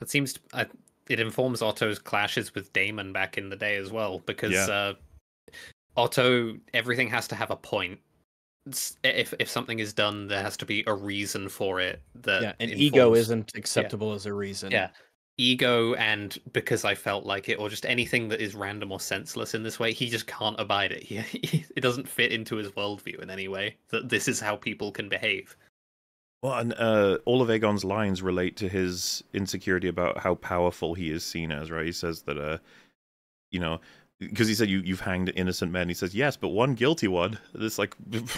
It seems uh, it informs Otto's clashes with Daemon back in the day as well, because Yeah. uh, Otto, everything has to have a point. It's- If if something is done, there has to be a reason for it. That yeah, and ego isn't acceptable as a reason. Yeah. ego and because I felt like it, or just anything that is random or senseless in this way, he just can't abide it. He, he it doesn't fit into his worldview in any way. That this is how people can behave. Well, and uh, all of Aegon's lines relate to his insecurity about how powerful he is seen as. Right? He says that, uh, you know, because he said you you've hanged innocent men. He says yes, but one guilty one. This like, and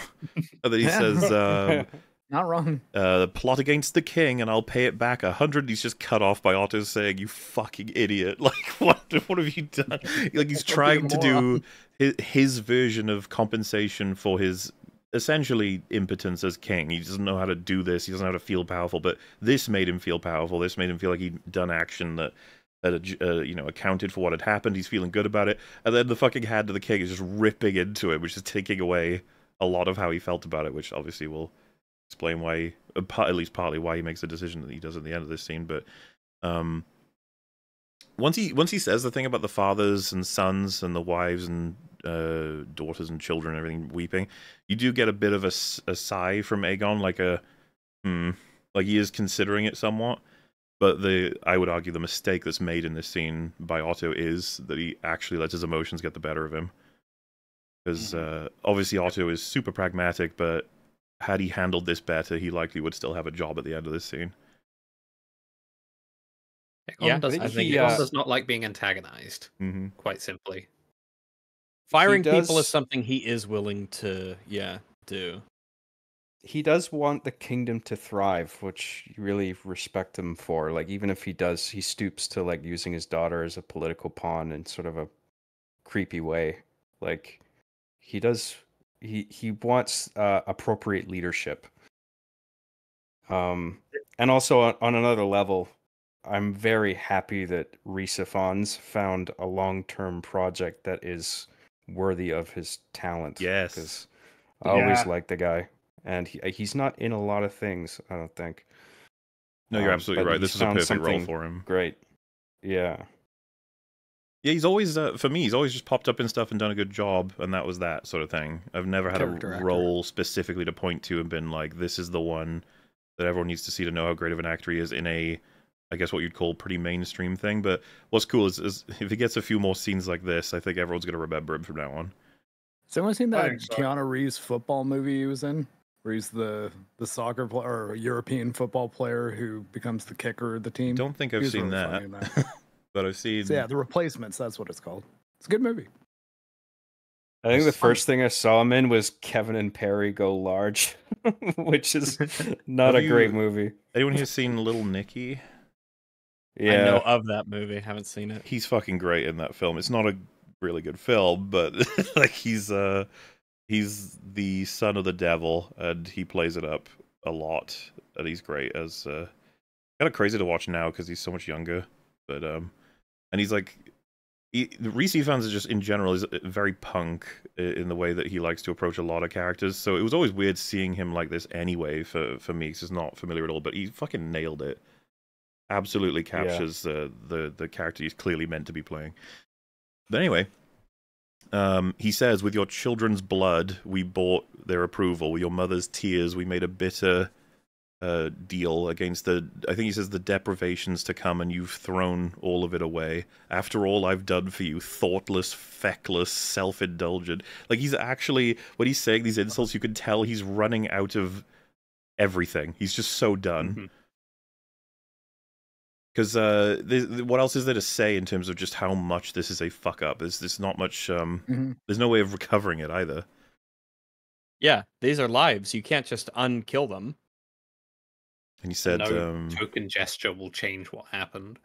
then he says, um, Not wrong. uh, plot against the king, and I'll pay it back a hundred. He's just cut off by Otto saying, "You fucking idiot! Like, what? What have you done?" Like he's trying to do his, his version of compensation for his essentially impotence as king. He doesn't know how to do this. He doesn't know how to feel powerful. But this made him feel powerful. This made him feel like he'd done action that that uh, you know accounted for what had happened. He's feeling good about it. And then the fucking hand of the king is just ripping into him, which is taking away a lot of how he felt about it. Which obviously will explain why, uh, at least partly, why he makes the decision that he does at the end of this scene. But um, once he once he says the thing about the fathers and sons and the wives and uh, daughters and children and everything weeping, you do get a bit of a sigh from Aegon, like a hmm, like he is considering it somewhat. But the I would argue the mistake that's made in this scene by Otto is that he actually lets his emotions get the better of him. Because uh, obviously Otto is super pragmatic, but had he handled this better, he likely would still have a job at the end of this scene. Aegon Yeah, does, I think Aegon he, uh, does not like being antagonized. hmm Quite simply. Firing people is something he is willing to, yeah, do. He does want the kingdom to thrive, which you really respect him for. Like even if he does, he stoops to like using his daughter as a political pawn in sort of a creepy way. Like he does, he he wants uh, appropriate leadership. Um, and also on, on another level, I'm very happy that Rhys Ifans found a long-term project that is worthy of his talent. Yes. because I always Yeah. like the guy, and he, he's not in a lot of things. I don't think. No, you're Um, absolutely right. This is a perfect role for him. Great. Yeah. Yeah, he's always uh, for me. He's always just popped up in stuff and done a good job, and that was that sort of thing. I've never had Character a actor. role specifically to point to and been like, "This is the one that everyone needs to see to know how great of an actor he is." In a, I guess what you'd call pretty mainstream thing. But what's cool is, is if he gets a few more scenes like this, I think everyone's gonna remember him from now on. Has anyone seen that think so. Keanu Reeves football movie he was in? Where he's the the soccer player or European football player who becomes the kicker of the team. don't think I've was seen really that, that. but I've seen. So yeah, the replacements. That's what it's called. It's a good movie. I think the first thing I saw him in was Kevin and Perry Go Large, which is not Have a great you- movie. Anyone here seen Little Nicky? I know Yeah, of that movie. Haven't seen it. He's fucking great in that film. It's not a really good film, but like he's uh he's the son of the devil and he plays it up a lot and he's great as uh kind of crazy to watch now because he's so much younger but um and he's like he, the Rhys Ifans are just in general is very punk in the way that he likes to approach a lot of characters so it was always weird seeing him like this anyway for for me 'cause it's not familiar at all but he fucking nailed it. Absolutely captures uh, the the character he's clearly meant to be playing. But anyway, um, he says, "With your children's blood, we bought their approval. With your mother's tears, we made a bitter uh, deal against the. I think he says the deprivations to come, and you've thrown all of it away. After all I've done for you, thoughtless, feckless, self-indulgent. Like he's actually when he's saying these insults, you can tell he's running out of everything. He's just so done." Mhm. Because uh, there's- what else is there to say in terms of just how much this is a fuck up? There's there's not much. Um, Mhm. there's no way of recovering it either. Yeah, these are lives. You can't just unkill them. And he said, no um, token gesture will change what happened.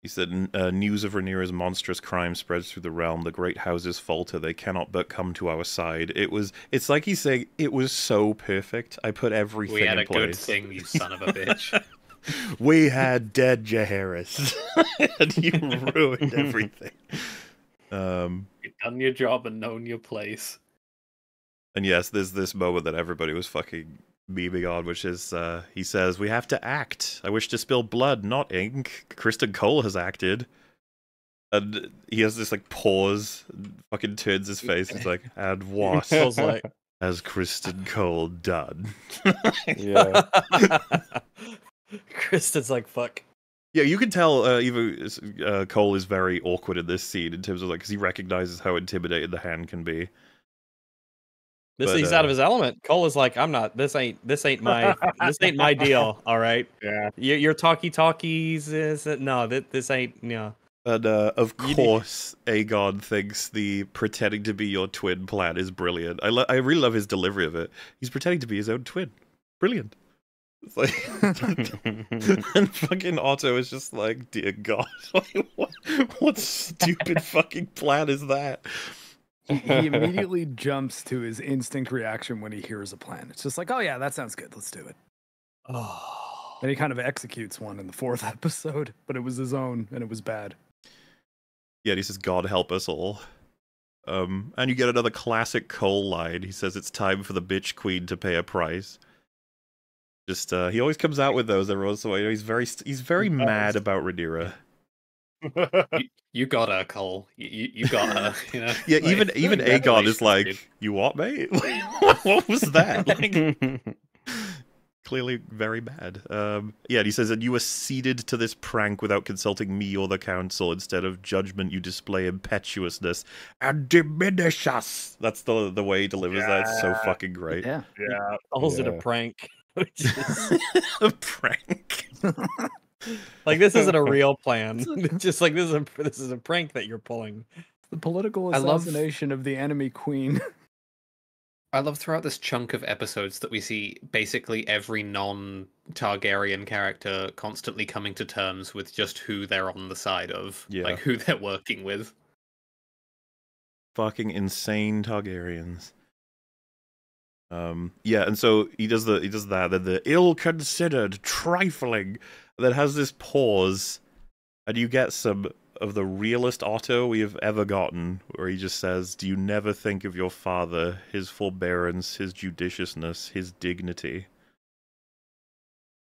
he said, uh, news of Rhaenyra's monstrous crime spreads through the realm. The great houses falter. They cannot but come to our side. It was. It's like he's saying it was so perfect. I put everything We had in a good thing, you son of a bitch. we had dead Jaehaerys, and you ruined everything. Um, You've done your job and known your place. And yes, there's this moment that everybody was fucking memeing on, which is uh, he says, "We have to act. I wish to spill blood, not ink. Criston Cole has acted." And he has this like pause, and fucking turns his face. He's like, "And what Feels like has Criston Cole done?" yeah. Criston's like fuck. yeah, you can tell. Uh, even uh, Cole is very awkward in this scene in terms of like because he recognizes how intimidated the hand can be. This But, he's uh, out of his element. Cole is like, I'm not. This ain't. This ain't my. this ain't my deal. All right. Yeah. Your, your talkie talkies is no. This, this ain't. No. And uh, of You need- course, Aegon thinks the pretending to be your twin plan is brilliant. I lo- I really love his delivery of it. He's pretending to be his own twin. Brilliant. It's like, and fucking Otto is just like, dear God, like, what, what stupid fucking plan is that? He, he immediately jumps to his instinct reaction when he hears a plan. It's just like, oh yeah, that sounds good. Let's do it. Oh. And he kind of executes one in the fourth episode, but it was his own and it was bad. Yeah, he says, God help us all. Um, and you get another classic Cole line. He says, it's time for the bitch queen to pay a price. Just, uh, he always comes out with those every once in a while. He's very, he's very He does. mad about Rhaenyra. You, you got her, Cole. You, you, you got her. You know? Yeah, Like, even even Aegon is like, dude. "You what, mate? what, what was that?" Like, clearly very bad. Um, yeah, and he says that you acceded to this prank without consulting me or the council. Instead of judgment, you display impetuousness and diminish us. That's the the way he delivers that. It's so fucking great. Yeah. yeah. Calls it a prank. Which is, a prank. like this isn't a real plan. Just like this is a this is a prank that you're pulling. The political I love- assassination of the enemy queen. I love throughout this chunk of episodes that we see basically every non Targaryen character constantly coming to terms with just who they're on the side of, Yeah. like who they're working with. fucking insane Targaryens. Um, yeah, and so he does the he does that. Then the ill-considered, trifling, that has this pause, and you get some of the realest Otto we have ever gotten, where he just says, "Do you never think of your father, his forbearance, his judiciousness, his dignity?"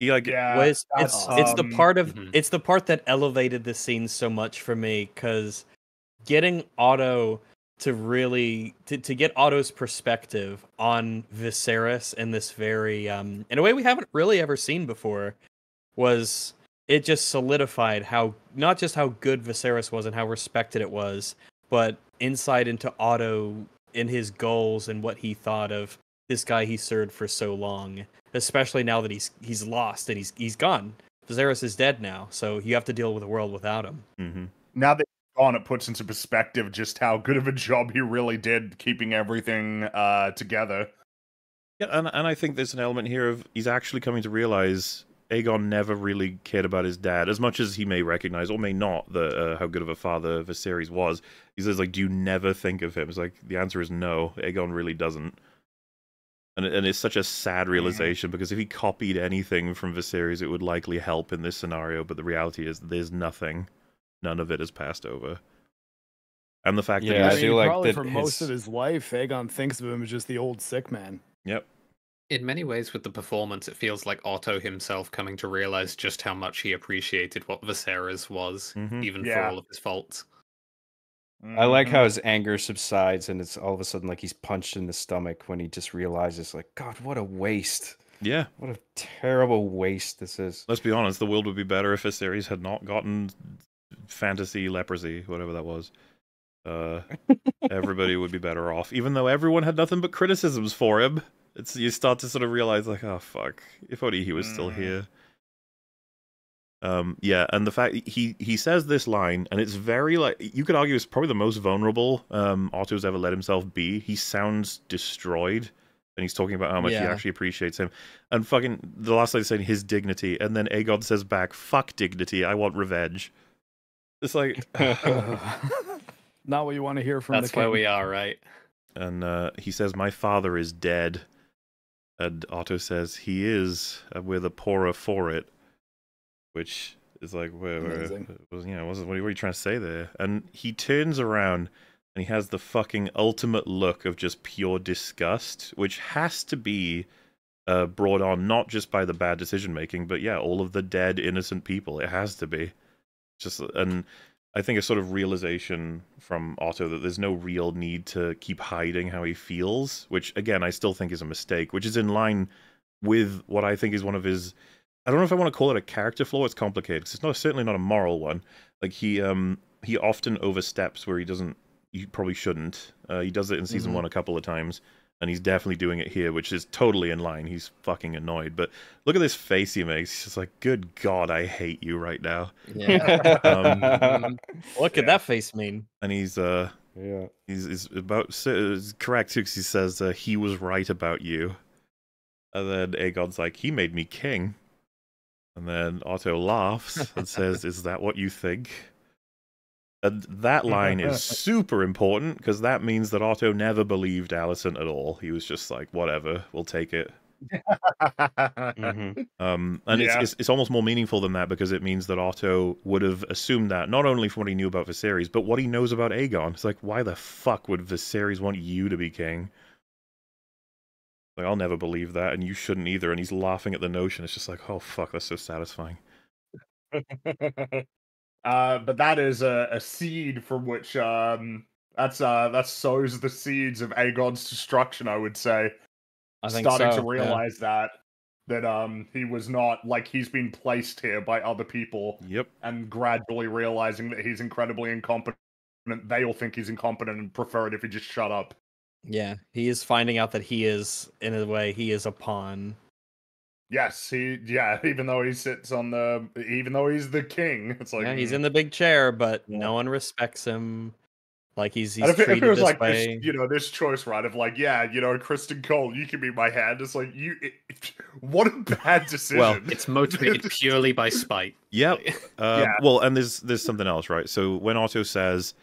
He like Yeah. Well, it's that's, it's, it's the um, part of mhm. it's the part that elevated the scene so much for me because getting Otto to really to, to get Otto's perspective on Viserys in this very um in a way we haven't really ever seen before was it just solidified how not just how good Viserys was and how respected it was, but insight into Otto in his goals and what he thought of this guy he served for so long, especially now that he's he's lost and he's he's gone. Viserys is dead now, so you have to deal with a world without him. hmm now that gone, it puts into perspective just how good of a job he really did keeping everything uh, together. Yeah, and and I think there's an element here of he's actually coming to realize Aegon never really cared about his dad as much as he may recognize or may not the uh, how good of a father Viserys was. He says like, "Do you never think of him?" It's like the answer is no. Aegon really doesn't. And, and it's such a sad realization because if he copied anything from Viserys, it would likely help in this scenario. But the reality is, there's nothing. None of it is passed over. And the fact Yeah, that I he's, I mean, feel like probably that for most of his- his life, Aegon thinks of him as just the old sick man. yep, In many ways, with the performance, it feels like Otto himself coming to realize just how much he appreciated what Viserys was, Mhm. even for all of his faults. I like how his anger subsides and it's all of a sudden like he's punched in the stomach when he just realizes like God, what a waste. yeah. What a terrible waste this is. Let's be honest, the world would be better if Viserys had not gotten fantasy leprosy, whatever that was. Uh, everybody would be better off, even though everyone had nothing but criticisms for him. It's you start to sort of realize like, oh fuck, if only he was still Mm. here. Um, yeah, and the fact he he says this line, and it's very like you could argue it's probably the most vulnerable um Otto's ever let himself be. He sounds destroyed, and he's talking about how much he actually appreciates him. And fucking the last line saying his dignity, and then Aegon says back, "Fuck dignity, I want revenge." It's like, Not what you want to hear from That's the where we are, right? and uh, he says, "My father is dead," and Otto says, "He is. Uh, we're the poorer for it," which is like, where, where, Amazing. was, you know, what, what are you trying to say there? And he turns around and he has the fucking ultimate look of just pure disgust, which has to be uh, brought on not just by the bad decision making, but yeah, all of the dead innocent people. It has to be just and I think a sort of realization from Otto that there's no real need to keep hiding how he feels, which again I still think is a mistake, which is in line with what I think is one of his. I don't know if I want to call it a character flaw. It's complicated 'cause it's not certainly not a moral one. Like he um he often oversteps where he doesn't. He probably shouldn't. Uh, he does it in season Mhm. one a couple of times, and he's definitely doing it here, which is totally in line. He's fucking annoyed, but look at this face he makes. He's just like, "Good God, I hate you right now." Yeah. Um, What could Yeah. that face mean? And he's uh yeah. he's, he's about so- is correct too 'cause he says uh, he was right about you and then aegon's like he made me king and then otto laughs and says is that what you think and that line is super important because that means that otto never believed Alicent at all he was just like whatever we'll take it hmm um, and Yeah. it's, it's it's almost more meaningful than that because it means that Otto would have assumed that not only from what he knew about Viserys, but what he knows about Aegon. It's like, why the fuck would Viserys want you to be king? Like, I'll never believe that, and you shouldn't either. And he's laughing at the notion. It's just like, oh fuck, that's so satisfying. uh, but that is a, a seed from which um, that's uh, that sows the seeds of Aegon's destruction. I would say, I think starting so, to yeah. realize that that um he was not like he's been placed here by other people, Yep. and gradually realizing that he's incredibly incompetent. They all think he's incompetent and prefer it if he just shut up. Yeah, he is finding out that he is, in a way, he is a pawn. Yes, he yeah. Even though he sits on the, even though he's the king, it's like yeah, he's mm. in the big chair, but Yeah. no one respects him. Like he's he's if, it- if treated it was this like way. this, you know, this choice, right? Of like, yeah, you know, Criston Cole, you can be my hand. It's like you, it, what a bad decision. Well, It's motivated purely by spite. Yep. Uh, Yeah. Well, and there's there's something else, right? So when Otto says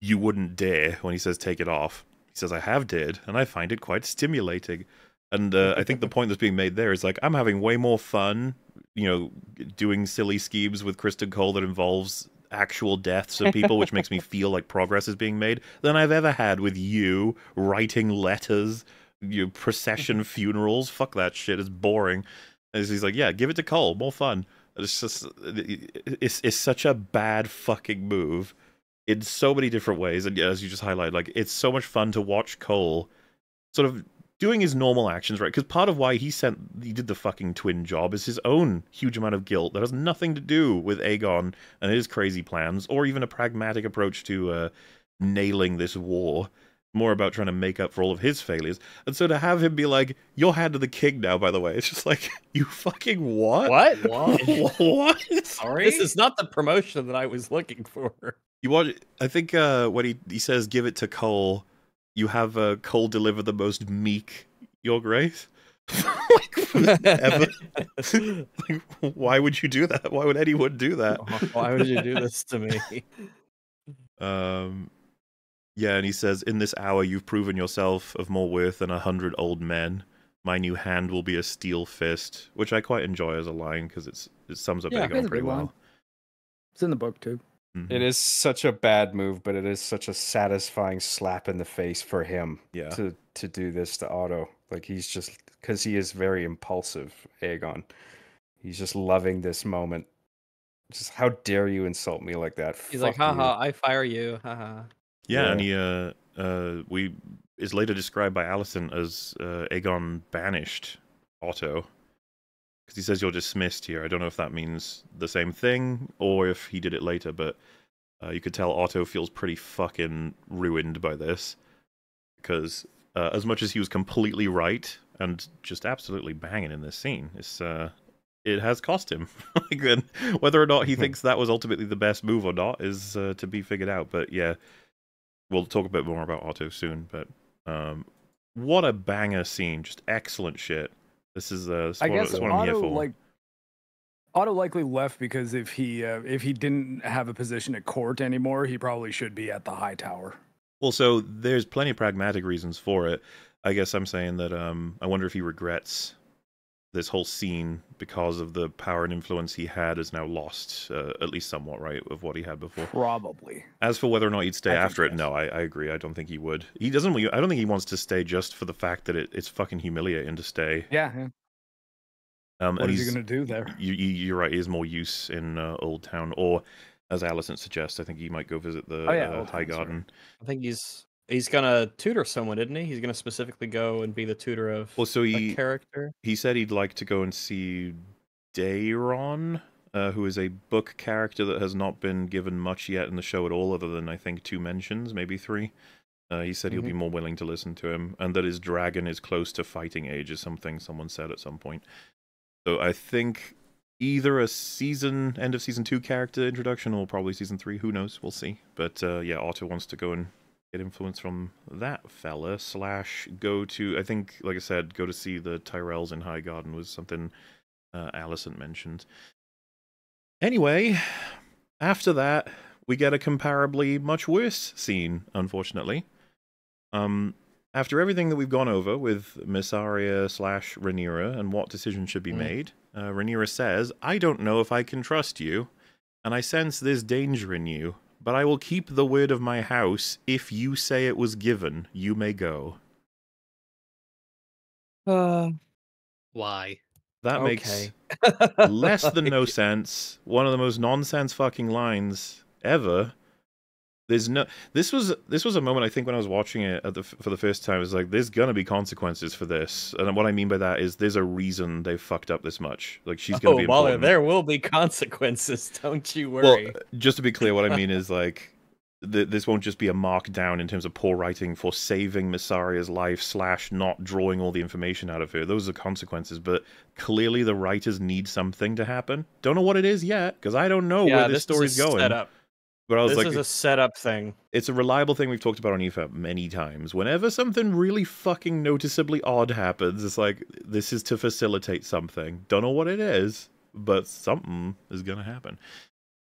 you wouldn't dare, when he says take it off, he says I have dared, and I find it quite stimulating. And uh, I think the point that's being made there is like I'm having way more fun, you know, doing silly schemes with Criston Cole that involves actual deaths of people, which makes me feel like progress is being made than I've ever had with you writing letters, you know, procession funerals. Fuck that shit. It's boring. And he's like, yeah, give it to Cole, more fun. It's just it's it's such a bad fucking move in so many different ways. And as you just highlighted, like it's so much fun to watch Cole sort of doing his normal actions, right? Because part of why he sent he did the fucking twin job is his own huge amount of guilt that has nothing to do with Aegon and his crazy plans, or even a pragmatic approach to uh, nailing this war. More about trying to make up for all of his failures. And so to have him be like, You're hand of the king now, by the way, it's just like, You fucking what? what? what? Sorry. This is not the promotion that I was looking for. You want? I think uh, when he he says give it to Cole, you have uh, Cole deliver the most meek Your Grace. like, ever. like, why would you do that? Why would anyone do that? Why would you do this to me? Um, yeah, and he says, "In this hour, you've proven yourself of more worth than a hundred old men. My new hand will be a steel fist," which I quite enjoy as a line because it's it sums up Yeah, Aegon pretty good line. well. It's in the book too. Mhm. It is such a bad move, but it is such a satisfying slap in the face for him Yeah. to to do this to Otto. Like he's just because he is very impulsive, Aegon. He's just loving this moment. Just how dare you insult me like that? He's like, Fuck you." haha, I fire you. Haha. Yeah, and he uh uh we is later described by Alicent as uh, Aegon banished Otto because he says you're dismissed here. I don't know if that means the same thing or if he did it later, but uh, you could tell Otto feels pretty fucking ruined by this because uh, as much as he was completely right and just absolutely banging in this scene, it's uh it has cost him. like, whether or not he thinks that was ultimately the best move or not is uh, to be figured out. But yeah, we'll talk a bit more about Otto soon. But um, what a banger scene! Just excellent shit. This is uh, this I what, guess what I'm here Otto for. like Otto likely left because if he uh, if he didn't have a position at court anymore, he probably should be at the High Tower. Well, so there's plenty of pragmatic reasons for it. I guess I'm saying that um, I wonder if he regrets this whole scene because of the power and influence he had is now lost, uh, at least somewhat, right, of what he had before. Probably. As for whether or not he'd stay I after it, yes. no, I, I agree. I don't think he would. He doesn't. I don't think he wants to stay just for the fact that it, it's fucking humiliating to stay. Yeah. yeah. Um, What and is he he's- gonna do there? You, you, you're right. He has more use in uh, Oldtown, or as Alicent suggests, I think he might go visit the Oh, yeah, uh, High Town, sorry. Garden. I think he's he's gonna tutor someone, isn't he? He's gonna specifically go and be the tutor of Well, so a he character. he said he'd like to go and see Daeron, uh, who is a book character that has not been given much yet in the show at all, other than I think two mentions, maybe three. Uh, he said he'll be more willing to listen to him, and that his dragon is close to fighting age, is something someone said at some point. So I think either a season end of season two character introduction, or probably season three. Who knows? We'll see. But uh, yeah, Otto wants to go and get influence from that fella. Slash, go to I think, like I said, go to see the Tyrells in Highgarden was something uh, Alicent mentioned. Anyway, after that, we get a comparably much worse scene, unfortunately. Um, after everything that we've gone over with Mysaria slash Rhaenyra and what decisions should be Mm. made, uh, Rhaenyra says, "I don't know if I can trust you, and I sense there's danger in you. But I will keep the word of my house. If you say it was given, you may go." Uh, Why? That makes less than no sense. One of the most nonsense fucking lines ever. There's no. This was this was a moment I think when I was watching it at the, for the first time. It was like there's gonna be consequences for this, and what I mean by that is there's a reason they fucked up this much. Like she's gonna Oh, be Waller, there will be consequences. Don't you worry Well, worry. Uh, just to be clear, what I mean is like th- this won't just be a markdown in terms of poor writing for saving Mysaria's life slash not drawing all the information out of her. Those are consequences, but clearly the writers need something to happen. Don't know what it is yet because I don't know yeah, where this, this story's is a going. But I was This like, is a setup thing. it's a reliable thing we've talked about on EFAP many times. Whenever something really fucking noticeably odd happens, it's like this is to facilitate something. Don't know what it is, but something is gonna happen.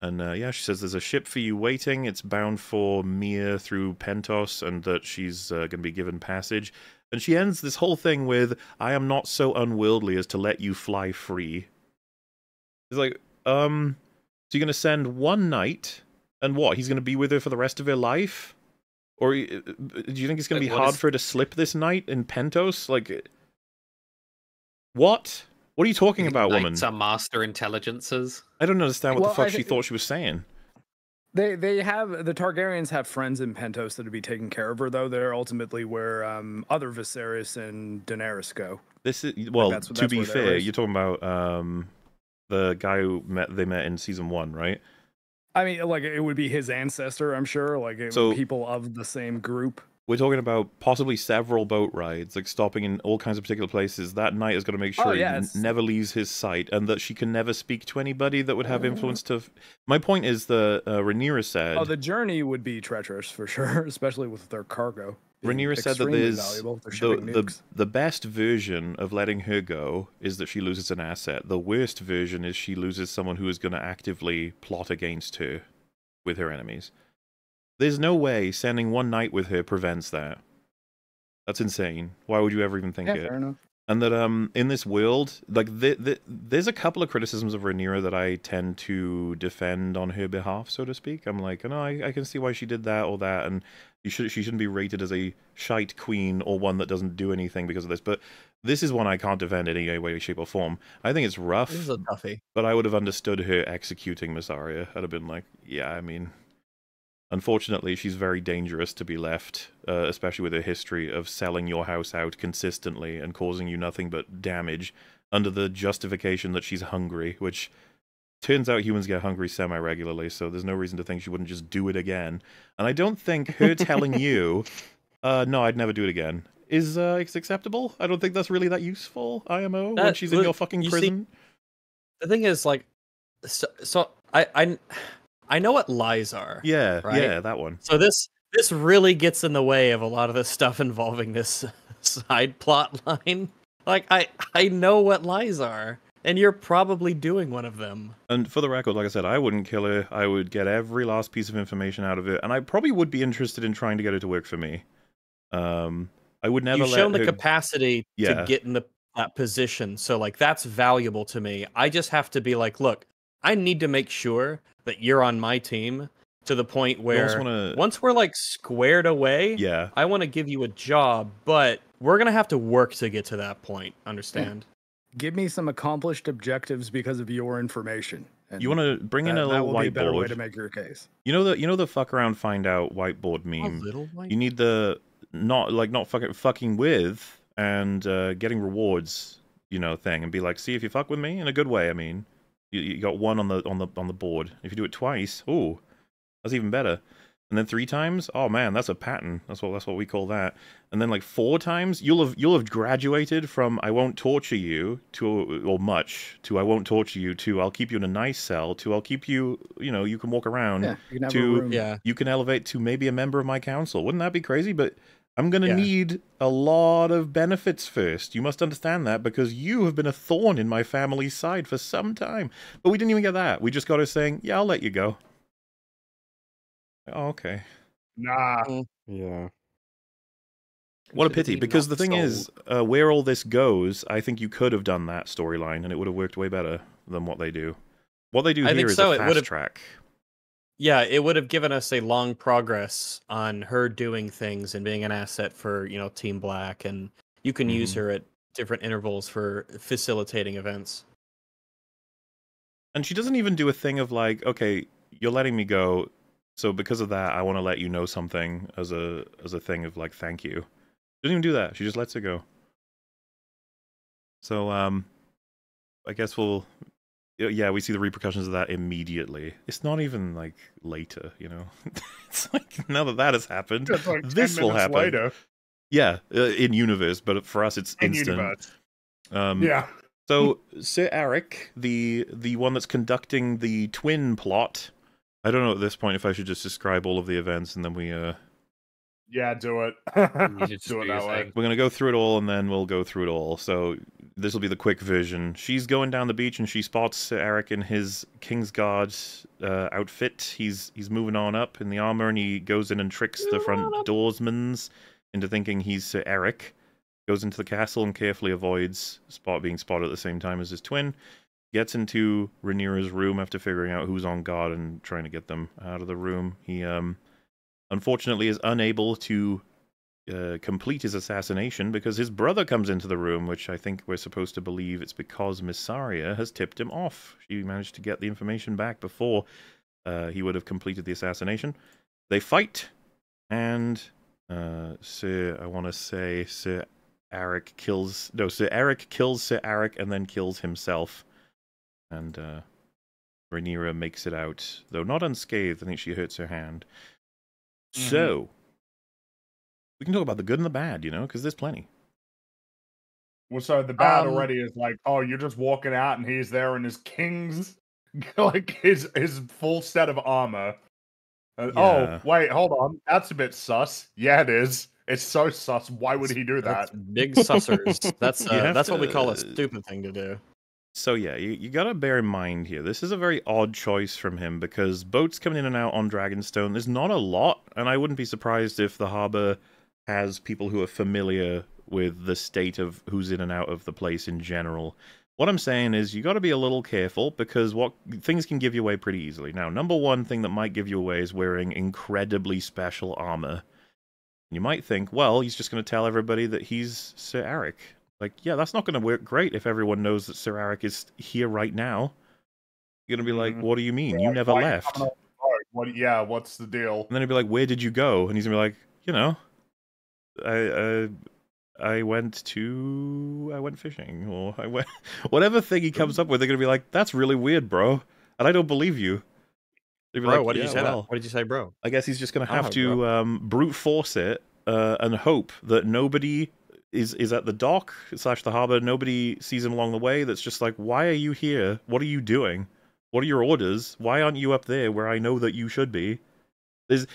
And uh, yeah, she says there's a ship for you waiting. It's bound for Mia through Pentos, and that she's uh, gonna be given passage. And she ends this whole thing with, "I am not so unworldly as to let you fly free." It's like, um, so you're gonna send one knight and what? He's going to be with her for the rest of her life? Or uh, do you think it's going to be hard is- for her to slip this knight in Pentos? Like, what? What are you talking about, woman? Some master intelligences. I don't understand what Well, the fuck I she thought she was saying. They they have the Targaryens have friends in Pentos that would be taking care of her though. They're ultimately where um, other Viserys and Daenerys go. This is well. that's- to that's be where there fair, you're talking about um, the guy who met they met in season one, right? I mean, like it would be his ancestor, I'm sure. Like it, So- people of the same group. we're talking about possibly several boat rides, like stopping in all kinds of particular places. That knight is going to make Oh, sure yeah, he never leaves his sight, and that she can never speak to anybody that would have influence. To f- my point is the uh, Rhaenyra said. Oh, the journey would be treacherous for sure, especially with their cargo. Rhaenyra said that there's valuable if they're the, the the best version of letting her go is that she loses an asset. The worst version is she loses someone who is going to actively plot against her with her enemies. There's no way sending one knight with her prevents that. That's insane. Why would you ever even think Yeah, it? fair enough. and that um in this world like the, the, there's a couple of criticisms of Rhaenyra that I tend to defend on her behalf so to speak I'm like no I, I can see why she did that or that and you should she shouldn't be rated as a shite queen or one that doesn't do anything because of this but this is one I can't defend in any way shape or form I think it's rough This is a toughie. but I would have understood her executing Mysaria. I'd have been like, yeah, I mean, unfortunately, she's very dangerous to be left, uh, especially with her history of selling your house out consistently and causing you nothing but damage under the justification that she's hungry, which turns out humans get hungry semi regularly, so there's no reason to think she wouldn't just do it again. And I don't think her telling you, uh, no, I'd never do it again. Is uh, is acceptable? I don't think that's really that useful. IMO when That- she's in your fucking you see- prison. The thing is, like, so, so I, I, I know what lies are. Yeah, right? yeah, that one. So this this really gets in the way of a lot of the stuff involving this side plot line. Like I I know what lies are, and you're probably doing one of them. And for the record, like I said, I wouldn't kill her. I would get every last piece of information out of it, and I probably would be interested in trying to get her to work for me. Um, I would never You've let shown the her- capacity Yeah. to get in the that position, so like that's valuable to me. I just have to be like, look, I need to make sure that you're on my team to the point where wanna- once we're like squared away, Yeah, I want to give you a job, but we're gonna have to work to get to that point. Understand? Give me some accomplished objectives because of your information. And you want to bring in that, a that little will be a better way whiteboard. to make your case. You know the you know the fuck around find out whiteboard A meme. little white. You need the not like not fucking fucking with and uh, getting rewards, you know, thing, and be like, see if you fuck with me in a good way. I mean, you, you got one on the on the on the board. If you do it twice, ooh, that's even better. And then three times, oh man, that's a pattern. That's what that's what we call that. And then like four times, you'll have you'll have graduated from I won't torture you to or much to I won't torture you to I'll keep you in a nice cell to I'll keep you you know you can walk around Yeah, you can to- yeah. you can elevate to maybe a member of my council. Wouldn't that be crazy? But I'm going to Yeah. need a lot of benefits first. You must understand that because you have been a thorn in my family's side for some time. But we didn't even get that. We just got her saying, "Yeah, I'll let you go." Oh, okay. Nah. Yeah. What a pity. Because the thing is, uh, where all this goes, I think you could have done that storyline, and it would have worked way better than what they do. What they do I here think is so, a it fast would've- track. Yeah, it would have given us a long progress on her doing things and being an asset for, you know, Team Black and you can use Mhm. her at different intervals for facilitating events. And she doesn't even do a thing of like, okay, you're letting me go, so because of that, I want to let you know something as a as a thing of like thank you. She doesn't even do that. She just lets it go. So um, I guess we'll, yeah, we see the repercussions of that immediately. It's not even like later, you know. it's like now that that has happened, like 10 this will happen. later Yeah, uh, in universe, but for us, it's in instant. universe. Um, Yeah. so Sir Erryk, the the one that's conducting the twin plot, I don't know at this point if I should just describe all of the events and then we uh Yeah, do it. You should just do it do your that way. we're gonna go through it all and then we'll go through it all. So this will be the quick vision. She's going down the beach and she spots Eric in his Kingsguard uh, outfit. He's he's moving on up in the armor and he goes in and tricks the front doorsmans into thinking he's Sir Erryk. Goes into the castle and carefully avoids spot being spotted at the same time as his twin. Gets into Rhaenyra's room after figuring out who's on guard and trying to get them out of the room. He um unfortunately is unable to uh, complete his assassination because his brother comes into the room, which I think we're supposed to believe it's because Mysaria has tipped him off. She managed to get the information back before uh, he would have completed the assassination. They fight, and uh, Sir, I want to say Sir Eric kills no Sir Eric kills Sir Eric and then kills himself, and uh, Rhaenyra makes it out, though not unscathed. I think she hurts her hand. Mhm. So We can talk about the good and the bad, you know, because there's plenty. Well, so the bad Um, already is like, oh, you're just walking out and he's there in his king's, like his his full set of armor. Uh, Yeah. Oh, wait, hold on, that's a bit sus. Yeah, it is. It's so sus. Why would he do that? That's big sussers. That's uh, have that's what we call a stupid thing to do. So yeah, you, you gotta bear in mind here. This is a very odd choice from him because boats coming in and out on Dragonstone. There's not a lot, and I wouldn't be surprised if the harbor has people who are familiar with the state of who's in and out of the place in general. What I'm saying is you got to be a little careful because what things can give you away pretty easily. Now, number one thing that might give you away is wearing incredibly special armor. You might think, well, he's just going to tell everybody that he's Sir Erryk. Like, yeah, that's not going to work great if everyone knows that Sir Erryk is here right now. You're going to be like, Mhm. what do you mean? You never why left. coming off the boat? What? Yeah, what's the deal? And then he'd be like, "Where did you go?" And he's gonna be like, "You know, I uh, I went to I went fishing or I went whatever thing he comes up with. They're gonna be like, "That's really weird, bro," and I don't believe you. Bro, like, what did "Yeah, you say? well, What did you say, bro? I guess he's just gonna have know, to um, brute force it uh, and hope that nobody is is at the dock slash the harbor. Nobody sees him along the way. That's just like, why are you here? What are you doing? What are your orders? Why aren't you up there where I know that you should be? There's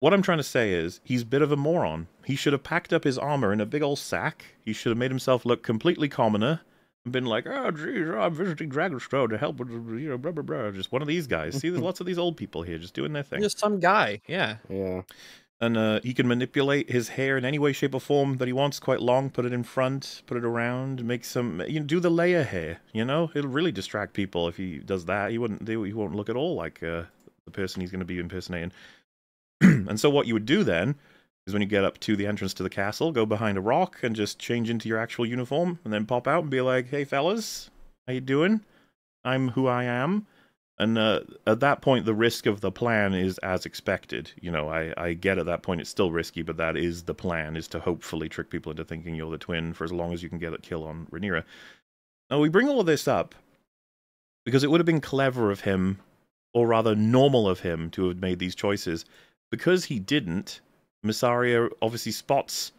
what I'm trying to say is he's a bit of a moron. He should have packed up his armor in a big old sack. He should have made himself look completely commoner and been like, oh, geez, oh, I'm visiting Dragonstone to help with, you know, blah, blah, blah. Just one of these guys. See, there's lots of these old people here just doing their thing. Just some guy. Yeah. Yeah. And uh, he can manipulate his hair in any way, shape, or form that he wants. Quite long, put it in front, put it around, make some. You know, do the layer hair. You know, it'll really distract people if he does that. He wouldn't. They, he won't look at all like uh, the person he's going to be impersonating. and so, what you would do then is when you get up to the entrance to the castle, go behind a rock and just change into your actual uniform, and then pop out and be like, "Hey, fellas, how you doing? I'm who I am." And uh, at that point, the risk of the plan is as expected. You know, I, I get at that point it's still risky, but that is the plan, is to hopefully trick people into thinking you're the twin for as long as you can get a kill on Rhaenyra. Now, we bring all of this up because it would have been clever of him, or rather normal of him, to have made these choices. Because he didn't, Mysaria obviously spots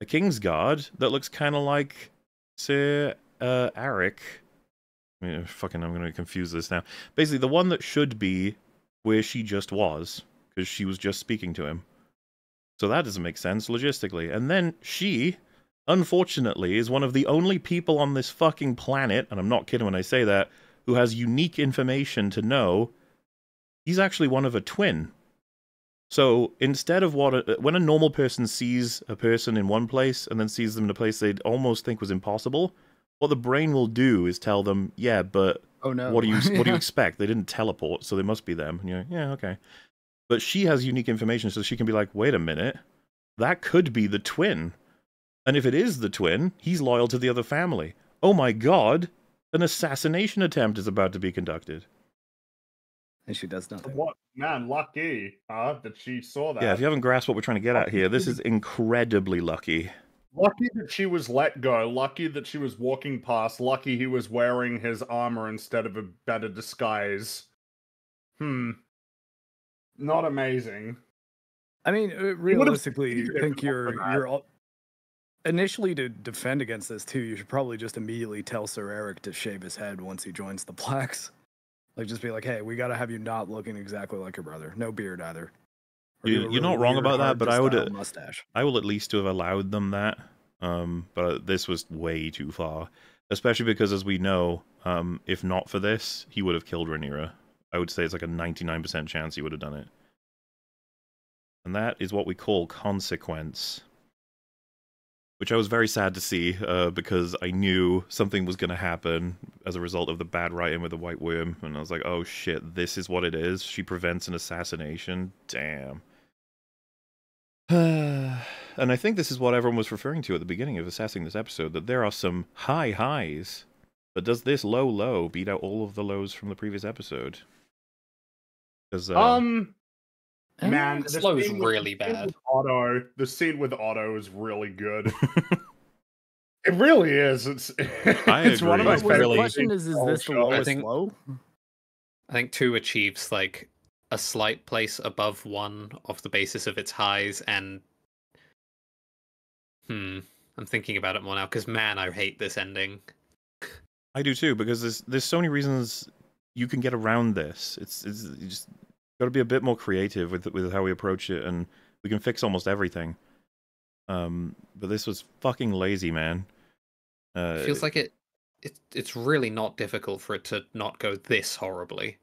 a Kingsguard that looks kind of like Sir uh, Eric. I mean, fucking, I'm to confuse this now. Basically, the one that should be where she just was, because she was just speaking to him. So that doesn't make sense logistically. And then she, unfortunately, is one of the only people on this fucking planet, and I'm not kidding when I say that, who has unique information to know he's actually one of a twin. So instead of what a, when a normal person sees a person in one place and then sees them in a place they'd almost think was impossible, what the brain will do is tell them, yeah, but Oh no. what do you what do you expect? They didn't teleport, so they must be them. And you're like, yeah, okay. But she has unique information, so she can be like, wait a minute, that could be the twin. And if it is the twin, he's loyal to the other family. Oh my god, an assassination attempt is about to be conducted. And she does nothing. What man, lucky, huh? That she saw that. Yeah, if you haven't grasped what we're trying to get at here, this is incredibly lucky. Lucky that she was let go. Lucky that she was walking past. Lucky he was wearing his armor instead of a better disguise. Hmm. Not amazing. I mean, uh, realistically, I think you're you're all... initially to defend against this too. You should probably just immediately tell Sir Erryk to shave his head once he joins the Blacks. Like, just be like, "Hey, we got to have you not looking exactly like your brother. No beard either." You- do a you're not wrong about that, but I would, uh, mustache. I will at least have allowed them that. Um, but this was way too far. Especially because, as we know, um, if not for this, he would have killed Rhaenyra. I would say it's like a 99% chance he would have done it. And that is what we call consequence. Which I was very sad to see, uh, because I knew something was going to happen as a result of the bad writing with the White Worm. And I was like, oh shit, this is what it is. She prevents an assassination. Damn. and I think this is what everyone was referring to at the beginning of assessing this episode that there are some high highs. But does this low low beat out all of the lows from the previous episode? Because uh, Um, Eh, man, this low is scene with- really bad. with Otto, the scene with Otto is really good. it really is. It's I it's one of my But favorite. the question is: Is this the show. I think- low? I think two achieves like a slight place above one off the basis of its highs, and Hmm. I'm thinking about it more now because man, I hate this ending. I do too because there's there's so many reasons you can get around this. It's it's you just got to be a bit more creative with with how we approach it, and we can fix almost everything. Um, but this was fucking lazy, man. Uh, It feels like it, it. It's really not difficult for it to not go this horribly.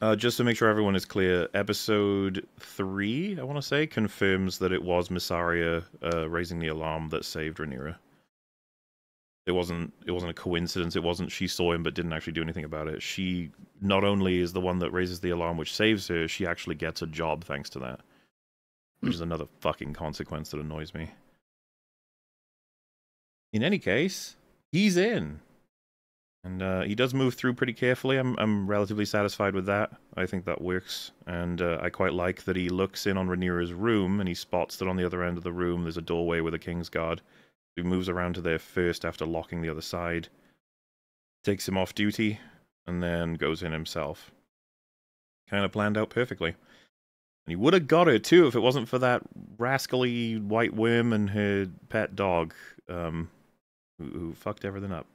Uh, just to make sure everyone is clear, episode three, I want to say, confirms that it was Mysaria uh, raising the alarm that saved Rhaenyra. It wasn't. It wasn't a coincidence. It wasn't she saw him but didn't actually do anything about it. She not only is the one that raises the alarm which saves her, she actually gets a job thanks to that, which is another fucking consequence that annoys me. In any case, he's in. And uh, he does move through pretty carefully. I'm I'm relatively satisfied with that. I think that works, and uh, I quite like that he looks in on Rhaenyra's room and he spots that on the other end of the room there's a doorway with a king's guard. He moves around to there first after locking the other side, takes him off duty, and then goes in himself. Kind of planned out perfectly. And he would have got her too if it wasn't for that rascally white worm and her pet dog, um, who, who fucked everything up.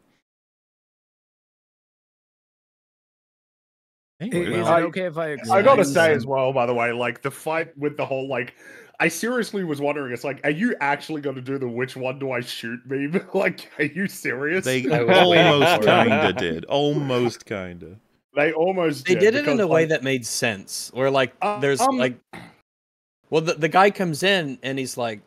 I- Anyway, Is I- it okay if I? I gotta say as well, by the way, like the fight with the whole like, I seriously was wondering. It's like, are you actually going to do the which one do I shoot meme? like, are you serious? They I was waiting almost kinda did. Almost kinda. They almost They did it in because, a way like, that made sense. Where like Uh, there's um, like, well, the the guy comes in and he's like,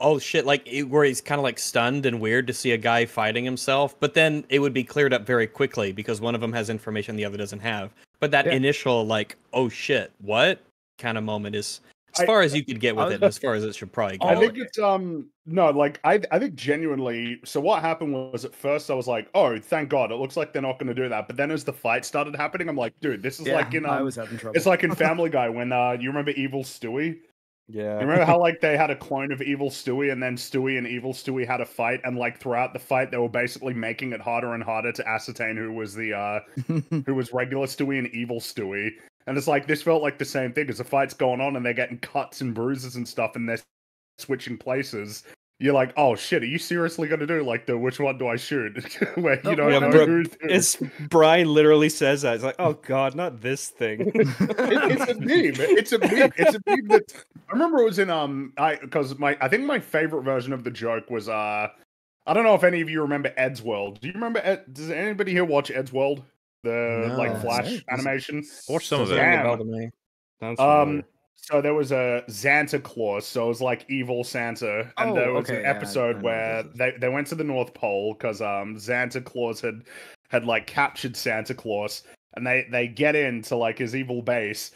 oh shit, like it, where he's kind of like stunned and weird to see a guy fighting himself. But then it would be cleared up very quickly because one of them has information the other doesn't have. But that Yeah. initial like, oh shit, what kind of moment is as I- far as you could get with was it, as far as it should probably go. I think it's um no, like I I think genuinely. So what happened was at first I was like, oh, thank God, it looks like they're not going to do that. But then as the fight started happening, I'm like, dude, this is Yeah, like in I um, was having trouble. it's like in Family Guy when uh you remember Evil Stewie. Yeah. You remember how like they had a clone of Evil Stewie, and then Stewie and Evil Stewie had a fight, and like throughout the fight, they were basically making it harder and harder to ascertain who was the uh who was regular Stewie and Evil Stewie. And it's like this felt like the same thing as the fight's going on, and they're getting cuts and bruises and stuff, and they're switching places. You're like, oh shit, are you seriously gonna do like the which one do I shoot? Where you don't yeah, know Brooke, who's who. It's Brian literally says that. It's like, oh god, not this thing. It- it's a meme. It's a meme. It's a meme that I remember it was in um I because my I think my favorite version of the joke was uh I don't know if any of you remember Eddsworld. Do you remember Ed, does anybody here watch Eddsworld? The like flash Is animation? Watch some of Doesn't it. Damn. bell to. Sounds Um familiar. So there was a Santa Claus, so it was like evil Santa, and Oh, there was okay, an yeah, episode know where they, they went to the North Pole because um Santa Claus had had like captured Santa Claus, and they they get into like his evil base,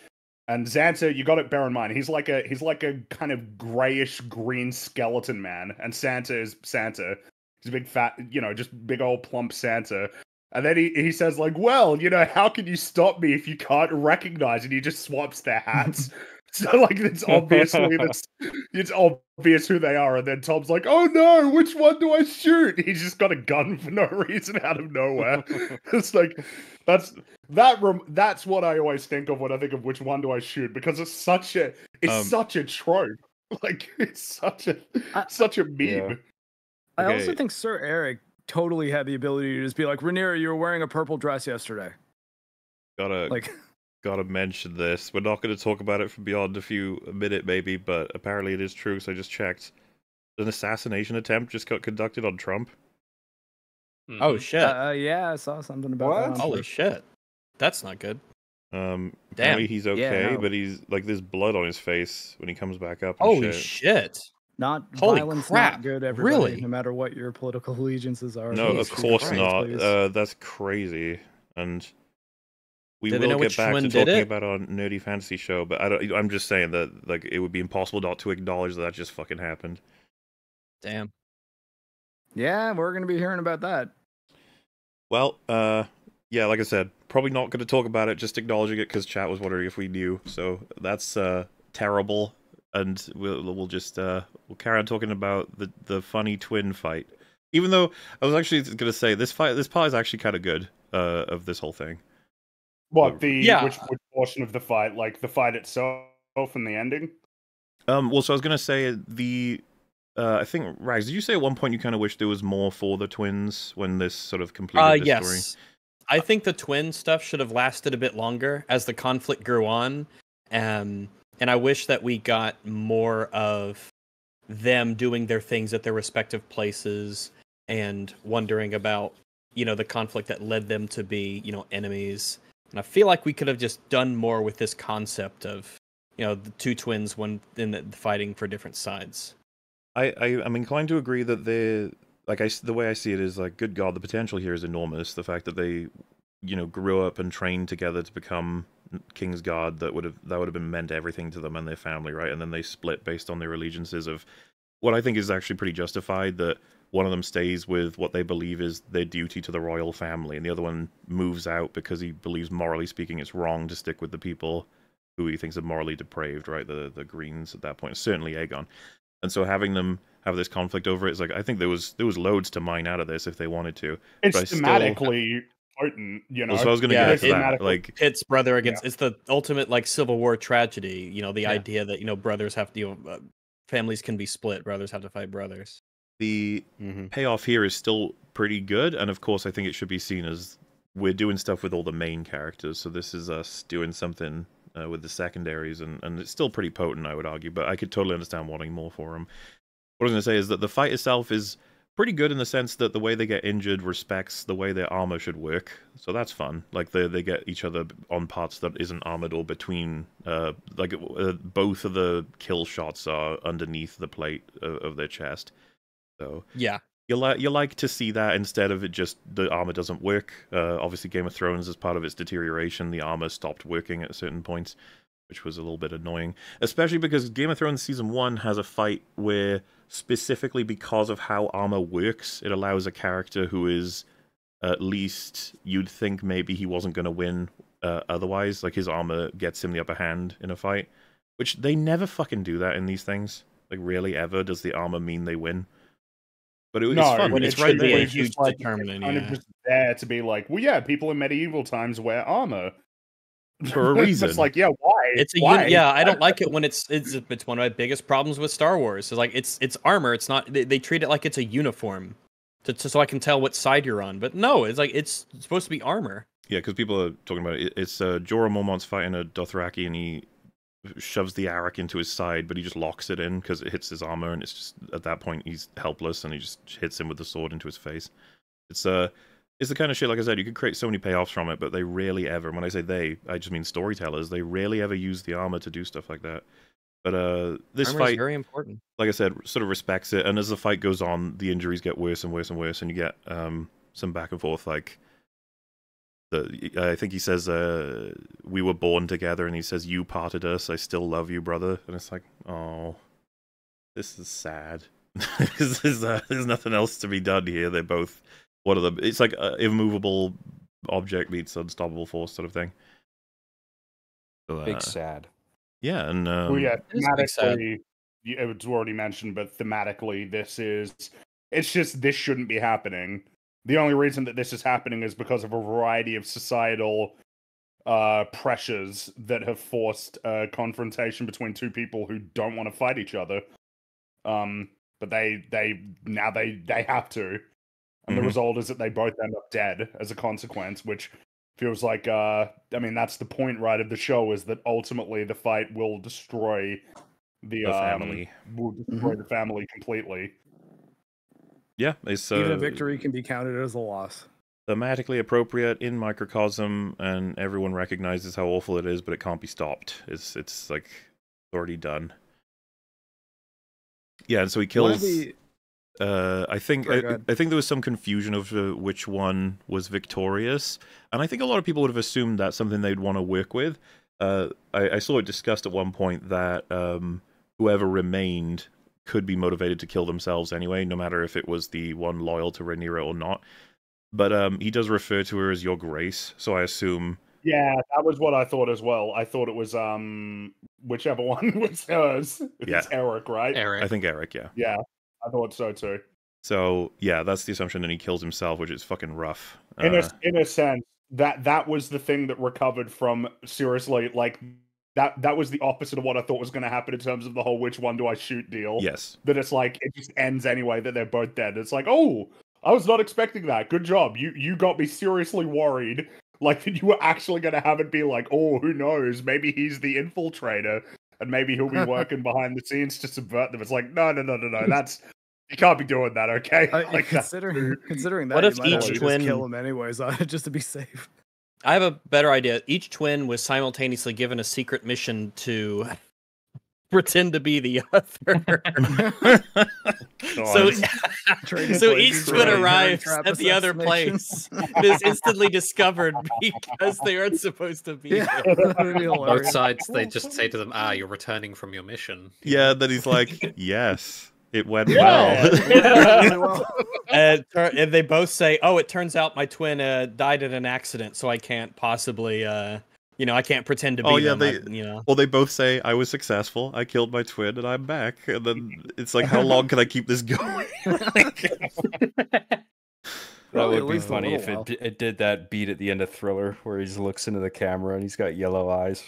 and Santa, you got to bear in mind, he's like a he's like a kind of grayish green skeleton man, and Santa is Santa. He's a big fat, you know, just big old plump Santa. And then he, he says, like, well, you know, how can you stop me if you can't recognize? And he just swaps their hats. so like it's obviously that's it's obvious who they are. And then Tom's like, oh no, which one do I shoot? He's just got a gun for no reason out of nowhere. it's like that's that rem- that's what I always think of when I think of which one do I shoot because it's such a it's Um, such a trope. Like it's such a I- such a meme. Yeah. I also think Sir Erryk totally had the ability to just be like, Rhaenyra, you were wearing a purple dress yesterday. Gotta Like, gotta mention this. We're not gonna talk about it for beyond a few a minute maybe, but apparently it is true. So I just checked. An assassination attempt just got conducted on Trump. Oh Mhm. shit! uh, yeah, I saw something about. What? on Holy shit! That's not good. Um, Damn. apparently he's okay, no. but he's like there's blood on his face when he comes back up. Holy shit. shit! Not Holy violence, crap, not good. Everybody, really? no matter what your political allegiances are. No, of course Christ, not. Uh, that's crazy. And we Do will get back to talking it? about our nerdy fantasy show, but I don't. I'm just saying that like it would be impossible not to acknowledge that that just fucking happened. Damn. yeah, we're gonna be hearing about that. Well, uh, yeah, like I said, probably not going to talk about it. Just acknowledging it because chat was wondering if we knew. So that's uh terrible, and we'll we'll just uh we'll carry on talking about the the funny twin fight. Even though I was actually going to say this fight, this part is actually kind of good uh of this whole thing. What the Yeah. which, which portion of the fight? Like the fight itself and the ending? Um, well, so I was gonna say the uh, I think Rags, did you say at one point you kind of wish there was more for the twins when this sort of completed Uh, this yes. story? I think the twin stuff should have lasted a bit longer as the conflict grew on. Um, and I wish that we got more of them doing their things at their respective places and wondering about, you know, the conflict that led them to be, you know, enemies. And I feel like we could have just done more with this concept of, you know, the two twins when in the, fighting for different sides. I, I I'm inclined to agree that they like I the way I see it is like good god the potential here is enormous the fact that they you know grew up and trained together to become king's guard that would have that would have been meant everything to them and their family right and then they split based on their allegiances of what I think is actually pretty justified that one of them stays with what they believe is their duty to the royal family and the other one moves out because he believes morally speaking it's wrong to stick with the people who he thinks are morally depraved right the the greens at that point certainly Aegon and so having them have this conflict over it is like I think there was there was loads to mine out of this if they wanted to. It's But I still- thematically potent, you know. so I was going to Yeah, get to that. Like Pitt's brother against it's the ultimate like civil war tragedy you know the Yeah. idea that you know brothers have to you know uh, families can be split brothers have to fight brothers the hmm payoff here is still pretty good, and of course I think it should be seen as we're doing stuff with all the main characters. So this is us doing something uh, with the secondaries, and and it's still pretty potent, I would argue. But I could totally understand wanting more for them. What I was going to say is that the fight itself is pretty good in the sense that the way they get injured respects the way their armor should work. So that's fun. Like they they get each other on parts that isn't armored or between. Uh, like uh, both of the kill shots are underneath the plate of, of their chest. So yeah you like you like to see that instead of it just the armor doesn't work. Uh, obviously, Game of Thrones, as part of its deterioration, the armor stopped working at certain points, which was a little bit annoying. Especially because Game of Thrones season one has a fight where specifically because of how armor works, it allows a character who is at least you'd think maybe he wasn't going to win uh, otherwise. Like his armor gets him the upper hand in a fight, which they never fucking do that in these things. Like rarely ever does the armor mean they win. But it, no, it's fun. when It's it's right should be there. a it's just huge like, it's determinant, Kind of yeah. just there to be like, well, yeah, people in medieval times wear armor For a reason. it's like, yeah, why? it's a why? uni- yeah i don't like it when it's it's it's one of my biggest problems with star wars is like it's it's armor it's not they, they treat it like it's a uniform to, to- so i can tell what side you're on but no it's like it's supposed to be armor Yeah, because people are talking about it. It's uh, Jorah Mormont's fighting a Dothraki, and he shoves the arakh into his side, but he just locks it in because it hits his armor, and it's just at that point he's helpless, and he just hits him with the sword into his face. It's uh, it's the kind of shit. Like I said, you could create so many payoffs from it, but they rarely ever. And when I say they, I just mean storytellers. They rarely ever use the armor to do stuff like that. But uh, this armor is fight, very important like I said, sort of respects it. And as the fight goes on, the injuries get worse and worse and worse, and you get um, some back and forth. Like the, I think he says, uh, "We were born together," and he says, "You parted us. I still love you, brother." And it's like, oh, this is sad. there's, there's, uh, there's nothing else to be done here. They're both what are the? It's like uh, immovable object meets unstoppable force sort of thing. So, Big uh, sad. yeah, and um, well, yeah, It is pretty sad. thematically, you- it was already mentioned, but thematically, this is. It's just this shouldn't be happening. The only reason that this is happening is because of a variety of societal uh, pressures that have forced a confrontation between two people who don't want to fight each other. Um, but they they now they they have to, and the Mhm. result is that they both end up dead as a consequence, which feels like uh I mean that's the point right of the show is that ultimately the fight will destroy the, the um, family. will destroy the family completely. Yeah, it's uh, Even a victory can be counted as a loss. thematically appropriate in microcosm, and everyone recognizes how awful it is, but it can't be stopped. It's it's like already done. Yeah, and so he kills. the Uh, I think I. I think there was some confusion of uh, which one was victorious, and I think a lot of people would have assumed that's something they'd want to work with. Uh, I, I saw it discussed at one point that um, whoever remained could be motivated to kill themselves anyway, no matter if it was the one loyal to Rhaenyra or not. But um, he does refer to her as Your Grace, so I assume Yeah, that was what I thought as well. I thought it was um whichever one was hers. It's Yeah. Eric, right? Eric. I think Eric, yeah. Yeah, I thought so too. So yeah, that's the assumption. And he kills himself, which is fucking rough. In Uh, a in a sense, that that was the thing that recovered from seriously like that that was the opposite of what I thought was going to happen in terms of the whole which one do I shoot deal. Yes. That it's like it just ends anyway that they're both dead. It's like, oh, I was not expecting that. Good job. You you got me seriously worried. Like that you were actually going to have it be like, oh, who knows? Maybe he's the infiltrator, and maybe he'll be working behind the scenes to subvert them. It's like, no, no, no, no, no. That's you can't be doing that. Okay. Uh, like that's considering considering that, What you if might each well just kill him anyways, uh, just to be safe. I have a better idea. Each twin was simultaneously given a secret mission to pretend to be the other. so, so each twin arrives at the other place and is instantly discovered because they aren't supposed to be Yeah, there. be Both sides, they just say to them, "Ah, you're returning from your mission." Yeah, then he's like, yes, it went Yeah. well. Really. And, and they both say, "Oh, it turns out my twin uh, died in an accident, so I can't possibly, uh, you know, I can't pretend to be Oh, yeah, them. they- I- you know." well, they both say, I was successful. I killed my twin and I'm back. And then it's like, how long can I keep this going? That would be funny if it, it did that beat at the end of Thriller where he looks into the camera and he's got yellow eyes.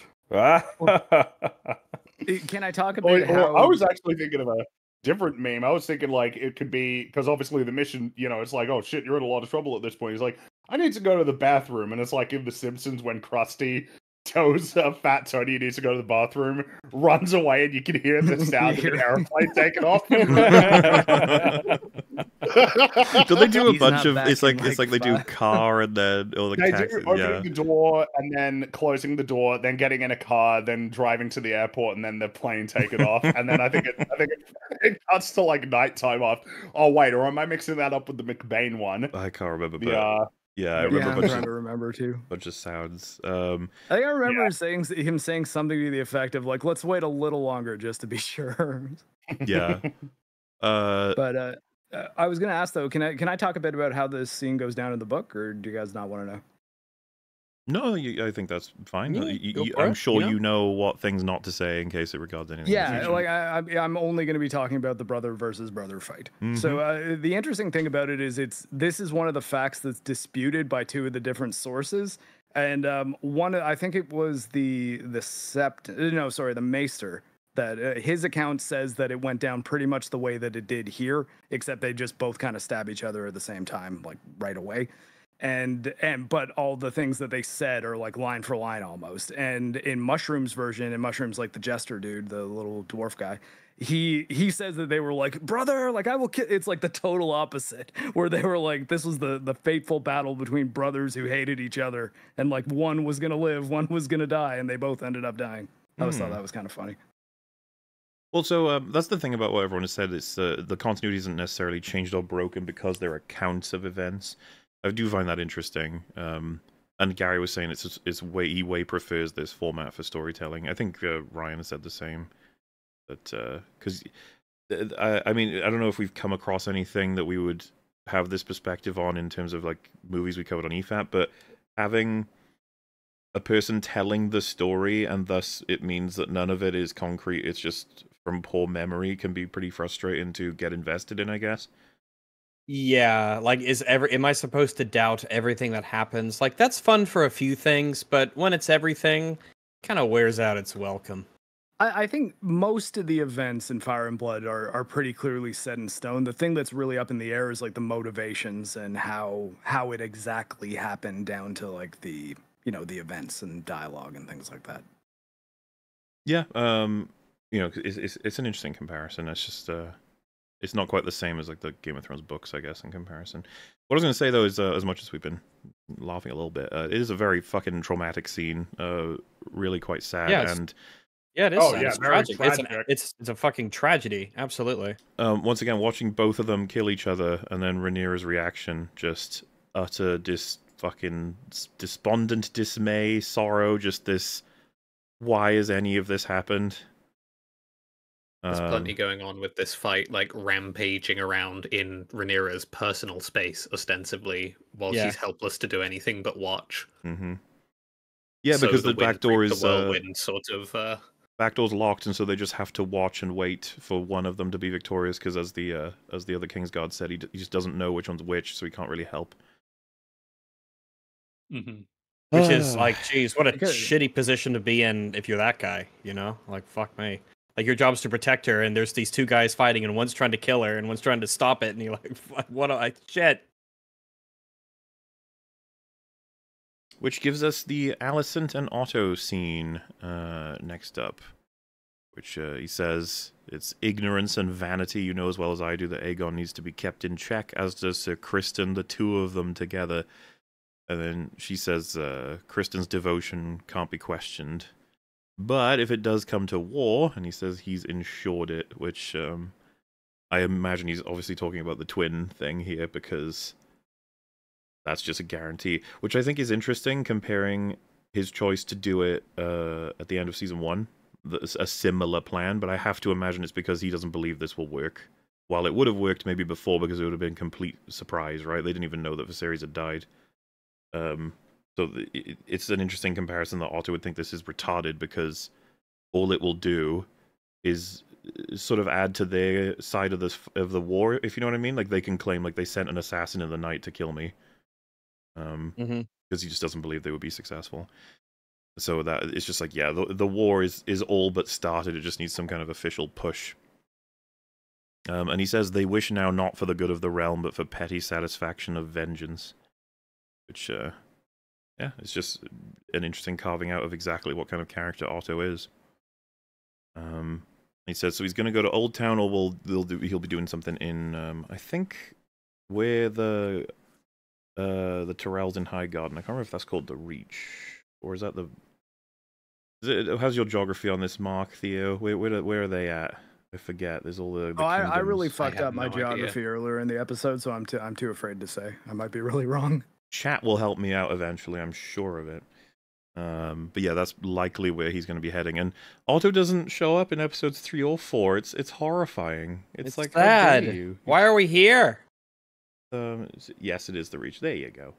Can I talk about or how I was actually thinking of a different meme. I was thinking like it could be because obviously the mission, you know, it's like, oh shit, you're in a lot of trouble at this point. He's like, I need to go to the bathroom, and it's like in The Simpsons when Krusty tells uh, Fat Tony he needs to go to the bathroom, runs away, and you can hear the sound of an airplane taking off. do they do a He's bunch of? It's in, like it's like, like they do car and then or like They taxi. do opening Yeah. the door and then closing the door, then getting in a car, then driving to the airport, and then the plane taking off. And then I think it, I think it, it cuts to like nighttime off. Oh wait, or am I mixing that up with the McBain one? I can't remember, but uh, yeah, I remember yeah, a I'm bunch trying of, to remember too. bunch of sounds. Um, I think I remember saying him saying something to the effect of like, "Let's wait a little longer just to be sure." yeah. Uh, But uh, uh, I was gonna ask though, can I can I talk a bit about how this scene goes down in the book, or do you guys not want to know? No, you, I think that's fine. Yeah, You- you- go you- for I'm sure you know? what things not to say in case it regards anything. Yeah, like I, I'm only going to be talking about the brother versus brother fight. So Mm-hmm. uh, the interesting thing about it is, it's this is one of the facts that's disputed by two of the different sources, and um, one I think it was the the sept uh, no sorry the maester that uh, his account says that it went down pretty much the way that it did here, except they just both kind of stab each other at the same time, like right away and and but all the things that they said are like line for line almost and in Mushroom's version and Mushroom's like the jester dude the little dwarf guy he he says that they were like brother like i will kill it's like the total opposite where they were like this was the the fateful battle between brothers who hated each other and like one was gonna live one was gonna die and they both ended up dying i always thought Hmm. that was kind of funny Well, so um, that's the thing about what everyone has said. It's uh, the continuity isn't necessarily changed or broken because there are counts of events. I do find that interesting. Um, and Gary was saying it's it's way he way prefers this format for storytelling. I think uh, Ryan said the same. That because I, I mean I don't know if we've come across anything that we would have this perspective on in terms of like movies we covered on EFAP, but having a person telling the story and thus it means that none of it is concrete it's just from poor memory can be pretty frustrating to get invested in i guess Yeah, like is ever am I supposed to doubt everything that happens? Like that's fun for a few things, but when it's everything, kind of wears out its welcome. I, I think most of the events in Fire and Blood are, are pretty clearly set in stone. The thing that's really up in the air is like the motivations and how how it exactly happened down to like the you know the events and dialogue and things like that. yeah um you know it's, it's, it's an interesting comparison it's just uh it's not quite the same as like the game of thrones books i guess in comparison what i was going to say though is uh, as much as we've been laughing a little bit uh, it is a very fucking traumatic scene uh really quite sad Yeah, and Yeah, it is. Oh, sad. yeah, it's very tragic. It's, an, it's it's a fucking tragedy. Absolutely. um, once again, watching both of them kill each other and then Rhaenyra's reaction, just utter dis fucking despondent dismay, sorrow, just this. Why has any of this happened? There's Um, plenty going on with this fight, like rampaging around in Rhaenyra's personal space, ostensibly, while Yeah. she's helpless to do anything but watch. Mm-hmm. Yeah, So because the, wind back door is the uh, whirlwind, sort of. Uh, back door's locked, and so they just have to watch and wait for one of them to be victorious. Because as the uh, as the other King's Guard said, he, d- he just doesn't know which one's which, so he can't really help. Mm-hmm. Which is like, geez, what a shitty position to be in if you're that guy, you know? Like, fuck me. Like, your job is to protect her, and there's these two guys fighting, and one's trying to kill her, and one's trying to stop it, and you're like, "Fuck, what I- shit. Which gives us the Alicent and Otto scene uh, next up. Which uh, he says it's ignorance and vanity. You know as well as I do that Aegon needs to be kept in check, as does Sir Criston, the two of them together. And then she says uh, Criston's devotion can't be questioned. But if it does come to war, and he says he's insured it, which um, I imagine he's obviously talking about the twin thing here because that's just a guarantee, which I think is interesting comparing his choice to do it uh, at the end of season one, a similar plan. But I have to imagine it's because he doesn't believe this will work. While it would have worked maybe before because it would have been complete surprise, right? They didn't even know that Viserys had died. Um, so th- it, it's an interesting comparison that Otto would think this is retarded because all it will do is uh, sort of add to their side of this of the war, if you know what I mean. Like they can claim like they sent an assassin in the night to kill me, um, because he just doesn't believe they would be successful. So that it's just like yeah, the the war is is all but started. It just needs some kind of official push. Um, and he says they wish now not for the good of the realm, but for petty satisfaction of vengeance. Which, uh, yeah, it's just an interesting carving out of exactly what kind of character Otto is. Um, he says so he's going to go to Oldtown, or we'll they'll do, he'll be doing something in um, I think where the uh the Tyrells in Highgarden. I can't remember if that's called the Reach or is that the. Is it, how's your geography on this, Marc Theo? Where where where are they at? I forget. There's all the. the Oh, I, I really fucked have up my no idea. geography earlier in the episode, so I'm too I'm too afraid to say. I might be really wrong. Chat will help me out eventually i'm sure of it. Um but yeah that's likely where he's going to be heading. And otto doesn't show up in episodes three or four. It's it's horrifying. It's, It's like sad. you Why are we here? um yes it is the reach. There you go.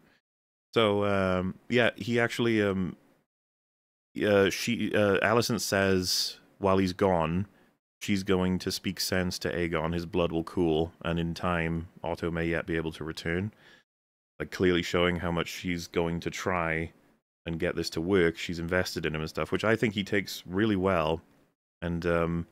So um yeah he actually um uh she uh Alicent says while he's gone she's going to speak sense to Aegon. His blood will cool and in time Otto may yet be able to return like clearly showing how much she's going to try and get this to work she's invested in him and stuff which I think he takes really well and um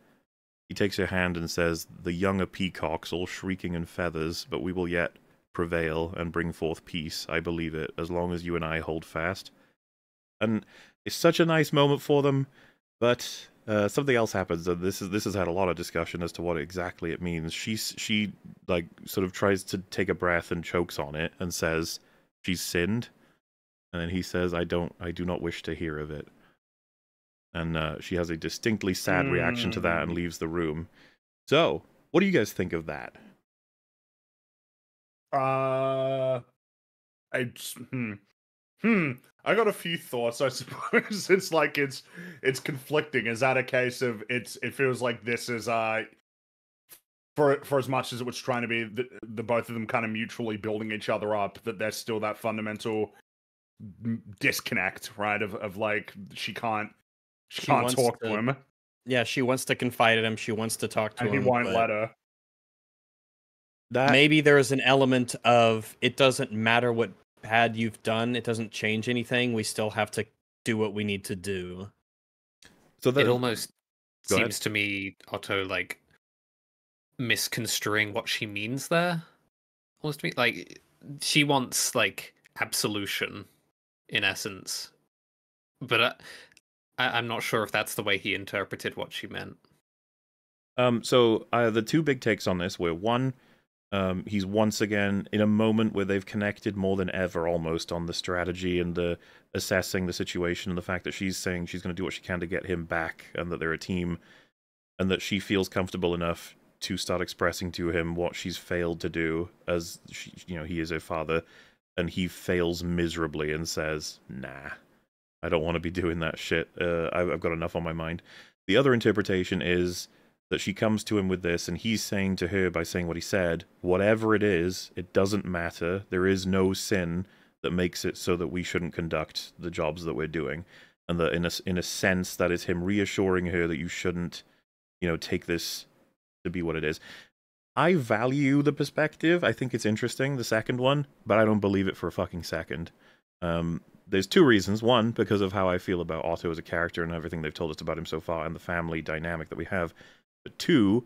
he takes her hand and says, The young are peacocks, all shrieking in feathers, but we will yet prevail and bring forth peace. I believe it, as long as you and I hold fast. And it's such a nice moment for them, but uh, something else happens, and this is this has had a lot of discussion as to what exactly it means. She she like sort of tries to take a breath and chokes on it and says she's sinned, and then he says, "I don't, I do not wish to hear of it." And uh, she has a distinctly sad reaction to that and Mm. leaves the room. So, what do you guys think of that? Uh, I just- hmm hmm. I got a few thoughts. I suppose it's like it's it's conflicting. Is that a case of it's? It feels like this is uh for for as much as it was trying to be the, the both of them kind of mutually building each other up. That there's still that fundamental disconnect, right? Of of like she can't she, She can't talk to, to him, Yeah, she wants to confide in him. She wants to talk to and he won't but let her. That Maybe there is an element of it doesn't matter what bad you've done. It doesn't change anything. We still have to do what we need to do. so that it almost Go ahead. seems to me Otto like misconstruing what she means there. Almost to me, like she wants like absolution, in essence, but uh, I, I'm not sure if that's the way he interpreted what she meant. Um, so uh, the two big takes on this were one, um, he's once again in a moment where they've connected more than ever, almost on the strategy and the assessing the situation, and the fact that she's saying she's going to do what she can to get him back, and that they're a team, and that she feels comfortable enough to start expressing to him what she's failed to do, as she, you know he is her father, and he fails miserably and says, "Nah, I don't want to be doing that shit. Uh, I've, I've got enough on my mind." The other interpretation is that she comes to him with this and he's saying to her by saying what he said whatever it is it doesn't matter. There is no sin that makes it so that we shouldn't conduct the jobs that we're doing. And that in a, in a sense that is him reassuring her that you shouldn't you know take this to be what it is. I value the perspective. I think it's interesting the second one but i don't believe it for a fucking second. Um there's two reasons. One, because of how I feel about Otto as a character and everything they've told us about him so far and the family dynamic that we have. But two,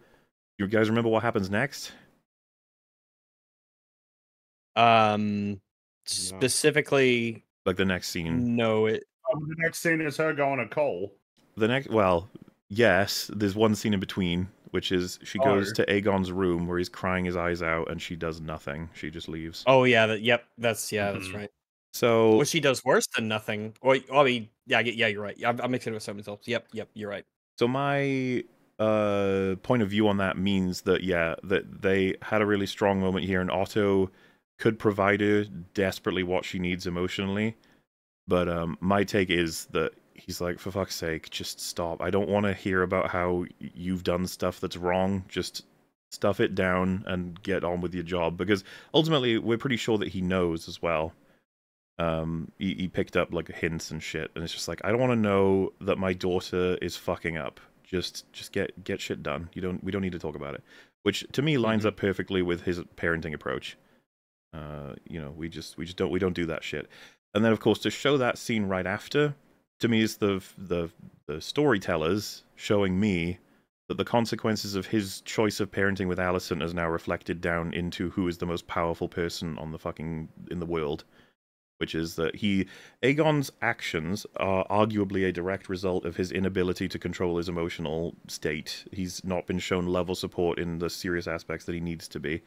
you guys remember what happens next? Um, specifically, Like the next scene. no, it. Oh, the next scene is her going to Cole. The next, well, yes, there's one scene in between, which is she goes Oh. to Aegon's room where he's crying his eyes out and she does nothing. She just leaves. Oh yeah, that, yep, that's yeah, that's Mhm. right. So Well, she does worse than nothing. Or I mean, yeah, yeah, you're right. I'm, I'm mixing it with something else. Yep, yep, you're right. So my uh point of view on that means that yeah, that they had a really strong moment here and Otto could provide her desperately what she needs emotionally. But um my take is that he's like for fuck's sake, just stop. I don't want to hear about how you've done stuff that's wrong. Just stuff it down and get on with your job because ultimately we're pretty sure that he knows as well. Um, he, he picked up like hints and shit, and it's just like I don't want to know that my daughter is fucking up. Just just get get shit done. You don't we don't need to talk about it. Which to me lines Mhm. up perfectly with his parenting approach. Uh, you know, we just we just don't we don't do that shit. And then of course to show that scene right after, to me is the the the storytellers showing me that the consequences of his choice of parenting with Alicent is now reflected down into who is the most powerful person on the fucking in the world which is that he Aegon's actions are arguably a direct result of his inability to control his emotional state. He's not been shown level support in the serious aspects that he needs to be.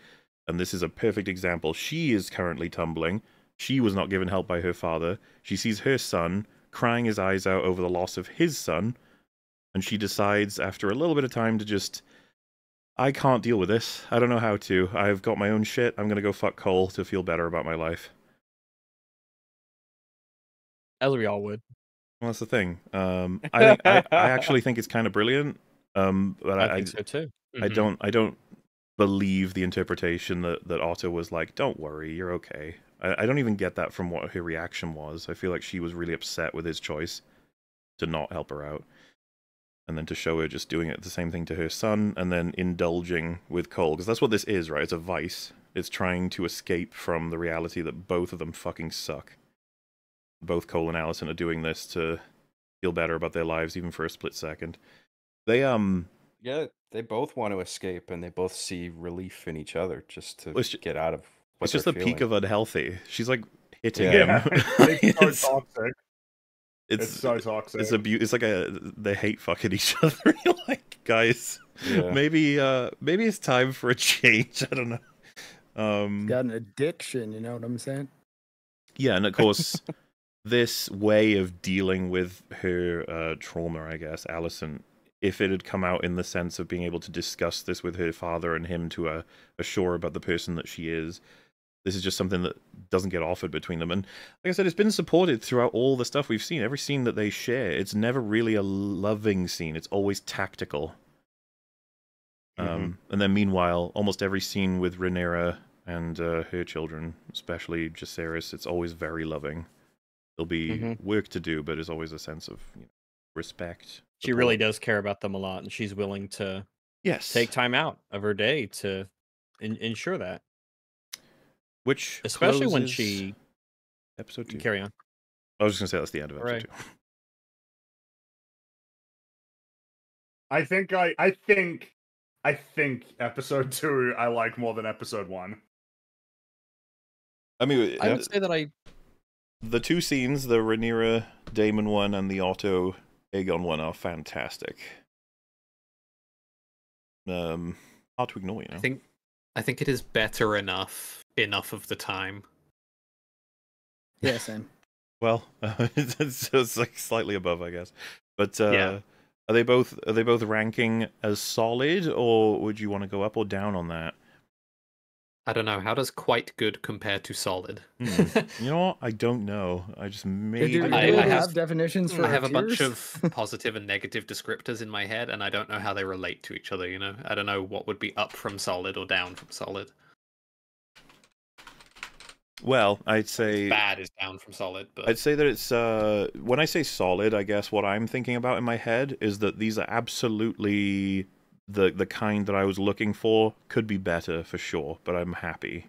And this is a perfect example. She is currently tumbling. She was not given help by her father. She sees her son crying his eyes out over the loss of his son. And she decides, after a little bit of time, to just I can't deal with this. I don't know how to. I've got my own shit. I'm going to go fuck Cole to feel better about my life. As we all would. Well, that's the thing. Um, I think I, I actually think it's kind of brilliant. Um, but I, I, I, think so too. I Mhm. don't I don't believe the interpretation that that Otto was like, "Don't worry, you're okay." I, I don't even get that from what her reaction was. I feel like she was really upset with his choice to not help her out, and then to show her just doing it the same thing to her son, and then indulging with Cole because that's what this is, right? It's a vice. It's trying to escape from the reality that both of them fucking suck. Both Cole and Alicent are doing this to feel better about their lives, even for a split second. They um Yeah, they both want to escape, and they both see relief in each other just to Well, it's ju- get out of. What it's just the they're peak of unhealthy. She's like hitting Yeah. him. it's so toxic. it's, It's, so toxic. it's a beau- It's like a they hate fucking each other. You're like guys, Yeah. maybe uh maybe it's time for a change. I don't know. Um, Got an addiction, you know what I'm saying? yeah, and of course, this way of dealing with her uh, trauma, I guess, Alicent, if it had come out in the sense of being able to discuss this with her father and him to uh, assure about the person that she is, this is just something that doesn't get offered between them. And like I said, it's been supported throughout all the stuff we've seen. Every scene that they share, it's never really a loving scene. It's always tactical. Um, and then meanwhile, almost every scene with Rhaenyra and uh, her children, especially Jacaerys, it's always very loving. There'll be Mhm. work to do, but there's always a sense of you know, respect. She really support. does care about them a lot, and she's willing to Yes. take time out of her day to in- ensure that. Which Especially when she episode two. carry on. I was just gonna say that's the end of episode Right. two. I think I I think I think episode two I like more than episode one. I mean, I uh, would say that I the two scenes, the Rhaenyra Daemon one and the Otto Aegon one, are fantastic. Um, hard to ignore, you know. I think I think it is better enough enough of the time. Yeah, same. Well, it's, it's like slightly above, I guess. But uh, Yeah. are they both are they both ranking as solid, or would you want to go up or down on that? I don't know. How does quite good compare to solid? Hmm. You know what? I don't know. I just They made. do, it I- I have, have- definitions for I have a bunch of positive and negative descriptors in my head, and I don't know how they relate to each other. You know, I don't know what would be up from solid or down from solid. Well, I'd say Bad is down from solid, but I'd say that it's uh when I say solid, I guess what I'm thinking about in my head is that these are absolutely the the kind that I was looking for. Could be better for sure, but I'm happy.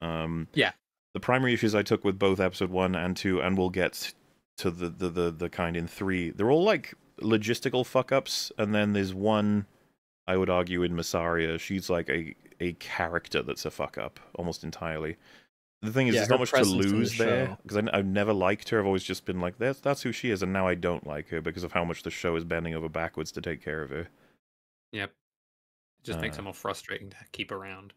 Um Yeah. the primary issues I took with both episode one and two, and we'll get to the the the, the kind in three. They're all like logistical fuck ups, and then there's one I would argue in Mysaria. She's like a a character that's a fuck up almost entirely. The thing is, Yeah, there's not much to in the lose there because I've never liked her. I've always just been like, that's that's who she is, and now I don't like her because of how much the show is bending over backwards to take care of her. Yep. It just makes Uh, it more frustrating to keep around.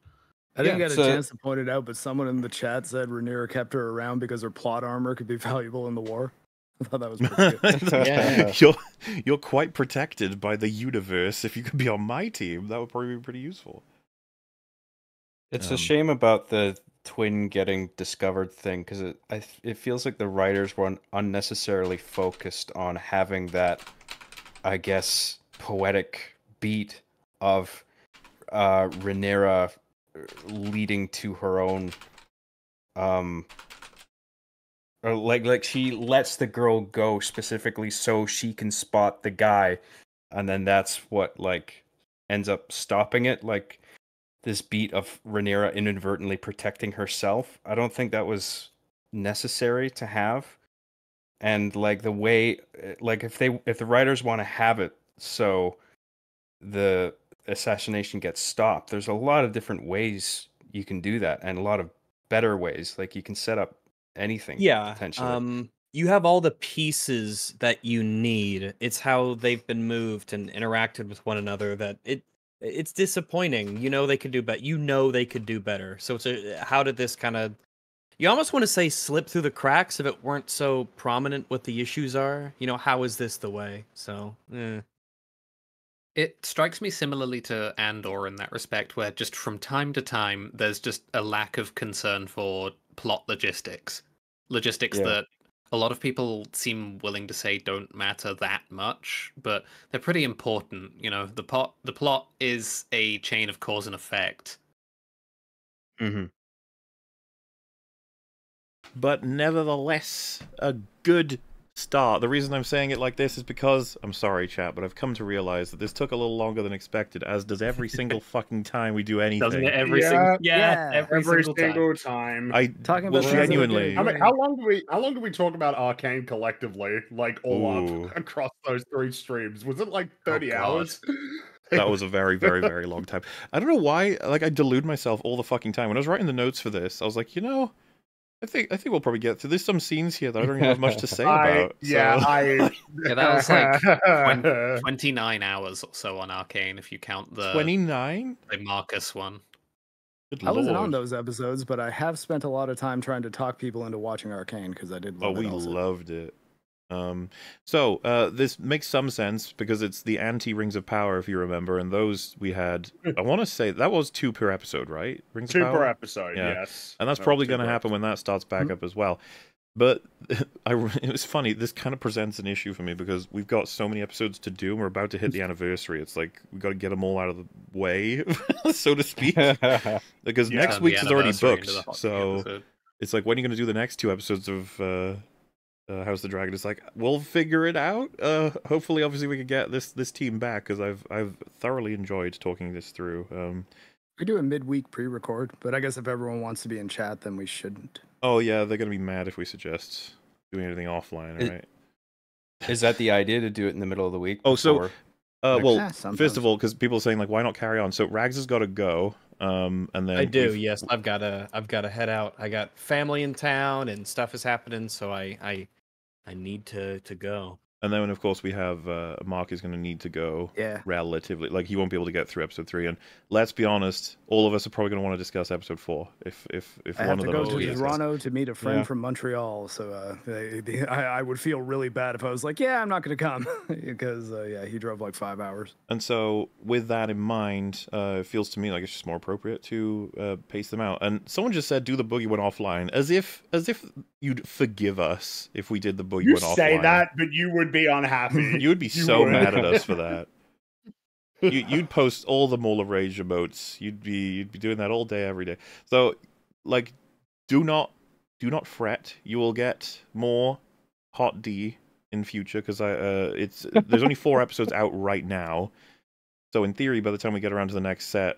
I didn't Yeah, get a so- chance to point it out, but someone in the chat said Rhaenyra kept her around because her plot armor could be valuable in the war. I thought that was pretty good. Yeah. you're you're quite protected by the universe. If you could be on my team, that would probably be pretty useful. It's Um, a shame about the twin getting discovered thing because it I, it feels like the writers were un- unnecessarily focused on having that, I guess, poetic beat of uh, Rhaenyra uh, leading to her own, um, or like like she lets the girl go specifically so she can spot the guy, and then that's what like ends up stopping it like this beat of Rhaenyra inadvertently protecting herself. I don't think that was necessary to have. And like the way eh, like if they if the writers want to have it so the assassination gets stopped, there's a lot of different ways you can do that and a lot of better ways. Like you can set up anything Yeah. potentially. Um, you have all the pieces that you need. It's how they've been moved and interacted with one another that it it's disappointing. You know they could do better. You know they could do better. So it's a, how did this kind of you almost want to say slip through the cracks if it weren't so prominent what the issues are. You know, how is this the way? So, eh. It strikes me similarly to Andor in that respect, where just from time to time there's just a lack of concern for plot logistics. Logistics Yeah. that a lot of people seem willing to say don't matter that much, but they're pretty important. You know, the plot the plot is a chain of cause and effect. Mhm. but nevertheless a good start. The reason I'm saying it like this is because I'm sorry, chat, but I've come to realize that this took a little longer than expected, as does every single fucking time we do anything. Doesn't it every Yeah. single Yeah. Every, single time. single time. I Talking about Resident genuinely. I mean, how long do we how long do we talk about Arcane collectively, like all Ooh. up across those three streams? Was it like oh, thirty God. hours? that was a very, very, very long time. I don't know why. Like I delude myself all the fucking time. When I was writing the notes for this, I was like, you know, I think I think we'll probably get through. There's some scenes here that I don't even have much to say I, about. yeah, so- I Yeah, that was like twen- 29 hours or so on Arcane if you count the, 29. the Marcus one. Good I wasn't on those episodes, but I have spent a lot of time trying to talk people into watching Arcane because I did Oh, love we it also. loved it. Um, so uh, this makes some sense because it's the anti Rings of Power, if you remember, and those we had. I want to say that was two per episode, right? Rings two of Power, per episode. Yeah. Yes, and that's That probably two going to per happen when that starts back Mhm. up as well. But I, it was funny. This kind of presents an issue for me because we've got so many episodes to do, and we're about to hit the anniversary. It's like we got to get them all out of the way, so to speak, because Yeah. next Turn week's is already booked. into So episode. it's like when are you going to do the next two episodes of uh, uh, House the Dragon? It's like we'll figure it out. Uh, hopefully, obviously, we can get this this team back because I've I've thoroughly enjoyed talking this through. Um, We do a midweek pre-record, but I guess if everyone wants to be in chat, then we shouldn't. oh yeah, they're going to be mad if we suggest doing anything offline, It- right? Is that the idea to do it in the middle of the week? Oh, so- Uh, well, Yeah, first of all, because people are saying like, why not carry on? So Rags has got to go. Um, and then I do. Yes, I've got to. I've got to head out. I got family in town and stuff is happening, so I I I need to to go. And then of course we have uh, Marc is going to need to go Yeah. relatively like he won't be able to get through episode three. And let's be honest, all of us are probably going to want to discuss episode four if if if I one have of to them go to. Toronto to meet a friend Yeah. from Montreal, so uh, they, they, I, I would feel really bad if I was like, "Yeah, I'm not going to come," because uh, yeah, he drove like five hours. And so, with that in mind, uh, it feels to me like it's just more appropriate to uh, pace them out. And someone just said, "Do the boogie one offline," as if as if you'd forgive us if we did the boogie You one say offline. that, but you would be unhappy. You would be You so would. mad at us for that. You, you'd post all the Mole of Rage emotes. You'd be you'd be doing that all day, every day. So, like, do not do not fret. You will get more Hot D in future because I uh, it's there's only four episodes out right now. So in theory, by the time we get around to the next set,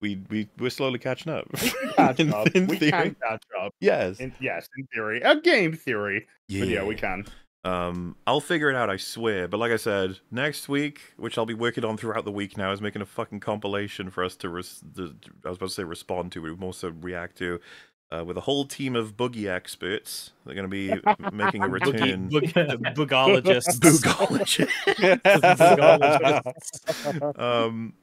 We we we're slowly catching up. Catch In- up. in we theory. can catch up. Yes. In, yes, in theory, a game theory. But yeah, we can. Um, I'll figure it out, I swear. But like I said, next week, which I'll be working on throughout the week now, is making a fucking compilation for us to, res- the, I was about to say respond to, but more so react to, uh, with a whole team of boogie experts. They're going to be making a Boogie, return. boog- boogologists. Boogologists. um,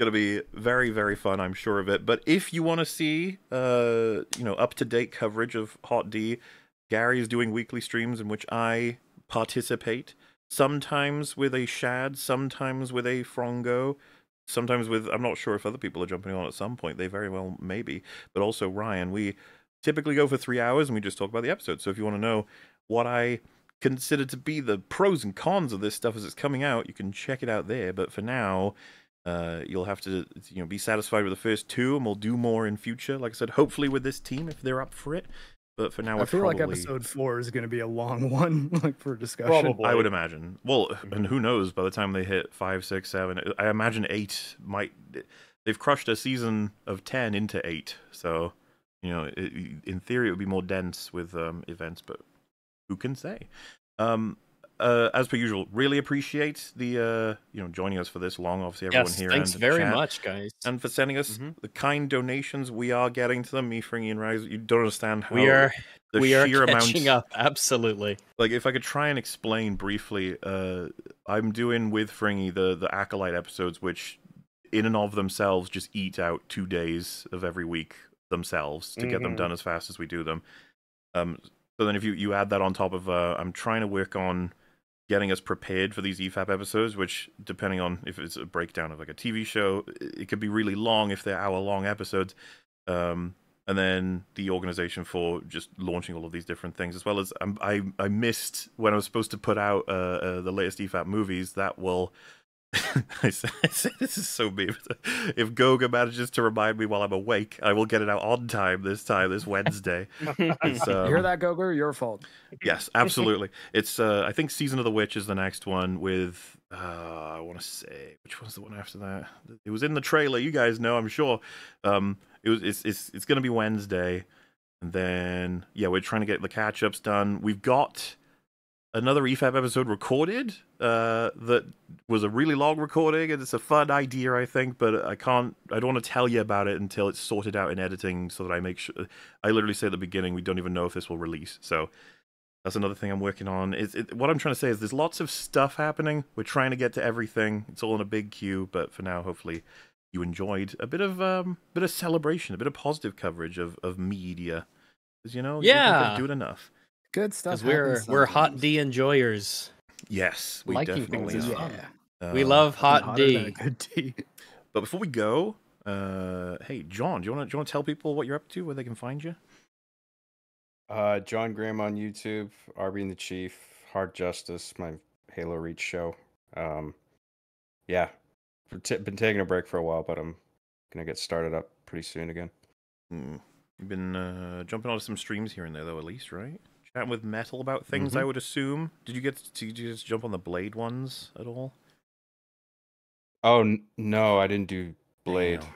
gonna be very very fun i'm sure of it but if you want to see uh you know up to date coverage of hot d gary is doing weekly streams in which i participate sometimes with a shad sometimes with a frongo sometimes with i'm not sure if other people are jumping on at some point they very well may be but also ryan we typically go for three hours and we just talk about the episode so if you want to know what i consider to be the pros and cons of this stuff as it's coming out you can check it out there but for now uh, you'll have to you know be satisfied with the first two, and we'll do more in future. Like I said, hopefully with this team if they're up for it. But for now, I we're feel probably, like episode four is going to be a long one, like for discussion. Probably. I would imagine. Well, and who knows? By the time they hit five, six, seven, I imagine eight might. They've crushed a season of ten into eight, so you know, it, in theory, it would be more dense with um, events. But who can say? Um, uh, as per usual, really appreciate the uh, you know joining us for this long. Obviously, everyone yes, here. thanks very chat. much, guys. and for sending us Mhm. the kind donations we are getting to them. Me, Fringy, and Rise. You don't understand how we are we are catching amount. up. Absolutely. Like, if I could try and explain briefly, uh, I'm doing with Fringy the the acolyte episodes, which in and of themselves just eat out two days of every week themselves to get them Mhm. done as fast as we do them. Um, so then if you you add that on top of, uh, I'm trying to work on getting us prepared for these EFAP episodes, which depending on if it's a breakdown of like a TV show, it it could be really long if they're hour long episodes. Um, and then the organization for just launching all of these different things, as well as um, I I missed when I was supposed to put out uh, uh, the latest EFAP movies. That will. I said, I said this is so mean. If Goga manages to remind me while I'm awake, I will get it out on time this time this Wednesday. It's, You hear um, that, Goger? Your fault. Yes, absolutely. it's uh I think Season of the Witch is the next one with uh I want to say which one's the one after that? It was in the trailer. You guys know, I'm sure. Um it was it's it's it's going to be Wednesday. And then yeah, we're trying to get the catch-ups done. We've got another E EFAP episode recorded uh that was a really long recording and it's a fun idea I think, but I can't I don't want to tell you about it until it's sorted out in editing so that I make sure I literally say at the beginning we don't even know if this will release. So that's another thing I'm working on. Is it, what I'm trying to say is there's lots of stuff happening. We're trying to get to everything. It's all in a big queue, but for now, hopefully, you enjoyed a bit of um, bit of celebration, a bit of positive coverage of of media. Because you know, you don't think Yeah. do it enough. Good stuff. Because we're happens we're hot. D enjoyers. Yes, we Liking definitely things are. fun. Yeah. we Uh, love hot hotter than a D. Good tea. But before we go, uh, hey Jon, do you want to do you want to tell people what you're up to, where they can find you? Uh, Jon Graham on YouTube, Arby and the Chief, Hard Justice, my Halo Reach show. Um, yeah, t- been taking a break for a while, but I'm gonna get started up pretty soon again. Hmm. You've been uh, jumping onto some streams here and there, though, at least, right? Chatting with Metal about things, I mm-hmm. would assume. Did you get to, did you just jump on the Blade ones at all? Oh n- no, I didn't do Blade. Damn.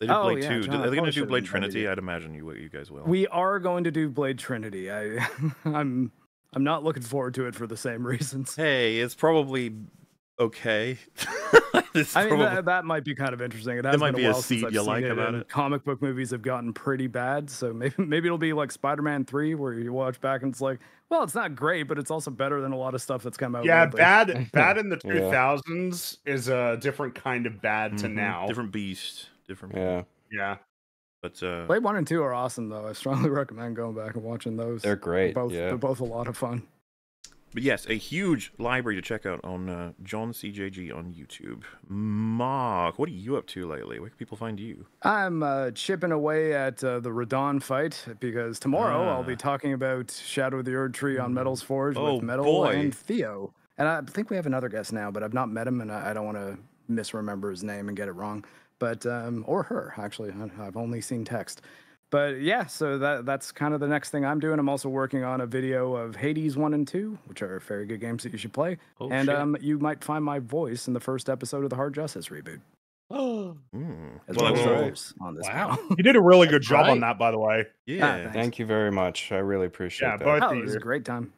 They did Oh, Blade yeah, too. Jon, Did- I Are they going to do Blade Trinity? I'd imagine you you guys will. We are going to do Blade Trinity. I, I'm, I'm not looking forward to it for the same reasons. Hey, it's probably okay. It's I mean, that, that might be kind of interesting. It There has might been be a a while since seed you like it, about it. Comic book movies have gotten pretty bad, so maybe maybe it'll be like Spider-Man Three, where you watch back and it's like, well, it's not great, but it's also better than a lot of stuff that's come out. Yeah, lately. bad bad in the Yeah. 2000s is a different kind of bad to Mhm. now. different beast, different. Yeah, Yeah. But uh, Blade One and Two are awesome, though. I strongly recommend going back and watching those. they're great. both yeah, they're both a lot of fun. But yes, a huge library to check out on uh, John CJG on YouTube. Marc, what are you up to lately? Where can people find you? I'm uh, chipping away at uh, the Radahn fight because tomorrow I'll Ah. be talking about Shadow of the Erdtree on Metals Forge Oh, with Metal boy. and Theo. And I think we have another guest now, but I've not met him, and I, I don't want to misremember his name and get it wrong. But um, or her actually, I've only seen text. But yeah, so that that's kind of the next thing I'm doing. I'm also working on a video of Hades one and two, which are very good games that you should play. Oh, and shit. um, you might find my voice in the first episode of the Hard Justice reboot. Mm. as Well, well, as well, on this wow. panel. You did a really good job Right. on that, by the way. Yeah. thanks. Thank you very much. I really appreciate Yeah, that. both Oh, it was a great time.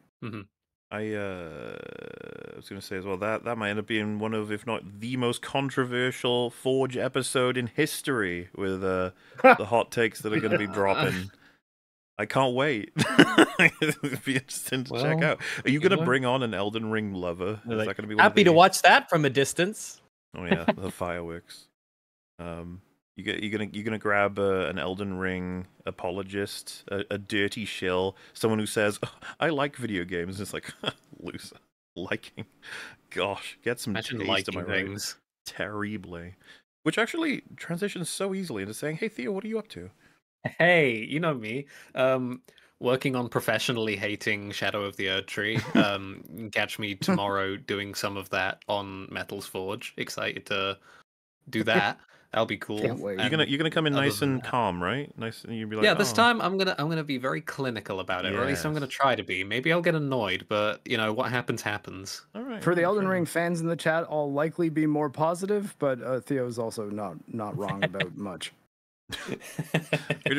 I uh, was going to say as well that that might end up being one of, if not the most controversial Forge episode in history, with uh, the hot takes that are going to be dropping. I can't wait. It'll be interesting to check out. Are you you going to bring on an Elden Ring lover? Is like, that going to be one of Happy to watch that from a distance. Oh yeah, the fireworks. Um, you get you're gonna you're gonna grab uh, an Elden Ring apologist, a, a dirty shill, someone who says, "Oh, "I like video games." It's like loser liking. Gosh, get some Imagine taste, am I liking right? things. Terribly. Which actually transitions so easily into saying, "Hey Theo, what are you up to?" Hey, you know me. Um, working on professionally hating Shadow of the Erdtree. Um, catch me tomorrow doing some of that on Metals Forge. Excited to do that. That'll be cool. Can't wait. You're gonna you're gonna come in other nice and that- calm, right? Nice, and you'll be like, yeah, this "Oh." time I'm gonna I'm gonna be very clinical about it, or at least I'm gonna try to be. Maybe I'll get annoyed, but you know what happens happens. All right. For the Elden fair Ring fans in the chat, I'll likely be more positive, but uh, Theo's also not not wrong about much.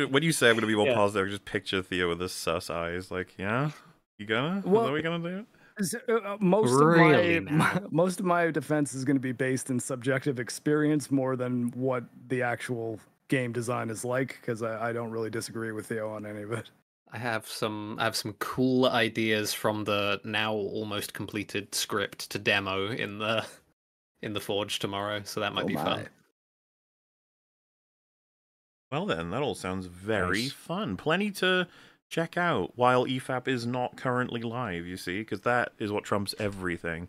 what do you say I'm gonna be more Yeah. positive, just picture Theo with his sus eyes, like, yeah, you gonna? Is that Well- what you gonna do? S- uh, uh, most Really of my, now? most of my defense is going to be based in subjective experience more than what the actual game design is like, because I, I don't really disagree with Theo on any of it. I have some I have some cool ideas from the now almost completed script to demo in the in the Forge tomorrow, so that might Oh be my. fun. Well, then, that all sounds very Nice. fun. Plenty to check out while EFAP is not currently live, you see, because that is what trumps everything.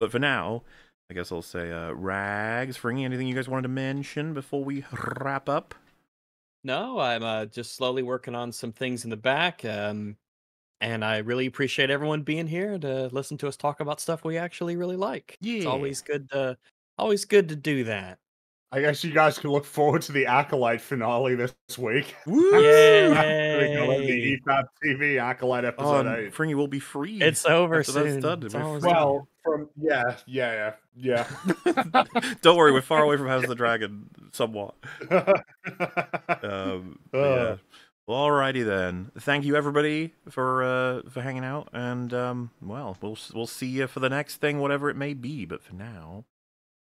But for now, I guess I'll say, uh, Rags, Fringy, anything you guys wanted to mention before we wrap up? No, I'm uh, just slowly working on some things in the back. Um, and I really appreciate everyone being here to listen to us talk about stuff we actually really like. Yeah. It's always good to always good to do that. I guess you guys can look forward to the Acolyte finale this week. Woo! the Yay! EFAP TV Acolyte episode and 8. Fringy will be free. It's over After that's soon. done, It's we're always free. over. Well, from yeah, yeah, yeah, Don't worry, we're far away from House of the Dragon, somewhat. yeah. Um, Uh. yeah. Well, alrighty then. Thank you everybody for uh, for hanging out, and um, well, we'll we'll see you for the next thing, whatever it may be. But for now,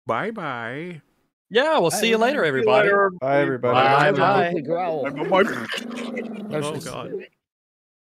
bye bye. Yeah, we'll see you later, everybody. Bye, everybody. Bye, Bye, bye. Growl. Bye. Oh god.